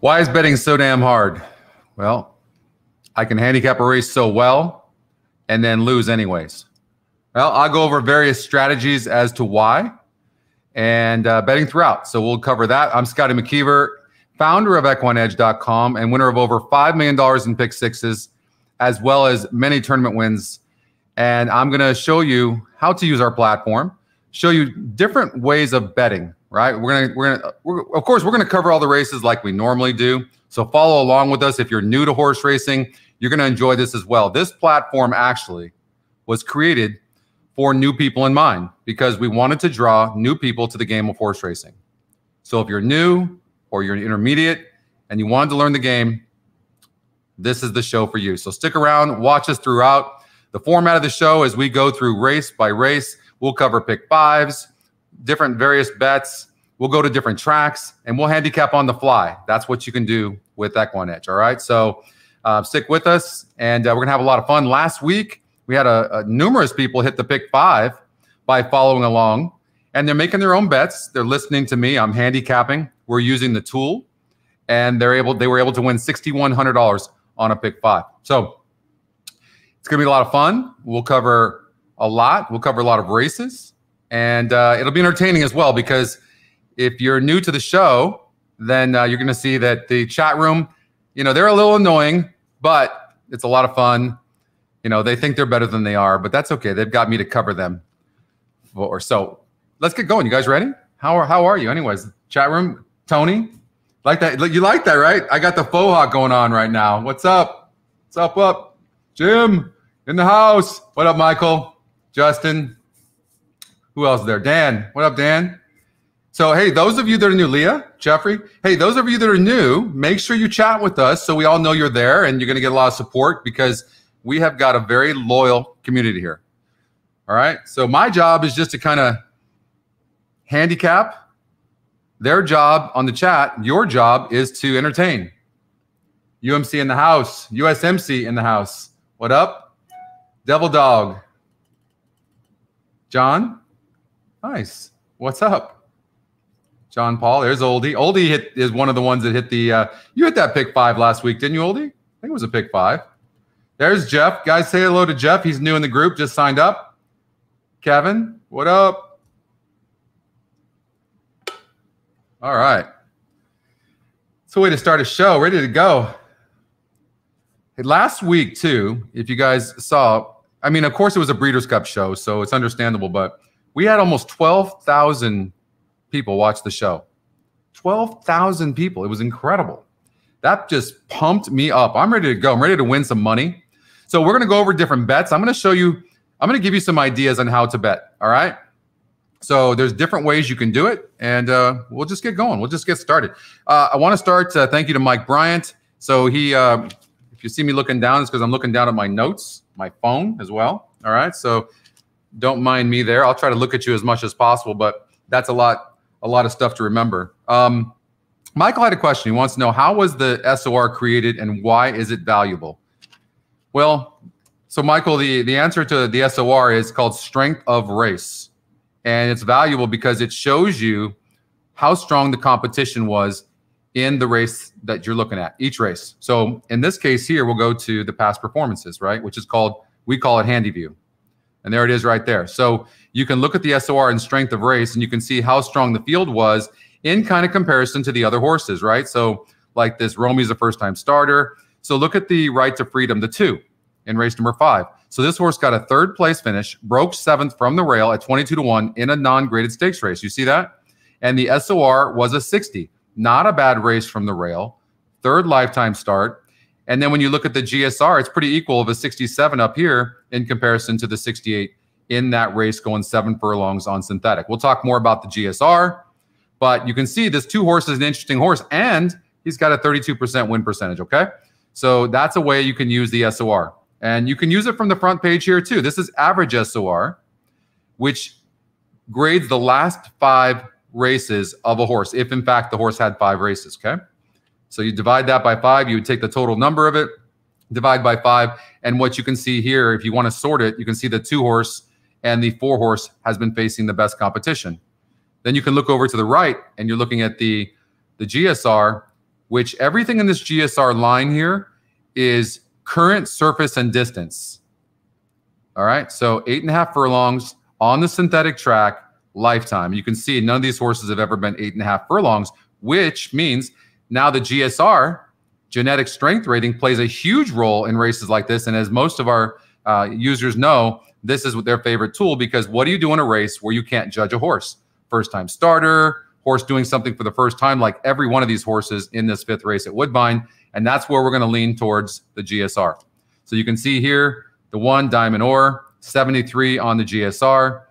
Why is betting so damn hard? Well, I can handicap a race so well and then lose anyways. Well, I'll go over various strategies as to why and uh, betting throughout. So we'll cover that. I'm Scotty McKeever, founder of EquinEdge.com and winner of over $5 million in pick sixes, as well as many tournament wins. And I'm going to show you how to use our platform, show you different ways of betting right? We're gonna we're gonna we're, of course we're gonna cover all the races like we normally do. So follow along with us. If you're new to horse racing, you're gonna enjoy this as well. This platform actually was created for new people in mind because we wanted to draw new people to the game of horse racing. So if you're new or you're an intermediate and you wanted to learn the game, this is the show for you. So stick around, watch us throughout. The format of the show as we go through race by race. We'll cover pick fives, different various bets. We'll go to different tracks and we'll handicap on the fly. That's what you can do with EquinEdge. All right. So uh, stick with us and uh, we're going to have a lot of fun. Last week, we had a, a, numerous people hit the pick five by following along and they're making their own bets. They're listening to me. I'm handicapping. We're using the tool and they're able, they were able to win $6,100 on a pick five. So it's going to be a lot of fun. We'll cover a lot. We'll cover a lot of races and uh, it'll be entertaining as well because if you're new to the show, then uh, you're going to see that the chat room, you know, they're a little annoying, but it's a lot of fun. You know, they think they're better than they are, but that's okay. They've got me to cover them. Or so. Let's get going. You guys ready? How are how are you? Anyways, chat room, Tony, like that. You like that, right? I got the faux hawk going on right now. What's up? What's up? Up, Jim in the house. What up, Michael? Justin, who else there? Dan. What up, Dan? So, hey, those of you that are new, Leah, Jeffrey, hey, those of you that are new, make sure you chat with us so we all know you're there and you're going to get a lot of support because we have got a very loyal community here. All right. So, my job is just to kind of handicap their job on the chat. Your job is to entertain. UMC in the house, USMC in the house. What up? Devil Dog. John? Nice. What's up? John Paul. There's Oldie. Oldie hit is one of the ones that hit the uh, you hit that pick five last week, didn't you, Oldie? I think it was a pick five. There's Jeff. Guys, say hello to Jeff. He's new in the group, just signed up. Kevin, what up? All right. It's a way to start a show. Ready to go. Hey, last week, too, if you guys saw, I mean, of course, it was a Breeders' Cup show, so it's understandable, but we had almost 12,000 people watch the show. 12,000 people. It was incredible. That just pumped me up. I'm ready to go. I'm ready to win some money. So we're going to go over different bets. I'm going to show you, I'm going to give you some ideas on how to bet. All right. So there's different ways you can do it, and uh, we'll just get going. We'll just get started. Uh, I want to start. Uh, thank you to Mike Bryant. So he, uh, if you see me looking down, it's because I'm looking down at my notes, my phone as well. All right. So don't mind me there. I'll try to look at you as much as possible, but that's a lot, a lot of stuff to remember. Um, Michael had a question. He wants to know how was the SOR created and why is it valuable? Well, so Michael, the, the answer to the SOR is called strength of race. And it's valuable because it shows you how strong the competition was in the race that you're looking at, each race. So in this case here, we'll go to the past performances, right? Which is called, we call it handy view. And there it is right there. So you can look at the SOR and strength of race and you can see how strong the field was in kind of comparison to the other horses, right? So like this, Romy's a first time starter. So look at the right to freedom, the two in race number five. So this horse got a third place finish, broke seventh from the rail at 22 to 1 in a non graded stakes race. You see that? And the SOR was a 60. Not a bad race from the rail. Third lifetime start. And then when you look at the GSR, it's pretty equal of a 67 up here in comparison to the 68 in that race going seven furlongs on synthetic. We'll talk more about the GSR, but you can see this two horse is an interesting horse and he's got a 32% win percentage. Okay. So that's a way you can use the SOR. And you can use it from the front page here too. This is average SOR, which grades the last five races of a horse, if in fact the horse had five races. Okay. So you divide that by five, you would take the total number of it, divide by five. And what you can see here, if you want to sort it, you can see the two horse and the four horse has been facing the best competition. Then you can look over to the right and you're looking at the, the GSR which everything in this GSR line here is current surface and distance. All right, so eight and a half furlongs on the synthetic track, lifetime. You can see none of these horses have ever been eight and a half furlongs, which means now the GSR genetic strength rating plays a huge role in races like this. And as most of our uh, users know, this is their favorite tool because what do you do in a race where you can't judge a horse? First time starter, horse doing something for the first time, like every one of these horses in this fifth race at Woodbine. And that's where we're going to lean towards the GSR. So you can see here the one Diamond Ore, 73 on the GSR,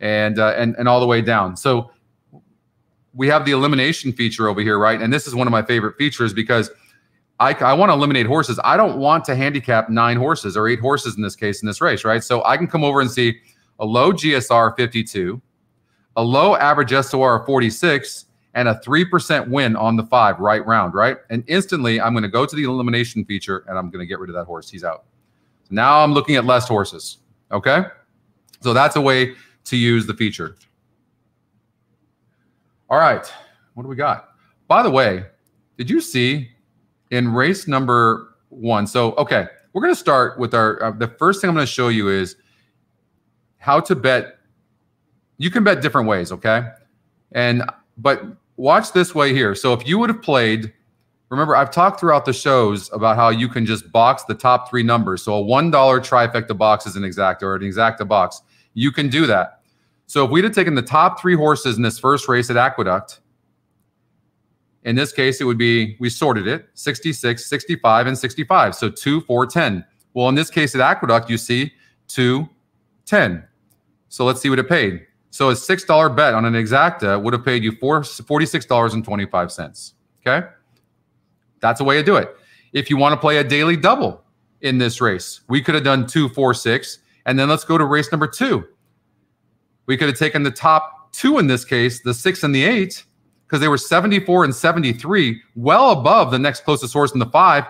and uh, and and all the way down. So we have the elimination feature over here, right? And this is one of my favorite features because I, I want to eliminate horses. I don't want to handicap nine horses or eight horses in this case in this race, right? So I can come over and see a low GSR 52, a low average SOR of 46, and a 3% win on the five right round, right? And instantly I'm going to go to the elimination feature and I'm going to get rid of that horse. He's out. Now I'm looking at less horses. Okay. So that's a way to use the feature. All right. What do we got? By the way, did you see in race number one. So, okay, we're going to start with our, uh, the first thing I'm going to show you is how to bet. You can bet different ways, okay? And, but watch this way here. So if you would have played, remember, I've talked throughout the shows about how you can just box the top three numbers. So a $1 trifecta box is an exacta or an exacta box. You can do that. So if we'd have taken the top three horses in this first race at Aqueduct, in this case, it would be, we sorted it 66, 65, and 65. So 2, 4, 10. Well, in this case at Aqueduct, you see 2, 10. So let's see what it paid. So a $6 bet on an exacta would have paid you four, $46.25. Okay. That's a way to do it. If you want to play a daily double in this race, we could have done two, four, six. And then let's go to race number two. We could have taken the top two in this case, the six and the eight, because they were 74 and 73, well above the next closest horse in the five,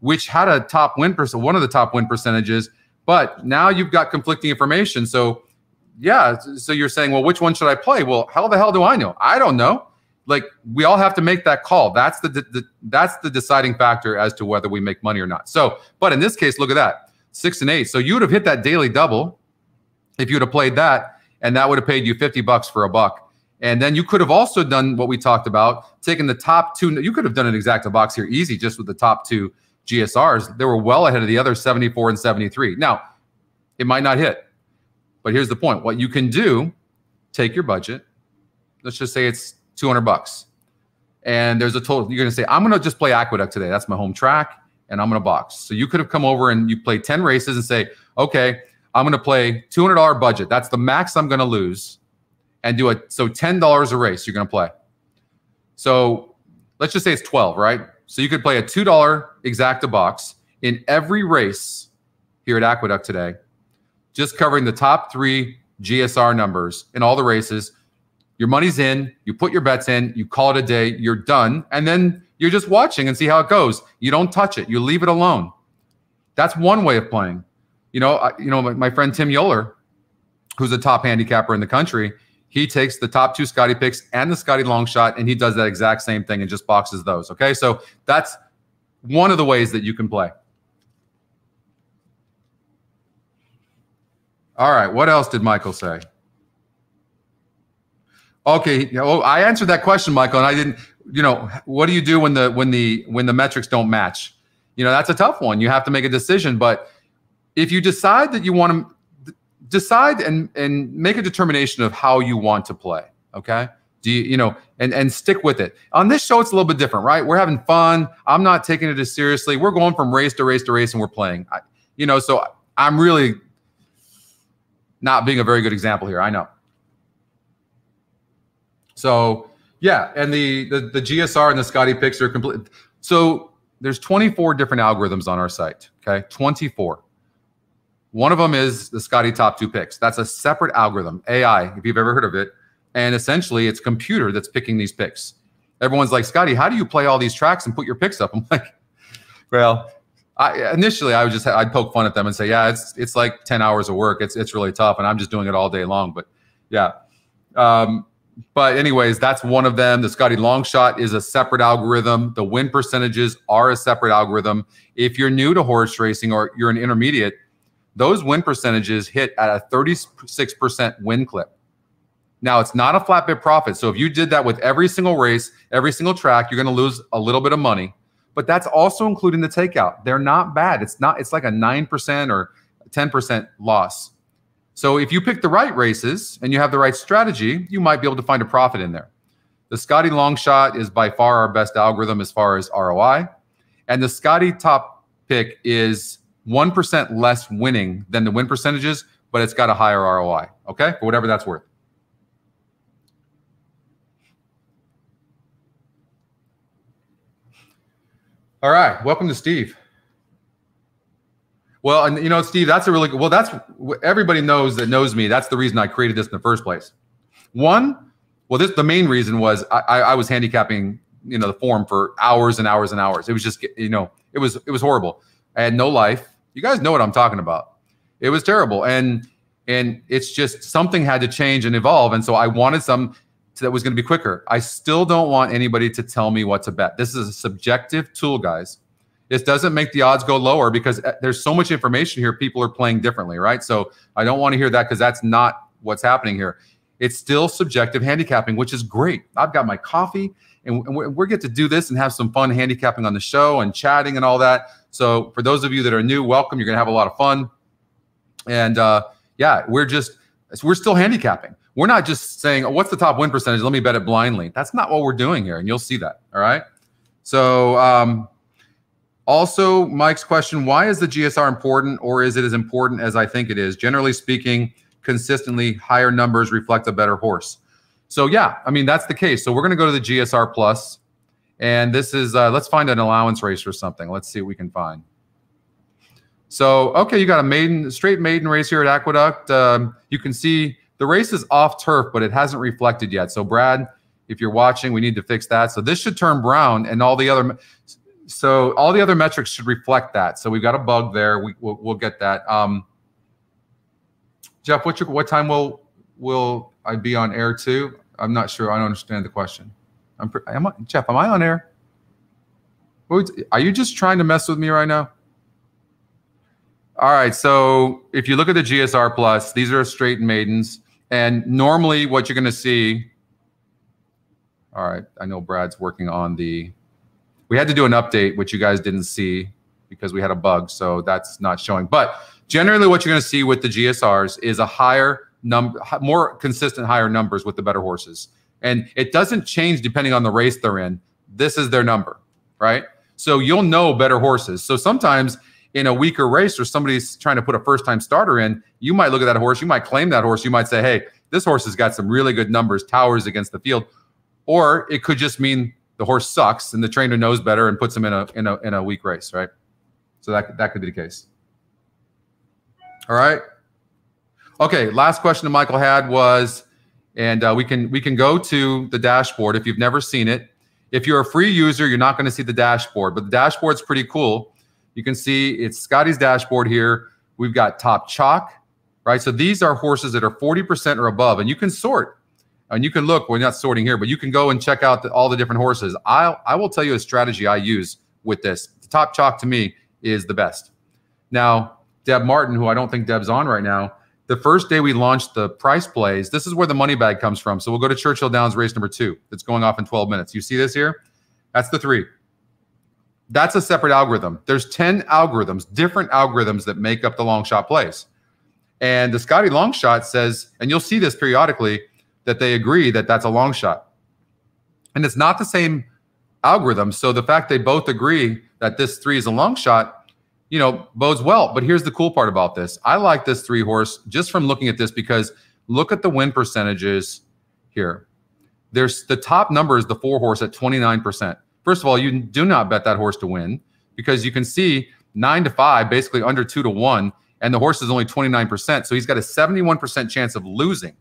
which had a top win percent, one of the top win percentages. But now you've got conflicting information. So, yeah. So you're saying, well, which one should I play? Well, how the hell do I know? I don't know. Like we all have to make that call. That's the, the that's the deciding factor as to whether we make money or not. So, but in this case, look at that, six and eight. So you would have hit that daily double if you would have played that, and that would have paid you 50 bucks for a buck. And then you could have also done what we talked about, taking the top two. You could have done an exacta box here easy just with the top two GSRs. They were well ahead of the other 74 and 73. Now, it might not hit, but here's the point. What you can do, take your budget. Let's just say it's 200 bucks. And there's a total, you're going to say, I'm going to just play Aqueduct today. That's my home track. And I'm going to box. So you could have come over and you play 10 races and say, okay, I'm going to play $200 budget. That's the max I'm going to lose and do it. So $10 a race you're going to play. So let's just say it's 12, right? So you could play a $2 exacta box in every race here at Aqueduct today, just covering the top three GSR numbers in all the races. Your money's in, you put your bets in, you call it a day, you're done. And then you're just watching and see how it goes. You don't touch it, you leave it alone. That's one way of playing. You know, I, you know, my, my friend Tim Yoler, who's a top handicapper in the country, he takes the top two Scotty picks and the Scotty long shot, and he does that exact same thing and just boxes those. Okay. So that's one of the ways that you can play. All right. What else did Michael say? Okay. Oh, I answered that question, Michael, and I didn't. You know, what do you do when the when the when the metrics don't match? You know, that's a tough one. You have to make a decision. But if you decide that you want to decide and and make a determination of how you want to play. Okay. Do you, you know, and and stick with it. On this show, it's a little bit different, right? We're having fun. I'm not taking it as seriously. We're going from race to race to race, and we're playing. I, you know, so I'm really not being a very good example here. I know. So yeah, and the the, the GSR and the Scotty picks are complete. So there's 24 different algorithms on our site. Okay, 24. One of them is the Scotty top two picks. That's a separate algorithm, AI, if you've ever heard of it. And essentially, it's computer that's picking these picks. Everyone's like, Scotty, how do you play all these tracks and put your picks up? I'm like, well, I, initially I would just I'd poke fun at them and say, yeah, it's it's like 10 hours of work. It's it's really tough, and I'm just doing it all day long. But yeah, um, but anyways, that's one of them. The Scotty Longshot is a separate algorithm. The win percentages are a separate algorithm. If you're new to horse racing or you're an intermediate, those win percentages hit at a 36% win clip. Now, it's not a flat bit profit. So if you did that with every single race, every single track, you're going to lose a little bit of money. But that's also including the takeout. They're not bad. It's not, it's like a 9% or 10% loss. So if you pick the right races and you have the right strategy, you might be able to find a profit in there. The Scotty long shot is by far our best algorithm as far as ROI. And the Scotty top pick is 1% less winning than the win percentages, but it's got a higher ROI, okay? For whatever that's worth. All right, welcome to Steve. Well, and you know, Steve, that's a really good. Well, that's everybody knows that knows me. That's the reason I created this in the first place. One, well, this the main reason was I, I was handicapping, you know, the form for hours and hours and hours. It was just, you know, it was it was horrible. I had no life. You guys know what I'm talking about. It was terrible, and and it's just something had to change and evolve. And so I wanted some that was going to be quicker. I still don't want anybody to tell me what to bet. This is a subjective tool, guys. This doesn't make the odds go lower because uh, there's so much information here. People are playing differently, right? So I don't want to hear that because that's not what's happening here. It's still subjective handicapping, which is great. I've got my coffee and we're get to do this and have some fun handicapping on the show and chatting and all that. So for those of you that are new, welcome. You're going to have a lot of fun. And uh, yeah, we're just, we're still handicapping. We're not just saying, oh, what's the top win percentage? Let me bet it blindly. That's not what we're doing here. And you'll see that. All right. So um, also, Mike's question why is the GSR important, or is it as important as I think it is? Generally speaking, consistently higher numbers reflect a better horse. So, yeah, I mean, that's the case. So, we're going to go to the GSR Plus, and this is, uh, let's find an allowance race or something. Let's see what we can find. So, okay, you got a maiden, straight maiden race here at Aqueduct. Um, you can see the race is off turf, but it hasn't reflected yet. So, Brad, if you're watching, we need to fix that. So, this should turn brown, and all the other so all the other metrics should reflect that. So we've got a bug there. We we'll, we'll get that. Um, Jeff, what's your, what time will will I be on air too? I'm not sure. I don't understand the question. I'm am I, Jeff. Am I on air? Are you just trying to mess with me right now? All right. So if you look at the GSR plus, these are straight maidens, and normally what you're going to see. All right. I know Brad's working on the we had to do an update, which you guys didn't see because we had a bug, so that's not showing. But generally, what you're going to see with the GSRs is a higher number, more consistent higher numbers with the better horses, and it doesn't change depending on the race they're in. This is their number, right? So you'll know better horses. So sometimes in a weaker race or somebody's trying to put a first time starter in, you might look at that horse, you might claim that horse, you might say, hey, this horse has got some really good numbers, towers against the field. Or it could just mean the horse sucks and the trainer knows better and puts him in a in a in a weak race, right? So that that could be the case. All right. Okay. Last question that Michael had was, and uh, we can we can go to the dashboard if you've never seen it. If you're a free user, you're not going to see the dashboard, but the dashboard's pretty cool. You can see it's Scotty's dashboard here. We've got top chalk, right? So these are horses that are 40% or above, and you can sort and you can look we're not sorting here but you can go and check out the, all the different horses I'll, i will tell you a strategy i use with this the top chalk to me is the best now deb martin who i don't think deb's on right now the first day we launched the price plays this is where the money bag comes from. So we'll go to churchill downs race number two. That's going off in 12 minutes. You see this here? That's the three. That's a separate algorithm. There's 10 algorithms different algorithms that make up the long shot plays. And the scotty long shot says and you'll see this periodically that they agree that that's a long shot. And it's not the same algorithm. So the fact they both agree that this three is a long shot, you know, bodes well. But here's the cool part about this. I like this three horse just from looking at this because look at the win percentages here. There's the top number is the four horse at 29%. First of all, you do not bet that horse to win because you can see nine to five, basically under two to one, and the horse is only 29%. So he's got a 71% chance of losing.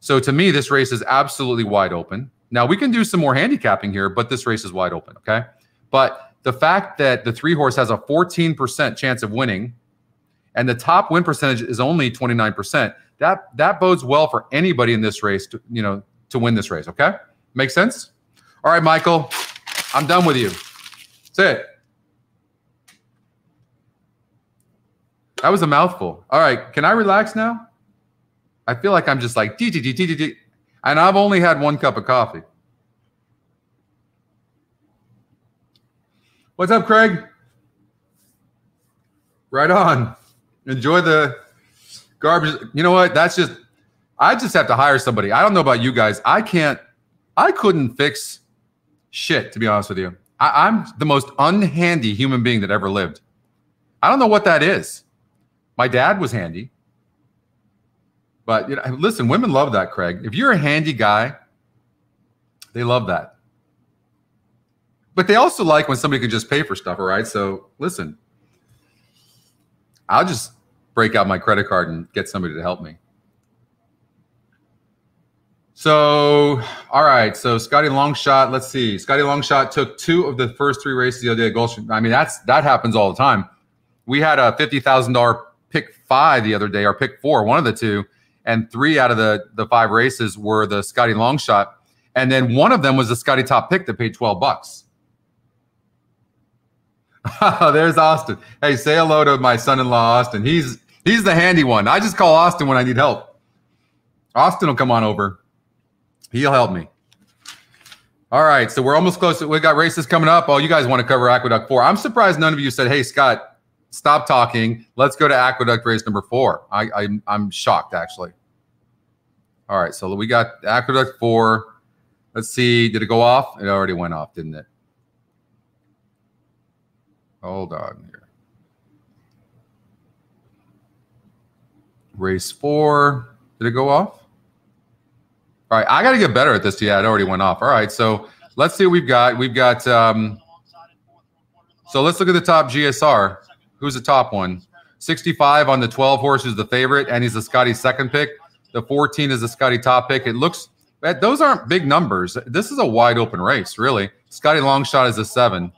So to me, this race is absolutely wide open. Now we can do some more handicapping here, but this race is wide open. Okay. But the fact that the three horse has a 14% chance of winning and the top win percentage is only 29%, that that bodes well for anybody in this race to you know to win this race. Okay, make sense? All right, Michael, I'm done with you. That's it. That was a mouthful. All right, can I relax now? I feel like I'm just like and I've only had one cup of coffee. What's up, Craig? Right on. Enjoy the garbage. You know what? That's just, I just have to hire somebody. I don't know about you guys. I can't, I couldn't fix shit, to be honest with you. I, I'm the most unhandy human being that ever lived. I don't know what that is. My dad was handy. But you know, listen, women love that, Craig. If you're a handy guy, they love that. But they also like when somebody can just pay for stuff, all right? So listen, I'll just break out my credit card and get somebody to help me. So, all right. So Scotty Longshot, let's see. Scotty Longshot took two of the first three races the other day at Gulfstream. I mean, that's that happens all the time. We had a fifty thousand dollar pick five the other day, or pick four, one of the two, and three out of the the five races were the Scotty Longshot, and then one of them was the Scotty Top pick that paid twelve bucks. There's Austin. Hey, say hello to my son-in-law, Austin. He's he's the handy one. I just call Austin when I need help. Austin will come on over. He'll help me. All right, so we're almost close. We got races coming up. Oh, you guys want to cover Aqueduct Four? I'm surprised none of you said, "Hey, Scott, stop talking. Let's go to Aqueduct race number four. I, I I'm shocked actually. All right, so we got Aqueduct Four. Let's see. Did it go off? It already went off, didn't it? Hold on here. Race four. Did it go off? All right, I got to get better at this. Yeah, it already went off. All right, so let's see what we've got. We've got. Um, so let's look at the top GSR. Who's the top one? 65 on the 12 horse is the favorite, and he's the Scotty second pick. The 14 is the Scotty top pick. It looks those aren't big numbers. This is a wide open race, really. Scotty Longshot is a seven.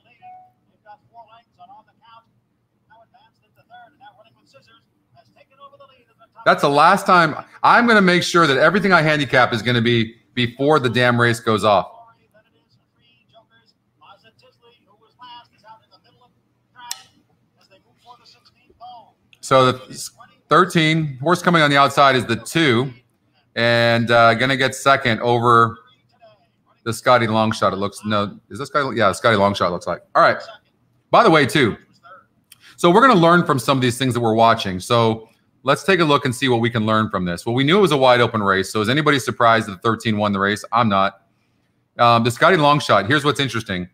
That's the last time. I'm going to make sure that everything I handicap is going to be before the damn race goes off. So the 13 horse coming on the outside is the two, and uh, going to get second over the Scotty Longshot. It looks no, is this Scotty? Yeah, Scotty Longshot looks like. All right. By the way, too. So we're going to learn from some of these things that we're watching. So let's take a look and see what we can learn from this. Well, we knew it was a wide open race. So is anybody surprised that the 13 won the race? I'm not. Um, the Scotty Longshot. Here's what's interesting.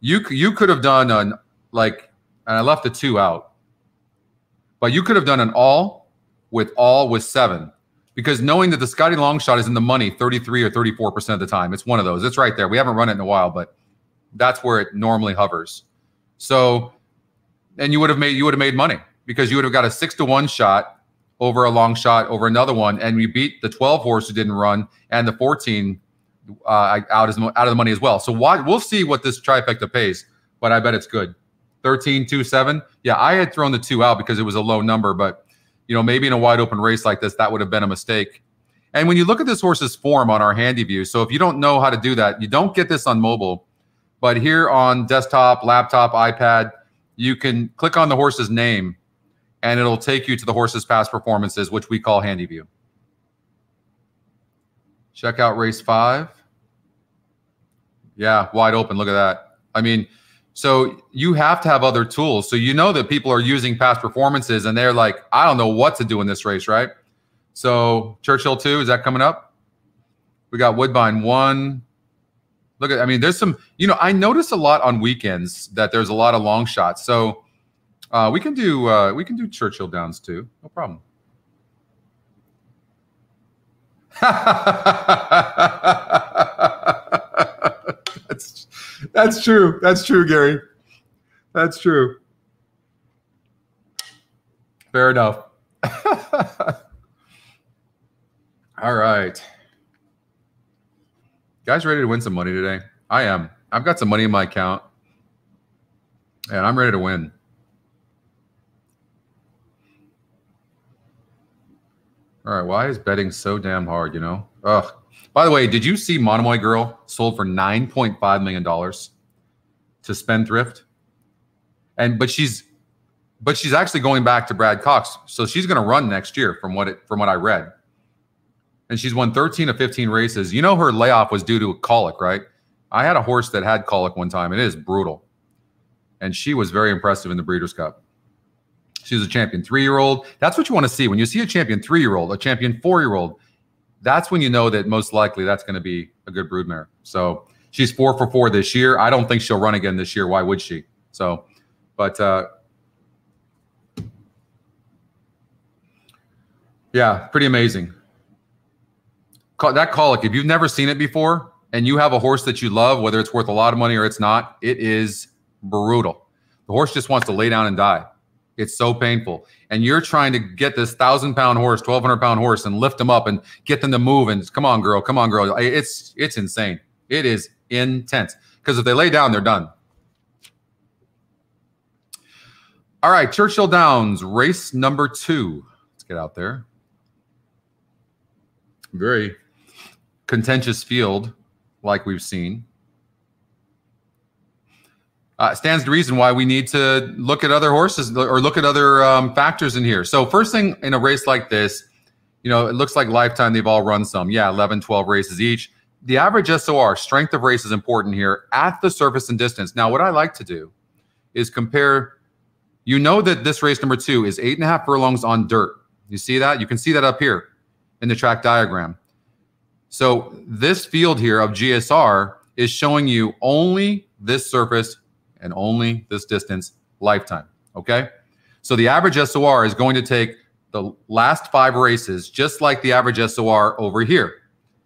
You you could have done an like, and I left the two out, but you could have done an all with all with seven because knowing that the Scotty Longshot is in the money 33 or 34 percent of the time, it's one of those. It's right there. We haven't run it in a while, but that's where it normally hovers. So, and you would have made you would have made money because you would have got a six to one shot over a long shot over another one, and you beat the 12 horse who didn't run and the 14 uh, out, as, out of the money as well. So why, we'll see what this trifecta pays, but I bet it's good. 13, 2, 7. Yeah, I had thrown the two out because it was a low number, but you know, maybe in a wide open race like this, that would have been a mistake. And when you look at this horse's form on our handy view, so if you don't know how to do that, you don't get this on mobile, but here on desktop, laptop, iPad, you can click on the horse's name and it'll take you to the horse's past performances, which we call Handy View. Check out race five. Yeah, wide open. Look at that. I mean, so you have to have other tools. So you know that people are using past performances and they're like, I don't know what to do in this race, right? So Churchill two, is that coming up? We got Woodbine one. Look at, I mean, there's some, you know, I notice a lot on weekends that there's a lot of long shots. So uh, we can do uh, we can do Churchill Downs too. No problem. that's that's true. That's true, Gary. That's true. Fair enough. All right. Guys ready to win some money today? I am. I've got some money in my account. And I'm ready to win. All right. Why is betting so damn hard? You know. Ugh. By the way, did you see Monomoy Girl sold for nine point five million dollars to Spendthrift? And but she's but she's actually going back to Brad Cox, so she's going to run next year from what it from what I read. And she's won 13 of 15 races. You know her layoff was due to colic, right? I had a horse that had colic one time. It is brutal. And she was very impressive in the Breeders' Cup. She's a champion three year old. That's what you want to see. When you see a champion three year old, a champion four year old, that's when you know that most likely that's going to be a good broodmare. So she's four for four this year. I don't think she'll run again this year. Why would she? So, but uh, yeah, pretty amazing. That colic, if you've never seen it before and you have a horse that you love, whether it's worth a lot of money or it's not, it is brutal. The horse just wants to lay down and die. It's so painful. And you're trying to get this thousand pound horse, 1200 pound horse and lift them up and get them to move. And come on, girl, come on, girl. It's, it's insane. It is intense because if they lay down, they're done. All right, Churchill Downs, race number two. Let's get out there. Very contentious field, like we've seen uh, stands to reason why we need to look at other horses or look at other um, factors in here. So first thing in a race like this, you know, it looks like lifetime they've all run some. Yeah, 11, 12 races each. The average SOR, strength of race is important here at the surface and distance. Now, what I like to do is compare, you know that this race number two is eight and a half furlongs on dirt. You see that? You can see that up here in the track diagram. So this field here of GSR is showing you only this surface and only this distance lifetime. Okay. So the average SOR is going to take the last five races, just like the average SOR over here.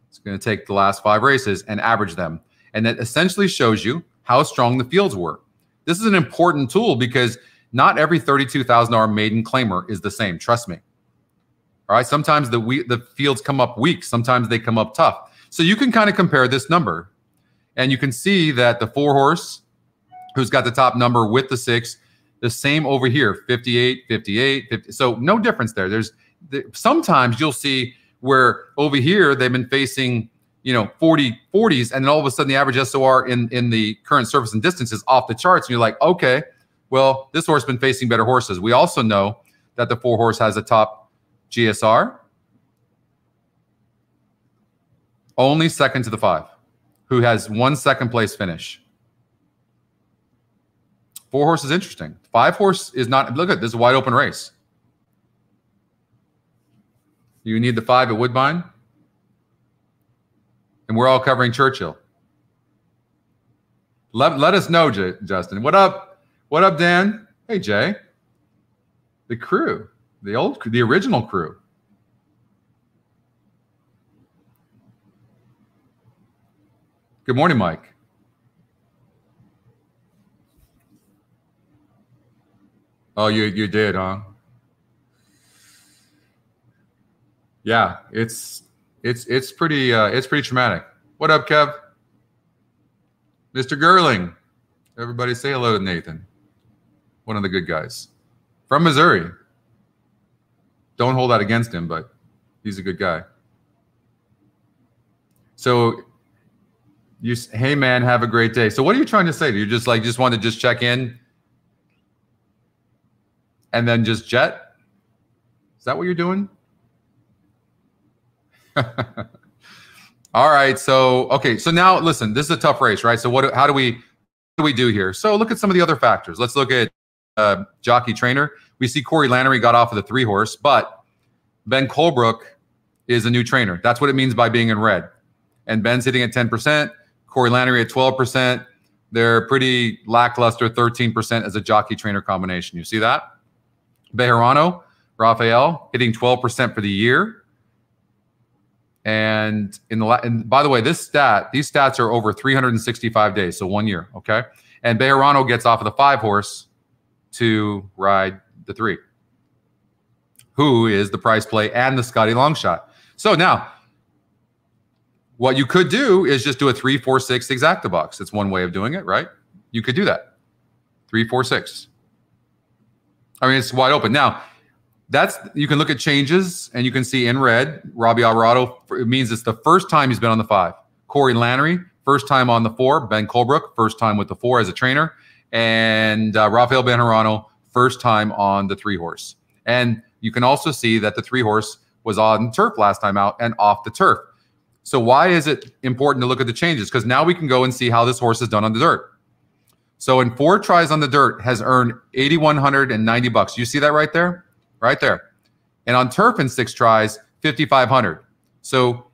It's going to take the last five races and average them. And that essentially shows you how strong the fields were. This is an important tool because not every $32,000 maiden claimer is the same. Trust me. All right. Sometimes the we, the fields come up weak. Sometimes they come up tough. So you can kind of compare this number and you can see that the four horse who's got the top number with the six. The same over here 58, 58, 50. So no difference there. There's sometimes you'll see where over here they've been facing you know 40 40s and then all of a sudden the average SOR in in the current surface and distance is off the charts and you're like okay well this horse has been facing better horses we also know that the four horse has a top GSR only second to the five who has one second place finish Four horse is interesting. Five horse is not. Look at this wide open race. You need the five at Woodbine, and we're all covering Churchill. Let, let us know, J- Justin. What up? What up, Dan? Hey, Jay. The crew, the old, the original crew. Good morning, Mike. Oh, you you did, huh? Yeah, it's it's it's pretty uh, it's pretty traumatic. What up, Kev? Mr. Gerling. Everybody say hello to Nathan. One of the good guys from Missouri. Don't hold that against him, but he's a good guy. So you hey man, have a great day. So what are you trying to say? You just like just want to just check in? And then just jet? Is that what you're doing? All right. So, okay. So now listen, this is a tough race, right? So what, how do we, what do we do here? So look at some of the other factors. Let's look at uh, jockey trainer. We see Corey Lanerie got off of the three horse, but Ben Colebrook is a new trainer. That's what it means by being in red. And Ben's hitting at 10%, Corey Lanerie at 12%. They're pretty lackluster 13% as a jockey trainer combination. You see that? Bejarano, Rafael, hitting 12% for the year. And in the and by the way, this stat, these stats are over 365 days, so one year. Okay. And Bejarano gets off of the five horse to ride the three, who is the price play and the Scotty long shot. So now what you could do is just do a three, four, six exacta box. It's one way of doing it, right? You could do that. Three, four, six. I mean, it's wide open. Now, that's you can look at changes and you can see in red Robby Albarado. It means it's the first time he's been on the five. Corey Lanerie, first time on the four. Ben Colebrook, first time with the four as a trainer, and uh, Rafael Bejarano, first time on the three horse. And you can also see that the three horse was on turf last time out and off the turf. So why is it important to look at the changes? Because now we can go and see how this horse is done on the dirt. So in four tries on the dirt, has earned 8,190 bucks. You see that right there? Right there. And on turf in six tries, 5,500. So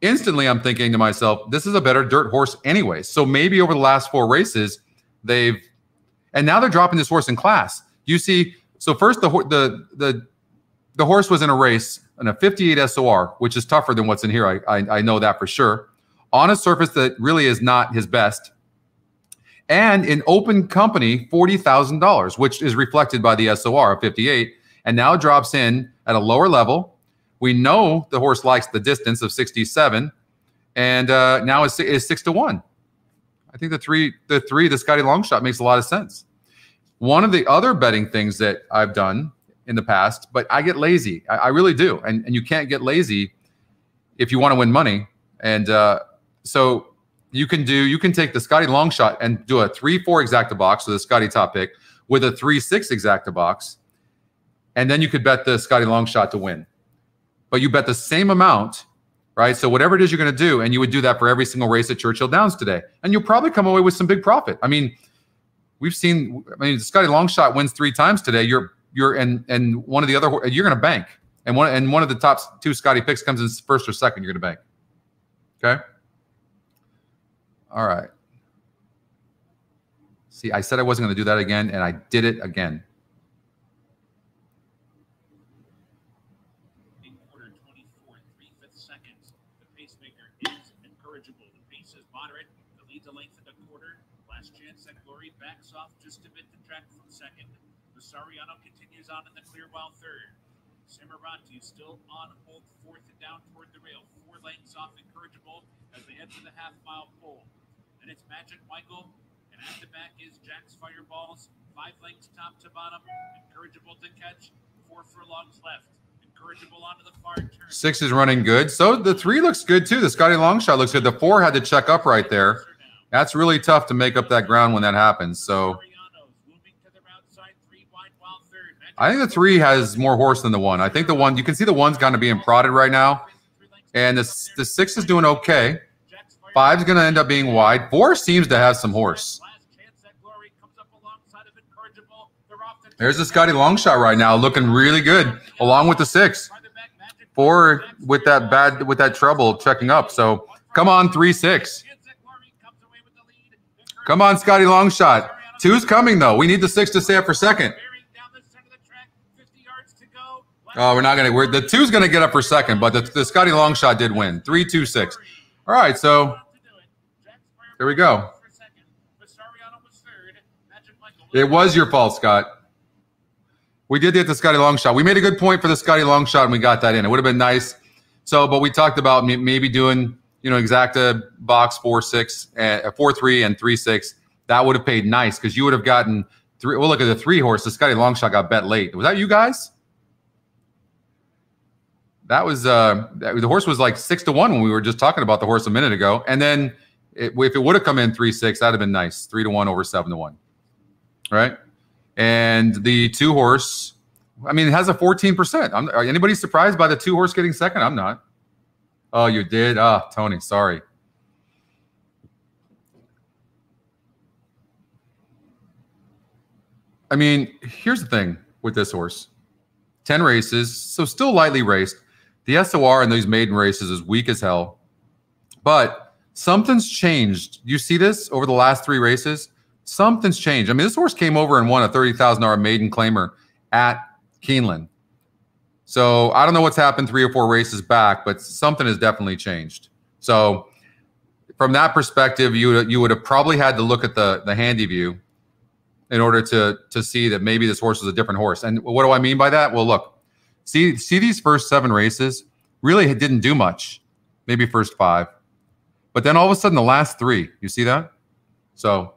instantly I'm thinking to myself, this is a better dirt horse anyway. So maybe over the last four races, they've, and now they're dropping this horse in class. You see, so first the, the, the, the horse was in a race in a 58 SOR, which is tougher than what's in here. I, I, I know that for sure. On a surface that really is not his best. And in open company, $40,000, which is reflected by the SOR of 58, and now drops in at a lower level. We know the horse likes the distance of 67, and uh, now is, six to one. I think the three, the three, the Scotty Longshot makes a lot of sense. One of the other betting things that I've done in the past, but I get lazy. I, I really do. And, and you can't get lazy if you want to win money. And uh, so you can do, you can take the Scotty long shot and do a three, four exacta box, so the Scotty top pick with a three, six exacta box. And then you could bet the Scotty long shot to win. But you bet the same amount, right? So whatever it is you're going to do, and you would do that for every single race at Churchill Downs today. And you'll probably come away with some big profit. I mean, we've seen, I mean, Scotty long shot wins three times today. You're you're and and one of the other you're going to bank, and one and one of the top two Scotty picks comes in first or second. You're going to bank. Okay. All right. See, I said I wasn't going to do that again, and I did it again. Last chance that Glory backs off just a bit to track from second. Continues on in the clear while third. Still on hold fourth and down toward the rail. Four lengths off Incorrigible as they head the half mile pole. And it's Magic Michael. And at the back is Jack's Fireballs. Five lengths top to bottom. Incorrigible to catch. Four furlongs left. Onto the far turn. Six is running good. So the three looks good too. The Scotty Longshot looks good. The four had to check up right there. That's really tough to make up that ground when that happens. So I think the three has more horse than the one. I think the one you can see the one's going to be in prodded right now, and the the six is doing okay. Five's going to end up being wide. Four seems to have some horse. There's the Scotty long shot right now, looking really good, along with the six. Four with that bad with that trouble checking up. So come on, three six. Come on, Scotty long shot. Two's coming though. We need the six to stay up for second. Oh, we're not gonna. We're the two's gonna get up for second, but the, the Scotty long shot did win. Three, two, six. All right, so there we go. It was your fault, Scott. We did get the Scotty long shot. We made a good point for the Scotty long shot, and we got that in. It would have been nice. So, but we talked about maybe doing, you know, exacta box four six, uh, four three, and three six. That would have paid nice because you would have gotten three. Well, look at the three horse. The Scotty long shot got bet late. Was that you guys? That was uh, the horse was like six to one when we were just talking about the horse a minute ago. And then it, if it would have come in three six, that'd have been nice. Three to one over seven to one, right? And the two horse, I mean, it has a fourteen percent. Are anybody surprised by the two horse getting second? I'm not. Oh, you did? Ah, oh, Tony, sorry. I mean, here's the thing with this horse 10 races, so still lightly raced. The SOR in these maiden races is weak as hell. But something's changed. You see this over the last three races? Something's changed. I mean, this horse came over and won a $30,000 maiden claimer at Keeneland. So I don't know what's happened three or four races back, but something has definitely changed. So from that perspective, you you would have probably had to look at the the handy view in order to to see that maybe this horse is a different horse. And what do I mean by that? Well, look, see see these first seven races really didn't do much maybe first five but then all of a sudden the last three you see that so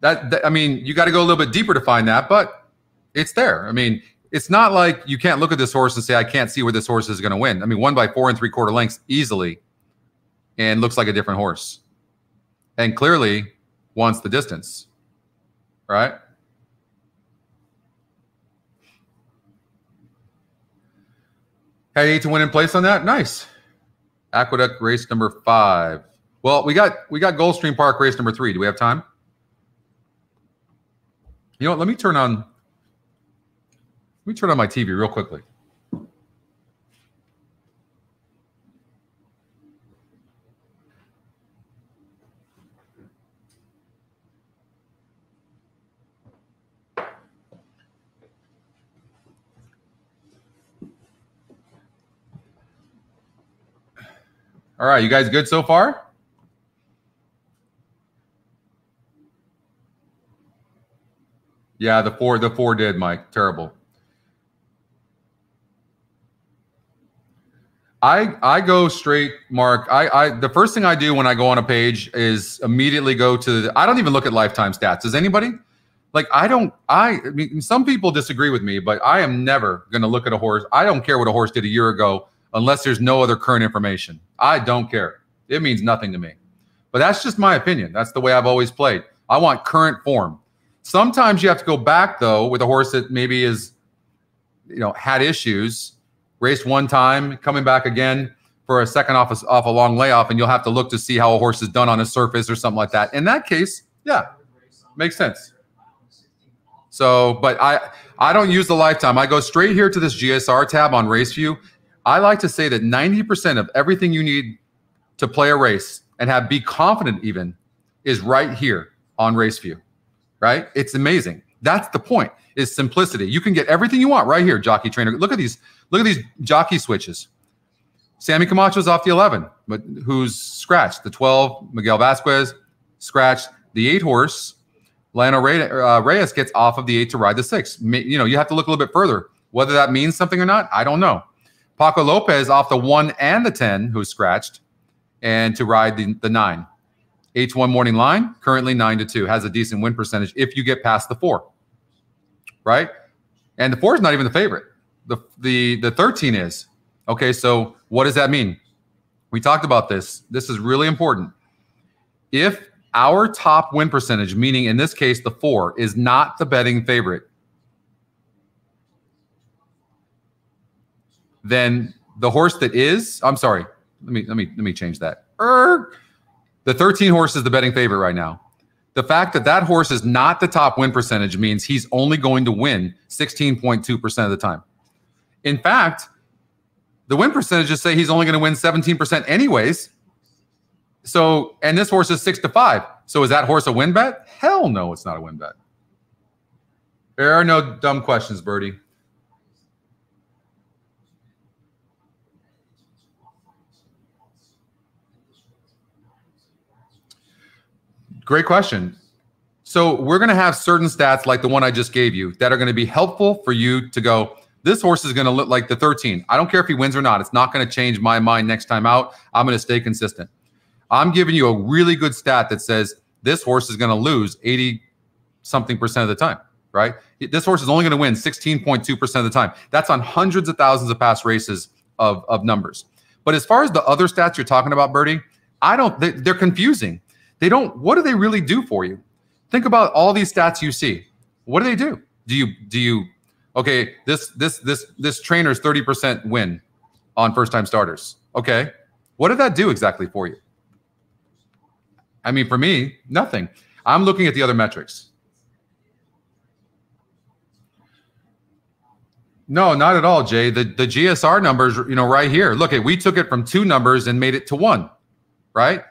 that, that i mean you got to go a little bit deeper to find that but it's there i mean it's not like you can't look at this horse and say, I can't see where this horse is going to win. I mean, one by four and three quarter lengths easily and looks like a different horse. And clearly wants the distance, right? Had eight to win in place on that. Nice. Aqueduct race number five. Well, we got we got Gulfstream Park race number three. Do we have time? You know what? Let me turn on. Let me turn on my TV real quickly. All right, you guys good so far? Yeah, the four, the four did, Mike. Terrible. I I go straight, Mark. I I the first thing I do when I go on a page is immediately go to. The, I don't even look at lifetime stats. Does anybody? Like I don't. I, I mean, some people disagree with me, but I am never going to look at a horse. I don't care what a horse did a year ago unless there's no other current information. I don't care. It means nothing to me. But that's just my opinion. That's the way I've always played. I want current form. Sometimes you have to go back though with a horse that maybe is, you know, had issues, raced one time, coming back again for a second off a, off a long layoff, and you'll have to look to see how a horse is done on a surface or something like that. In that case, yeah, makes sense. So, but I I don't use the lifetime. I go straight here to this GSR tab on RaceView I like to say that 90% of everything you need to play a race and have be confident even is right here on RaceView. Right? It's amazing. That's the point. Is simplicity. You can get everything you want right here, jockey trainer. Look at these. Look at these jockey switches. Samy Camacho's off the 11, but who's scratched? The 12, Miguel Vasquez scratched. The eight horse, Leonel uh, Reyes gets off of the eight to ride the six. You know, you have to look a little bit further. Whether that means something or not, I don't know. Paco Lopez off the one and the 10, who's scratched, and to ride the, the nine. H1 morning line, currently nine to two, has a decent win percentage if you get past the four. Right? And the four is not even the favorite. The the the 13 is. Okay, so what does that mean? We talked about this. This is really important. If our top win percentage, meaning in this case the four, is not the betting favorite, then the horse that is, I'm sorry, let me let me let me change that. Er, the 13 horse is the betting favorite right now. The fact that that horse is not the top win percentage means he's only going to win 16.2% of the time. In fact, the win percentages say he's only going to win 17% anyways. So, and this horse is six to five. So, is that horse a win bet? Hell no, it's not a win bet. There are no dumb questions, Birdie. Great question. So we're going to have certain stats like the one I just gave you that are going to be helpful for you to go. This horse is going to look like the 13. I don't care if he wins or not. It's not going to change my mind next time out. I'm going to stay consistent. I'm giving you a really good stat that says this horse is going to lose 80 something percent of the time, right? This horse is only going to win 16.2% of the time. That's on hundreds of thousands of past races of, of numbers. But as far as the other stats you're talking about, Birdie, I don't, they, they're confusing. They don't, what do they really do for you? Think about all these stats you see. What do they do? Do you, do you, okay, this, this, this, this trainer's 30% win on first time starters. Okay. What did that do exactly for you? I mean, for me, nothing. I'm looking at the other metrics. No, not at all, Jay. The the GSR numbers, you know, right here. Look at we took it from two numbers and made it to one, right?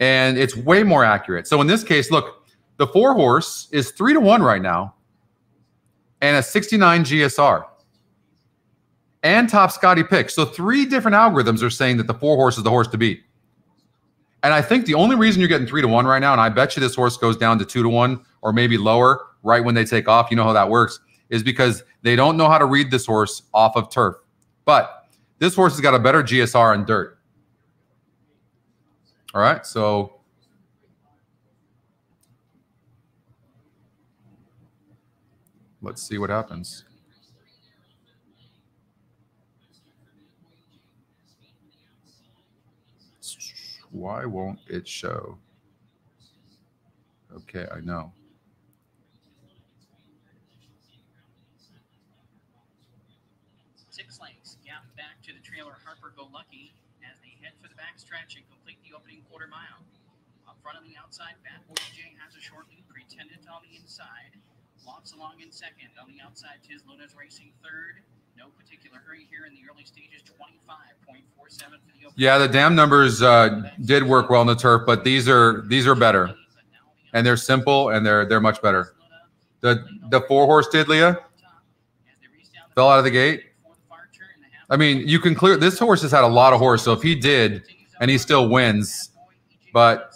And it's way more accurate. So in this case, look, the four horse is three to one right now, and a 69 GSR and top Scotty pick. So three different algorithms are saying that the four horse is the horse to beat. And I think the only reason you're getting three to one right now, and I bet you this horse goes down to two to one or maybe lower right when they take off. You know how that works, is because they don't know how to read this horse off of turf. But this horse has got a better GSR on dirt. All right, so let's see what happens. Why won't it show? Okay, I know. Along in second. On the outside, Tiz Luna's racing third. No particular hurry here in the early stages, 25.47 for the opening. Yeah, the dam numbers uh, did work well on the turf, but these are these are better, and they're simple and they're they're much better. The the four horse did Leah fell out of the gate. I mean, you can clear this horse has had a lot of horse, so if he did and he still wins, but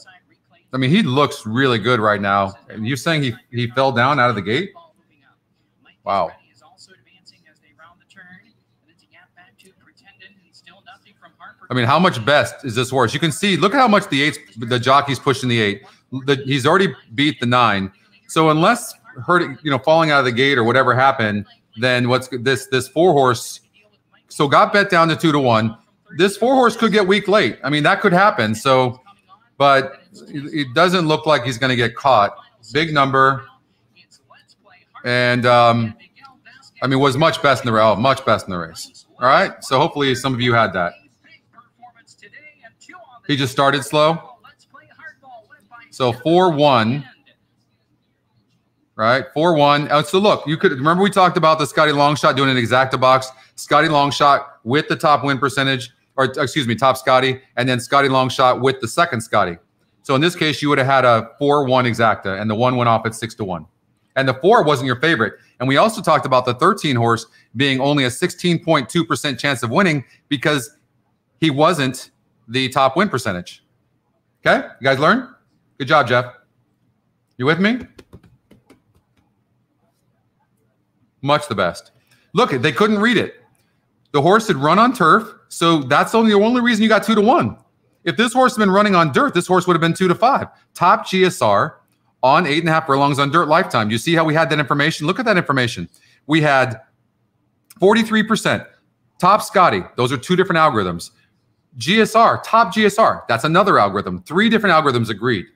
I mean, he looks really good right now. And you're saying he he fell down out of the gate? Wow. I mean, how much best is this horse? You can see, look at how much the eight, the jockey's pushing the eight. The, he's already beat the nine. So unless hurting, you know, falling out of the gate or whatever happened, then what's this this four horse? So got bet down to two to one. This four horse could get weak late. I mean, that could happen. So, but it doesn't look like he's going to get caught. Big number, and um, I mean, was much best in the race. Much best in the race. All right. So hopefully some of you had that. He just started slow. So four one, right? Four one. Oh, so look, you could remember we talked about the Scotty Longshot doing an exacta box. Scotty Longshot with the top win percentage, or excuse me, top Scotty, and then Scotty Longshot with the second Scotty. So in this case, you would have had a four one exacta, and the one went off at six to one. And the four wasn't your favorite. And we also talked about the 13 horse being only a 16.2% chance of winning because he wasn't the top win percentage. Okay, you guys learn? Good job, Jeff. You with me? Much the best. Look, they couldn't read it. The horse had run on turf, so that's only the only reason you got two to one. If this horse had been running on dirt, this horse would have been two to five. Top GSR on eight and a half furlongs on dirt lifetime. You see how we had that information? Look at that information. We had 43%. Top Scotty, those are two different algorithms. GSR, top GSR, that's another algorithm. Three different algorithms agreed.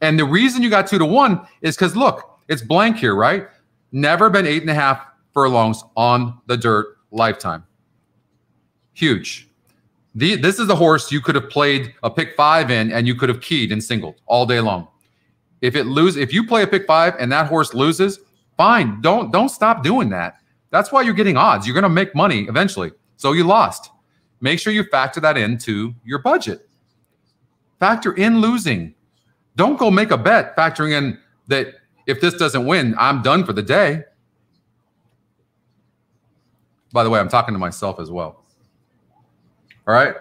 And the reason you got two to one is because look, it's blank here, right? Never been eight and a half furlongs on the dirt lifetime. Huge. The, this is the horse you could have played a pick five in and you could have keyed and singled all day long. If it lose, if you play a pick five and that horse loses, fine. Don't don't stop doing that. That's why you're getting odds. You're going to make money eventually. So you lost. Make sure you factor that into your budget. Factor in losing. Don't go make a bet factoring in that if this doesn't win, I'm done for the day. By the way, I'm talking to myself as well. All right.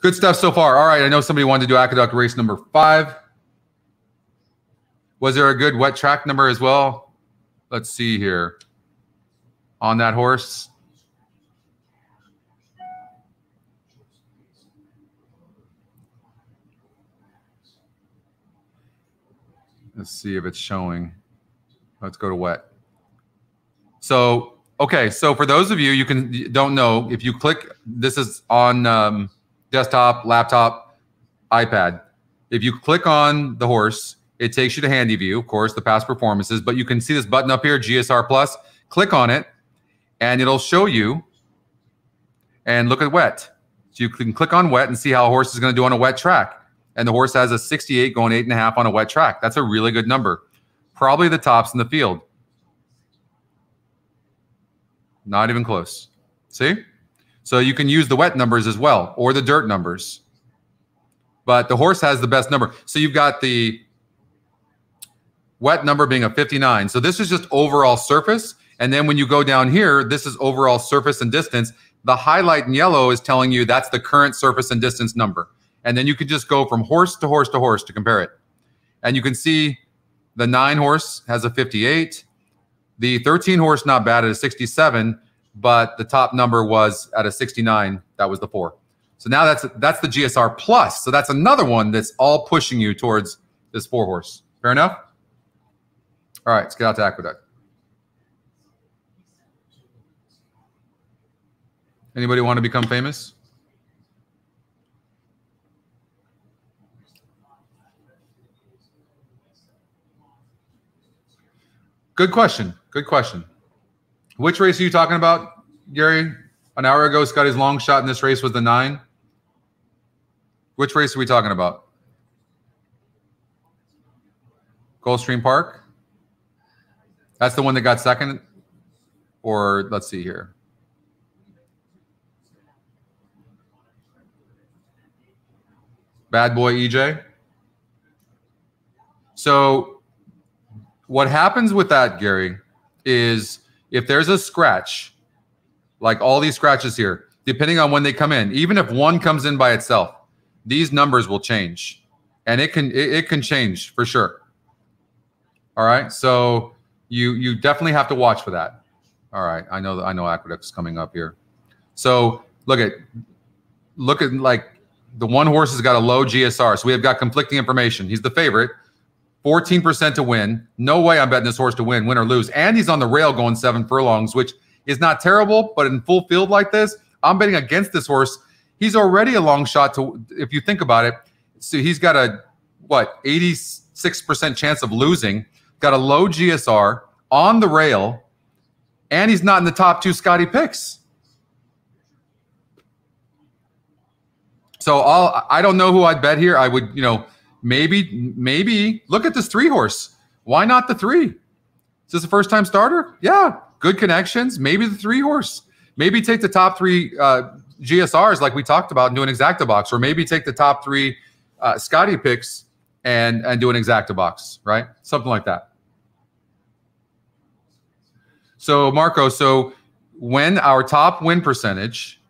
Good stuff so far. All right. I know somebody wanted to do aqueduct race number five. Was there a good wet track number as well? Let's see here. On that horse. Let's see if it's showing. Let's go to wet. So, okay. So for those of you, you can don't know if you click, this is on um, desktop, laptop, iPad. If you click on the horse, it takes you to handy view, of course, the past performances, but you can see this button up here, GSR plus, click on it and it'll show you and look at wet. So you can click on wet and see how a horse is going to do on a wet track and the horse has a 68 going eight and a half on a wet track. That's a really good number. Probably the tops in the field. Not even close. See? So you can use the wet numbers as well or the dirt numbers. But the horse has the best number. So you've got the wet number being a 59. So this is just overall surface. And then when you go down here, this is overall surface and distance. The highlight in yellow is telling you that's the current surface and distance number. And then you can just go from horse to horse to horse to compare it. And you can see the nine horse has a 58. The 13 horse, not bad at a 67, but the top number was at a 69. That was the four. So now that's that's the GSR plus. So that's another one that's all pushing you towards this four horse. Fair enough. All right, let's get out to Aqueduct. Anybody want to become famous? Good question. Good question. Which race are you talking about, Gary? An hour ago, Scotty's long shot in this race was the nine. Which race are we talking about? Gulfstream Park? That's the one that got second? Or let's see here. Bad boy EJ. So, what happens with that, Gary, is if there's a scratch, like all these scratches here, depending on when they come in, even if one comes in by itself, these numbers will change, and it can it, it can change for sure. All right, so you you definitely have to watch for that. All right, I know that I know Aqueduct is coming up here. So look at look at like the one horse has got a low GSR, so we have got conflicting information. He's the favorite, 14% to win. No way I'm betting this horse to win, win or lose. And he's on the rail going seven furlongs, which is not terrible, but in full field like this, I'm betting against this horse. He's already a long shot to, if you think about it. So he's got a what 86% chance of losing, got a low GSR on the rail, and he's not in the top two Scotty picks. So I'll I don't know who I'd bet here. I would, you know, maybe maybe look at this three horse. Why not the three? Is this a first time starter? Yeah, good connections. Maybe the three horse. Maybe take the top three uh, GSRs like we talked about and do an exacta box, or maybe take the top three uh, Scotty picks and and do an exacta box, right? Something like that. So Marco, so when our top win percentage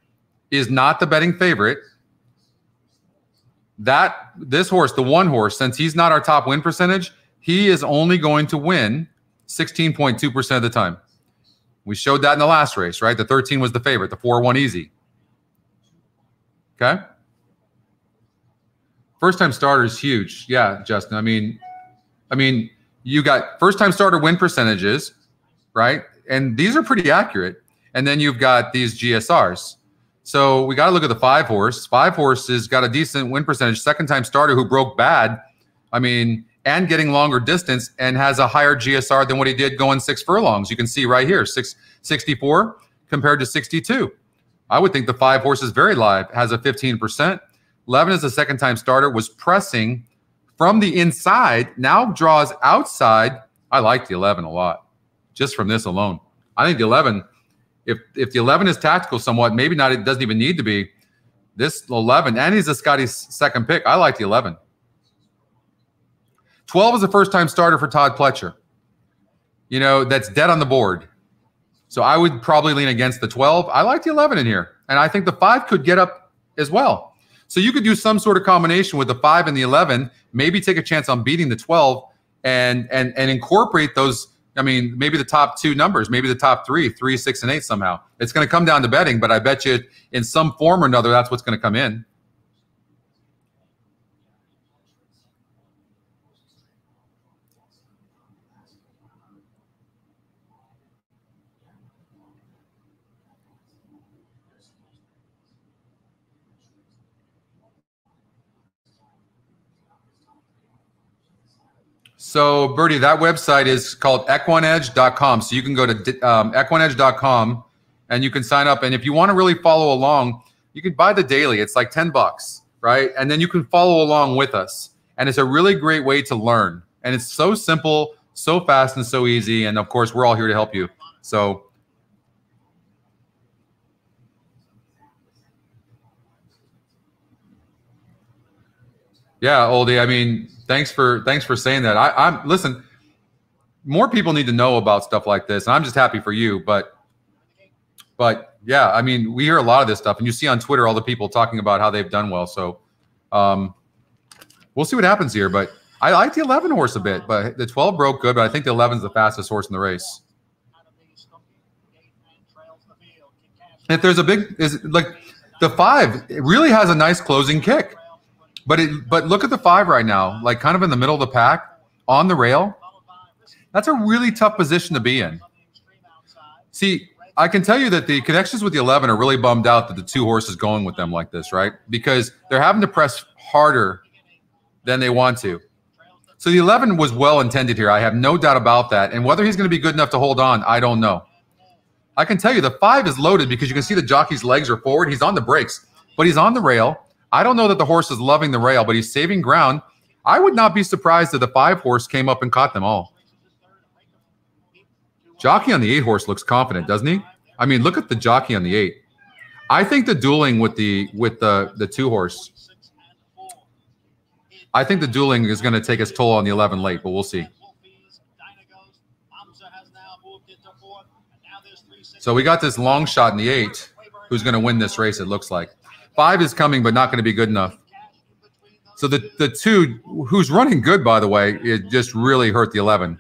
is not the betting favorite, that this horse, the one horse, since he's not our top win percentage, he is only going to win 16.2% of the time. We showed that in the last race, right? The 13 was the favorite, the 4 1 easy. Okay. First time starter is huge. Yeah, Justin. I mean, I mean, you got first time starter win percentages, right? And these are pretty accurate. And then you've got these GSRs. So we got to look at the five horse. Five horses got a decent win percentage. Second time starter who broke bad. I mean, and getting longer distance and has a higher GSR than what he did going six furlongs. You can see right here, six, 64 compared to 62. I would think the five horses very live has a 15%. Levin is a second time starter, was pressing from the inside, now draws outside. I like the 11 a lot just from this alone. I think the 11 if if the 11 is tactical somewhat, maybe not. It doesn't even need to be. This 11, and he's a Scotty's second pick. I like the 11. 12 is a first time starter for Todd Pletcher. You know, that's dead on the board. So I would probably lean against the 12. I like the 11 in here. And I think the five could get up as well. So you could do some sort of combination with the five and the 11, maybe take a chance on beating the 12 and and and incorporate those I mean, maybe the top two numbers, maybe the top three, three, six, and eight somehow. It's going to come down to betting, but I bet you in some form or another, that's what's going to come in. So, Bertie, that website is called EquinEdge.com. So you can go to um, EquinEdge.com and you can sign up. And if you want to really follow along, you can buy the daily. It's like 10 bucks, right? And then you can follow along with us. And it's a really great way to learn. And it's so simple, so fast, and so easy. And of course, we're all here to help you. So, yeah, Oldie, I mean, thanks for thanks for saying that. I, I'm listen. More people need to know about stuff like this, and I'm just happy for you. But but yeah, I mean, we hear a lot of this stuff, and you see on Twitter all the people talking about how they've done well. So um, we'll see what happens here. But I like the 11 horse a bit, but the 12 broke good. But I think the 11 is the fastest horse in the race. If there's a big is like the five, it really has a nice closing kick. But it, but look at the five right now, like kind of in the middle of the pack on the rail. That's a really tough position to be in. See, I can tell you that the connections with the 11 are really bummed out that the two horses going with them like this, right? Because they're having to press harder than they want to. So the 11 was well intended here. I have no doubt about that. And whether he's going to be good enough to hold on, I don't know. I can tell you the five is loaded because you can see the jockey's legs are forward. He's on the brakes, but he's on the rail. I don't know that the horse is loving the rail, but he's saving ground. I would not be surprised if the five horse came up and caught them all. Jockey on the eight horse looks confident, doesn't he? I mean, look at the jockey on the eight. I think the dueling with the with the the two horse. I think the dueling is going to take its toll on the eleven late, but we'll see. So we got this long shot in the eight. Who's going to win this race? It looks like five is coming, but not going to be good enough. So the the two who's running good, by the way, it just really hurt the eleven.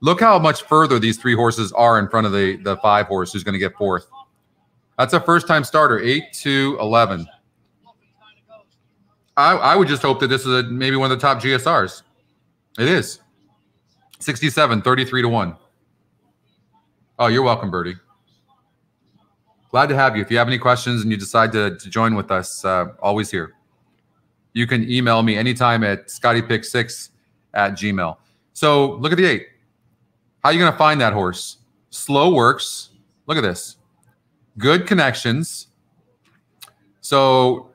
Look how much further these three horses are in front of the the five horse who's going to get fourth. That's a first time starter, eight to eleven. I, I would just hope that this is a, maybe one of the top GSRs. It is 67, 33 to 1. Oh, you're welcome, Birdie. Glad to have you. If you have any questions and you decide to, to join with us, uh, always here. You can email me anytime at scottypick6 at gmail. So look at the eight. How are you going to find that horse? Slow works. Look at this. Good connections. So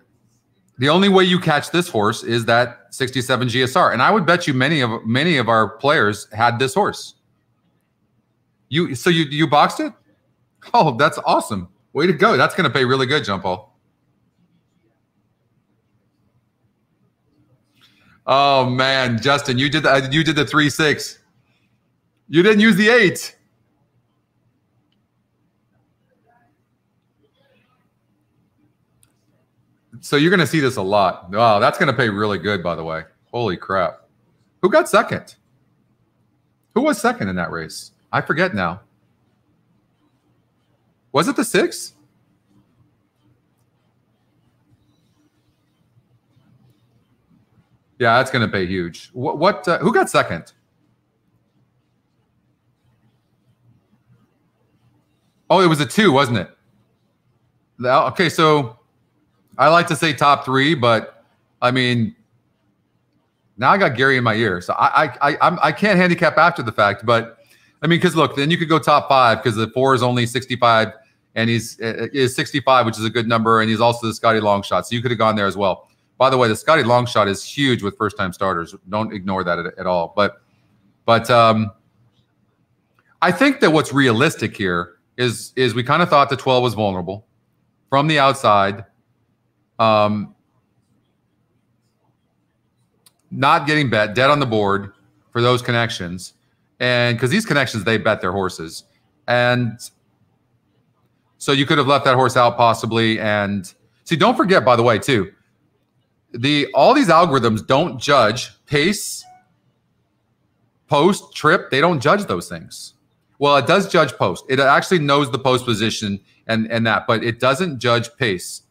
the only way you catch this horse is that 67 GSR. And I would bet you many of many of our players had this horse. You so you you boxed it? Oh, that's awesome. Way to go. That's going to pay really good, John Paul. Oh man, Justin, you did the uh, you did the three six. You didn't use the eight. So you're going to see this a lot. Wow, that's going to pay really good, by the way. Holy crap! Who got second? Who was second in that race? I forget now. Was it the six? Yeah, that's going to pay huge. What? what uh, who got second? Oh, it was a two, wasn't it? Okay, so I like to say top three, but I mean, now I got Gary in my ear, so I I I, I'm, I can't handicap after the fact, but I mean, because look, then you could go top five because the four is only 65 and he's is 65, which is a good number, and he's also the Scotty long shot, so you could have gone there as well. By the way, the Scotty long shot is huge with first time starters. Don't ignore that at, at all. But but um, I think that what's realistic here is is we kind of thought the 12 was vulnerable from the outside. Um, not getting bet, dead on the board for those connections. And because these connections, they bet their horses. And so you could have left that horse out possibly. And see, don't forget, by the way, too, the all these algorithms don't judge pace, post, trip. They don't judge those things. Well, it does judge post. It actually knows the post position and and that, but it doesn't judge pace.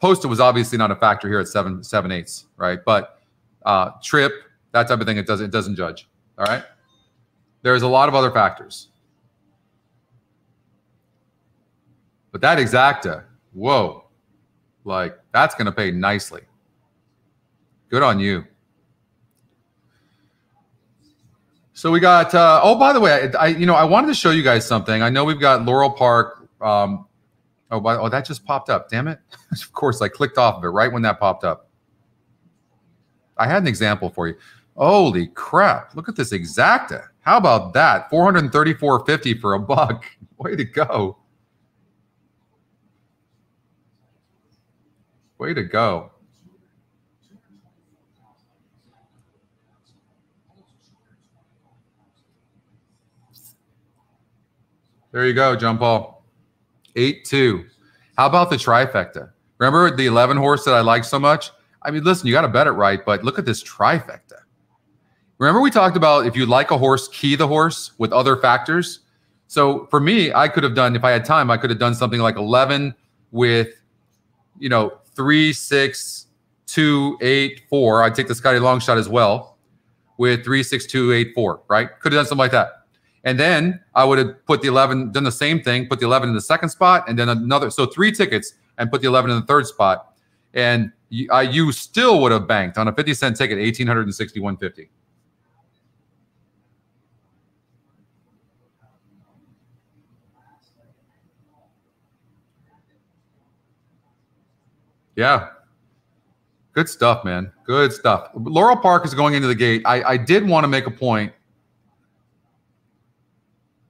Posted was obviously not a factor here at seven seven eighths, right? But uh, trip, that type of thing, it doesn't it doesn't judge. All right. There's a lot of other factors. But that exacta, whoa, like that's going to pay nicely. Good on you. So we got. Uh, oh, by the way, I, I, you know I wanted to show you guys something. I know we've got Laurel Park. Um, oh, by, oh, that just popped up. Damn it! of course, I clicked off of it right when that popped up. I had an example for you. Holy crap! Look at this exacta. How about that? Four hundred thirty-four fifty for a buck. Way to go! Way to go! There you go, John Paul. 8 2. How about the trifecta? Remember the 11 horse that I like so much? I mean, listen, you got to bet it right, but look at this trifecta. Remember, we talked about if you like a horse, key the horse with other factors. So for me, I could have done, if I had time, I could have done something like 11 with, you know, three, six, two, eight, four. I'd take the Scotty long shot as well with three, six, two, eight, four, right? Could have done something like that. And then I would have put the 11, done the same thing, put the 11 in the second spot, and then another. So three tickets and put the 11 in the third spot. And you, uh, you still would have banked on a 50 cent ticket 1861.50. Yeah. Good stuff, man. Good stuff. Laurel Park is going into the gate. I, I did want to make a point.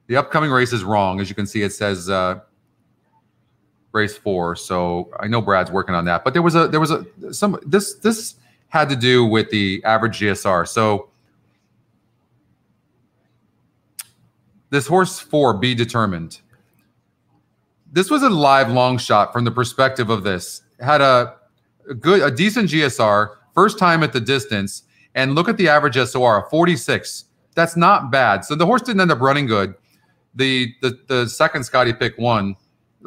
The upcoming race is wrong. As you can see, it says uh, race four. So I know Brad's working on that. But there was a there was a some this this had to do with the average GSR. So this horse four be determined. This was a live long shot from the perspective of this. Had a, a good a decent GSR, first time at the distance, and look at the average SOR, 46. That's not bad. So the horse didn't end up running good. The the the second Scotty pick one.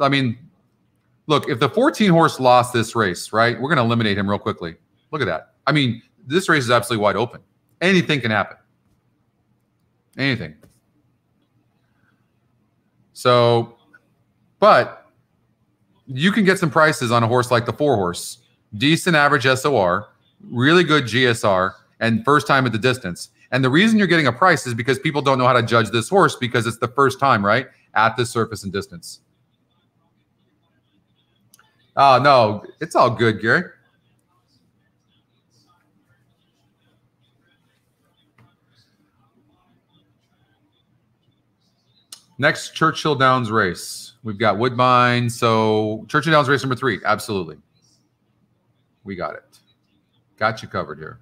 I mean, look, if the 14 horse lost this race, right, we're going to eliminate him real quickly. Look at that. I mean, this race is absolutely wide open. Anything can happen. Anything. So, but you can get some prices on a horse like the four horse, decent average SOR, really good GSR, and first time at the distance. And the reason you're getting a price is because people don't know how to judge this horse because it's the first time, right, at the surface and distance. Oh, no, it's all good, Gary. Next Churchill Downs race. We've got Woodbine. So Churchill Downs race number three. Absolutely. We got it. Got you covered here.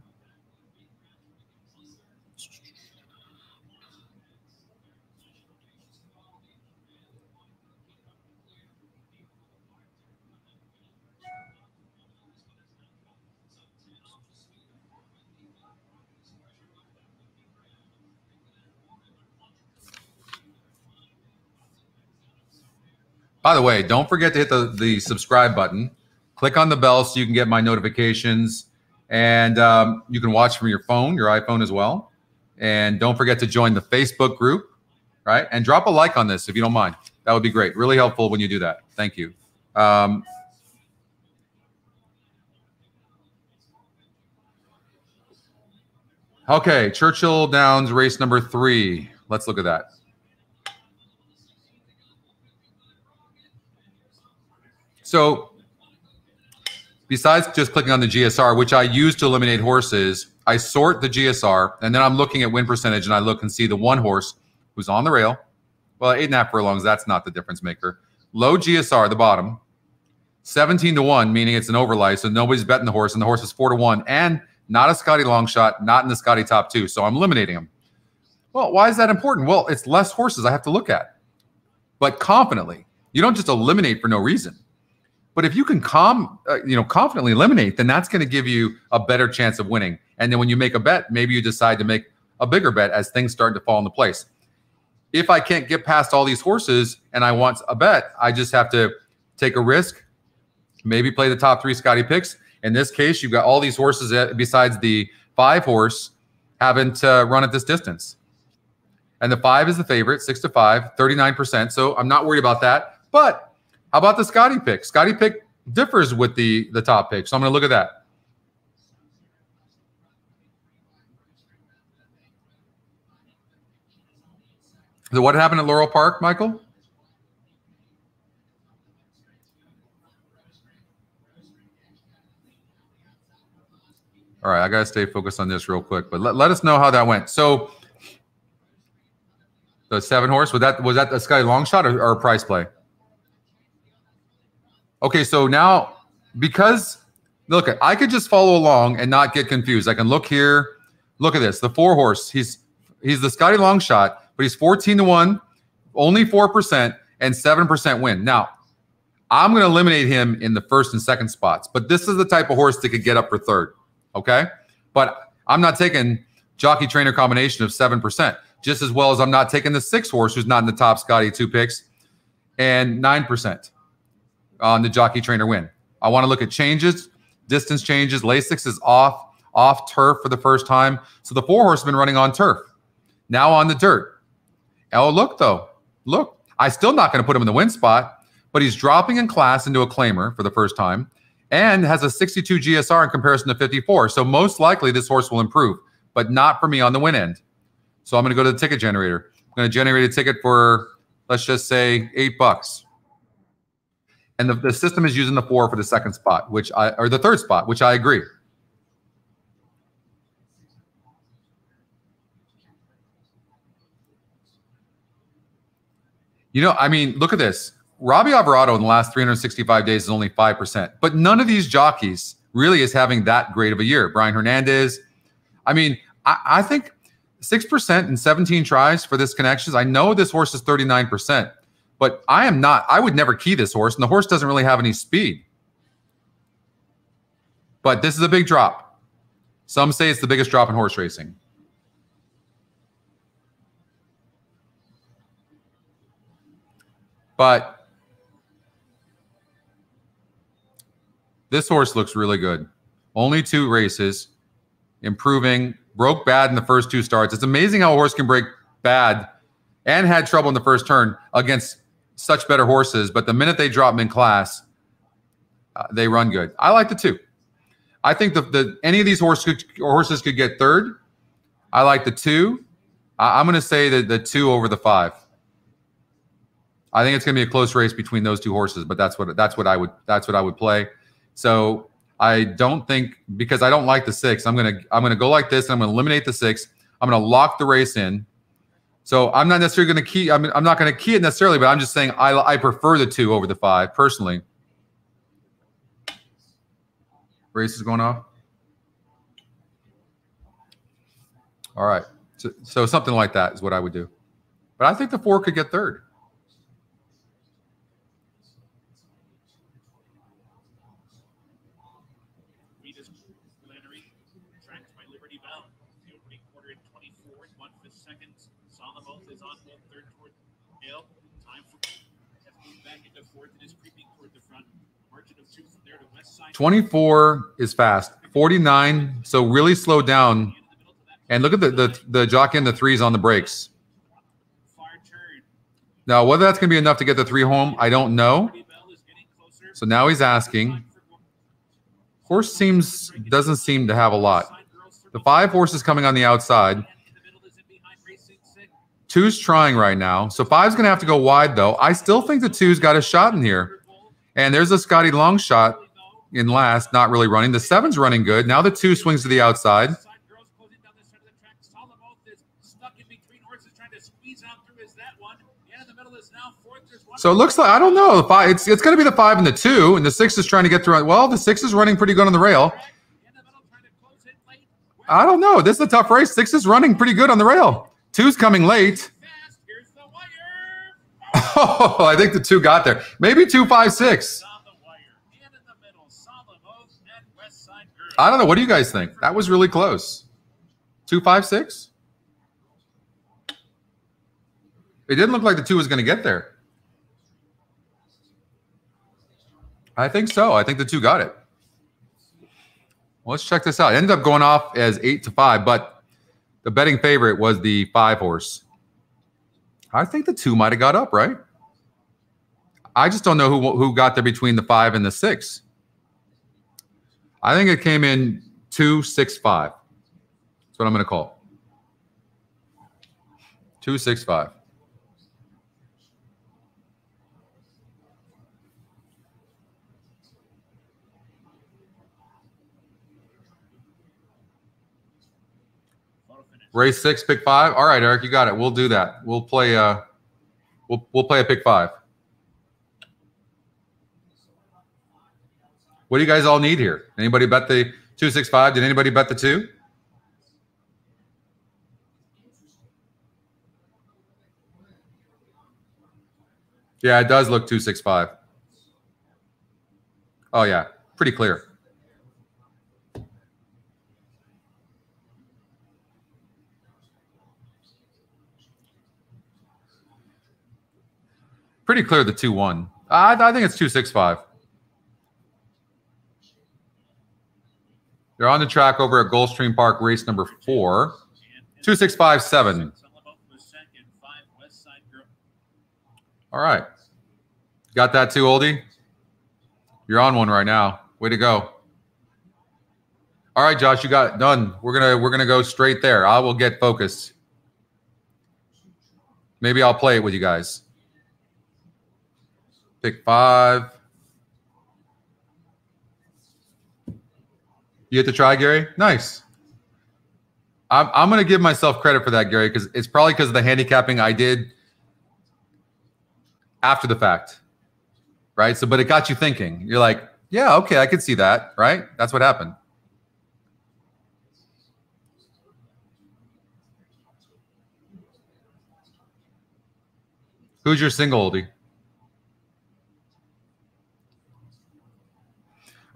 By the way, don't forget to hit the, the subscribe button. Click on the bell so you can get my notifications. And um, you can watch from your phone, your iPhone as well. And don't forget to join the Facebook group, right? And drop a like on this if you don't mind. That would be great. Really helpful when you do that. Thank you. Um, okay, Churchill Downs race number three. Let's look at that. So besides just clicking on the GSR, which I use to eliminate horses, I sort the GSR and then I'm looking at win percentage and I look and see the one horse who's on the rail. Well, eight and a half furlongs, that's not the difference maker. Low GSR, at the bottom, 17 to 1, meaning it's an overlay. So nobody's betting the horse, and the horse is 4 to 1, and not a Scotty long shot, not in the Scotty top two. So I'm eliminating him. Well, why is that important? Well, it's less horses I have to look at, but confidently. You don't just eliminate for no reason. But if you can calm, uh, you know, confidently eliminate, then that's going to give you a better chance of winning. And then when you make a bet, maybe you decide to make a bigger bet as things start to fall into place. If I can't get past all these horses and I want a bet, I just have to take a risk, maybe play the top three Scotty picks. In this case, you've got all these horses besides the five horse haven't uh, run at this distance. And the five is the favorite, six to five, 39%. So I'm not worried about that. But how about the Scotty pick? Scotty pick differs with the the top pick. So I'm going to look at that. So what happened at Laurel Park, Michael? All right, I got to stay focused on this real quick, but let, let us know how that went. So the seven horse, was that was that a Scotty long shot or, or a price play? Okay, so now because look, I could just follow along and not get confused. I can look here. Look at this. The four horse. He's he's the Scotty long shot, but he's 14 to 1, only 4% and 7% win. Now, I'm going to eliminate him in the first and second spots, but this is the type of horse that could get up for third. Okay. But I'm not taking jockey trainer combination of 7%, just as well as I'm not taking the six horse who's not in the top Scotty two picks and 9% on the jockey trainer win. I want to look at changes, distance changes. Lasix is off off turf for the first time. So the four horsemen running on turf. Now on the dirt. Oh, look though. Look, I still not going to put him in the win spot, but he's dropping in class into a claimer for the first time. and has a 62 GSR in comparison to 54. So most likely this horse will improve, but not for me on the win end. So I'm going to go to the ticket generator. I'm going to generate a ticket for, let's just say, eight bucks. And the, the system is using the four for the second spot, which I, or the third spot, which I agree. You know, I mean, look at this. Robby Albarado in the last 365 days is only 5%, but none of these jockeys really is having that great of a year. Brian Hernandez. I mean, I, I think 6% in 17 tries for this connections. I know this horse is 39%, but I am not, I would never key this horse, and the horse doesn't really have any speed. But this is a big drop. Some say it's the biggest drop in horse racing. But this horse looks really good. Only two races, improving. Broke bad in the first two starts. It's amazing how a horse can break bad and had trouble in the first turn against such better horses. But the minute they drop them in class, uh, they run good. I like the two. I think the, the any of these horse could, horses could get third. I like the two. I, I'm going to say that the two over the five. I think it's going to be a close race between those two horses, but that's what that's what I would that's what I would play. So I don't think because I don't like the six. I'm gonna I'm gonna go like this. And I'm gonna eliminate the six. I'm gonna lock the race in. So I'm not necessarily gonna key. I'm, I'm not gonna key it necessarily, but I'm just saying I I prefer the two over the five personally. Race is going off. All right. So, so something like that is what I would do. But I think the four could get third. Rita's Flannery, tracked by Liberty Bound. The opening quarter in 24 and one fifth seconds. Solomon is on hold third toward Hale. Time for has moved back into fourth and is creeping toward the front. Margin of two from there to west side. 24 is fast. 49, so really slow down. And look at the the, the jock in the threes on the brakes. Now, whether that's going to be enough to get the three home, I don't know. So now he's asking. Horse seems doesn't seem to have a lot. The five horses coming on the outside. Two's trying right now. So five's going to have to go wide, though. I still think the two's got a shot in here. And there's a Scotty Long shot in last, not really running. The seven's running good. Now the two swings to the outside. So it looks like I don't know. The five, it's it's going to be the five and the two, and the six is trying to get through. Well, the six is running pretty good on the rail. I don't know. This is a tough race. Six is running pretty good on the rail. Two's coming late. Oh, I think the two got there. Maybe two, five, six. On the wire. And in the middle, Solomon and West Side Girl. I don't know. What do you guys think? That was really close. Two, five, six. It didn't look like the two was going to get there. I think so. I think the two got it. Let's check this out. It ended up going off as eight to five, but the betting favorite was the five horse. I think the two might have got up, right? I just don't know who who got there between the five and the six. I think it came in two six five. That's what I'm going to call. Two six five. Photo. Race six, pick five. All right, Eric, you got it. We'll do that. We'll play. Uh, we'll we'll play a pick five. What do you guys all need here? Anybody bet the two six five? Did anybody bet the two? Yeah, it does look two six five. Oh yeah, pretty clear. Pretty clear the two one. I, I think it's two six five. They're on the track over at Gulfstream Park, race number four. And Two six five seven. Solomon was second. Five West Side Girl. All right. Got that too, oldie? You're on one right now. Way to go. All right, Josh, you got it done. We're gonna we're gonna go straight there. I will get focused. Maybe I'll play it with you guys. Pick five. You get to try, Gary? Nice. I'm, I'm going to give myself credit for that, Gary, because it's probably because of the handicapping I did after the fact. Right. So, but it got you thinking. You're like, yeah, okay, I could see that. Right. That's what happened. Who's your single oldie?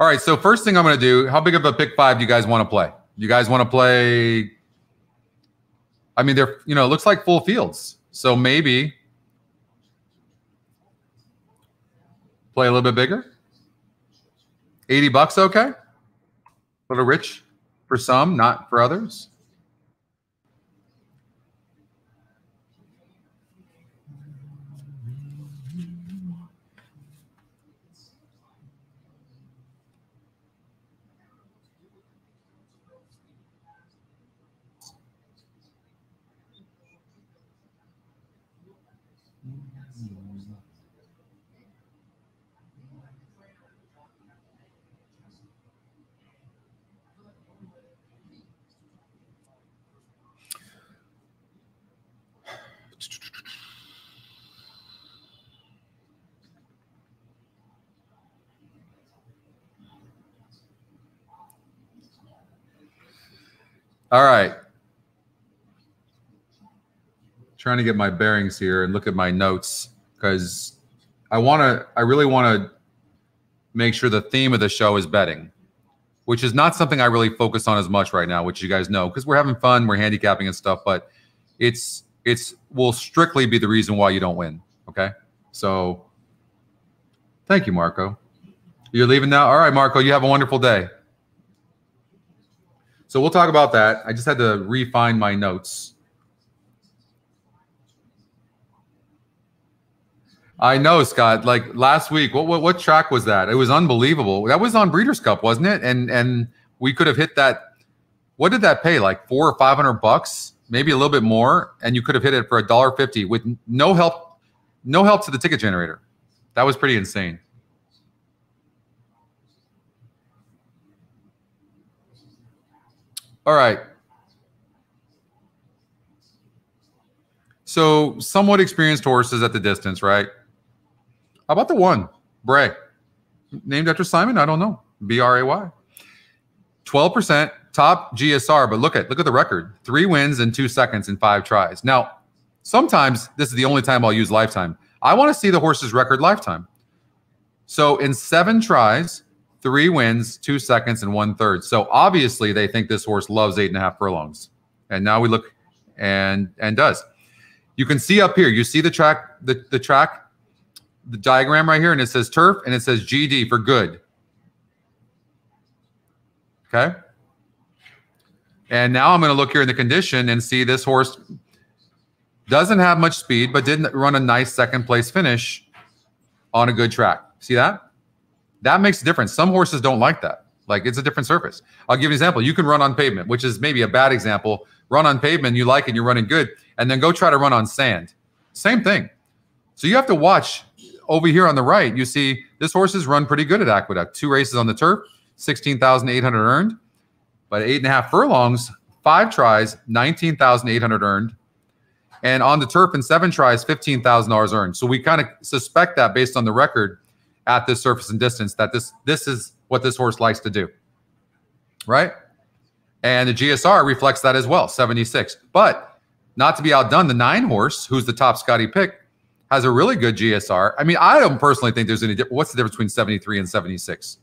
All right. So first thing I'm going to do, how big of a pick five do you guys want to play? You guys want to play? I mean, they're you know, it looks like full fields. So maybe play a little bit bigger. 80 bucks, okay? A little rich for some, not for others. All right. Trying to get my bearings here and look at my notes because I want to, I really want to make sure the theme of the show is betting, which is not something I really focus on as much right now, which you guys know because we're having fun, we're handicapping and stuff, but it's, it's will strictly be the reason why you don't win. Okay. So thank you, Marco. You're leaving now? All right, Marco, you have a wonderful day. So we'll talk about that. I just had to refine my notes. I know, Scott. Like last week, what, what what track was that? It was unbelievable. That was on Breeders' Cup, wasn't it? And and we could have hit that. What did that pay? Like four or five hundred bucks, maybe a little bit more, and you could have hit it for a dollar fifty with no help, no help to the ticket generator. That was pretty insane. All right. So somewhat experienced horses at the distance, right? How about the one, Bray? Named after Simon? I don't know. B R A Y. 12% top GSR, but look at look at the record. Three wins in two seconds in five tries. Now, sometimes this is the only time I'll use lifetime. I want to see the horse's record lifetime. So in seven tries, three wins, two seconds, and one third. So obviously they think this horse loves eight and a half furlongs. And now we look and and does. You can see up here, you see the track, the, the track, the diagram right here, and it says turf and it says GD for good. Okay. And now I'm going to look here in the condition and see this horse doesn't have much speed, but didn't run a nice second place finish on a good track. See that? That makes a difference. Some horses don't like that. Like it's a different surface. I'll give you an example. You can run on pavement, which is maybe a bad example. Run on pavement, you like it, you're running good, and then go try to run on sand. Same thing. So you have to watch over here on the right. You see this horse has run pretty good at Aqueduct. Two races on the turf, 16,800 earned, but eight and a half furlongs, five tries, 19,800 earned. And on the turf in seven tries, $15,000 earned. So we kind of suspect that based on the record at this surface and distance that this this is what this horse likes to do. Right? And the GSR reflects that as well, 76. But not to be outdone, the nine horse, who's the top Scotty pick, has a really good GSR. I mean, I don't personally think there's any. What's the difference between 73 and 76?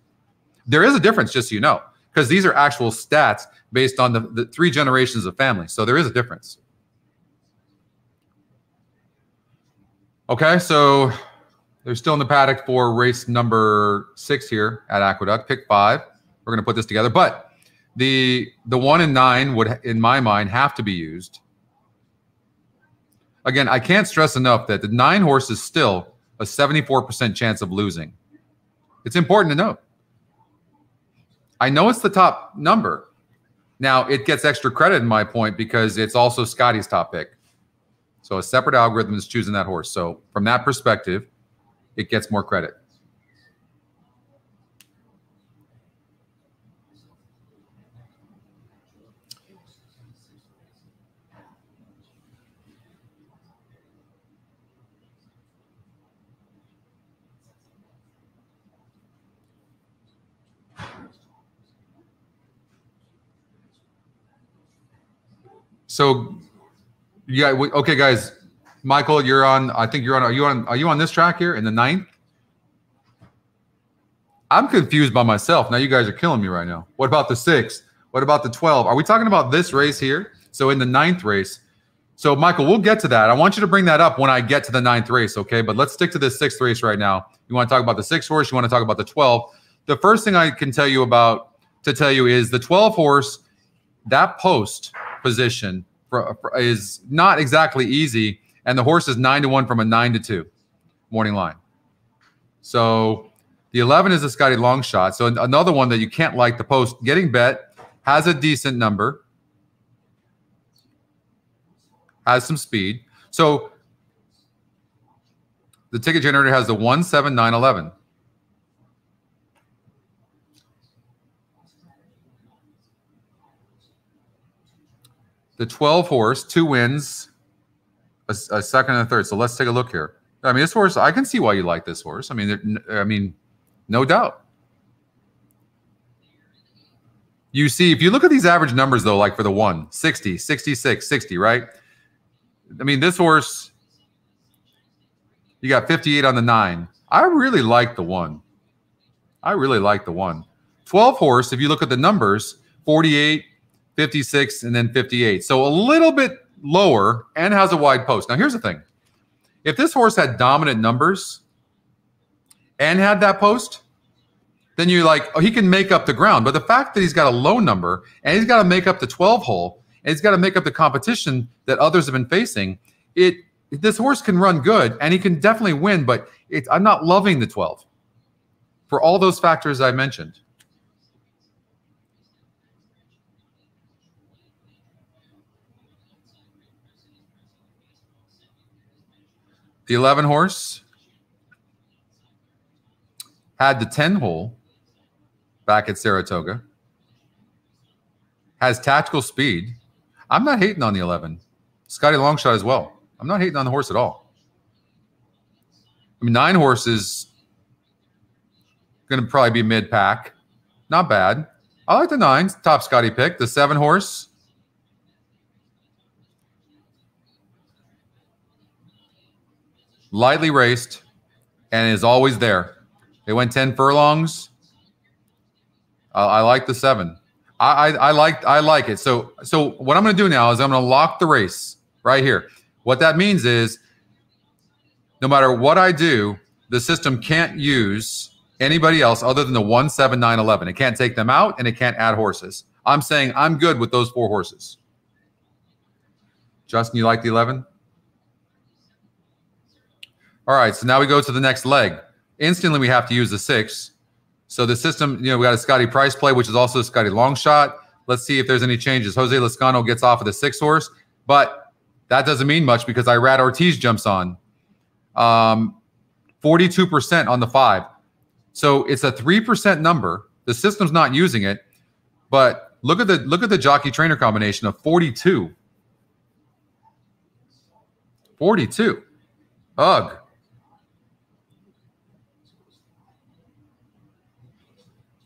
There is a difference, just so you know, because these are actual stats based on the, the three generations of family. So there is a difference. Okay, so they're still in the paddock for race number six here at Aqueduct. Pick five. We're going to put this together, but the the one and nine would, in my mind, have to be used. Again, I can't stress enough that the nine horse is still a 74% chance of losing. It's important to note. I know it's the top number. Now it gets extra credit in my point because it's also Scotty's top pick. So a separate algorithm is choosing that horse. So from that perspective, it gets more credit. So, yeah, okay, guys. Michael, you're on. I think you're on. Are you on? Are you on this track here in the ninth? I'm confused by myself. Now you guys are killing me right now. What about the six? What about the twelve? Are we talking about this race here? So in the ninth race. So Michael, we'll get to that. I want you to bring that up when I get to the ninth race, okay? But let's stick to the sixth race right now. You want to talk about the sixth horse? You want to talk about the twelve? The first thing I can tell you about to tell you is the twelve horse. That post position for, for, is not exactly easy, and the horse is nine to one from a nine to two morning line. So the eleven is a Scotty long shot. So another one that you can't like the post getting bet has a decent number, has some speed. So the ticket generator has the one seven nine eleven. the 12 horse, two wins, a, a, second and a third. So let's take a look here. I mean, this horse, I can see why you like this horse. I mean, I mean, no doubt. You see, if you look at these average numbers, though, like for the one, 60, 66, 60, right? I mean, this horse, you got 58 on the nine. I really like the one. I really like the one. 12 horse, if you look at the numbers, 48, 56, and then 58. So a little bit lower and has a wide post. Now, here's the thing if this horse had dominant numbers and had that post, then you're like, oh, he can make up the ground. But the fact that he's got a low number and he's got to make up the 12 hole and he's got to make up the competition that others have been facing, it this horse can run good and he can definitely win, but I'm not loving the 12 for all those factors I mentioned. The 11 horse had the 10 hole back at Saratoga, has tactical speed. I'm not hating on the 11. Scotty Longshot as well. I'm not hating on the horse at all. I mean, nine horses going to probably be mid pack. Not bad. I like the nines. Top Scotty pick. The seven horse lightly raced, and is always there. They went 10 furlongs. I like the seven. I, I, I like I like it. So so what I'm going to do now is I'm going to lock the race right here. What that means is, no matter what I do, the system can't use anybody else other than the one seven nine eleven. It can't take them out and it can't add horses. I'm saying I'm good with those four horses. Justin, you like the eleven? All right, so now we go to the next leg. Instantly, we have to use the six. So the system, you know, we got a Scotty Price play, which is also a Scotty long shot. Let's see if there's any changes. Jose Lezcano gets off of the six horse, but that doesn't mean much because Irad Ortiz jumps on. Um, 42% on the five. So it's a 3% number. The system's not using it, but look at the look at the jockey trainer combination of 42. 42. Ugh.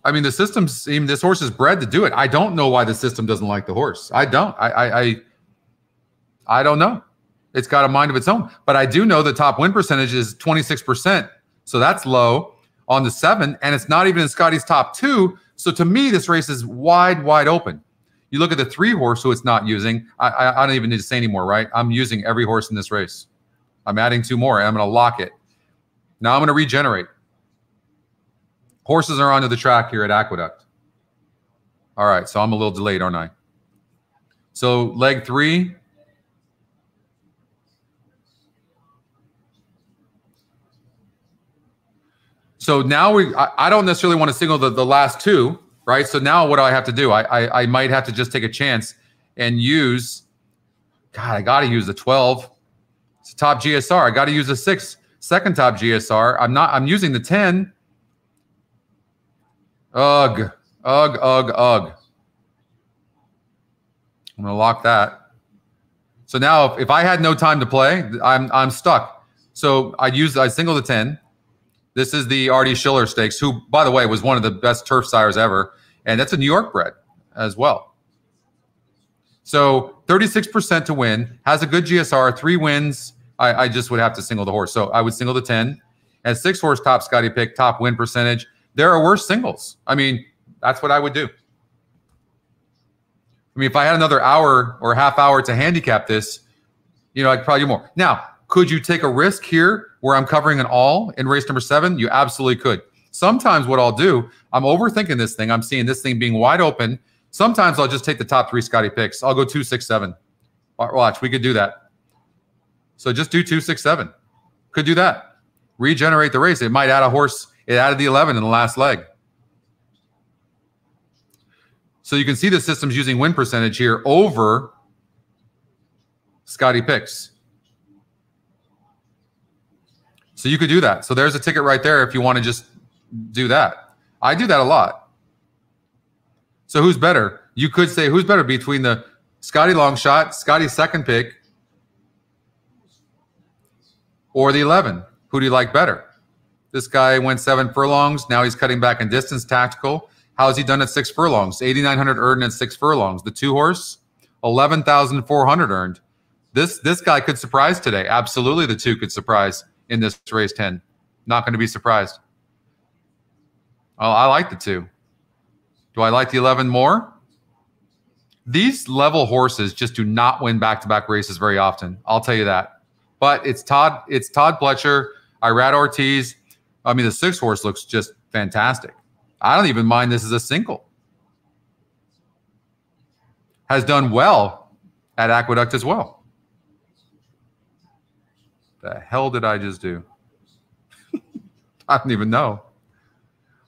I mean, the system's even this horse is bred to do it. I don't know why the system doesn't like the horse. I don't. I I I, I don't know. It's got a mind of its own. But I do know the top win percentage is 26%. So that's low on the seven. And it's not even in Scotty's top two. So to me, this race is wide, wide open. You look at the three horse who it's not using. I, I, I don't even need to say anymore, right? I'm using every horse in this race. I'm adding two more and I'm going to lock it. Now I'm going to regenerate. Horses are onto the track here at Aqueduct. All right, so I'm a little delayed, aren't I? So leg three. So now we, I, I don't necessarily want to signal the, the last two right? So now what do I have to do? I, I, I might have to just take a chance and use, God, I got to use the 12. It's a top GSR. I got to use the six, second top GSR. I'm not, I'm using the 10. Ugh, ugh, ugh, ugh. I'm gonna lock that. So now, if, if I had no time to play, I'm I'm stuck. So I'd use I single the ten. This is the Artie Schiller Stakes, who, by the way, was one of the best turf sires ever, and that's a New York bred as well. So 36% to win, has a good GSR, three wins. I, I just would have to single the horse. So I would single the 10. And six horse top Scotty pick, top win percentage. There are worse singles. I mean, that's what I would do. I mean, if I had another hour or half hour to handicap this, you know, I'd probably do more. Now, could you take a risk here where I'm covering an all in race number seven? You absolutely could. Sometimes what I'll do, I'm overthinking this thing. I'm seeing this thing being wide open. Sometimes I'll just take the top three Scotty picks. I'll go two, six, seven. Watch, we could do that. So just do two, six, seven. Could do that. Regenerate the race. It might add a horse. It added the 11 in the last leg. So you can see the system's using win percentage here over Scotty picks. So you could do that. So there's a ticket right there if you want to just do that. I do that a lot. So who's better? You could say who's better between the Scotty long shot, Scotty's second pick, or the 11. Who do you like better? This guy went seven furlongs. Now he's cutting back in distance tactical. How has he done at six furlongs? 8,900 earned at six furlongs. The two horse, 11,400 earned. This this guy could surprise today. Absolutely, the two could surprise in this race 10. Not going to be surprised. Oh, I like the two. Do I like the 11 more? These level horses just do not win back-to-back races very often. I'll tell you that. But it's Todd, it's Todd Pletcher, Irad Ortiz. I mean, the six horse looks just fantastic. I don't even mind this as a single. Has done well at Aqueduct as well. The hell did I just do? I don't even know.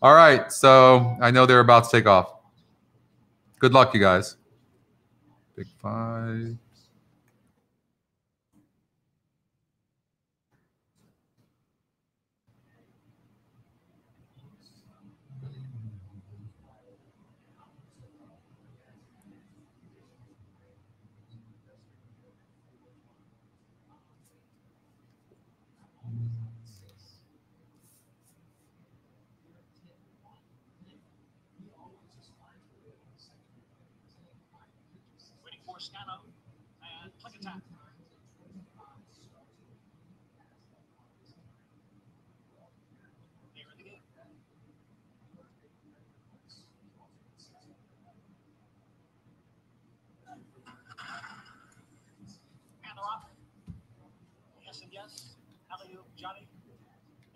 All right, so I know they're about to take off. Good luck, you guys. Big five. Waiting for Scano and click attack. Here in the game. And they're off. Yes and yes. Alley Johnny.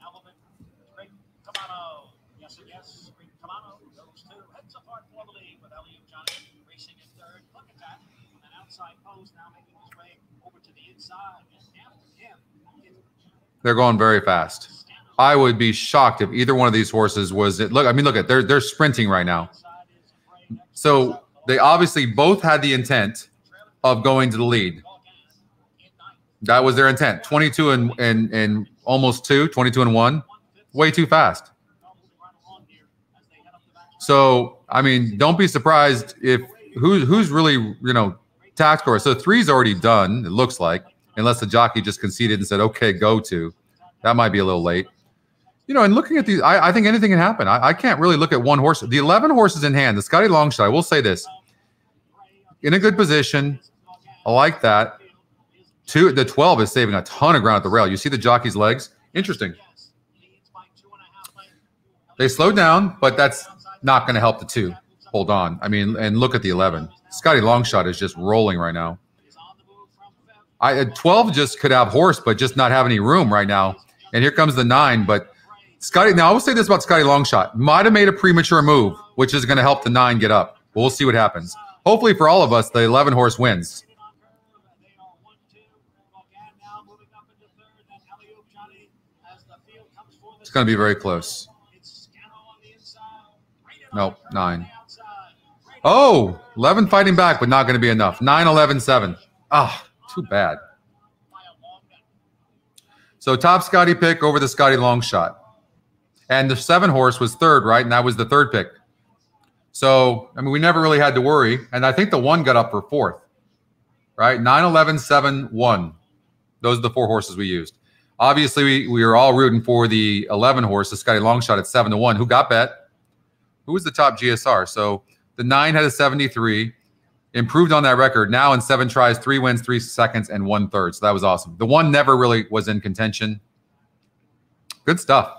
Alvin. Great Kamano. Yes and yes. Great Kamano. Those two heads apart for the lead with Alley Johnny racing in third. Look at that. An outside post now making his way over to the inside. And after him, They're going very fast. I would be shocked if either one of these horses was it. Look, I mean, look at they're they're sprinting right now. So they obviously both had the intent of going to the lead. That was their intent. 22 and and and almost two, 22 and one. Way too fast. So I mean, don't be surprised if who's who's really you know tactical. So three's already done. It looks like, unless the jockey just conceded and said, "Okay, go to." That might be a little late. You know, and looking at these, I, I think anything can happen. I, I can't really look at one horse. The 11 horses in hand, the Scotty Longshot, I will say this in a good position. I like that. Two, the 12 is saving a ton of ground at the rail. You see the jockey's legs? Interesting. They slowed down, but that's not going to help the two. Hold on. I mean, and look at the 11. Scotty Longshot is just rolling right now. I uh, 12 just could have horse, but just not have any room right now. And here comes the nine. But Scotty, now I will say this about Scotty Longshot. Might have made a premature move, which is going to help the nine get up. We'll see what happens. Hopefully for all of us, the 11 horse wins. It's going to be very close. Nope, nine. Oh, 11 fighting back, but not going to be enough. 9, 11, 7. Ah, too bad. So top Scotty pick over the Scotty long shot. And the seven horse was third, right? And that was the third pick. So, I mean, we never really had to worry. And I think the one got up for fourth, right? 9, 11, 7, 1. Those are the four horses we used. Obviously, we, we were all rooting for the 11 horse, the Scotty long shot at 7 to 1. Who got bet? Who was the top GSR? So the nine had a 73, improved on that record. Now in seven tries, three wins, three seconds, and one third. So that was awesome. The one never really was in contention. Good stuff.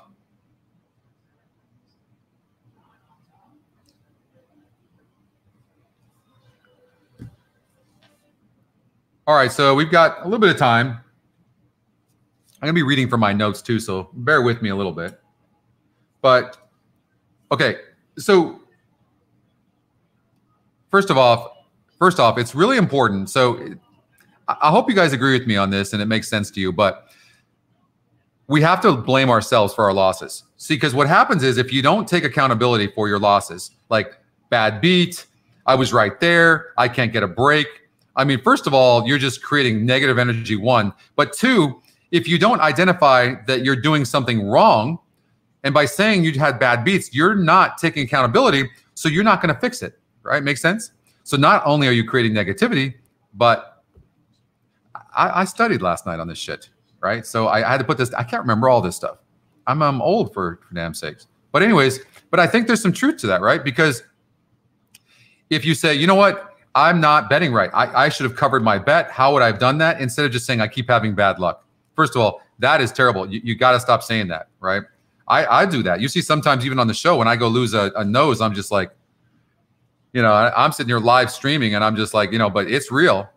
All right, so we've got a little bit of time. I'm going to be reading from my notes too, so bear with me a little bit. But okay, so first of all, first off, it's really important. So I hope you guys agree with me on this and it makes sense to you, but we have to blame ourselves for our losses. See, because what happens is if you don't take accountability for your losses, like bad beat, I was right there, I can't get a break. I mean, first of all, you're just creating negative energy, one. But two, if you don't identify that you're doing something wrong, and by saying you had bad beats, you're not taking accountability. So you're not going to fix it, right? Makes sense? So not only are you creating negativity, but I, I studied last night on this shit, right? So I, I, had to put this, I can't remember all this stuff. I'm, I'm old for, for damn sakes. But, anyways, but I think there's some truth to that, right? Because if you say, you know what, I'm not betting right, I, I should have covered my bet. How would I have done that? Instead of just saying, I keep having bad luck. First of all, that is terrible. You, you got to stop saying that, right? I, I do that. You see, sometimes even on the show, when I go lose a, a nose, I'm just like, you know, I, am sitting here live streaming and I'm just like, you know, but it's real.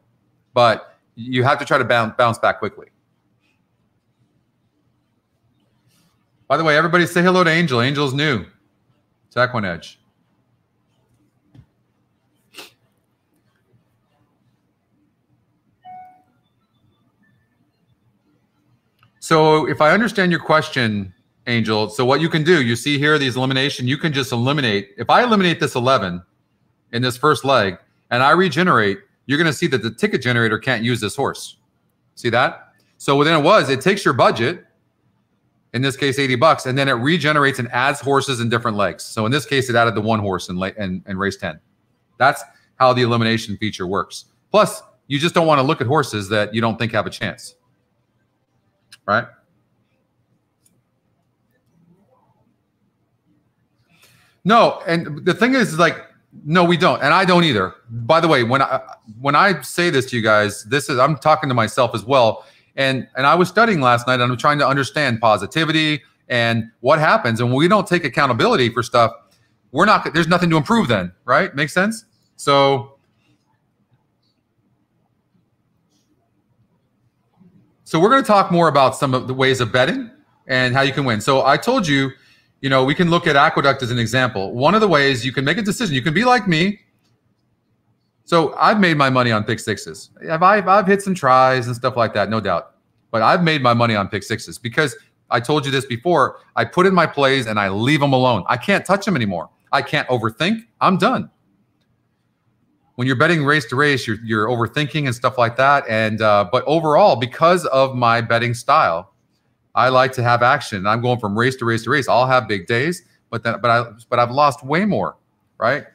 But you have to try to bounce, bounce back quickly. By the way, everybody say hello to Angel. Angel's new. Tech One Edge. So if I understand your question, Angel. So what you can do, you see here these elimination, you can just eliminate. If I eliminate this 11 in this first leg and I regenerate, you're going to see that the ticket generator can't use this horse. See that? So then it was, it takes your budget, in this case 80 bucks, and then it regenerates and adds horses in different legs. So in this case, it added the one horse in, in, in race 10. That's how the elimination feature works. Plus, you just don't want to look at horses that you don't think have a chance. Right? No, and the thing is, like, no, we don't, and I don't either. By the way, when I when I say this to you guys, this is I'm talking to myself as well. And and I was studying last night, and I'm trying to understand positivity and what happens. And when we don't take accountability for stuff, we're not. There's nothing to improve. Then, right? Makes sense. So. So we're going to talk more about some of the ways of betting and how you can win. So I told you you know, we can look at Aqueduct as an example. One of the ways you can make a decision, you can be like me. So I've made my money on pick sixes. I've, I've hit some tries and stuff like that, no doubt. But I've made my money on pick sixes because I told you this before. I put in my plays and I leave them alone. I can't touch them anymore. I can't overthink. I'm done. When you're betting race to race, you're, you're overthinking and stuff like that. And uh, but overall, because of my betting style, I like to have action. I'm going from race to race to race. I'll have big days, but then but I but I've lost way more, right?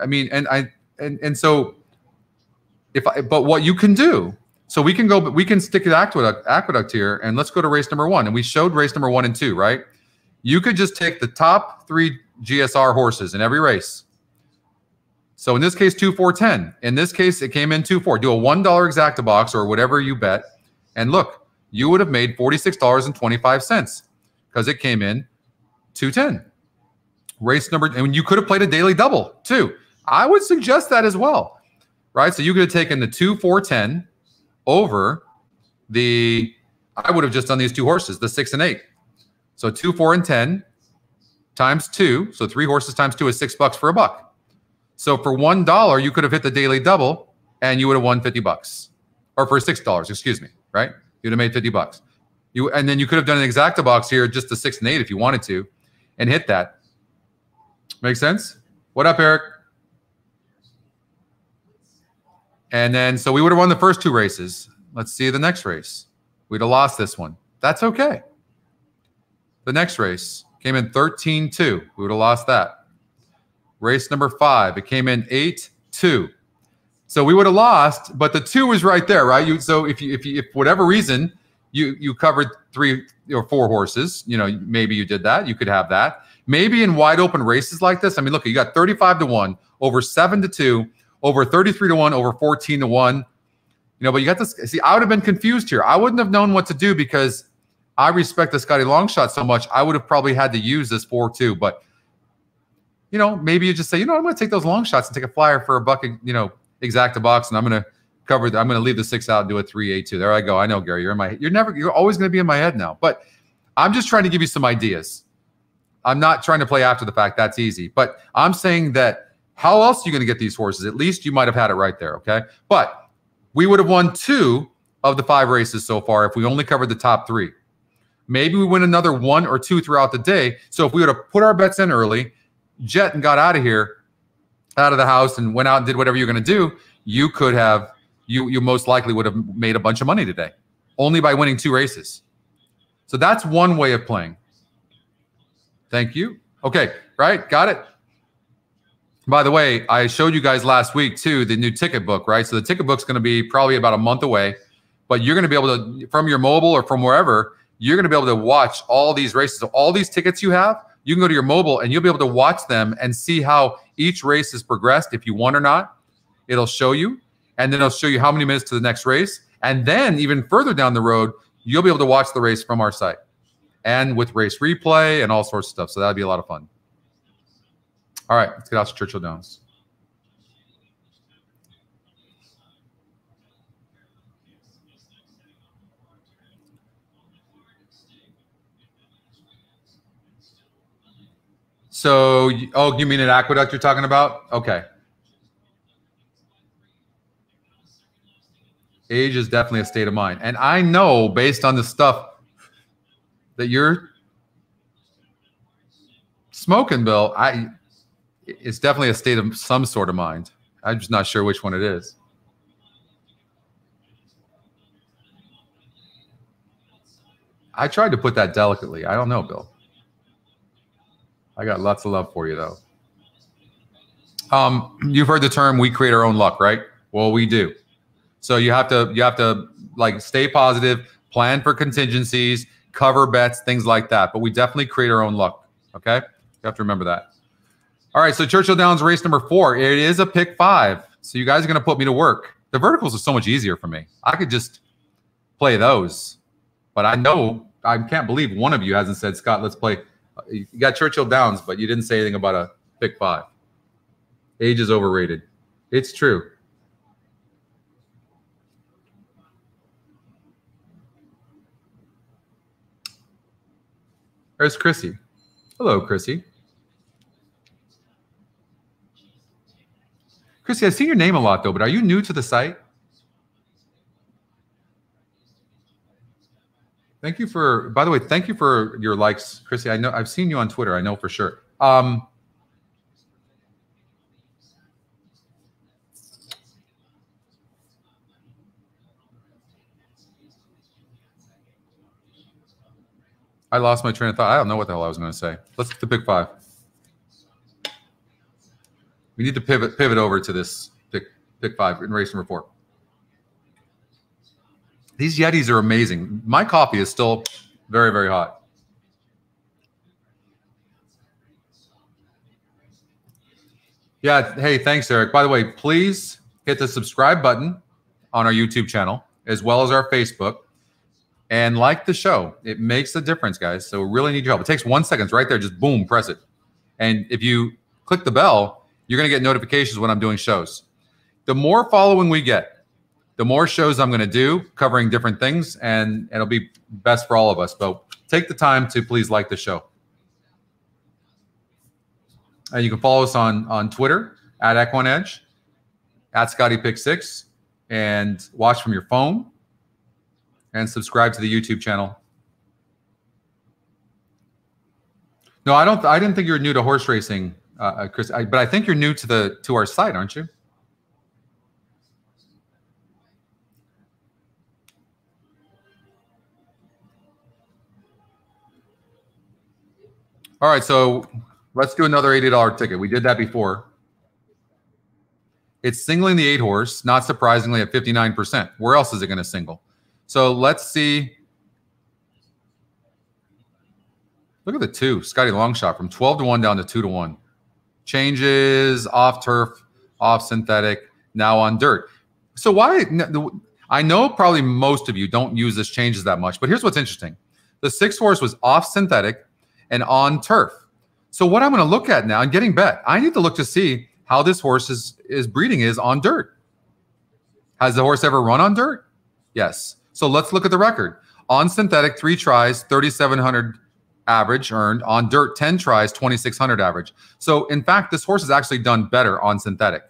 I mean, and I and and so if I but what you can do, so we can go, but we can stick at aqueduct aqueduct here, and let's go to race number one. And we showed race number one and two, right? You could just take the top three GSR horses in every race. So in this case, two, four, ten. In this case, it came in two, four. Do a one dollar exacta box or whatever you bet, and look, you would have made $46.25 because it came in 210. Race number, and you could have played a daily double too. I would suggest that as well, right? So you could have taken the 2 4 10 over the, I would have just done these two horses, the six and eight. So 2, 4, and 10 times two. So three horses times two is six bucks for a buck. So for one dollar, you could have hit the daily double and you would have won 50 bucks. Or for six dollars, excuse me, right? You'd have made 50 bucks. You and then you could have done an exacta box here, just the six and eight if you wanted to, and hit that. Make sense? What up, Eric? And then, so we would have won the first two races. Let's see the next race. We'd have lost this one. That's okay. The next race came in 13 2. We would have lost that. Race number five, it came in 8 2. So we would have lost, but the two was right there, right? You so if you if you if whatever reason you you covered three or four horses, you know, maybe you did that, you could have that. Maybe in wide open races like this, I mean, look, you got 35 to 1, over 7 to 2, over 33 to 1, over 14 to 1. You know, but you got this. See, I would have been confused here. I wouldn't have known what to do because I respect the Scotty Longshot so much. I would have probably had to use this 4 2. But, you know, maybe you just say, you know, I'm going to take those long shots and take a flyer for a bucket, you know, exacta box, and I'm to cover. The, I'm to leave the six out and do a 3 8 2. There I go. I know, Gary. You're in my You're never, you're always to be in my head now. But I'm just trying to give you some ideas. I'm not trying to play after the fact. That's easy. But I'm saying that how else are you going to get these horses? At least you might have had it right there. Okay. But we would have won two of the five races so far if we only covered the top three. Maybe we win another one or two throughout the day. So if we would have put our bets in early, jet and got out of here, out of the house, and went out and did whatever you're going to do, you could have, you you most likely would have made a bunch of money today, only by winning two races. So that's one way of playing. Thank you. Okay, right? Got it. By the way, I showed you guys last week too the new ticket book, right? So the ticket book's going to be probably about a month away, but you're going to be able to from your mobile or from wherever, you're going to be able to watch all these races. So all these tickets you have, you can go to your mobile and you'll be able to watch them and see how each race has progressed if you won or not. It'll show you, and then it'll show you how many minutes to the next race. And then even further down the road, you'll be able to watch the race from our site and with race replay and all sorts of stuff. So that'd be a lot of fun. All right, let's get out to Churchill Downs. So, oh, you mean an aqueduct you're talking about? Okay. Age is definitely a state of mind. And I know based on the stuff that you're smoking, Bill, I it's definitely a state of some sort of mind. I'm just not sure which one it is. I tried to put that delicately. I don't know, Bill. I got lots of love for you, though. Um, you've heard the term "we create our own luck," right? Well, we do. So you have to you have to like stay positive, plan for contingencies, cover bets, things like that. But we definitely create our own luck. Okay, you have to remember that. All right, so Churchill Downs race number four. It is a pick five. So you guys are going to put me to work. The verticals are so much easier for me. I could just play those. But I know I can't believe one of you hasn't said, Scott, let's play you got Churchill Downs, but you didn't say anything about a pick five. Age is overrated. It's true. There's Chrissy. Hello, Chrissy. Chrissy, I see your name a lot though, but are you new to the site? Thank you for, by the way, thank you for your likes, Chrissy. I know I've seen you on Twitter. I know for sure. Um, I lost my train of thought. I don't know what the hell I was going to say. Let's get the pick five. We need to pivot pivot over to this pick pick five in race number four. These Yetis are amazing. My coffee is still very, very hot. Yeah. Hey, thanks, Eric. By the way, please hit the subscribe button on our YouTube channel as well as our Facebook and like the show. It makes a difference, guys. So we really need your help. It takes one second. It's right there. Just boom, press it. And if you click the bell, you're going to get notifications when I'm doing shows. The more following we get, the more shows I'm going to do covering different things, and it'll be best for all of us. But take the time to please like the show. And you can follow us on on Twitter at EquinEdge, at Scotty Pick Six, and watch from your phone. And subscribe to the YouTube channel. No, I don't. I didn't think you were new to horse racing, uh, uh, Chris. I, but I think you're new to the to our site, aren't you? All right, so let's do another $80 ticket. We did that before. It's singling the eight horse, not surprisingly, at 59%. Where else is it going to single? So let's see. Look at the two, Scotty Longshot from 12 to 1 down to 2 to 1. Changes off turf, off synthetic, now on dirt. So why? I know probably most of you don't use this changes that much, but here's what's interesting. The six horse was off synthetic and on turf. So what I'm going to look at now and getting bet, I need to look to see how this horse is, is breeding is on dirt. Has the horse ever run on dirt? Yes. So let's look at the record. On synthetic, three tries, 3,700 average earned. On dirt, 10 tries, 2,600 average. So in fact, this horse has actually done better on synthetic.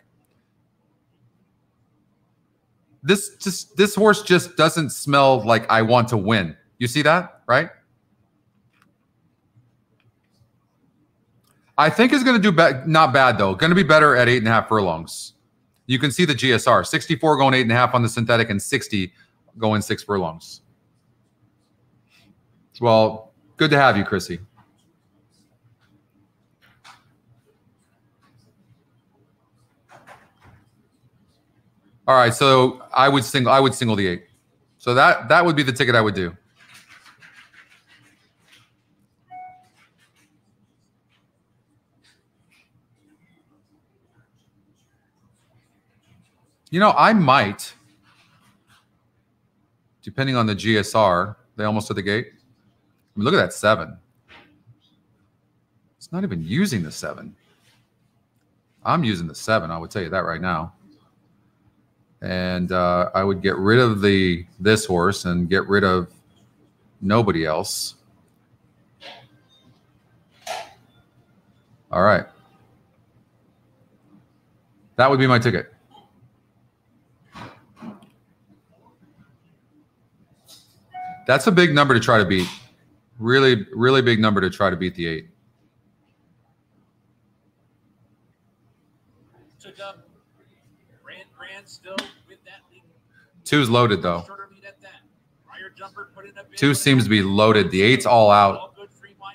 This just this horse just doesn't smell like I want to win. You see that, right? I think is going to do be- not bad though. Going to be better at eight and a half furlongs. You can see the GSR 64 going eight and a half on the synthetic and 60 going six furlongs. Well, good to have you, Chrissy. All right, so I would single I would single the eight. So that that would be the ticket I would do. You know, I might, depending on the GSR, they almost at the gate. I mean, look at that seven. It's not even using the seven. I'm using the seven. I would tell you that right now. And uh, I would get rid of the this horse and get rid of nobody else. All right. That would be my ticket. That's a big number to try to beat. Really, really big number to try to beat the eight. Two's loaded though. Two seems to be loaded. The eight's all out.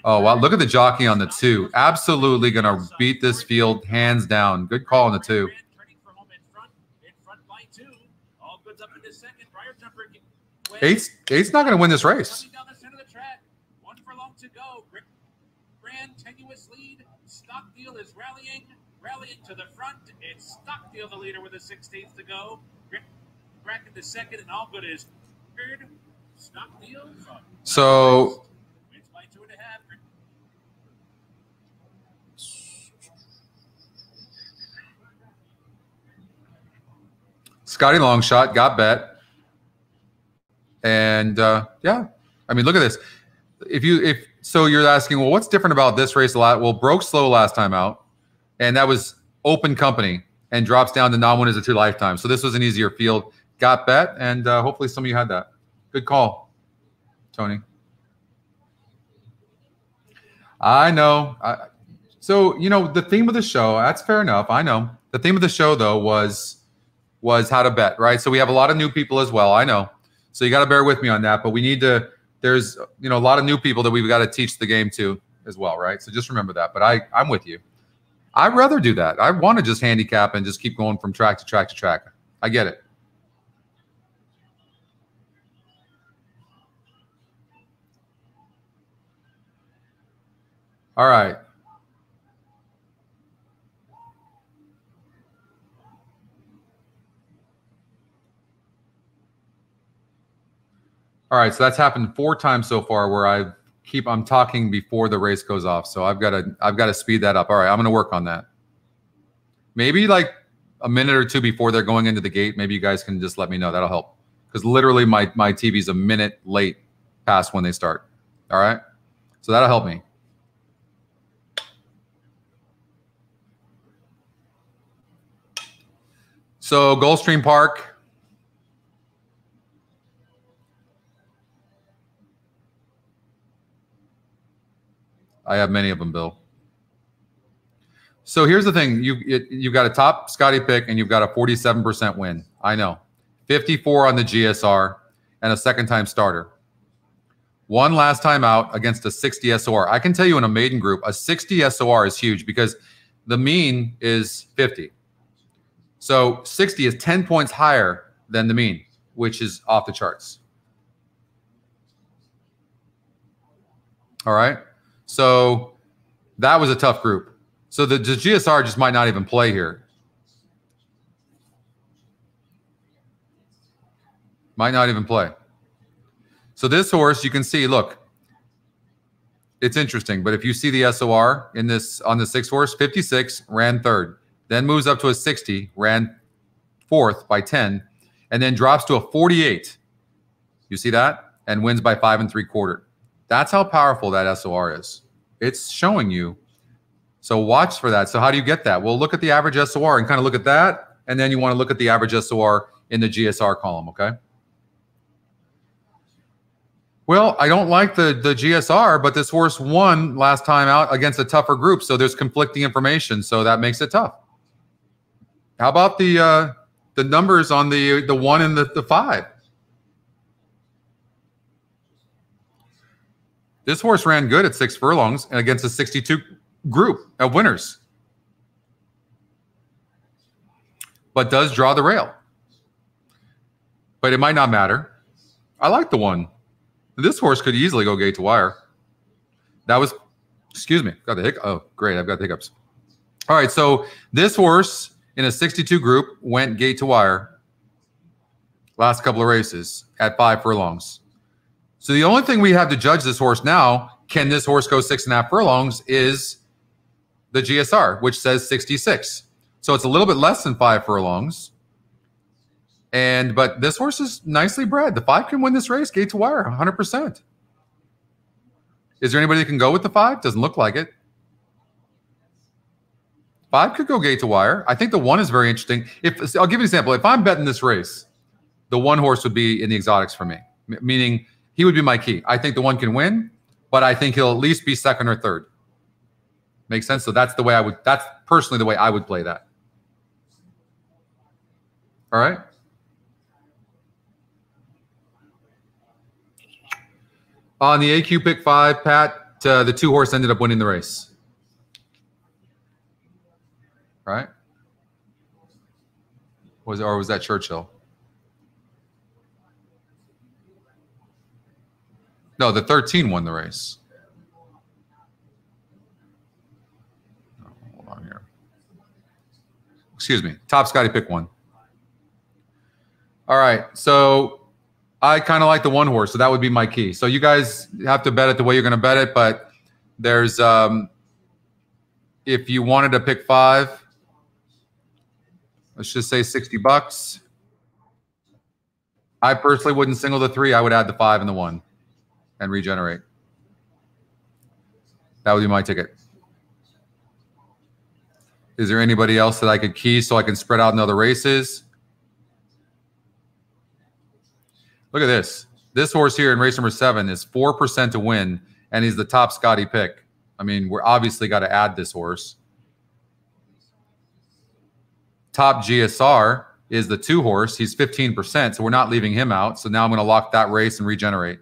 Oh wow! Look at the jockey on the two. Absolutely gonna beat this field hands down. Good call on the two. Eight's, eight's not going to win this race. One furlong to go. Grand tenuous lead. Stockdale is rallying, rallying to the front. It's Stockdale the leader with a 16th to go. The second, and all good is third. Stockdale. So. Scotty Longshot got bet. And uh, yeah, I mean, look at this. If you if so, you're asking, well, what's different about this race a lot? Well, broke slow last time out, and that was open company and drops down to non-winners of two lifetime. So this was an easier field. Got bet, and uh, hopefully some of you had that. Good call, Tony. I know. I, so you know the theme of the show. That's fair enough. I know the theme of the show though was was how to bet, right? So we have a lot of new people as well. I know. So you got to bear with me on that. But we need to. There's you know a lot of new people that we've got to teach the game to as well, right? So just remember that. But I I'm with you. I'd rather do that. I want to just handicap and just keep going from track to track to track. I get it. All right. All right, so that's happened four times so far where I keep I'm talking before the race goes off. So I've got to I've got to speed that up. All right, I'm going to work on that. Maybe like a minute or two before they're going into the gate, maybe you guys can just let me know. That'll help. Cuz literally my my TV's a minute late past when they start. All right? So that'll help me. So Gulfstream Park I have many of them, Bill. So here's the thing: you it, you've got a top Scotty pick, and you've got a 47% win. I know, 54 on the GSR, and a second time starter. One last time out against a 60 SOR. I can tell you in a maiden group, a 60 SOR is huge because the mean is 50. So 60 is 10 points higher than the mean, which is off the charts. All right. So that was a tough group. So the, the GSR just might not even play here. Might not even play. So this horse, you can see, look, it's interesting. But if you see the SOR in this on the six horse, 56 ran third, then moves up to a 60, ran fourth by 10, and then drops to a 48. You see that? And wins by five and three quarter. That's how powerful that SOR is. It's showing you so watch for that. So how do you get that? Well, look at the average SOR and kind of look at that. And then you want to look at the average SOR in the GSR column, okay? Well, I don't like the, the GSR, but this horse won last time out against a tougher group. So there's conflicting information. So that makes it tough. How about the uh, the numbers on the the one and the, the five? This horse ran good at six furlongs against a 62 group of winners, but does draw the rail. But it might not matter. I like the one. This horse could easily go gate to wire. That was, excuse me, got the hic. Oh, great. I've got the hiccups. All right. So this horse in a 62 group went gate to wire last couple of races at five furlongs. So the only thing we have to judge this horse now, can this horse go six and a half furlongs, is the GSR, which says 66. So it's a little bit less than five furlongs. And but this horse is nicely bred. The five can win this race, gate to wire, 100%. Is there anybody that can go with the five? Doesn't look like it. Five could go gate to wire. I think the one is very interesting. If I'll give you an example, if I'm betting this race, the one horse would be in the exotics for me, meaning he would be my key. I think the one can win, but I think he'll at least be second or third. Makes sense. So that's the way I would. That's personally the way I would play that. All right. On the AQ pick five, Pat, uh, the two horse ended up winning the race. Right? Was or was that Churchill? No, the 13 won the race. Hold on here. excuse me, top Scotty pick one. All right. So I kind of like the one horse. So that would be my key. So you guys have to bet it the way you're going to bet it. But there's, um, if you wanted to pick five, let's just say 60 bucks. I personally wouldn't single the three. I would add the five and the one and regenerate. That would be my ticket. Is there anybody else that I could key so I can spread out in other races? Look at this. This horse here in race number seven is 4% to win, and he's the top Scotty pick. I mean, we're obviously got to add this horse. Top GSR is the two horse. He's 15%, so we're not leaving him out. So now I'm going to lock that race and regenerate.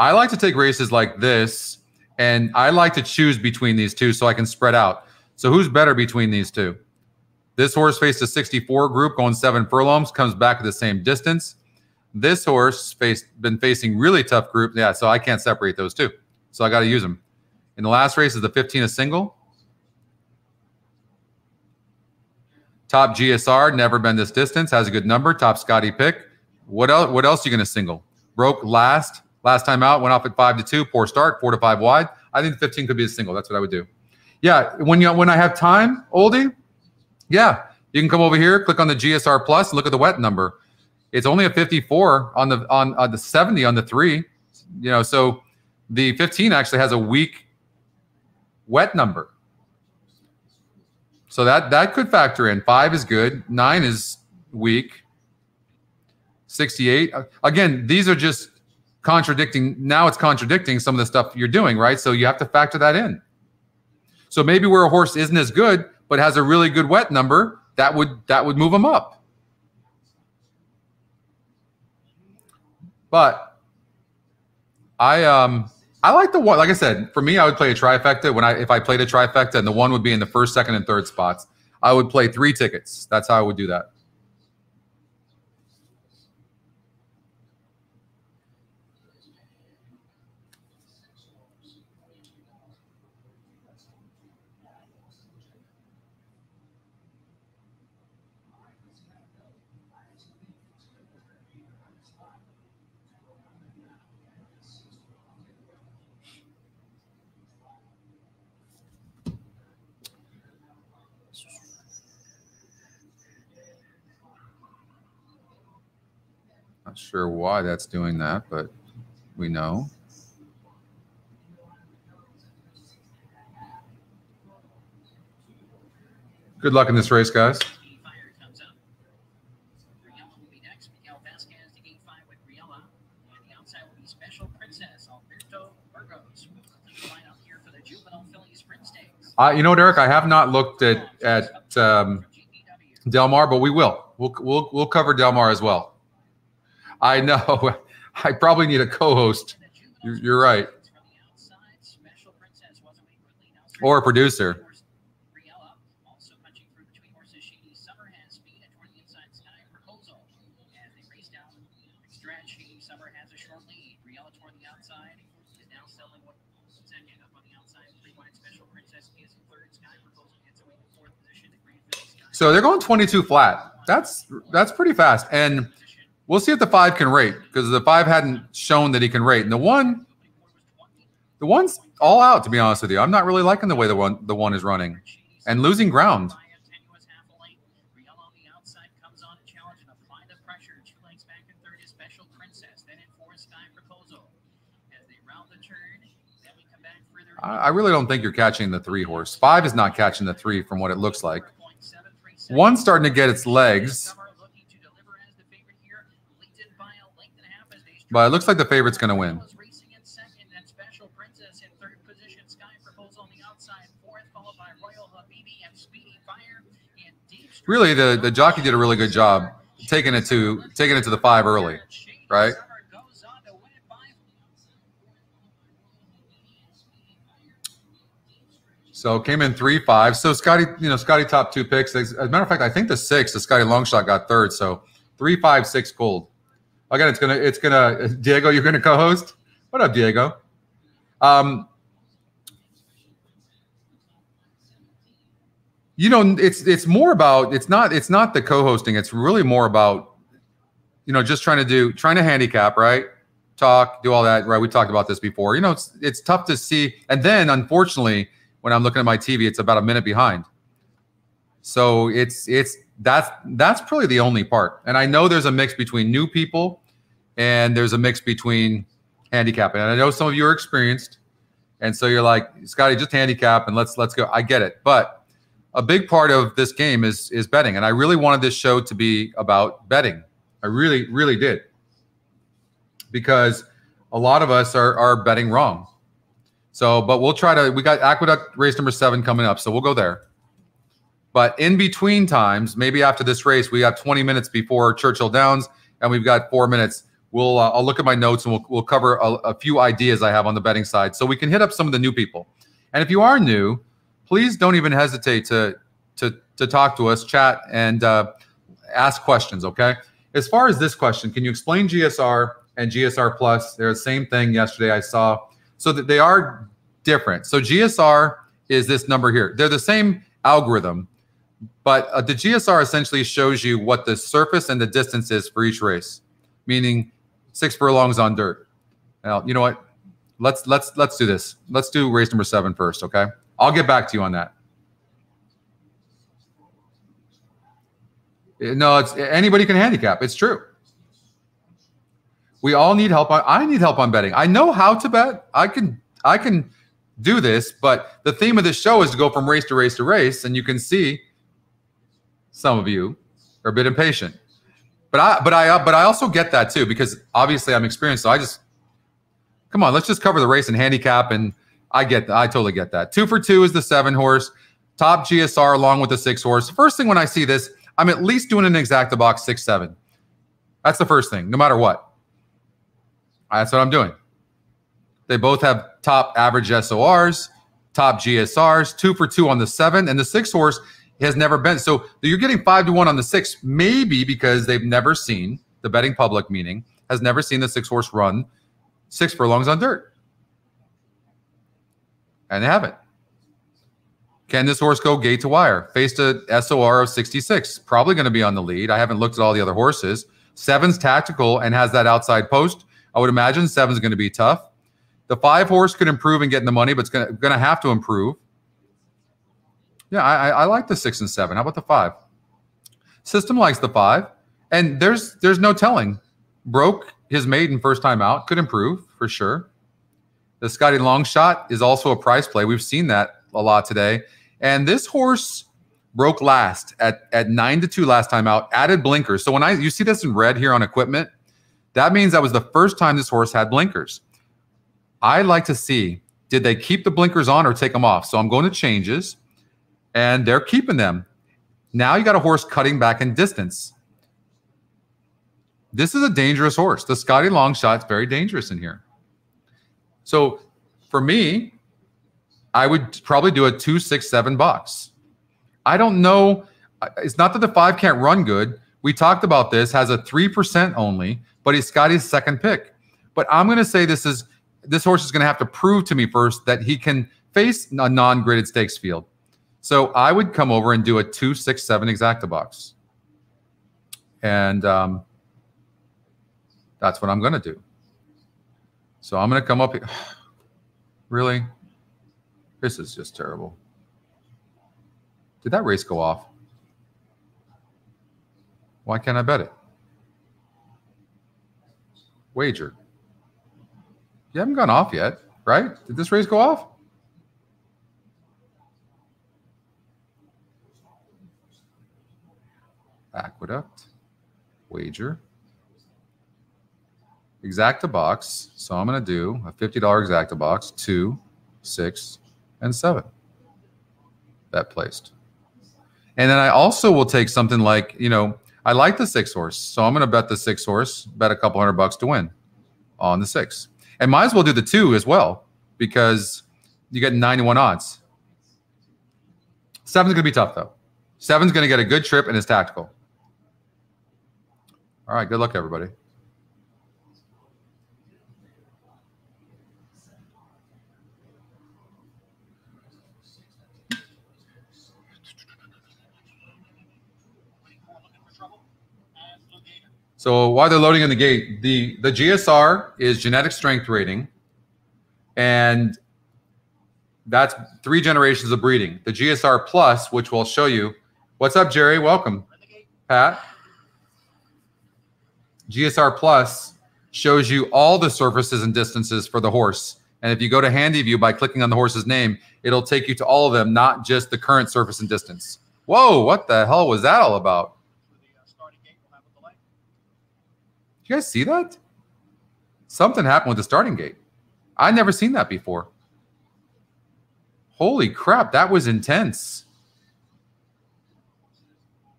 I like to take races like this, and I like to choose between these two so I can spread out. So who's better between these two? This horse faced a 64 group going seven furlongs, comes back at the same distance. This horse faced been facing really tough group. Yeah, so I can't separate those two. So I got to use them. In the last race is the 15 a single. Top GSR, never been this distance, has a good number. Top Scotty pick. What else? What else are you going to single? Broke last Last time out, went off at five to two, poor start, four to five wide. I think 15 could be a single. That's what I would do. Yeah, when you when I have time, oldie, yeah, you can come over here, click on the GSR plus, and look at the wet number. It's only a 54 on the on, on the 70 on the three. You know, so the 15 actually has a weak wet number. So that that could factor in. Five is good. Nine is weak. 68. Uh, again, these are just contradicting now it's contradicting some of the stuff you're doing, right? So you have to factor that in. So maybe where a horse isn't as good but has a really good wet number, that would that would move them up. But I um I like the one. Like I said, for me, I would play a trifecta. When I if I played a trifecta, and the one would be in the first, second, and third spots, I would play three tickets. That's how I would do that. Sure why that's doing that, but we know. Good luck in this race, guys. Uh, you know what, Eric? I have not looked at at um, Del Mar, but we will. We'll we'll we'll cover Del Mar as well. I know. I probably need a co-host You're- right. Or a producer. So they're going 22 flat. That's that's pretty fast. And. We'll see if the five can rate because the five hadn't shown that he can rate. And the one, Opening quarter was 20. the one's all out. To be honest with you, I'm not really liking the way the one the one is running and losing ground. I really don't think you're catching the three horse. Five is not catching the three from what it looks like. One's starting to get its legs, but it looks like the favorite's going to win. Racing in second, then Special Princess in third position. Sky Proposal on the outside, fourth, followed by Royal Habibi and Speedy Fire. And Deep Really, the the jockey did a really good job taking it to taking it to the five early. right? So came in three five. So Scotty, you know, Scotty top two picks. As a matter of fact, I think the six, the Scotty Longshot got third. So three five six gold. Again, it's gonna it's gonna Diego. You're gonna co-host. What up, Diego? Um, you know, it's it's more about it's not it's not the co-hosting. It's really more about you know just trying to do trying to handicap right talk, do all that, right? We talked about this before. You know, it's it's tough to see. And then unfortunately, when I'm looking at my TV, it's about a minute behind. So it's it's that's that's probably the only part. And I know there's a mix between new people and there's a mix between handicapping. And I know some of you are experienced. And so you're like, Scotty, just handicap and let's let's go. I get it. But a big part of this game is is betting. And I really wanted this show to be about betting. I really, really did because a lot of us are, are betting wrong. So, but we'll try to, we got Aqueduct race number seven coming up. So we'll go there. But in between times, maybe after this race, we got 20 minutes before Churchill Downs and we've got four minutes. We'll, uh, I'll look at my notes and we'll, we'll cover a, a few ideas I have on the betting side so we can hit up some of the new people. And if you are new, please don't even hesitate to, to, to talk to us, chat, and uh, ask questions. Okay. As far as this question, can you explain GSR and GSR Plus? They're the same thing yesterday I saw. So that they are different. So GSR is this number here. They're the same algorithm, but uh, the GSR essentially shows you what the surface and the distance is for each race, meaning six furlongs on dirt. Now, you know what? Let's let's let's do this. Let's do race number seven first, okay? I'll get back to you on that. Uh, No, it's anybody can handicap. It's true. We all need help. On, I need help on betting. I know how to bet. I can I can do this, but the theme of this show is to go from race to race to race, and you can see some of you are a bit impatient. But I but I but I also get that too because obviously I'm experienced. So I just Come on, let's just cover the race and handicap. And I get that. I totally get that. Two for two is the seven horse, top GSR along with the six horse. First thing when I see this, I'm at least doing an exacta box six, seven. That's the first thing, no matter what. That's what I'm doing. They both have top average SORs, top GSRs, two for two on the seven, and the six horse has never been. So you're getting five to one on the six, maybe because they've never seen the betting public, meaning has never seen the six horse run six furlongs on dirt. And they haven't. Can this horse go gate to wire? Faced a SOR of 66. Probably going to be on the lead. I haven't looked at all the other horses. Seven's tactical and has that outside post. I would imagine seven's going to be tough. The five horse could improve and get in the money, but it's going to, have to improve. Yeah, I, I like the six and seven. How about the five? System likes the five, and there's there's no telling. Broke his maiden first time out could improve for sure. The Scotty Long Shot is also a price play. We've seen that a lot today. And this horse broke last at, at nine to two last time out, added blinkers. So when I you see this in red here on equipment, that means that was the first time this horse had blinkers. I like to see did they keep the blinkers on or take them off? So I'm going to changes and they're keeping them. Now you got a horse cutting back in distance. This is a dangerous horse. The Scotty Long shot's very dangerous in here. So for me, I would probably do a two, six, seven box. I don't know. It's not that the five can't run good. We talked about this, has a 3% only, but he's Scotty's second pick. But I'm going to say this is this horse is going to have to prove to me first that he can face a non-graded stakes field. So I would come over and do a two, six, seven exacta box. And um, that's what I'm going to do. So I'm going to come up here. really? This is just terrible. Did that race go off? Why can't I bet it? Wager. You haven't gone off yet, right? Did this race go off? Aqueduct. Wager exacta box. So I'm going to do a $50 exacta box, two, six, and seven. Bet placed. And then I also will take something like, you know, I like the six horse. So I'm going to bet the six horse, bet a couple hundred bucks to win on the six. And might as well do the two as well because you get 91 odds. Seven's going to be tough though. Seven's going to get a good trip and is tactical. All right. Good luck, everybody. So while they're loading in the gate, the, the GSR is genetic strength rating, and that's three generations of breeding. The GSR Plus, which we'll show you. What's up, Jerry? Welcome. Pat. GSR Plus shows you all the surfaces and distances for the horse. And if you go to Handy View by clicking on the horse's name, it'll take you to all of them, not just the current surface and distance. Whoa, what the hell was that all about? you guys see that? Something happened with the starting gate. I never seen that before. Holy crap, that was intense.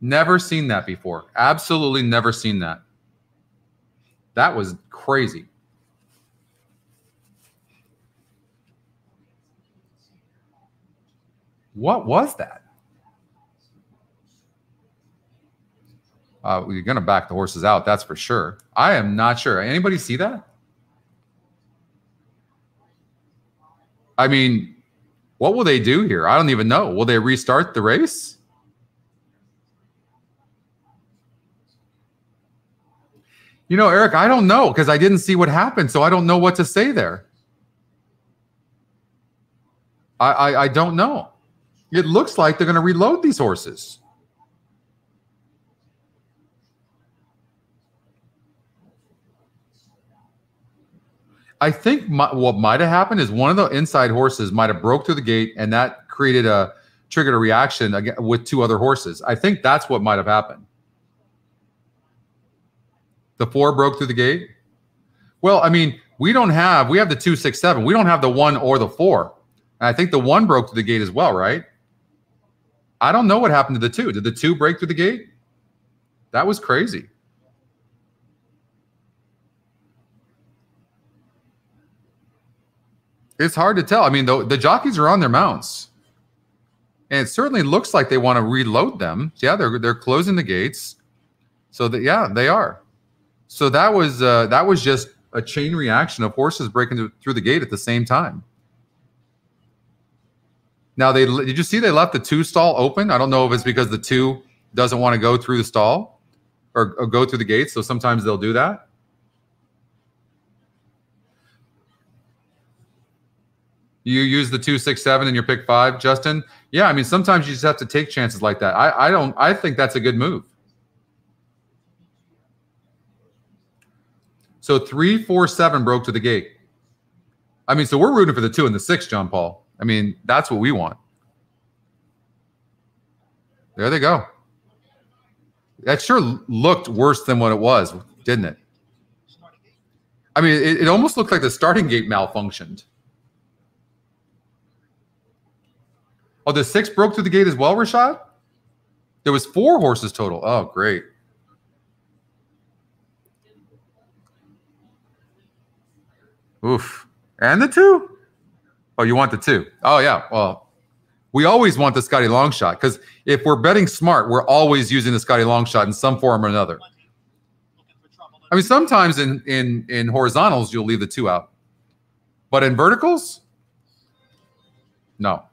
Never seen that before. Absolutely never seen that. That was crazy. What was that? Uh, you're going to back the horses out, that's for sure. I am not sure. Anybody see that? I mean, what will they do here? I don't even know. Will they restart the race? You know, Eric, I don't know because I didn't see what happened, so I don't know what to say there. I, I, I don't know. It looks like they're going to reload these horses. I think my, what might have happened is one of the inside horses might have broke through the gate, and that created a triggered a reaction with two other horses. I think that's what might have happened. The four broke through the gate. Well, I mean, We don't have, we have the two, six, seven. We don't have the one or the four. And I think the one broke through the gate as well, right? I don't know what happened to the two. Did the two break through the gate? That was crazy. It's hard to tell. I mean, the, the jockeys are on their mounts. And it certainly looks like they want to reload them. Yeah, they're they're closing the gates. So that yeah, they are. So that was uh, that was just a chain reaction of horses breaking through the gate at the same time. Now they did you see they left the two stall open? I don't know if it's because the two doesn't want to go through the stall or, or go through the gate, So sometimes they'll do that. You use the two six seven in your pick five, Justin. Yeah, I mean sometimes you just have to take chances like that. I, I don't. I think that's a good move. So three, four, seven broke to the gate. I mean, so we're rooting for the two and the six, John Paul. I mean, that's what we want. There they go. That sure looked worse than what it was, didn't it? I mean, it, it almost looked like the starting gate malfunctioned. Oh, the six broke through the gate as well, Rashad? There was four horses total. Oh, great. Oof. And the two? Oh, you want the two? Oh, yeah. Well, we always want the Scotty long shot because if we're betting smart, we're always using the Scotty long shot in some form or another. I mean, sometimes in in in horizontals you'll leave the two out, but in verticals, no.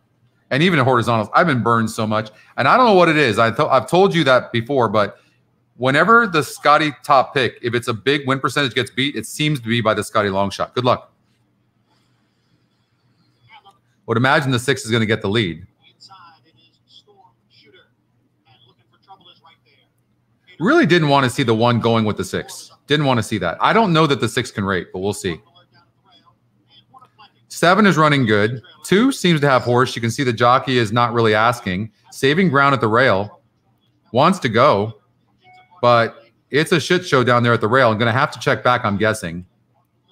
And even in horizontals, I've been burned so much, and I don't know what it is. I th- I've told you that before, but whenever the Scotty top pick, if it's a big win percentage gets beat, it seems to be by the Scotty long shot. Good luck. Would imagine the six is going to get the lead. Really didn't want to see the one going with the six. Didn't want to see that. I don't know that the six can rate, but we'll see. Seven is running good. Two seems to have horse. You can see the jockey is not really asking. Saving ground at the rail. Wants to go, but it's a shit show down there at the rail. I'm going to have to check back, I'm guessing,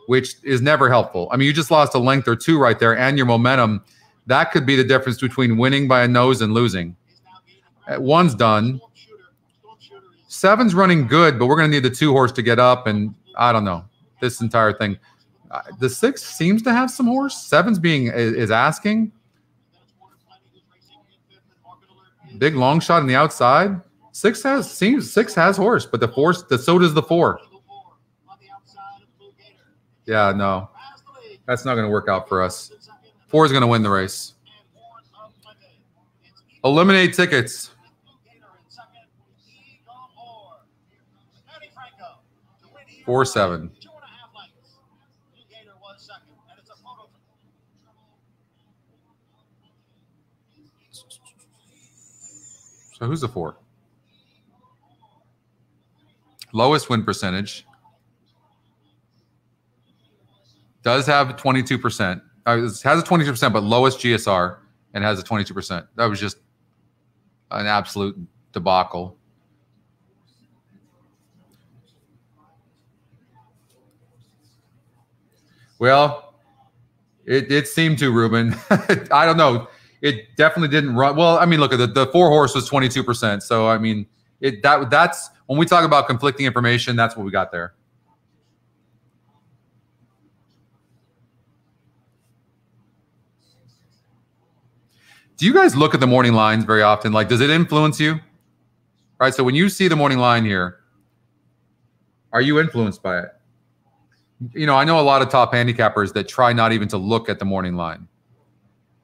which is never helpful. I mean, you just lost a length or two right there, and your momentum. That could be the difference between winning by a nose and losing. One's done. Seven's running good, but we're going to need the two horse to get up. And I don't know this entire thing. Uh, the six seems to have some horse. Seven's being is, is asking. Big long shot on the outside. Six has seems six has horse, but the four the so does the four. Yeah, no, that's not going to work out for us. Four is going to win the race. Eliminate tickets. Four seven. So who's the four? Lowest win percentage. Does have 22%. Uh, has a 22%, but lowest GSR and has a 22%. That was just an absolute debacle. Well, it, it seemed to Ruben. I don't know. It definitely didn't run. Well, I mean, look at the, the four horse was 22%. So I mean, it that that's when we talk about conflicting information, that's what we got there. Do you guys look at the morning lines very often? Like, does it influence you? Right. So when you see the morning line here, are you influenced by it? you know, I know a lot of top handicappers that try not even to look at the morning line,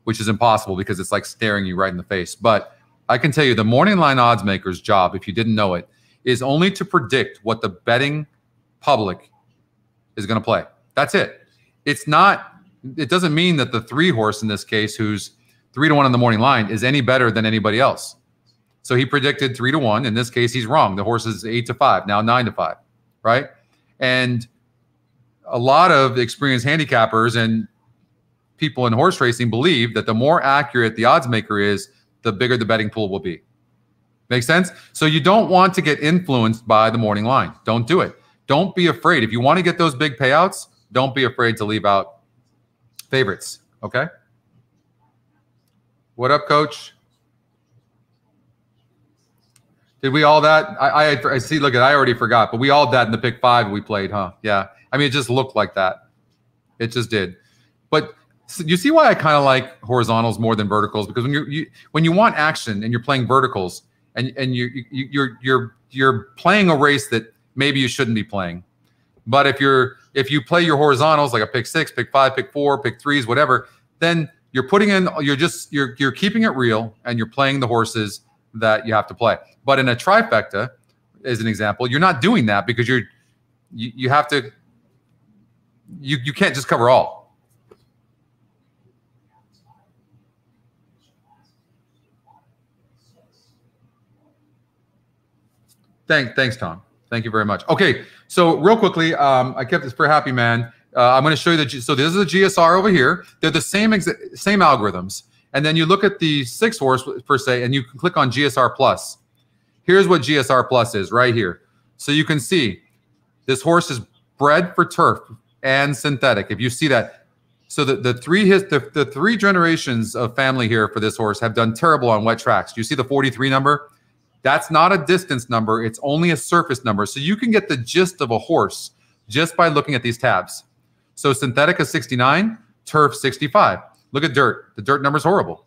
which is impossible because it's like staring you right in the face. But I can tell you the morning line odds maker's job, if you didn't know it, is only to predict what the betting public is going to play. That's it. It's not, it doesn't mean that the three horse in this case, who's three to one on the morning line, is any better than anybody else. So he predicted three to one. In this case, he's wrong. The horse is eight to five, now nine to five, right? And a lot of experienced handicappers and people in horse racing believe that the more accurate the odds maker is, the bigger the betting pool will be. Make sense? So you don't want to get influenced by the morning line. Don't do it. Don't be afraid. If you want to get those big payouts, don't be afraid to leave out favorites. Okay. What up, coach? Did we all that? I, I, I see. Look at I already forgot, but we all that in the pick five we played, huh? Yeah. I mean, it just looked like that. It just did. But you see why I kind of like horizontals more than verticals because when you're you, when you want action and you're playing verticals and and you, you you're you're you're playing a race that maybe you shouldn't be playing. But if you're if you play your horizontals like a pick six, pick five, pick four, pick threes, whatever, then you're putting in you're just you're you're keeping it real and you're playing the horses that you have to play. But in a trifecta, as an example, you're not doing that because you're you, you have to you you can't just cover all. Thank, thanks, Tom. Thank you very much. Okay, so real quickly, um, I kept this for happy man. Uh, I'm going to show you the. G so this is a GSR over here. They're the same same algorithms, and then you look at the six horse per se, and you can click on GSR plus. Here's what GSR plus is right here. So you can see this horse is bred for turf and synthetic. If you see that, so the, the three his, the, the three generations of family here for this horse have done terrible on wet tracks. Do you see the 43 number? That's not a distance number. It's only a surface number. So you can get the gist of a horse just by looking at these tabs. So synthetic is 69, turf 65. Look at dirt. The dirt number is horrible.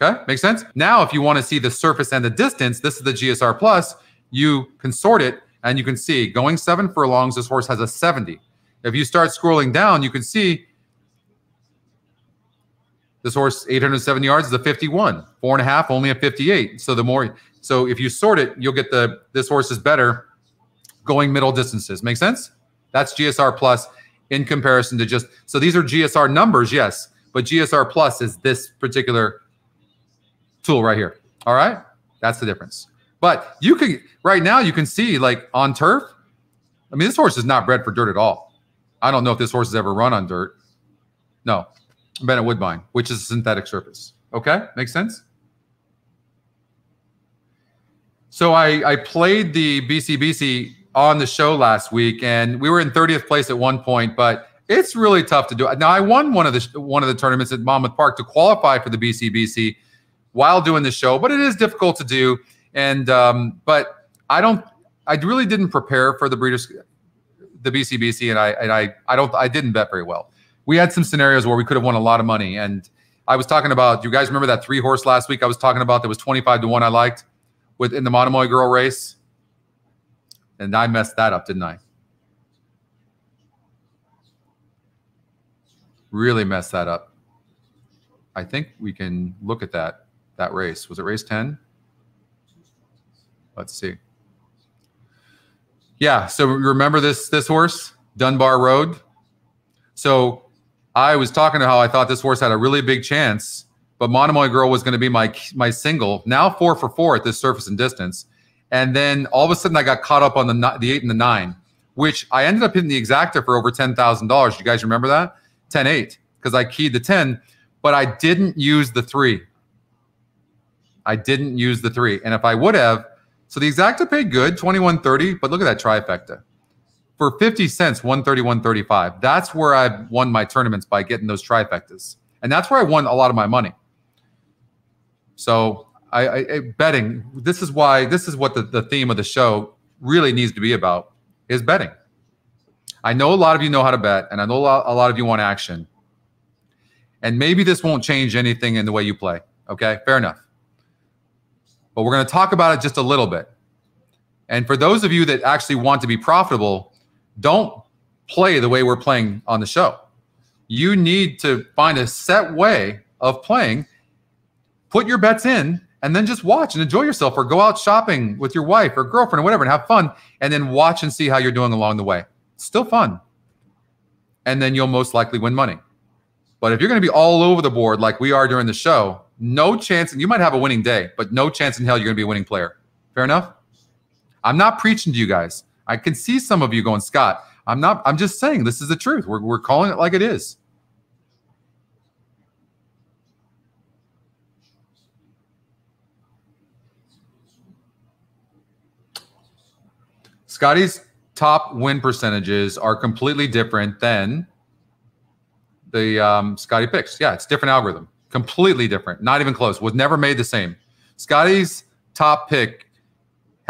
Okay, makes sense? Now, if you want to see the surface and the distance, this is the GSR Plus. You can sort it and you can see going seven furlongs, this horse has a 70. If you start scrolling down, you can see this horse, 807 yards, is a 51. Four and a half, only a 58. So the more, so if you sort it, you'll get the this horse is better going middle distances. Make sense? That's GSR plus in comparison to just so these are GSR numbers, yes, but GSR plus is this particular tool right here. All right, that's the difference. But you can right now you can see like on turf. I mean, this horse is not bred for dirt at all. I don't know if this horse has ever run on dirt. No, Bennett Woodbine, which is a synthetic surface. Okay, makes sense. So I I played the BCBC on the show last week, and we were in 30th place at one point, but it's really tough to do. Now I won one of the one of the tournaments at Monmouth Park to qualify for the BCBC while doing the show, but it is difficult to do. And um, but I don't, I really didn't prepare for the Breeders, the BCBC, and I and I I don't I didn't bet very well we had some scenarios where we could have won a lot of money. And I was talking about, you guys remember that three horse last week I was talking about that was 25 to 1 I liked with in the Monomoy girl race? And I messed that up, didn't I? Really messed that up. I think we can look at that that race. Was it race 10? Let's see. Yeah, so remember this this horse, Dunbar Road? So I was talking to how I thought this horse had a really big chance, but Monomoy Girl was going to be my my single. Now four for four at this surface and distance, and then all of a sudden I got caught up on the the eight and the nine, which I ended up hitting the exacta for over ten thousand dollars. You guys remember that 10-8 because I keyed the ten, but I didn't use the three. I didn't use the three, and if I would have, so the exacta paid good twenty one thirty, but look at that trifecta for 50 cents, 131.35. That's where I won my tournaments by getting those trifectas. And that's where I won a lot of my money. So I, I betting, this is why this is what the, the theme of the show really needs to be about is betting. I know a lot of you know how to bet, and I know a lot, a lot of you want action. And maybe this won't change anything in the way you play. Okay, fair enough. But we're going to talk about it just a little bit. And for those of you that actually want to be profitable, don't play the way we're playing on the show. You need to find a set way of playing, put your bets in, and then just watch and enjoy yourself or go out shopping with your wife or girlfriend or whatever and have fun and then watch and see how you're doing along the way. still fun. And then you'll most likely win money. But if you're going to be all over the board like we are during the show, no chance, and you might have a winning day, but no chance in hell you're going to be a winning player. Fair enough? I'm not preaching to you guys. I can see some of you going, Scott, I'm not, I'm just saying this is the truth. We're, we're calling it like it is. Scotty's top win percentages are completely different than the um, Scotty picks. Yeah, it's different algorithm, completely different, not even close. Was never made the same. Scotty's top pick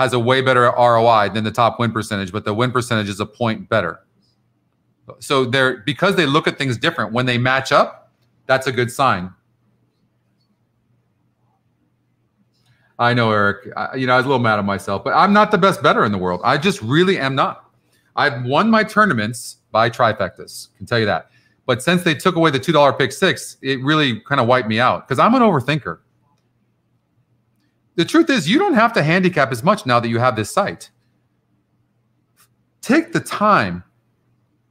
has a way bettor ROI than the top win percentage, but the win percentage is a point better. So they're because they look at things different when they match up, that's a good sign. I know, Eric. I, you know, I was a little mad at myself, but I'm not the best better in the world. I just really am not. I've won my tournaments by trifectas, can tell you that. But since they took away the two dollar pick six, it really kind of wiped me out because I'm an overthinker. The truth is, you don't have to handicap as much now that you have this site. Take the time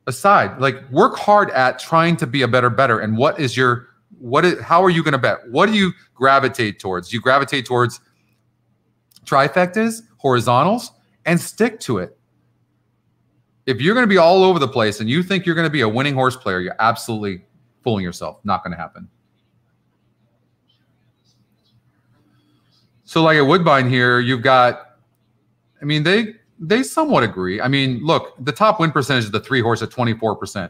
aside, like work hard at trying to be a better bettor. And what is your what is how are you going to bet? What do you gravitate towards? Do you gravitate towards trifectas, horizontals, and stick to it. If you're going to be all over the place and you think you're going to be a winning horse player, you're absolutely fooling yourself. Not going to happen. So, like at Woodbine here, you've got, I mean, they they somewhat agree. I mean, look, the top win percentage of the three horse at 24%.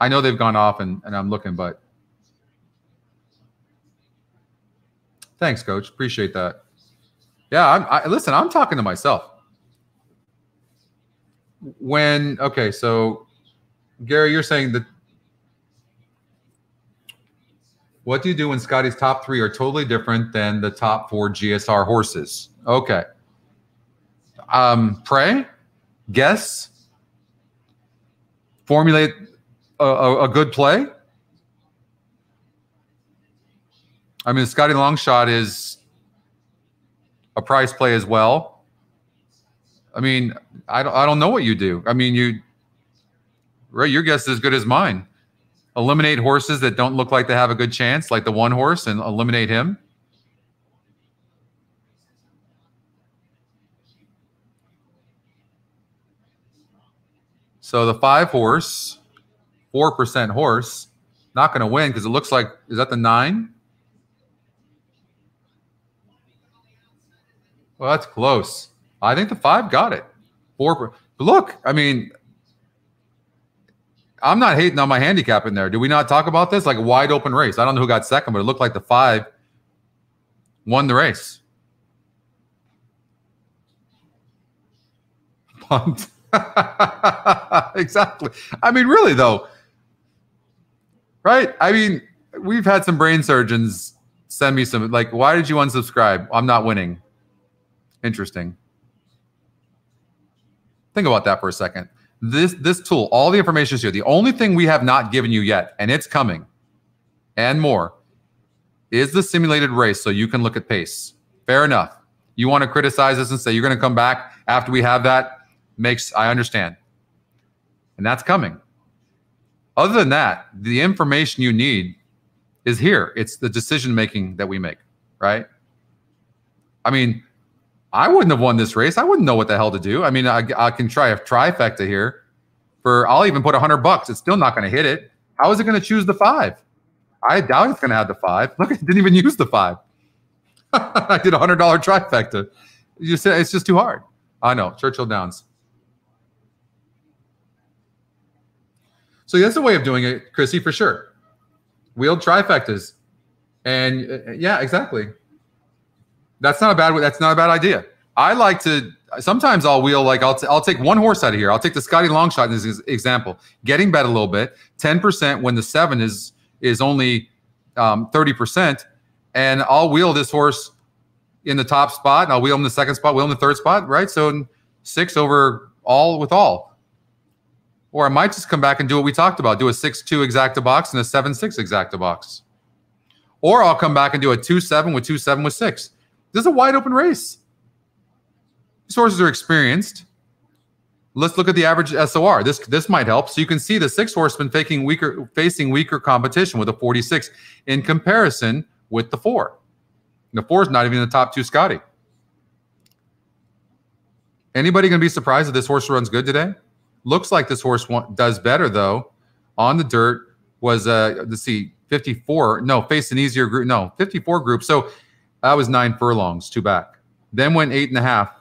I know they've gone off and, and I'm looking, but thanks, coach. Appreciate that. Yeah, I'm, I, listen, I'm talking to myself. When, okay, so Gary, you're saying that what do you do when Scotty's top three are totally different than the top four GSR horses? Okay. Um, pray, guess, formulate a, a, a good play. I mean, Scotty Longshot is a price play as well. I mean, I don't, I don't know what you do. I mean, you, right? Your guess is as good as mine. Eliminate horses that don't look like they have a good chance, like the one horse, and eliminate him. So the five horse, 4% horse, not going to win because it looks like, is that the nine? Well, that's close. I think the five got it. Four. Look, I mean, I'm not hating on my handicap in there. Do we not talk about this? Like a wide open race. I don't know who got second, but it looked like the five won the race. Punt. exactly. I mean, really though, right? I mean, we've had some brain surgeons send me some like, why did you unsubscribe? I'm not winning. Interesting. Think about that for a second. This this tool, all the information is here. The only thing we have not given you yet, and it's coming, and more, is the simulated race, so you can look at pace. Fair enough. You want to criticize us and say you're going to come back after we have that? Makes I understand, and that's coming. Other than that, the information you need is here. It's the decision making that we make, right? I mean, I wouldn't have won this race. I wouldn't know what the hell to do. I mean, I, I can try a trifecta here for, I'll even put a hundred bucks. It's still not going to hit it. How is it going to choose the five? I doubt it's going to have the five. Look, it didn't even use the five. I did a hundred dollar trifecta. You said it's just too hard. I know Churchill Downs. So that's a way of doing it, Chrissy, for sure. Wheeled trifectas, and uh, yeah, exactly. That's not a bad. That's not a bad idea. I like to. Sometimes I'll wheel like I'll t- I'll take one horse out of here. I'll take the Scotty Longshot in this example, getting bet a little bit, ten percent when the seven is is only um, thirty percent, and I'll wheel this horse in the top spot, and I'll wheel him in the second spot, wheel him the third spot, right? So six over all with all. Or I might just come back and do what we talked about: do a six-two exacta box and a seven-six exacta box. Or I'll come back and do a two-seven with two-seven with six. This is a wide open race. These horses are experienced. Let's look at the average SOR. This this might help. So you can see the six horsemen facing weaker facing weaker competition with a 46 in comparison with the four. The four is not even in the top two, Scotty. Anybody gonna be surprised that this horse runs good today? Looks like this horse does better though. On the dirt was uh let's see 54. No, faced an easier group. No, 54 group. So that was nine furlongs, two back. Then went eight and a half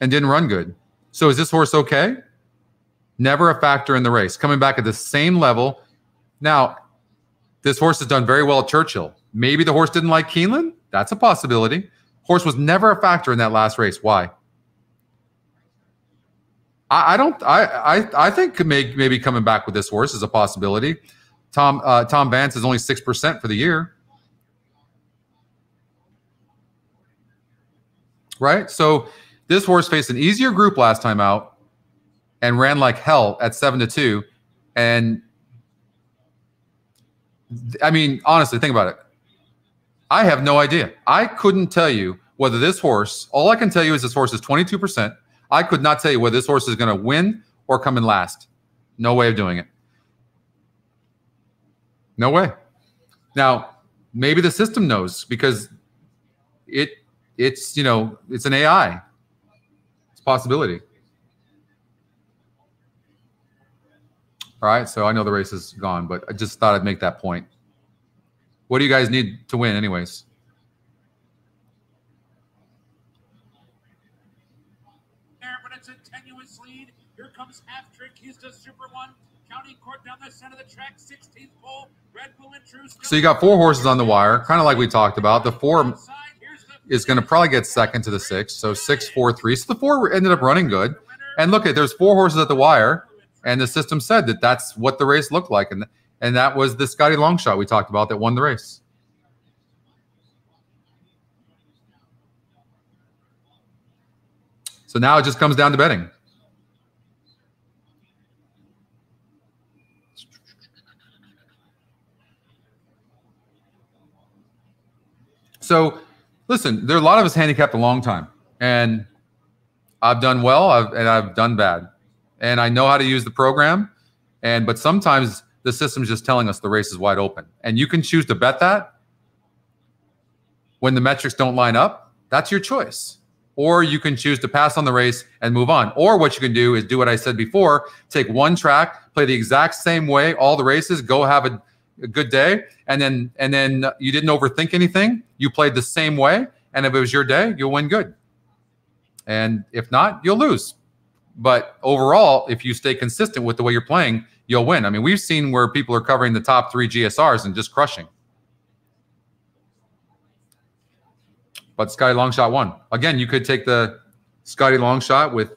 and didn't run good. So is this horse okay? Never a factor in the race. Coming back at the same level. Now, this horse has done very well at Churchill. Maybe the horse didn't like Keeneland. That's a possibility. Horse was never a factor in that last race. Why? I, I don't. I, I I think maybe maybe coming back with this horse is a possibility. Tom uh, Tom Vance is only six percent for the year, right? So this horse faced an easier group last time out and ran like hell at seven to two, and I mean honestly, think about it. I have no idea. I couldn't tell you whether this horse. All I can tell you is this horse is twenty two percent I could not tell you whether this horse is going to win or come in last. No way of doing it. No way. Now, maybe the system knows because it it's, you know, it's an AI. It's a possibility. All right, so I know the race is gone, but I just thought I'd make that point. What do you guys need to win anyways? It's a tenuous lead. Here comes half trick. He's the super one. County Court down the center of the track. 16th pole. Red Bull and True. So you got four horses on the wire, kind of like we talked about. The four is going to probably get second to the six. So six, four, three. So the four ended up running good. And look at there's four horses at the wire, and the system said that that's what the race looked like, and and that was the Scotty Longshot we talked about that won the race. So now it just comes down to betting. So, listen, there are a lot of us handicapped a long time, and I've done well, I've, and I've done bad, and I know how to use the program, and but sometimes the system's just telling us the race is wide open, and you can choose to bet that when the metrics don't line up. That's your choice. Or you can choose to pass on the race and move on. Or what you can do is do what I said before take one track, play the exact same way, all the races, go have a a good day, and then and then you didn't overthink anything. You played the same way, and if it was your day, you'll win good. And if not, you'll lose. But overall, if you stay consistent with the way you're playing, you'll win. I mean, we've seen where people are covering the top three GSRs and just crushing. But Scotty Longshot won. Again, you could take the Scotty Longshot with,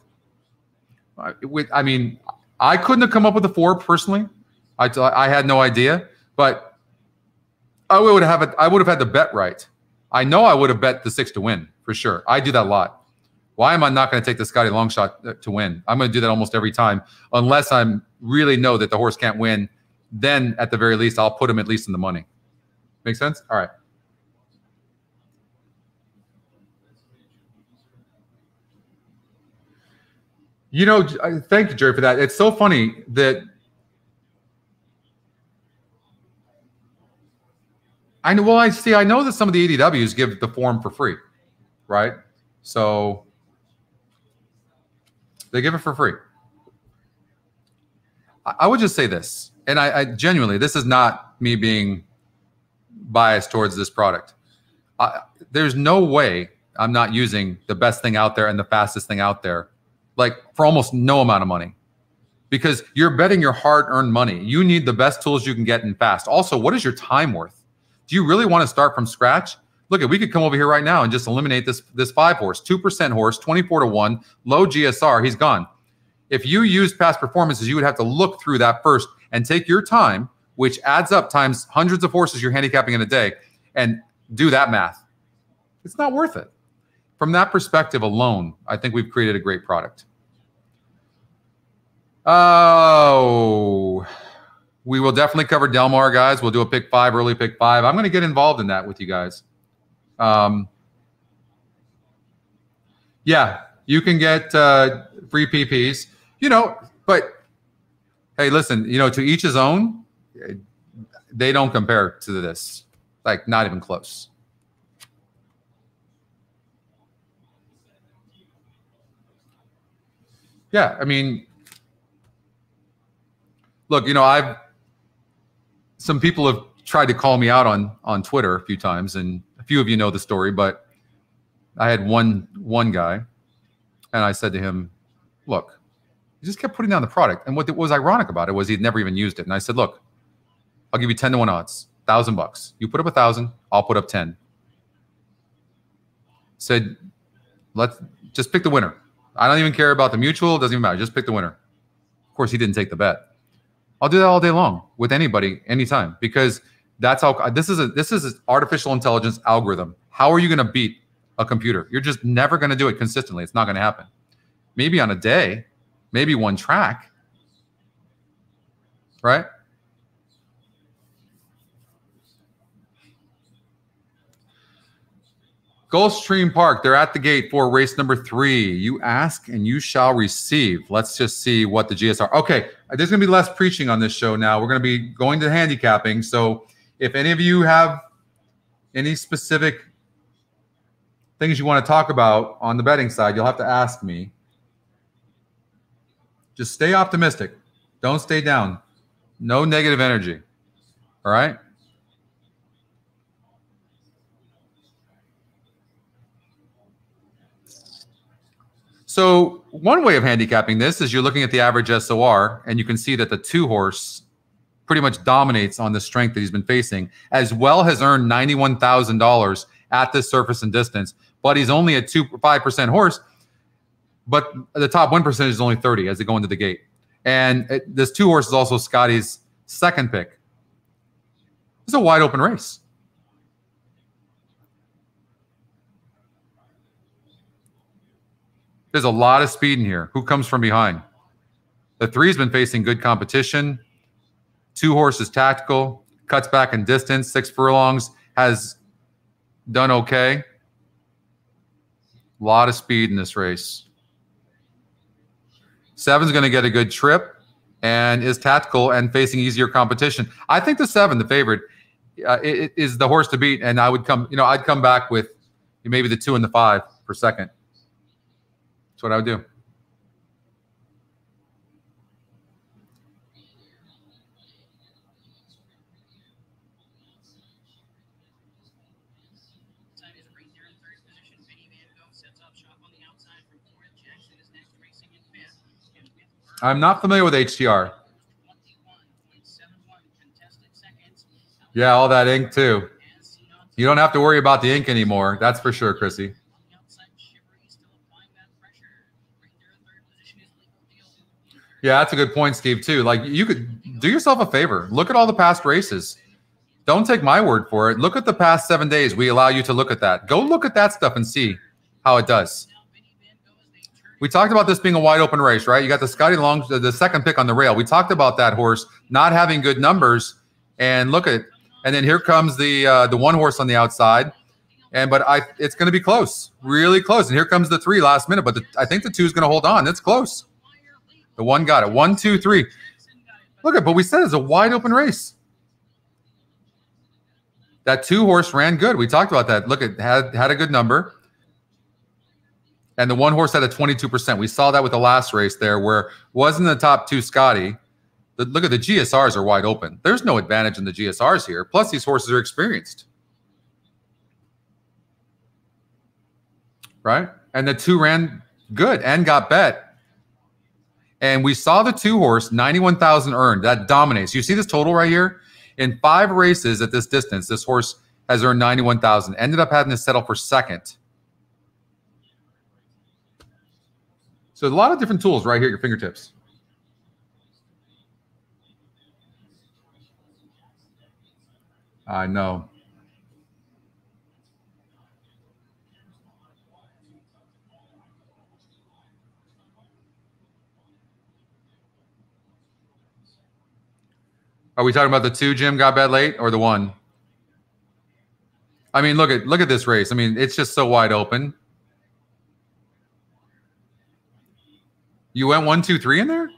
uh, with. I mean, I couldn't have come up with a four personally. I, I had no idea. But I would have it. I would have had the bet right. I know I would have bet the six to win for sure. I do that a lot. Why am I not going to take the Scotty long shot uh, to win? I'm going to do that almost every time, unless I'm really know that the horse can't win. Then at the very least, I'll put him at least in the money. Make sense? All right. You know, thank you, Jerry, for that. It's so funny that I know. Well, I see. I know that some of the ADWs give the form for free, right? So they give it for free. I, I would just say this, and I, I, genuinely, this is not me being biased towards this product. I, there's no way I'm not using the best thing out there and the fastest thing out there, like for almost no amount of money because you're betting your hard earned money. You need the best tools you can get and fast. Also, what is your time worth? Do you really want to start from scratch? Look, at we could come over here right now and just eliminate this this five horse, two percent horse, twenty four to one, low GSR. He's gone. If you used past performances, you would have to look through that first and take your time, which adds up times hundreds of horses you're handicapping in a day, and do that math. It's not worth it. From that perspective alone, I think we've created a great product. Oh. We will definitely cover Delmar, guys. We'll do a pick five, early pick five. I'm going to get involved in that with you guys. Um, yeah, you can get uh, free PPs. You know, but hey, listen. You know, to each his own. They don't compare to this. Like, not even close. Yeah, I mean, look, you know, I've some people have tried to call me out on on Twitter a few times, and a few of you know the story. But I had one one guy, and I said to him, look, he just kept putting down the product. And what was ironic about it was he'd never even used it. And I said, look, I'll give you 10 to 1 odds, thousand bucks. You put up a thousand, I'll put up 10. Said, let's just pick the winner. I don't even care about the mutuel, doesn't even matter. Just pick the winner. Of course, he didn't take the bet. I'll do that all day long with anybody, anytime, because that's how this is a this is an artificial intelligence algorithm. How are you going to beat a computer? You're just never going to do it consistently. It's not going to happen. Maybe on a day, maybe one track, right? Gulfstream Park, they're at the gate for race number three. You ask and you shall receive. Let's just see what the GSR. Okay, there's going to be less preaching on this show now. We're going to be going to handicapping. So if any of you have any specific things you want to talk about on the betting side, you'll have to ask me. Just stay optimistic. Don't stay down. No negative energy. All right? So one way of handicapping this is you're looking at the average SOR, and you can see that the two horse pretty much dominates on the strength that he's been facing, as well has earned $91,000 at this surface and distance, but he's only a two five percent horse. But the top one percentage is only 30 as they go into the gate. And it, this two horse is also Scotty's second pick. It's a wide open race. There's a lot of speed in here. Who comes from behind? The three's been facing good competition. Two horses tactical, cuts back in distance, six furlongs, has done okay. A lot of speed in this race. Seven's going to get a good trip and is tactical and facing easier competition. I think the seven, the favorite, uh, is the horse to beat. And I would come, you know, I'd come back with maybe the two and the five per second. That's what I would do. Outside is right there in third position. Vinny Van Gogh sets up shop on the outside from fourth. Jackson is next racing in fifth. And with I'm not familiar with HTR. 21.71 contested seconds. Yeah, all that ink too. As seen on You don't have to worry about the ink anymore. That's for sure, Chrissy. on the outside, Shivery still applying that pressure. Right there in third position is Legal Deal. Yeah, that's a good point, Steve, too. Like you could do yourself a favor. Look at all the past races. Don't take my word for it. Look at the past seven days. We allow you to look at that. Go look at that stuff and see how it does. We talked about this being a wide open race, right? You got the Scotty Long, the, the second pick on the rail. We talked about that horse not having good numbers, and look at, and then here comes the uh, the one horse on the outside, and but I it's going to be close, really close. And here comes the three last minute, but the, I think the two is going to hold on. It's close. The one got it. One, two, three. Look at, but we said it's a wide open race. That two horse ran good. We talked about that. Look at had had a good number. And the one horse had a 22%. We saw that with the last race there, where wasn't the top two Scotty. The, look at the GSRs are wide open. There's no advantage in the GSRs here. Plus, these horses are experienced. Right? And the two ran good and got bet. And we saw the two horse, 91,000 earned. That dominates. You see this total right here? In five races at this distance, this horse has earned 91,000. Ended up having to settle for second. So a lot of different tools right here at your fingertips. I know. Are we talking about the two Jim got bet late or the one? I mean, look at look at this race. I mean, it's just so wide open. You went one, two, three in there?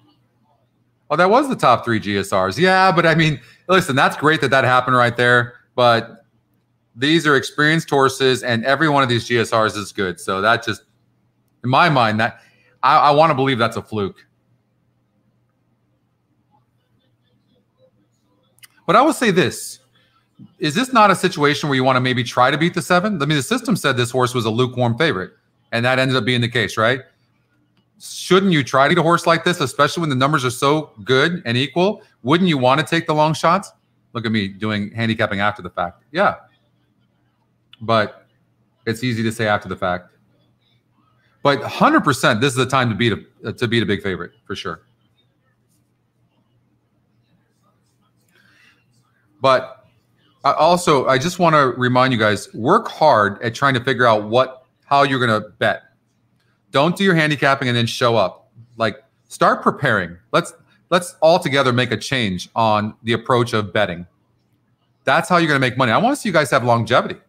Oh, that was the top three GSRs. Yeah, but I mean, listen, that's great that that happened right there. But these are experienced horses, and every one of these GSRs is good. So that just, in my mind, that I, I want to believe that's a fluke. But I will say this: Is this not a situation where you want to maybe try to beat the seven? I mean, the system said this horse was a lukewarm favorite, and that ended up being the case, right? shouldn't you try to get a horse like this, especially when the numbers are so good and equal? Wouldn't you want to take the long shots? Look at me doing handicapping after the fact. Yeah. But it's easy to say after the fact. But 100%, this is the time to beat a to beat a big favorite for sure. But I also, I just want to remind you guys: work hard at trying to figure out what how you're going to bet. Don't do your handicapping and then show up. Like, start preparing. Let's let's all together make a change on the approach of betting. That's how you're going to make money. I want to see you guys have longevity,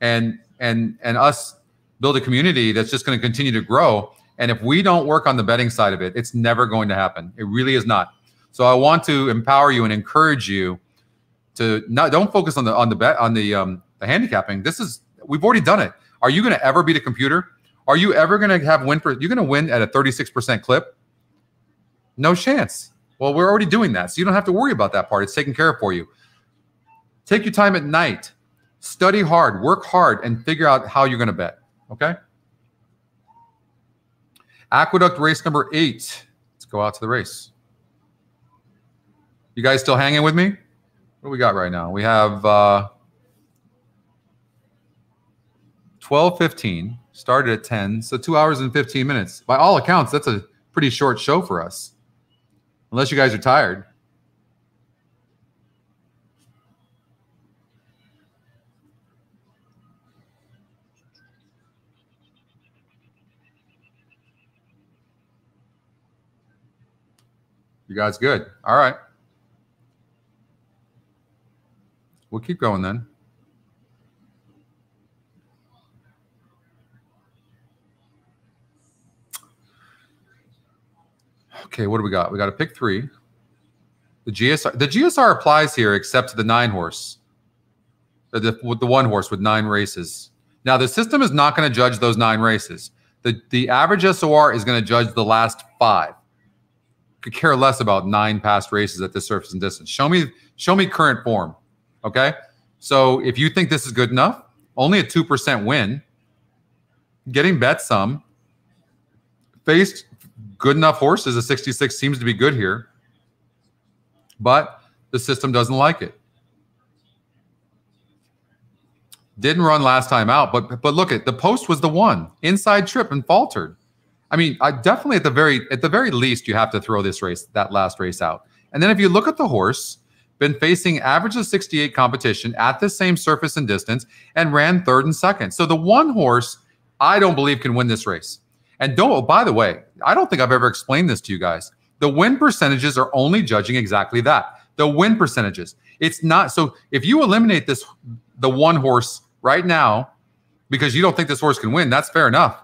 and and and us build a community that's just going to continue to grow. And if we don't work on the betting side of it, it's never going to happen. It really is not. So I want to empower you and encourage you to not don't focus on the on the bet on the um the handicapping. This is we've already done it. Are you going to ever beat a computer? Are you ever going to have win for you're going to win at a 36% clip? No chance. Well, we're already doing that. So you don't have to worry about that part. It's taken care of for you. Take your time at night. Study hard, work hard and figure out how you're going to bet. Okay? Aqueduct race number 8. Let's go out to the race. You guys still hanging with me? What do we got right now? We have uh, 12 15, started at 10, so two hours and 15 minutes. By all accounts, that's a pretty short show for us, unless you guys are tired. You guys good? All right. We'll keep going then. Okay, what do we got? We got to pick three. The GSR, the GSR applies here except to the nine horse, the, with the one horse with nine races. Now the system is not going to judge those nine races. The the average SOR is going to judge the last five. Could care less about nine past races at this surface and distance. Show me show me current form. Okay. So if you think this is good enough, only a 2% win, getting bet some, faced good enough horses, a 66 seems to be good here, but the system doesn't like it. Didn't run last time out, but but look at the post was the one inside trip and faltered. I mean, I definitely at the very at the very least you have to throw this race that last race out. And then if you look at the horse, been facing average of 68 competition at the same surface and distance and ran third and second. So the one horse I don't believe can win this race. And don't, oh, by the way, I don't think I've ever explained this to you guys. The win percentages are only judging exactly that. The win percentages. It's not so if you eliminate this, the one horse right now, because you don't think this horse can win, that's fair enough.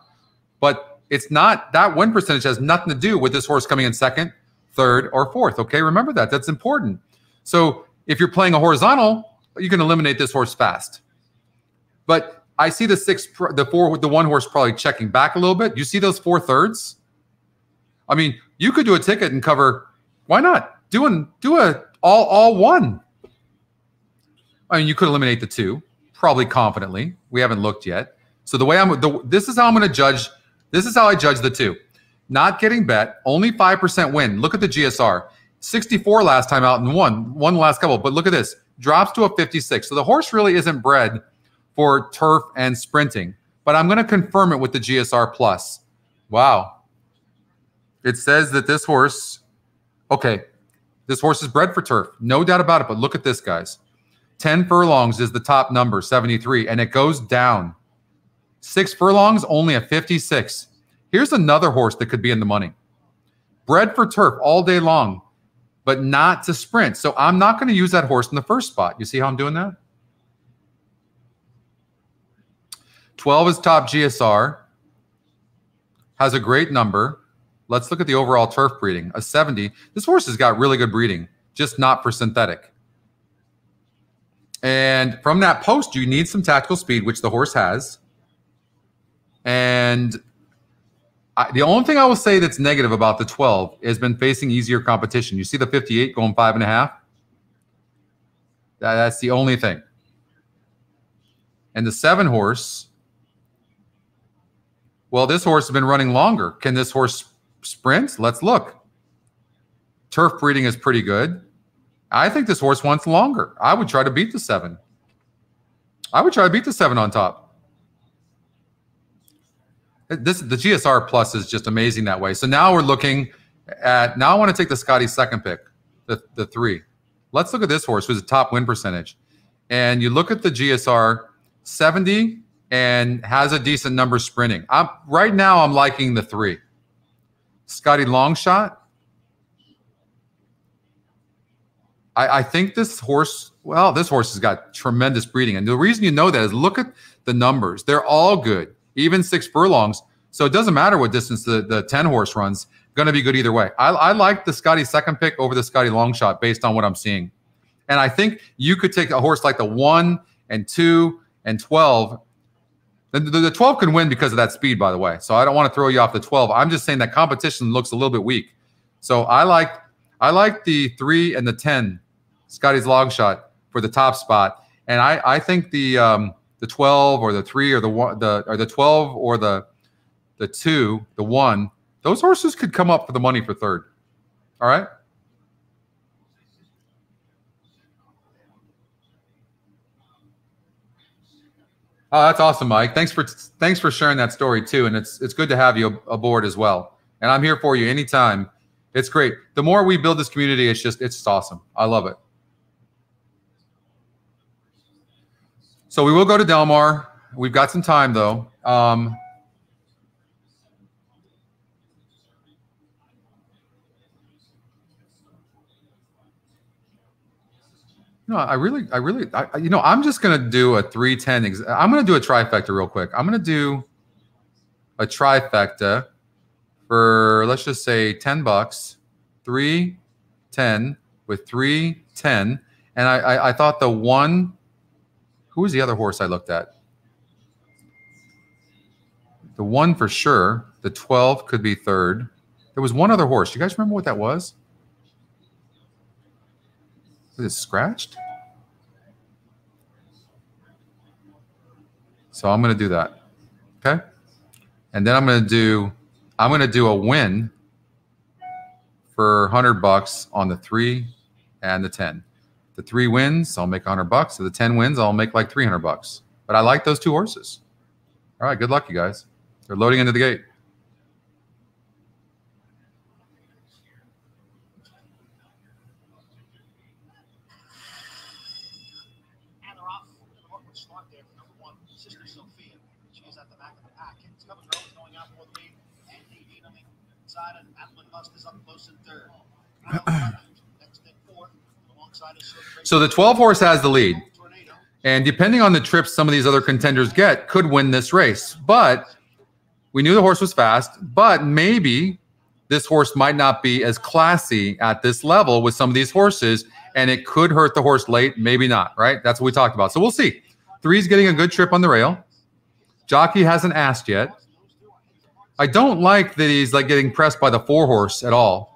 But it's not that win percentage has nothing to do with this horse coming in second, third, or fourth. Okay, remember that. That's important. So if you're playing a horizontal, you can eliminate this horse fast. But I see the six, the four, the one horse probably checking back a little bit. You see those four thirds? I mean, you could do a ticket and cover. Why not? Doing do a all all one. I mean, you could eliminate the two probably confidently. We haven't looked yet. So the way I'm, the, this is how I'm going to judge. This is how I judge the two. Not getting bet, only five percent win. Look at the GSR. 64 last time out and one, one last couple. But look at this drops to a 56. So the horse really isn't bred for turf and sprinting. But I'm going to confirm it with the GSR Plus. Wow. It says that this horse, okay, this horse is bred for turf. No doubt about it. But look at this, guys. 10 furlongs is the top number, 73, and it goes down. Six furlongs, only a 56. Here's another horse that could be in the money. Bred for turf all day long but not to sprint. So I'm not going to use that horse in the first spot. You see how I'm doing that? 12 is top GSR, has a great number. Let's look at the overall turf breeding. A 70. This horse has got really good breeding, just not for synthetic. And from that post, you need some tactical speed, which the horse has. And I, the only thing I will say that's negative about the 12 has been facing easier competition. You see the 58 going five and a half? That, that's the only thing. And the seven horse Well, this horse has been running longer. Can this horse sprint? Let's look. Turf breeding is pretty good. I think this horse wants longer. I would try to beat the seven. I would try to beat the seven on top. This the GSR plus is just amazing that way. So now we're looking at now I want to take the Scotty second pick, the, the three. Let's look at this horse who's a top win percentage. And you look at the GSR 70 and has a decent number sprinting. I'm right now I'm liking the three. Scotty Longshot. I, I think this horse, well, this horse has got tremendous breeding. And the reason you know that is look at the numbers. They're all good, even six furlongs. So it doesn't matter what distance the, the 10 horse runs, going to be good either way. I, I like the Scotty second pick over the Scotty long shot based on what I'm seeing. And I think you could take a horse like the one and two and 12. The, the, the 12 can win because of that speed, by the way. So I don't want to throw you off the 12. I'm just saying that competition looks a little bit weak. So I like I like the three and the 10 Scotty's long shot for the top spot. And I, I think the um, the 12 or the three or the one the or the 12 or the the two, the one, those horses could come up for the money for third. All right. Oh, that's awesome, Mike. Thanks for thanks for sharing that story too, and it's it's good to have you aboard as well. And I'm here for you anytime. It's great. The more we build this community, it's just it's just awesome. I love it. So we will go to Delmar. We've got some time though. Um, No, I really, I really, I, you know, I'm just gonna do a three ten. Ex- I'm gonna do a trifecta real quick. I'm gonna do a trifecta for let's just say ten bucks, three ten with three ten, and I, I, I thought the one. Who was the other horse I looked at? The one for sure. The twelve could be third. There was one other horse. You guys remember what that was? Is it scratched? So I'm going to do that. Okay. And then I'm going to do, I'm going to do a win for 100 bucks on the three and the 10. The three wins, I'll make 100 bucks. So the 10 wins, I'll make like 300 bucks. But I like those two horses. All right. Good luck, you guys. They're loading into the gate. So the 12 horse has the lead. And depending on the trips some of these other contenders get, could win this race. But we knew the horse was fast, but maybe this horse might not be as classy at this level with some of these horses, and it could hurt the horse late, maybe not, right? That's what we talked about. So we'll see. Three's getting a good trip on the rail. Jockey hasn't asked yet. I don't like that he's like getting pressed by the four horse at all.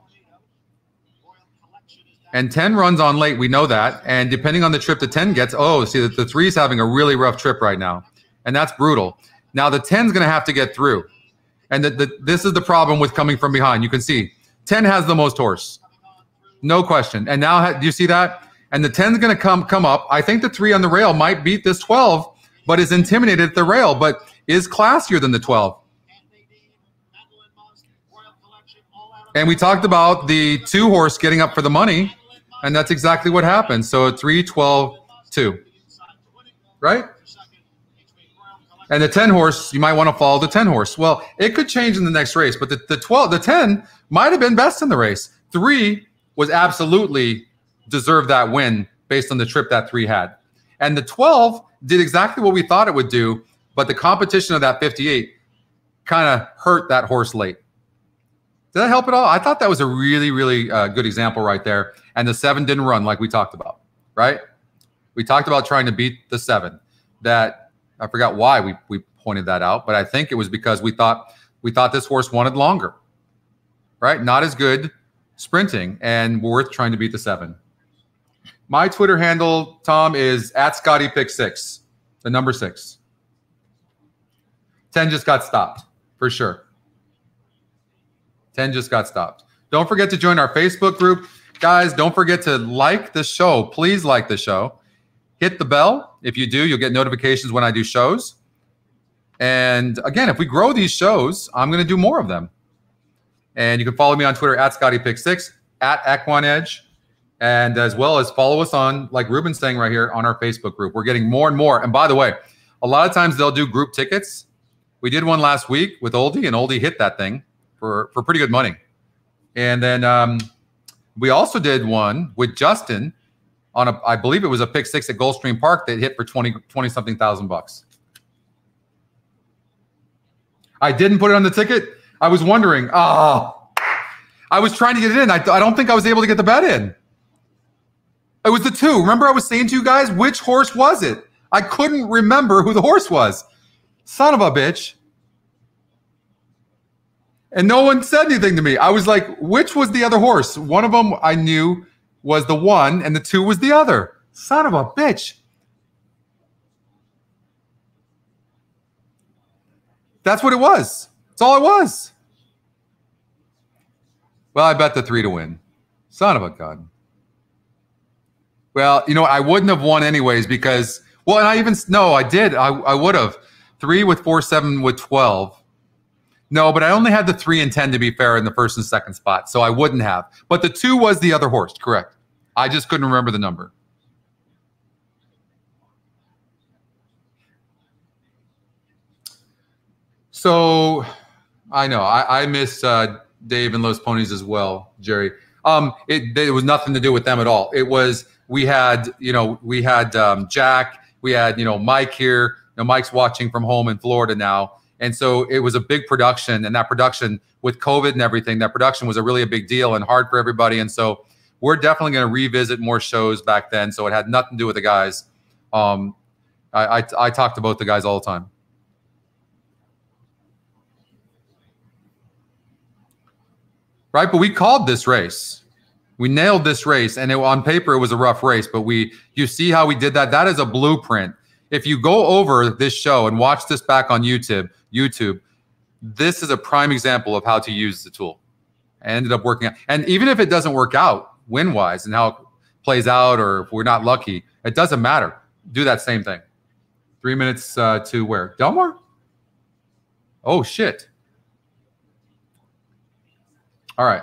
And 10 runs on late, we know that. And depending on the trip the 10 gets, oh, see that the three's having a really rough trip right now. And that's brutal. Now the 10's going to have to get through. And the, the, this is the problem with coming from behind. You can see 10 has the most horse. No question. And now do you see that? And the 10's going to come come up. I think the 3 on the rail might beat this 12, but is intimidated at the rail, but is classier than the 12. And Nadine, Madeline Must, Royal Collection, all out of And we talked about the two horse getting up for the money, and that's exactly what happened. So a 3 12 2, inside to win it. right? And the 10 horse, you might want to follow the 10 horse. Well, it could change in the next race, but the, the 12, the 10 might have been best in the race. Three was absolutely deserved that win based on the trip that three had. And the 12 did exactly what we thought it would do, but the competition of that 58 kind of hurt that horse late. Did that help at all? I thought that was a really, really uh, good example right there. And the seven didn't run like we talked about, right? We talked about trying to beat the seven. That I forgot why we, we pointed that out, but I think it was because we thought we thought this horse wanted longer, right? Not as good sprinting and worth trying to beat the seven. My Twitter handle, Tom, is at Scotty Pick Six, the number six. 10 just got stopped. for sure. 10 just got stopped. Don't forget to join our Facebook group. Guys, don't forget to like the show. Please like the show. Hit the bell. If you do, you'll get notifications when I do shows. And again, if we grow these shows, I'm going to do more of them. And you can follow me on Twitter at Scotty Pick Six at EquinEdge, and as well as follow us on, like Ruben's saying right here, on our Facebook group. We're getting more and more. And by the way, a lot of times they'll do group tickets. We did one last week with Oldie, and Oldie hit that thing for for pretty good money. And then um, we also did one with Justin on a, I believe it was a pick six at Gulfstream Park that hit for 20, 20 something thousand bucks. I didn't put it on the ticket. I was wondering, oh, I was trying to get it in. I, I don't think I was able to get the bet in. It was the two. Remember, I was saying to you guys, which horse was it? I couldn't remember who the horse was. Son of a bitch. And no one said anything to me. I was like, which was the other horse? One of them I knew was the one, and the two was the other. Son of a bitch. That's what it was. That's all it was. Well, I bet the three to win. Son of a gun. Well, you know? I wouldn't have won anyways because, well, and I even, no, I did. I, I would have. Three with four, seven with 12. No, but I only had the three and 10 to be fair in the first and second spot. So I wouldn't have. But the two was the other horse, correct. I just couldn't remember the number. So I know I, I miss uh, Dave and Los Ponies as well, Jerry. Um, it, it was nothing to do with them at all. It was we had you know we had um, Jack, we had you know Mike here. You know, Mike's watching from home in Florida now, and so it was a big production. And that production with COVID and everything, that production was a really a big deal and hard for everybody. And so we're definitely going to revisit more shows back then. So it had nothing to do with the guys. Um, I, I I talked to both the guys all the time. right? But we called this race. We nailed this race, and it, on paper it was a rough race. But we, you see how we did that. That is a blueprint. If you go over this show and watch this back on YouTube, YouTube, this is a prime example of how to use the tool. I ended up working out, and even if it doesn't work out win wise and how it plays out, or if we're not lucky, it doesn't matter. Do that same thing. Three minutes uh, to where Delmar. Oh shit. All right.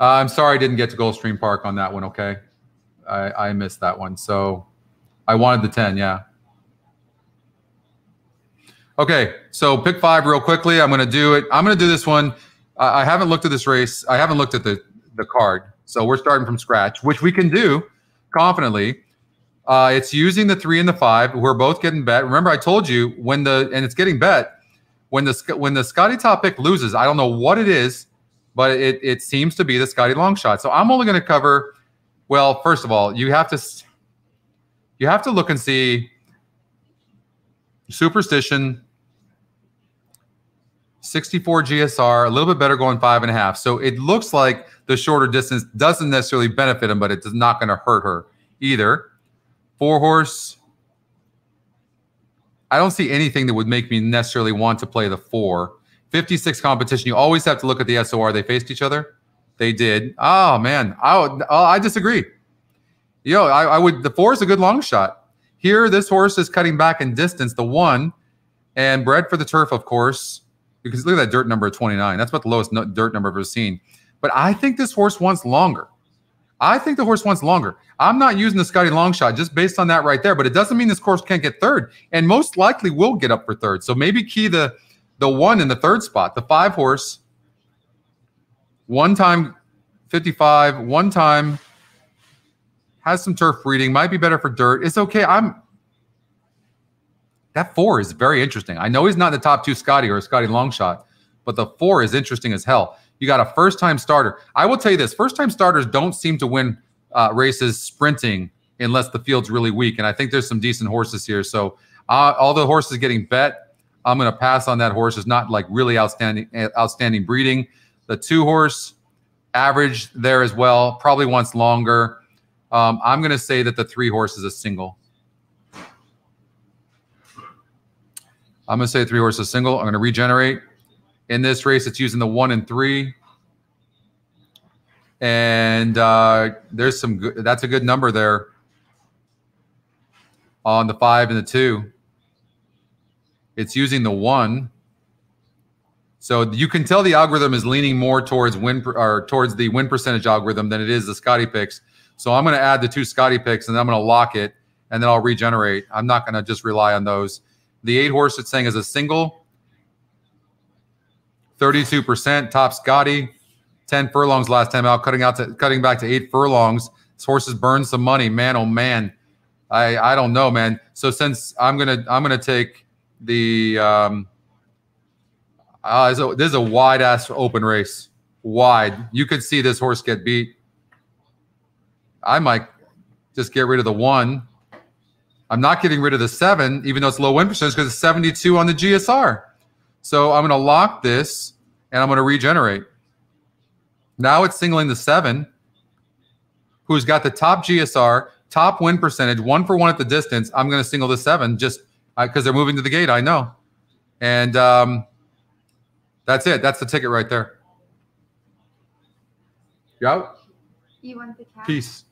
Uh, I'm sorry I didn't get to Gulfstream Park on that one. Okay. I, I missed that one. So I wanted the 10. Yeah. Okay. So pick five real quickly. I'm going to do it. I'm going to do this one. I haven't looked at this race. I haven't looked at the, the card. So we're starting from scratch, which we can do confidently. Uh, it's using the three and the five. We're both getting bet. Remember, I told you when the and it's getting bet when the when the Scotty top pick loses. I don't know what it is, but it it seems to be the Scotty long shot. So I'm only going to cover. Well, first of all, you have to you have to look and see superstition. 64 GSR, a little bit better going five and a half. So it looks like the shorter distance doesn't necessarily benefit him, but it's not going to hurt her either. Four horse. I don't see anything that would make me necessarily want to play the four. 56 competition. You always have to look at the SOR. They faced each other. They did. Oh man, I oh, I disagree. Yo, I, I would. The four is a good long shot. Here, this horse is cutting back in distance. The one, and bred for the turf, of course. Because look at that dirt number 29. That's about the lowest dirt number I've ever seen. But I think this horse wants longer. I think the horse wants longer. I'm not using the Scotty long shot just based on that right there, but it doesn't mean this horse can't get third and most likely will get up for third. So maybe key the the one in the third spot, the five horse, one time 55, one time has some turf breeding, might be better for dirt. It's okay. I'm that four is very interesting. I know he's not the top two Scotty or Scotty long shot, but the four is interesting as hell. You got a first time starter. I will tell you this first time starters don't seem to win uh, races sprinting unless the field's really weak. And I think there's some decent horses here. So uh, all the horses getting bet, I'm going to pass on that horse. Is not like really outstanding, outstanding breeding. The two horse average there as well. Probably wants longer. Um, I'm going to say that the three horse is a single. I'm going to say three horse is a single. I'm going to regenerate. In this race, it's using the one and three. And uh, there's some good, that's a good number there on the five and the two. It's using the one. So you can tell the algorithm is leaning more towards win or towards the win percentage algorithm than it is the Scotty picks. So I'm going to add the two Scotty picks and I'm going to lock it and then I'll regenerate. I'm not going to just rely on those. The eight horse it's saying is a single, 32% top Scotty, 10 furlongs last time out, cutting out to cutting back to eight furlongs. This horse has burned some money, man. Oh man, I I don't know, man. So since I'm gonna I'm gonna take the um, uh, so this is a wide ass open race, wide. You could see this horse get beat. I might just get rid of the one. I'm not getting rid of the seven, even though it's low win percentage because it's 72 on the GSR. So I'm going to lock this and I'm going to regenerate. Now it's singling the seven, who's got the top GSR, top win percentage, one for one at the distance. I'm going to single the seven just because uh, they're moving to the gate. I know. And um, that's it. That's the ticket right there. You out? You want the cat? Peace.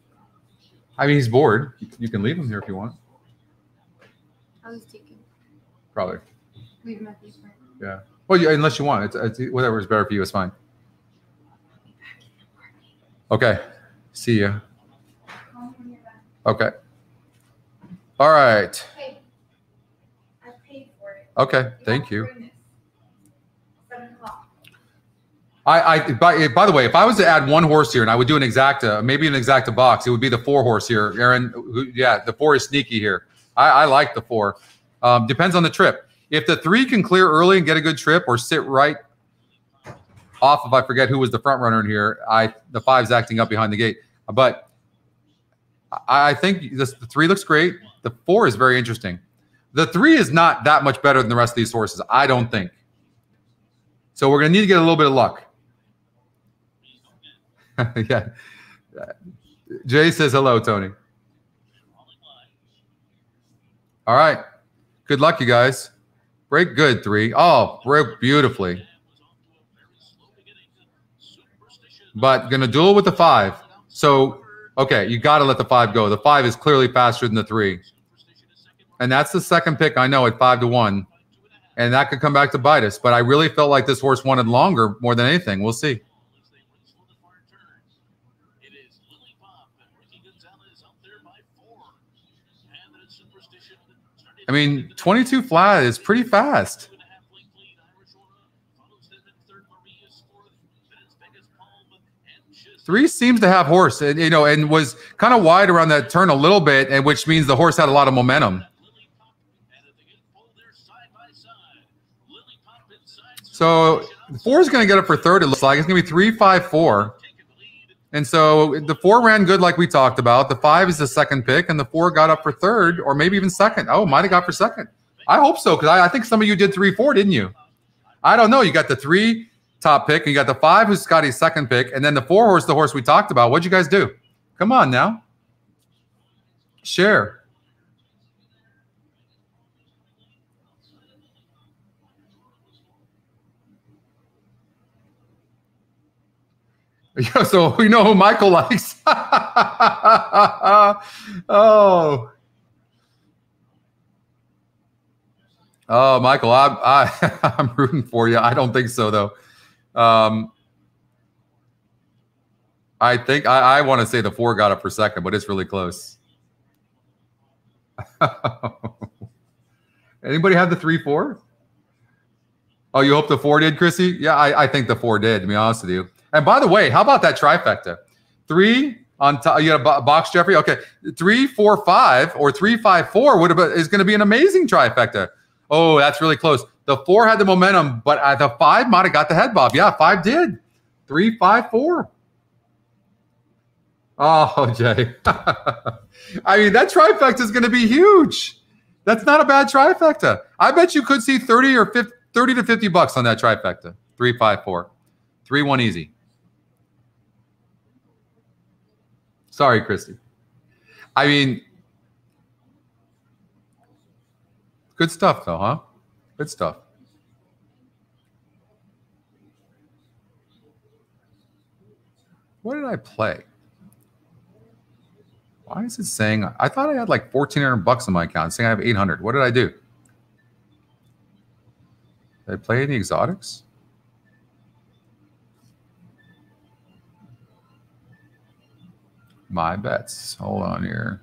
I mean, he's bored. You can leave him here if you want. I was taking. Probably. Leave him at the front. Yeah. Well, yeah, unless you want, it's, it's whatever is better for you is fine. Okay. See ya. Call me when you're. Okay. All right. Hey, I paid for it. Okay. Thank you. bring this. Seven o'clock. I, I by, by the way, if I was to add one horse here and I would do an exacta, maybe an exacta box, it would be the four horse here. Aaron, yeah, the four is sneaky here. I, I like the four. Um, depends on the trip. If the three can clear early and get a good trip or sit right off, if I forget who was the front runner in here, I the five's acting up behind the gate. But I, I think this, the three looks great. The four is very interesting. The three is not that much better than the rest of these horses, I don't think. So we're going to need to get a little bit of luck. yeah. Jay says hello, Tony. All right. Good luck, you guys. Break good, three. Oh, break beautifully. But gonna duel with the five. So, okay, you got to let the five go. The five is clearly faster than the three, and that's the second pick. I know at five to one, and that could come back to bite us. But I really felt like this horse wanted longer more than anything. We'll see. I mean, 22 flat is pretty fast. Three seems to have horse, and, you know, and was kind of wide around that turn a little bit, and which means the horse had a lot of momentum. So four is going to get up for third. It looks like it's going to be three, five, four. And so the four ran good, like we talked about. The five is the second pick, and the four got up for third, or maybe even second. Oh, might have got for second. I hope so, because I, I think some of you did three, four, didn't you? I don't know. You got the three top pick, and you got the five, who's Scotty's second pick, and then the four horse, the horse we talked about. What'd you guys do? Come on now. Share. Yeah, so we know who Michael likes. oh. Oh, Michael, I, I, I'm rooting for you. I don't think so, though. Um, I think I, I want to say the four got it for second, but it's really close. Anybody have the three four? Oh, you hope the four did, Chrissy? Yeah, I, I think the four did. To be honest with you. And by the way, how about that trifecta? Three on top. You got a box, Jeffrey. Okay, three, four, five, or three, five, four would have is going to be an amazing trifecta. Oh, that's really close. The four had the momentum, but uh, the five might have got the head bob. Yeah, five did. Three, five, four. Oh, Jay. I mean, that trifecta is going to be huge. That's not a bad trifecta. I bet you could see 30 or 50, 30 to 50 bucks on that trifecta. Three, five, four. Three, one easy. Sorry, Christy. I mean, good stuff though, huh? Good stuff. What did I play? Why is it saying I thought I had like 1400 bucks in my account, saying I have 800. What did I do? Did I play any exotics? My bets. Hold on here.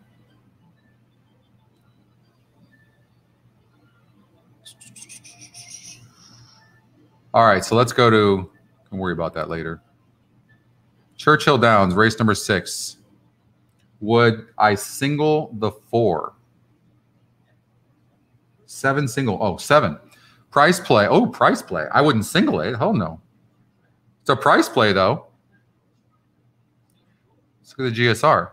All right, so let's go to. Don't worry about that later. Churchill Downs, race number six. Would I single the four? Seven single. Oh, seven. Price play. Oh, price play. I wouldn't single it. Hell no. It's a price play though. Look at the GSR.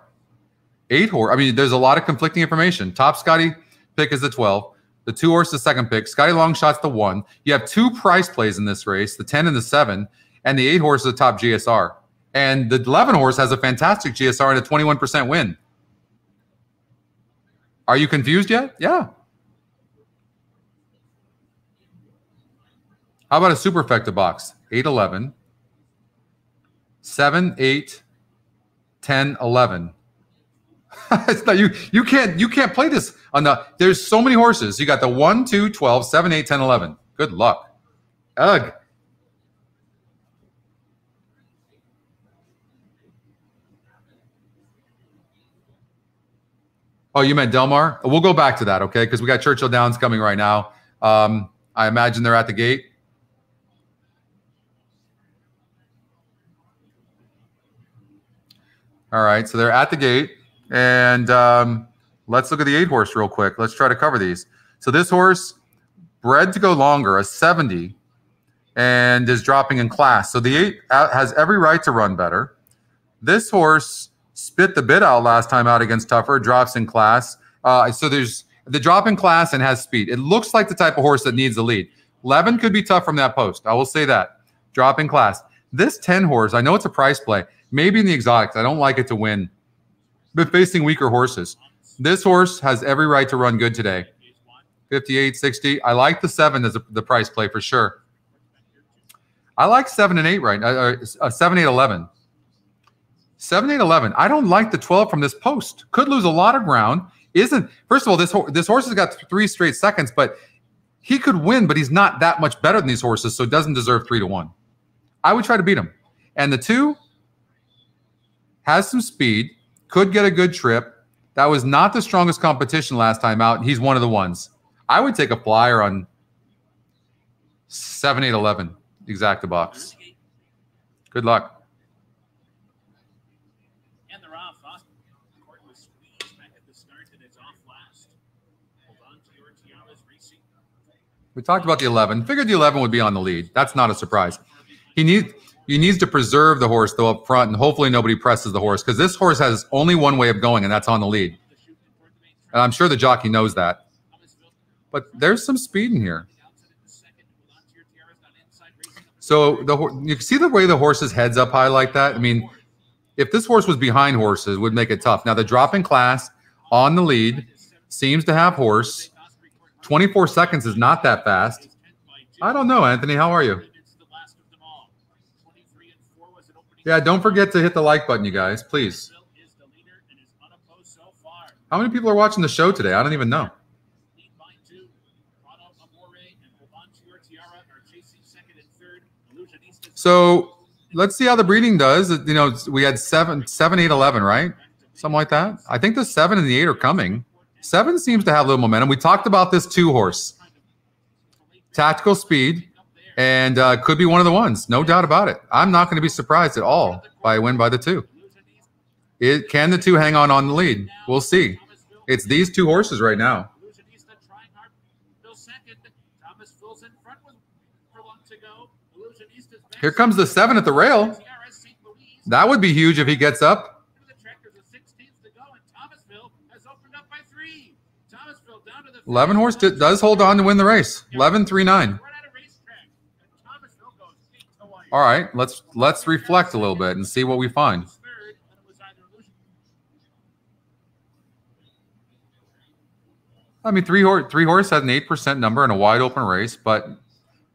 Eight horse. I mean, there's a lot of conflicting information. Top Scotty pick is the 12. The two horse, the second pick. Scotty Longshot's the one. You have two price plays in this race, the 10 and the seven, and the eight horse is the top GSR. And the 11 horse has a fantastic GSR and a 21% win. Are you confused yet? Yeah. How about a superfecta box? 8 11, 7 8, 10 11. it's not, you you can't you can't play this on the there's so many horses. You got the 1 2 12 7 8 10 11. Good luck. Ugh. Oh, you meant Del Mar? We'll go back to that, okay? Because we got Churchill Downs coming right now. Um, I imagine they're at the gate. All right, so they're at the gate, and um, let's look at the eight horse real quick. Let's try to cover these. So this horse, bred to go longer, a 70, and is dropping in class. So the eight uh, has every right to run better. This horse spit the bit out last time out against Tougher, drops in class. Uh, so there's the drop in class and has speed. It looks like the type of horse that needs the lead. Levin could be tough from that post. I will say that. Drop in class. This 10 horse, I know it's a price play. Maybe in the exotics, I don't like it to win, but facing weaker horses. This horse has every right to run good today. 58, 60. I like the seven as a, the price play for sure. I like seven and eight right now. Uh, uh, seven, eight, 11. Seven, eight, 11. I don't like the 12 from this post. Could lose a lot of ground. Isn't, first of all, this, ho- this horse has got three straight seconds, but he could win, but he's not that much better than these horses, so it doesn't deserve three to one. I would try to beat him. And the two has some speed, could get a good trip. That was not the strongest competition last time out. He's one of the ones. I would take a flyer on 7, 8, 11, exacta box. Good luck. And they're off. Austin Court was squeezed back at the start and it's off last. Hold on to your tiaras racing. We talked about the 11. Figured the 11 would be on the lead. That's not a surprise. He needs he needs to preserve the horse though up front, and hopefully nobody presses the horse because this horse has only one way of going, and that's on the lead. And I'm sure the jockey knows that. But there's some speed in here. So the you see the way the horse's head's up high like that. I mean, if this horse was behind horses, would make it tough. Now the drop in class on the lead seems to have horse. 24 seconds is not that fast. I don't know, Anthony. How are you? Yeah, don't forget to hit the like button, you guys, please. How many people are watching the show today? I don't even know. So let's see how the breeding does. You know, we had seven, seven, eight, eleven, right? Something like that. I think the seven and the eight are coming. Seven seems to have a little momentum. We talked about this two horse, tactical speed, and uh, could be one of the ones. No doubt about it. I'm not going to be surprised at all by a win by the two. It can the two hang on on the lead? We'll see. It's these two horses right now. Here comes the seven at the rail. That would be huge if he gets up. 11 horse does hold on to win the race. 11 3 9. All right, let's let's reflect a little bit and see what we find. I mean, three horse, three horse had an eight percent number in a wide open race, but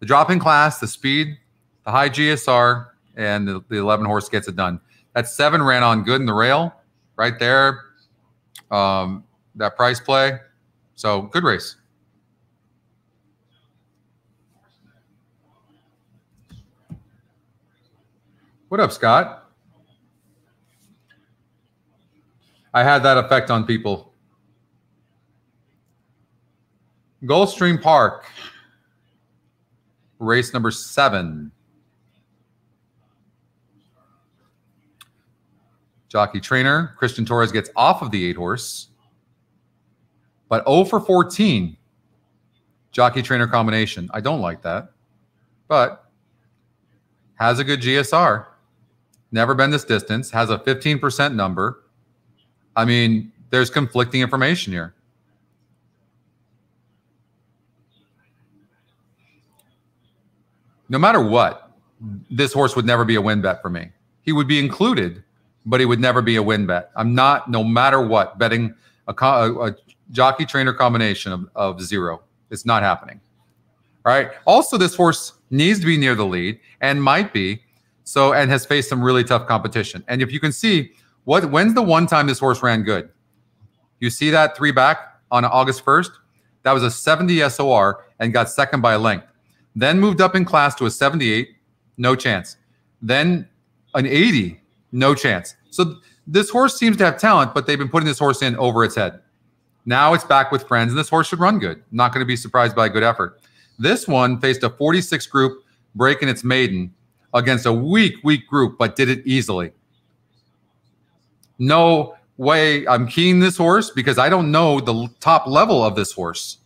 the drop in class, the speed, the high GSR, and the, the eleven horse gets it done. That seven ran on good in the rail, right there. Um, that price play, so good race. What up, Scott? I had that effect on people. Gulfstream Park, race number seven. Jockey trainer Christian Torres gets off of the eight horse, but 0 for 14. Jockey trainer combination. I don't like that, but has a good GSR. Never been this distance, has a 15% number. I mean, there's conflicting information here. No matter what, this horse would never be a win bet for me. He would be included, but he would never be a win bet. I'm not, no matter what, betting a, a, a jockey trainer combination of, of zero. It's not happening. All right. Also, this horse needs to be near the lead and might be so, and has faced some really tough competition. And if you can see, what when's the one time this horse ran good? You see that three back on August 1st? That was a 70 SOR and got second by length. Then moved up in class to a 78, no chance. Then an 80, no chance. So this horse seems to have talent, but they've been putting this horse in over its head. Now it's back with friends, and this horse should run good. Not going to be surprised by a good effort. This one faced a 46 group breaking its maiden against a weak, weak group, but did it easily. No way I'm keying this horse because I don't know the top level of this horse.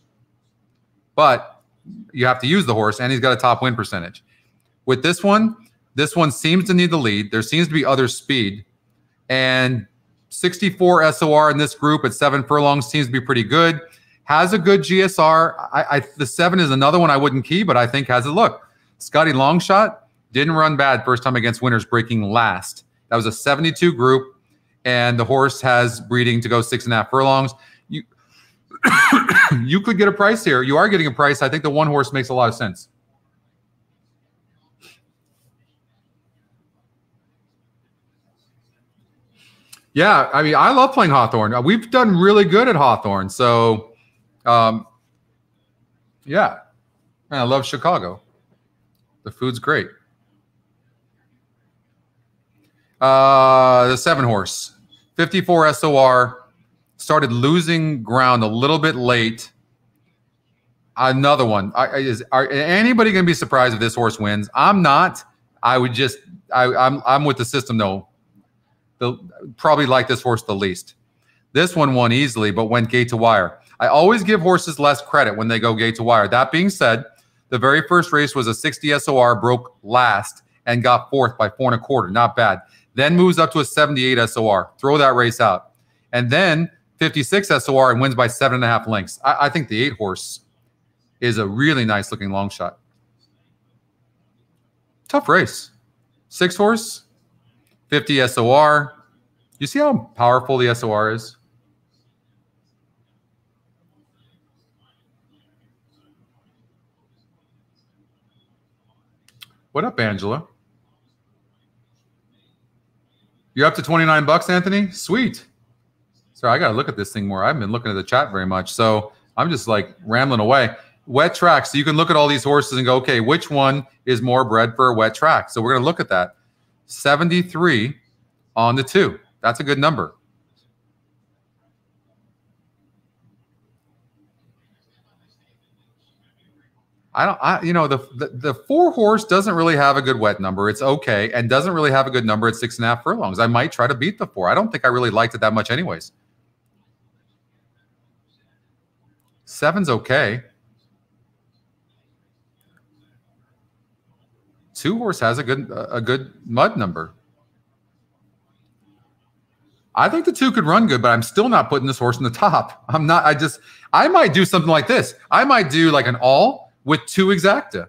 But you have to use the horse, and he's got a top win percentage. With this one, this one seems to need the lead. There seems to be other speed. And 64 SOR in this group at seven furlongs seems to be pretty good. Has a good GSR. I, I, the seven is another one I wouldn't key, but I think has a look. Scotty Longshot didn't run bad first time against winners, breaking last. That was a 72 group, and the horse has breeding to go six and a half furlongs. You you could get a price here. You are getting a price. I think the one horse makes a lot of sense. Yeah, I mean, I love playing Hawthorne. We've done really good at Hawthorne. So, um, yeah, I love Chicago. The food's great. Uh, the seven horse, 54 SOR, started losing ground a little bit late. Another one. I, is are anybody going to be surprised if this horse wins? I'm not. I would just. I, I'm. I'm with the system though. The probably like this horse the least. This one won easily, but went gate to wire. I always give horses less credit when they go gate to wire. That being said, the very first race was a 60 SOR, broke last, and got fourth by four and a quarter. Not bad. Then moves up to a 78 SOR. Throw that race out. And then 56 SOR and wins by seven and a half lengths. I, I think the eight horse is a really nice looking long shot. Tough race. Six horse, 50 SOR. You see how powerful the SOR is? What up, Angela? You're up to 29 bucks, Anthony? Sweet. Sorry, I got to look at this thing more. I haven't been looking at the chat very much. So I'm just like rambling away. Wet track. So you can look at all these horses and go, okay, which one is more bred for a wet track? So we're going to look at that. 73 on the two. That's a good number. I don't, I, you know, the, the, the four horse doesn't really have a good wet number. It's okay, and doesn't really have a good number at six and a half furlongs. I might try to beat the four. I don't think I really liked it that much, anyways. Seven's okay. Two horse has a good a good mud number. I think the two could run good, but I'm still not putting this horse in the top. I'm not. I just I might do something like this. I might do like an all with two exacta,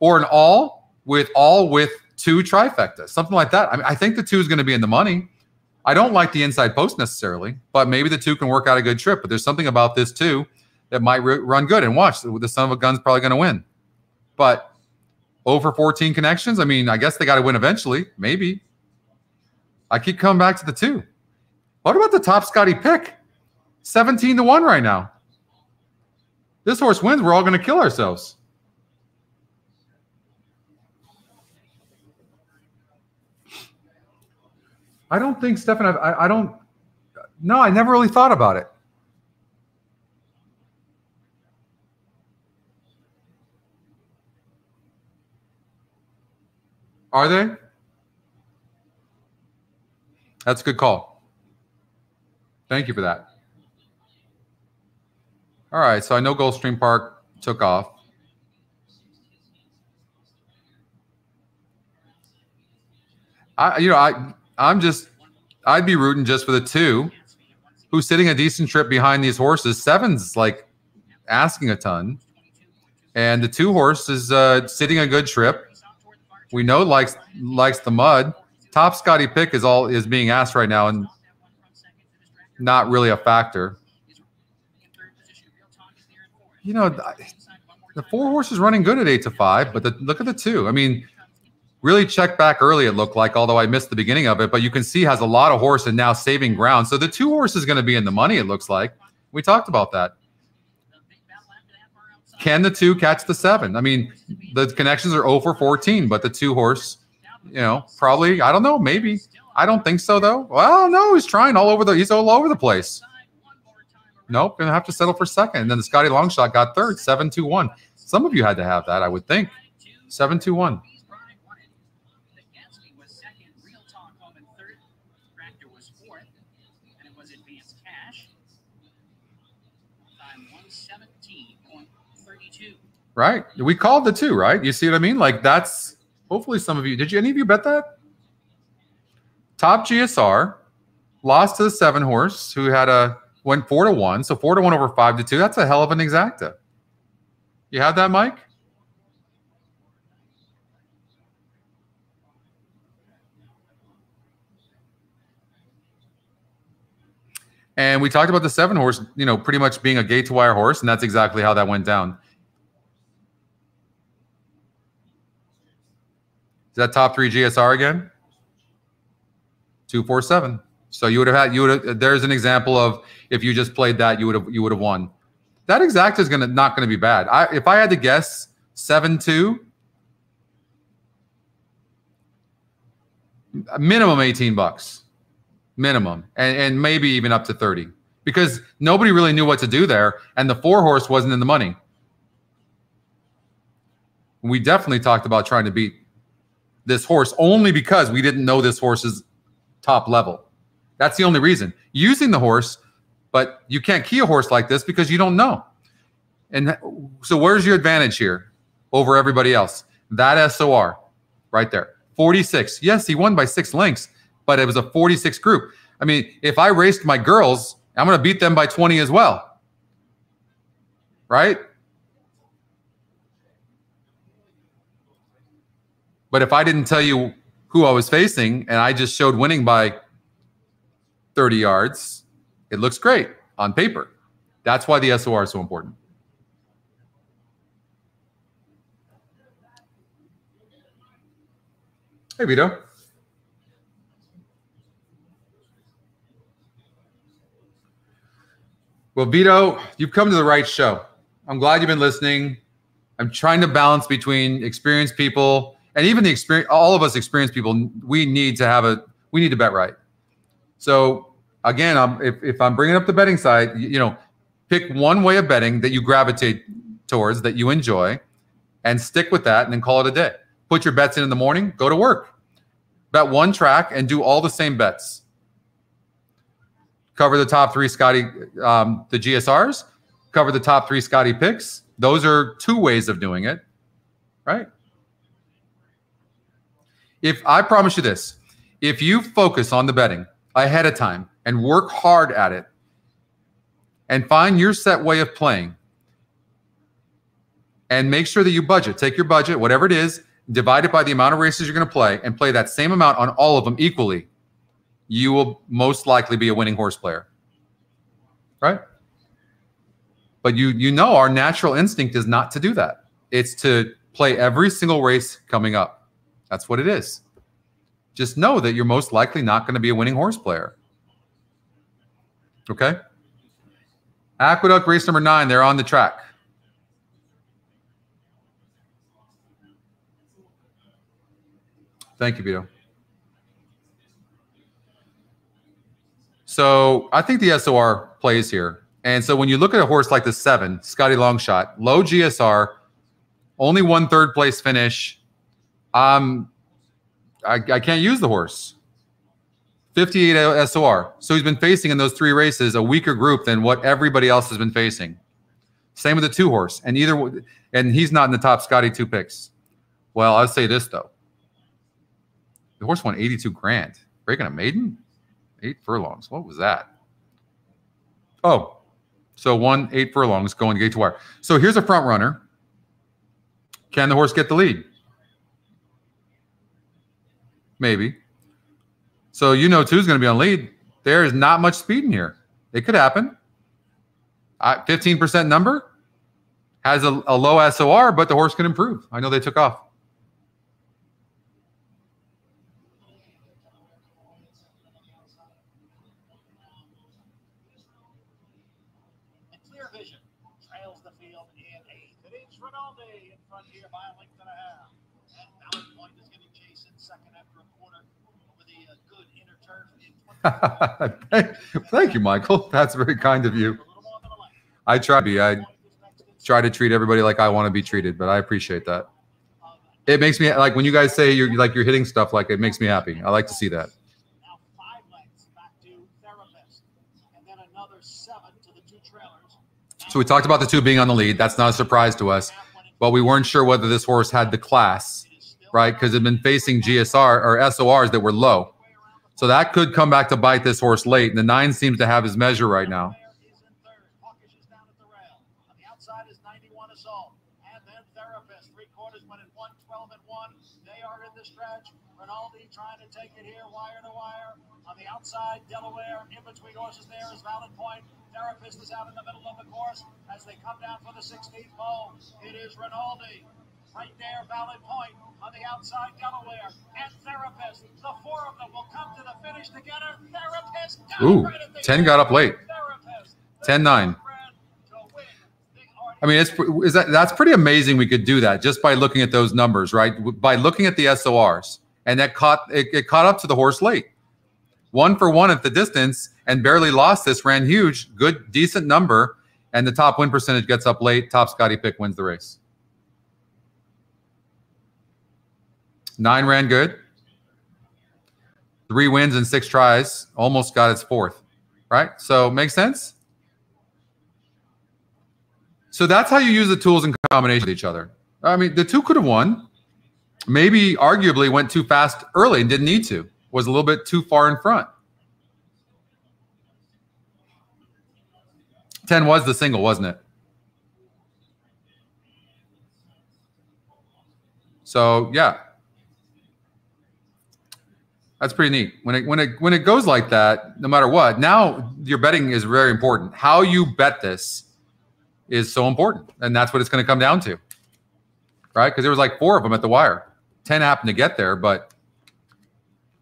or an all with all with two trifecta, something like that. I mean, I think the two is going to be in the money. I don't like the inside post necessarily, but maybe the two can work out a good trip. But there's something about this too that might run good. And watch, the son of a gun's probably going to win. But over 14 connections, I mean, I guess they got to win eventually. Maybe. I keep coming back to the two. What about the top Scotty pick? 17 to 1 right now. This horse wins, we're all going to kill ourselves. I don't think, Stefan, I, I, don't, no, I never really thought about it. Are they? That's a good call. Thank you for that. All right, so I know Gulfstream Park took off. I, you know, I, I'm just, I'd be rooting just for the two, who's sitting a decent trip behind these horses. Seven's like asking a ton, and the two horse is uh, sitting a good trip. We know likes likes the mud. Top Scotty pick is all is being asked right now, and not really a factor. You know, the four horses running good at eight to five, but the, look at the two. I mean, really check back early. It looked like, although I missed the beginning of it, but you can see has a lot of horse and now saving ground. So the two horse is going to be in the money. It looks like we talked about that. Can the two catch the seven? I mean, the connections are 0 for 14, but the two horse, you know, probably, I don't know, maybe. I don't think so, though. Well, no, he's trying all over the, he's all over the place. Nope, gonna have to settle for second. And then the Scotty Longshot got third, 7 2 1. Some of you had to have that, I would think. 7 2 1. Right. We called the two, right? You see what I mean? Like that's hopefully some of you did you any of you bet that? Top GSR lost to the seven horse who had a went four to one. So four to one over five to two. That's a hell of an exacta. You have that, Mike? And we talked about the seven horse, you know, pretty much being a gate to wire horse, and that's exactly how that went down. Is that top three GSR again? 247. So you would have had you would have there's an example of if you just played that, you would have you would have won. That exact is gonna not gonna be bad. I if I had to guess seven two, minimum 18 bucks. Minimum. And and maybe even up to 30. Because nobody really knew what to do there, and the four horse wasn't in the money. We definitely talked about trying to beat this horse only because we didn't know this horse's top level. That's the only reason. Using the horse, but you can't key a horse like this because you don't know. And so where's your advantage here over everybody else? That SOR right there. 46. Yes, he won by six lengths, but it was a 46 group. I mean, if I raced my girls, I'm going to beat them by 20 as well. Right? But if I didn't tell you who I was facing and I just showed winning by 30 yards, it looks great on paper. That's why the SOR is so important. Hey, Vito. Well, Vito, you've come to the right show. I'm glad you've been listening. I'm trying to balance between experienced people and even the experience, all of us experienced people, we need to have a, we need to bet right. So again, I'm, if, if I'm bringing up the betting side, you, you know, pick one way of betting that you gravitate towards, that you enjoy, and stick with that, and then call it a day. Put your bets in in the morning, go to work. Bet one track and do all the same bets. Cover the top three Scotty, um, the GSRs. Cover the top three Scotty picks. Those are two ways of doing it, right? If I promise you this, if you focus on the betting ahead of time and work hard at it and find your set way of playing and make sure that you budget, take your budget, whatever it is, divide it by the amount of races you're going to play and play that same amount on all of them equally. you will most likely be a winning horse player. Right? But you you know our natural instinct is not to do that. It's to play every single race coming up. That's what it is. Just know that you're most likely not going to be a winning horse player. Okay? Aqueduct race number 9, they're on the track. Thank you, Vito. So I think the SOR plays here. And so when you look at a horse like the seven, Scotty Longshot, low GSR, only one third place finish. Um, I, I can't use the horse. 58 SOR. So he's been facing in those three races a weaker group than what everybody else has been facing. Same with the two horse, and either and he's not in the top Scotty two picks. Well, I'll say this though. The horse won 82 grand, breaking a maiden, eight furlongs. What was that? Oh, so one eight furlongs going to gate to wire. So here's a front runner. Can the horse get the lead? Maybe. So you know two's going to be on lead. There is not much speed in here. It could happen. Uh, 15% number has a, a low SOR, but the horse can improve. I know they took off. And clear vision trails the field in eighth. It is Rinaldi in front here by a length and a half. And Valid Point is getting chased in second after a quarter over the uh, good inner turf in 20. Thank, you, Michael. That's very kind of you. I try to be. I try to treat everybody like I want to be treated, but I appreciate that. It makes me like when you guys say you're like you're hitting stuff like it makes me happy. I like to see that. So we talked about the two being on the lead. That's not a surprise to us, but we weren't sure whether this horse had the class, right? Because it'd been facing GSR or SORs that were low. So that could come back to bite this horse late. And the nine seems to have his measure right now. Is in third. Hawkish is down at the rail. On the outside is 91 Assault. And then Therapist. Three quarters went in 1, 12 and 1. They are in the stretch. Rinaldi trying to take it here, wire to wire. On the outside, Delaware. In between horses there is Valid Point. Therapist is out in the middle of the course as they come down for the 16th pole. It is Rinaldi. Right there, Valid Point. On the outside, Delaware. And Therapist. The four of them will come to the finish together. Therapist. got Ooh, right at the 10 end. got up late. Therapist. 10-9. I mean, it's is that that's pretty amazing. We could do that just by looking at those numbers, right? By looking at the SORs, and that caught it, it caught up to the horse late, one for one at the distance, and barely lost this. Ran huge, good, decent number, and the top win percentage gets up late. Top Scotty pick wins the race. Nine ran good. Three wins and six tries, almost got its fourth, right? So makes sense. So that's how you use the tools in combination with each other. I mean, the two could have won. Maybe arguably went too fast early and didn't need to. Was a little bit too far in front. 10 was the single, wasn't it? So, yeah. That's pretty neat. When it when it when it goes like that, no matter what, now your betting is very important. How you bet this is so important. And that's what it's going to come down to. Right? Because there was like four of them at the wire. 10 happened to get there, but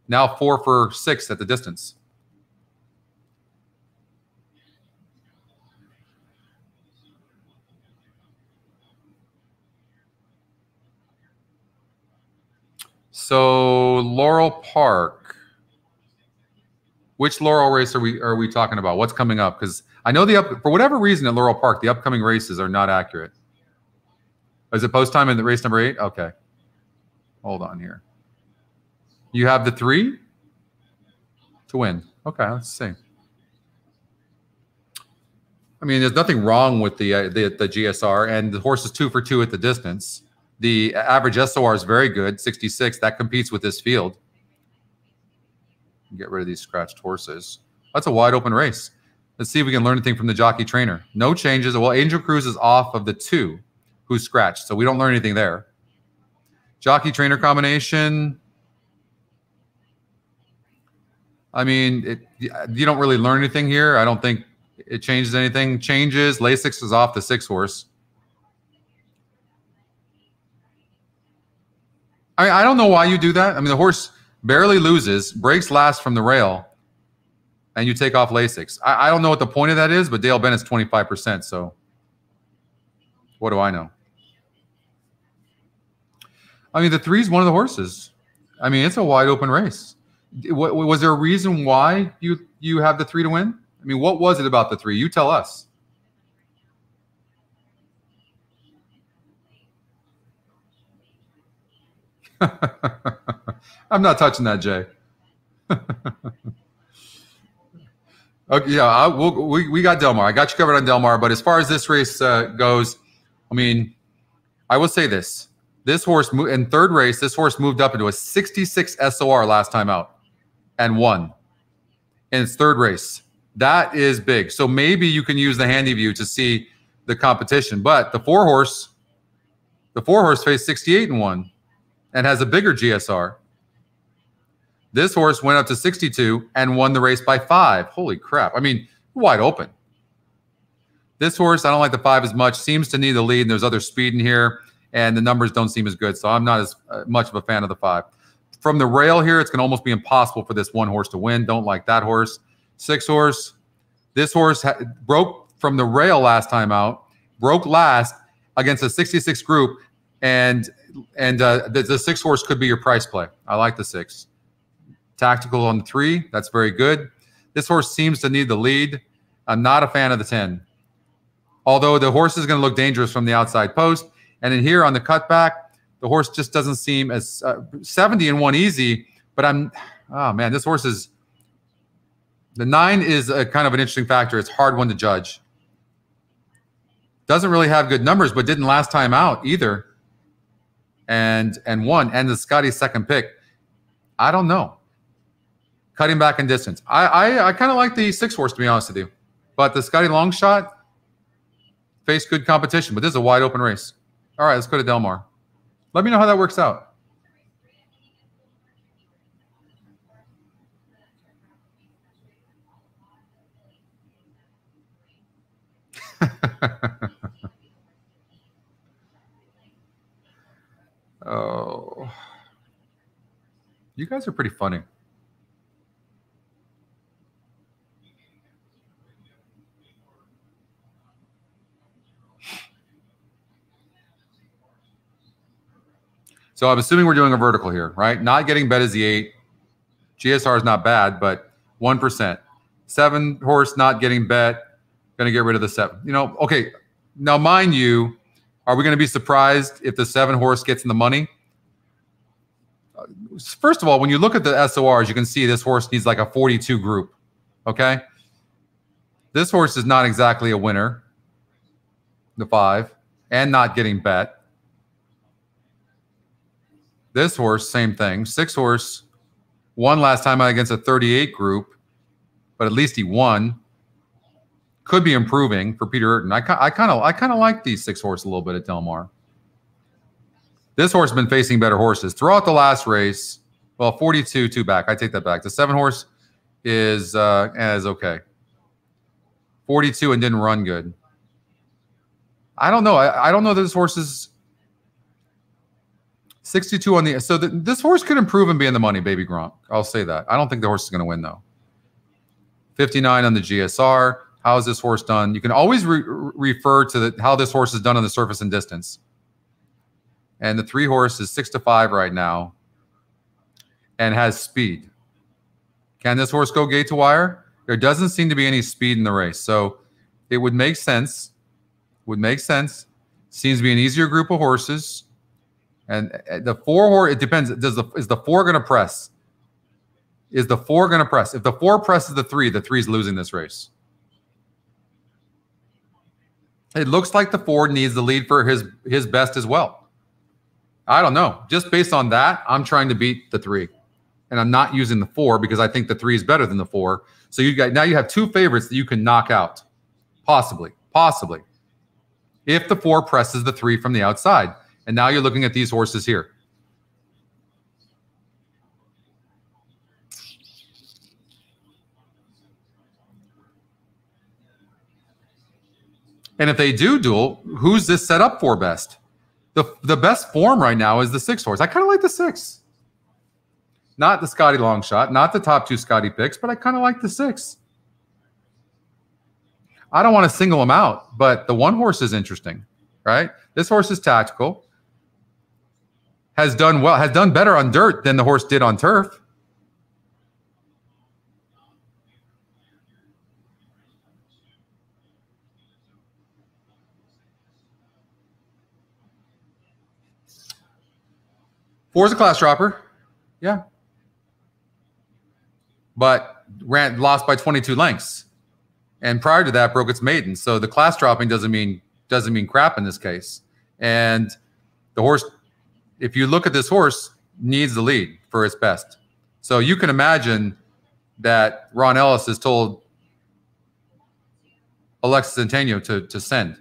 now four for six at the distance. So Laurel Park. Which Laurel race are we are we talking about? What's coming up? Because I know the up for whatever reason at Laurel Park, the upcoming races are not accurate. Is it post time in the race number eight? Okay. Hold on here. You have the three to win. Okay, let's see. I mean, there's nothing wrong with the uh, the, the GSR, and the horse is two for two at the distance. The average SOR is very good, 66. That competes with this field. Get rid of these scratched horses. That's a wide open race. Let's see if we can learn anything from the jockey trainer. No changes. Well, Angel Cruz is off of the two who's scratched, so we don't learn anything there. Jockey trainer combination. I mean, it, you don't really learn anything here. I don't think it changes anything. Changes. Lasix is off the six horse. I, I don't know why you do that. I mean, the horse barely loses, breaks last from the rail, and you take off Lasix. I, I don't know what the point of that is, but Dale Bennett's 25%. So what do I know? I mean, the three's one of the horses. I mean, it's a wide open race. Was there a reason why you you have the three to win? I mean, what was it about the three? You tell us. I'm not touching that, Jay. okay, yeah, I, we'll, we we got Del Mar. I got you covered on Del Mar. But as far as this race uh, goes, I mean, I will say this: this horse mo- in third race, this horse moved up into a 66 SOR last time out and won in its third race. That is big. So maybe you can use the handy view to see the competition. But the four horse, the four horse faced 68 and one and has a bigger GSR. This horse went up to 62 and won the race by five. Holy crap. I mean, wide open. This horse, I don't like the five as much, seems to need the lead. And there's other speed in here, and the numbers don't seem as good. So I'm not as uh, much of a fan of the five. From the rail here, it's going to almost be impossible for this one horse to win. Don't like that horse. Six horse. This horse broke from the rail last time out, broke last against a 66 group, and and uh, the, the six horse could be your price play. I like the six. Tactical on the three. That's very good. This horse seems to need the lead. I'm not a fan of the 10. Although the horse is going to look dangerous from the outside post. And in here on the cutback, the horse just doesn't seem as uh, 70 and one easy. But I'm, oh man, this horse is, the nine is a kind of an interesting factor. It's hard one to judge. Doesn't really have good numbers, but didn't last time out either. And and won. And the Scotty second pick. I don't know. Cutting back in distance. I I, I kind of like the six horse to be honest with you. But the Scotty long shot faced good competition, but this is a wide open race. All right, let's go to Del Mar. Let me know how that works out. oh, you guys are pretty funny. So I'm assuming we're doing a vertical here, right? Not getting bet is the eight. GSR is not bad, but 1%. Seven horse not getting bet. Going to get rid of the seven. You know, okay. Now, mind you, are we going to be surprised if the seven horse gets in the money? First of all, when you look at the SORs, you can see this horse needs like a 42 group. Okay. This horse is not exactly a winner, the five, and not getting bet. This horse, same thing. Six horse won last time out against a 38 group, but at least he won. Could be improving for Peter Eurton. I, I kind of I kind of like these six horse a little bit at Del Mar. This horse has been facing better horses throughout the last race. Well, 42, two back. I take that back. The seven horse is uh, is okay. 42 and didn't run good. I don't know. I, I don't know that this horse is 62 on the so the, this horse could improve and be in the money, baby Gronk. I'll say that. I don't think the horse is going to win though. 59 on the GSR. How is this horse done? You can always re refer to the, how this horse is done on the surface and distance. And the three horse is six to five right now, and has speed. Can this horse go gate to wire? There doesn't seem to be any speed in the race, so it would make sense. Would make sense. Seems to be an easier group of horses and uh, the four horse, it depends. Does the is the four going to press? Is the four going to press? If the four presses the three, the three is losing this race. It looks like the four needs the lead for his his best as well. I don't know. Just based on that, I'm trying to beat the three, and I'm not using the four because I think the three is better than the four. So you got now you have two favorites that you can knock out, possibly, possibly, if the four presses the three from the outside. And now you're looking at these horses here. And if they do duel, who's this set up for best? The, the best form right now is the six horse. I kind of like the six. Not the Scotty long shot, not the top two Scotty picks, but I kind of like the six. I don't want to single them out, but the one horse is interesting, right? This horse is tactical, has done well, has done better on dirt than the horse did on turf. Four is a class dropper. Yeah. But ran lost by 22 lengths. And prior to that broke its maiden. So the class dropping doesn't mean doesn't mean crap in this case. And the horse, if you look at this horse, needs the lead for its best. So you can imagine that Ron Ellis has told Alexis Centeno to, to send.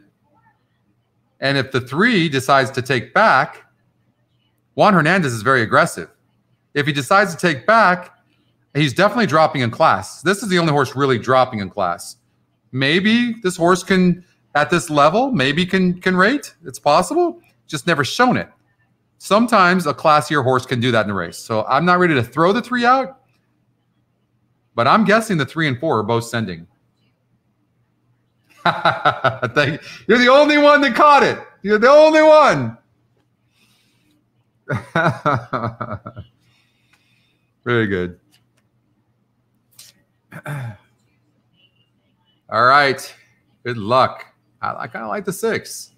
And if the three decides to take back, Juan Hernandez is very aggressive. If he decides to take back, he's definitely dropping in class. This is the only horse really dropping in class. Maybe this horse can, at this level, maybe can can rate. It's possible. Just never shown it. Sometimes a classier horse can do that in a race. So I'm not ready to throw the three out, but I'm guessing the three and four are both sending. You're the only one that caught it. You're the only one. Very good. All right. Good luck. I, I kind of like the six.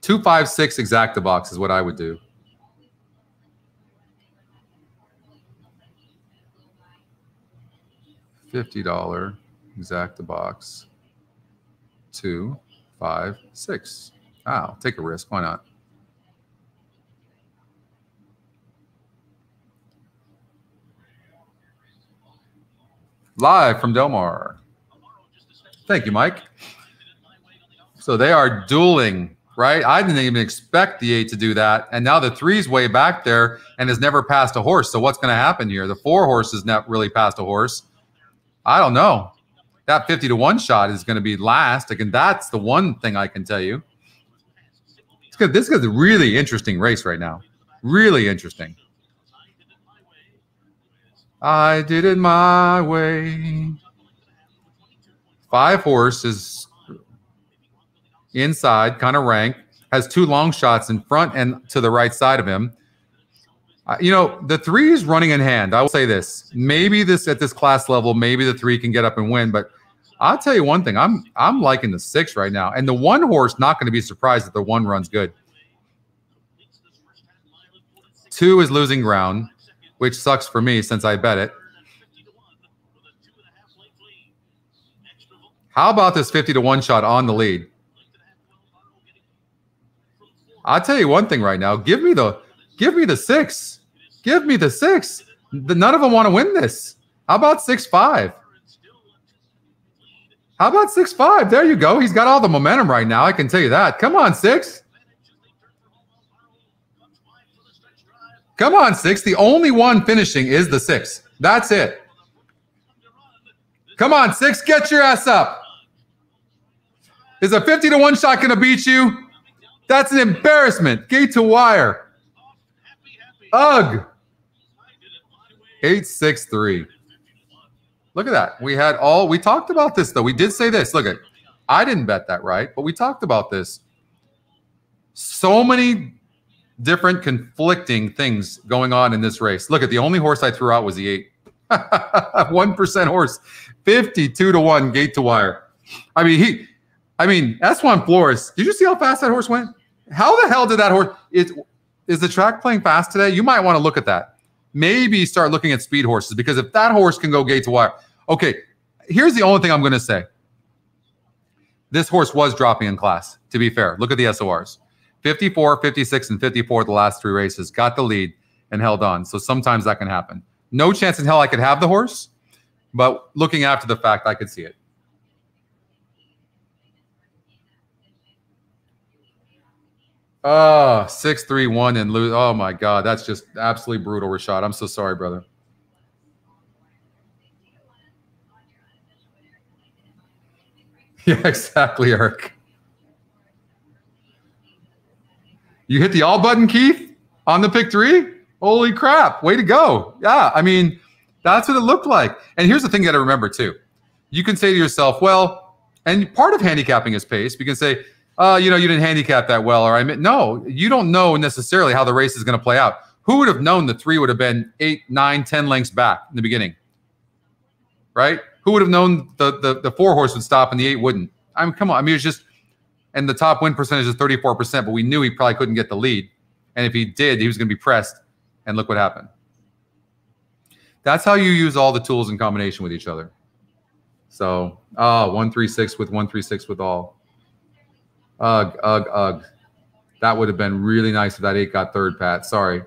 Two, five, six exacta box is what I would do. Fifty dollar exacta box. Two, five, six. Ah, wow, take a risk. Why not? Live from Del Mar. Thank you, Mike. So they are dueling, right? I didn't even expect the eight to do that. And now the three's way back there and has never passed a horse. So what's going to happen here? The four horse has not really passed a horse. I don't know. That 50 to 1 shot is going to be last. Again, that's the one thing I can tell you. It's good. This is a really interesting race right now. Really interesting. I did it my way. Five horses inside, kind of rank, has two long shots in front and to the right side of him. Uh, you know, the three is running in hand. I will say this: maybe this at this class level, maybe the three can get up and win. But I'll tell you one thing: I'm I'm liking the six right now, and the one horse not going to be surprised that the one runs good. Two is losing ground which sucks for me since I bet it. How about this 50 to 1 shot on the lead? I'll tell you one thing right now. Give me the give me the six. Give me the six. The, none of them want to win this. How about six five? How about six five? There you go. He's got all the momentum right now. I can tell you that. Come on, six. Come on, six. The only one finishing is the six. That's it. Come on, six. Get your ass up. Is a 50 to 1 shot going to beat you? That's an embarrassment. Gate to wire. Ugh. 863. Look at that. We had all, we talked about this though. We did say this. Look at, I didn't bet that right, but we talked about this. So many different conflicting things going on in this race. Look at the only horse I threw out was the eight. 1% horse, 52 to 1 gate to wire. I mean, he, I mean, S1 Flores, did you see how fast that horse went? How the hell did that horse, is, is the track playing fast today? You might want to look at that. Maybe start looking at speed horses because if that horse can go gate to wire, okay, here's the only thing I'm going to say. This horse was dropping in class, to be fair. Look at the SORs. 54, 56, and 54 the last three races, got the lead and held on. So sometimes that can happen. No chance in hell I could have the horse, but looking after the fact, I could see it. Oh, six, three, one, and lose. Oh my God, that's just absolutely brutal, Rashad. I'm so sorry, brother. Yeah, exactly, Eric. You hit the all button, Keith, on the pick three. Holy crap! Way to go! Yeah, I mean, that's what it looked like. And here's the thing you got to remember too. You can say to yourself, well, and part of handicapping is pace. You can say, uh, you know, you didn't handicap that well, or I mean, no, you don't know necessarily how the race is going to play out. Who would have known the three would have been eight, nine, ten lengths back in the beginning? Right? Who would have known the the, the four horse would stop and the eight wouldn't? I mean, come on. I mean, it's just, and the top win percentage is 34%, but we knew he probably couldn't get the lead. And if he did, he was going to be pressed. And look what happened. That's how you use all the tools in combination with each other. So, ah, oh, 136 with 136 with all. Ugh, ugh, ugh. That would have been really nice if that eight got third, Pat. Sorry.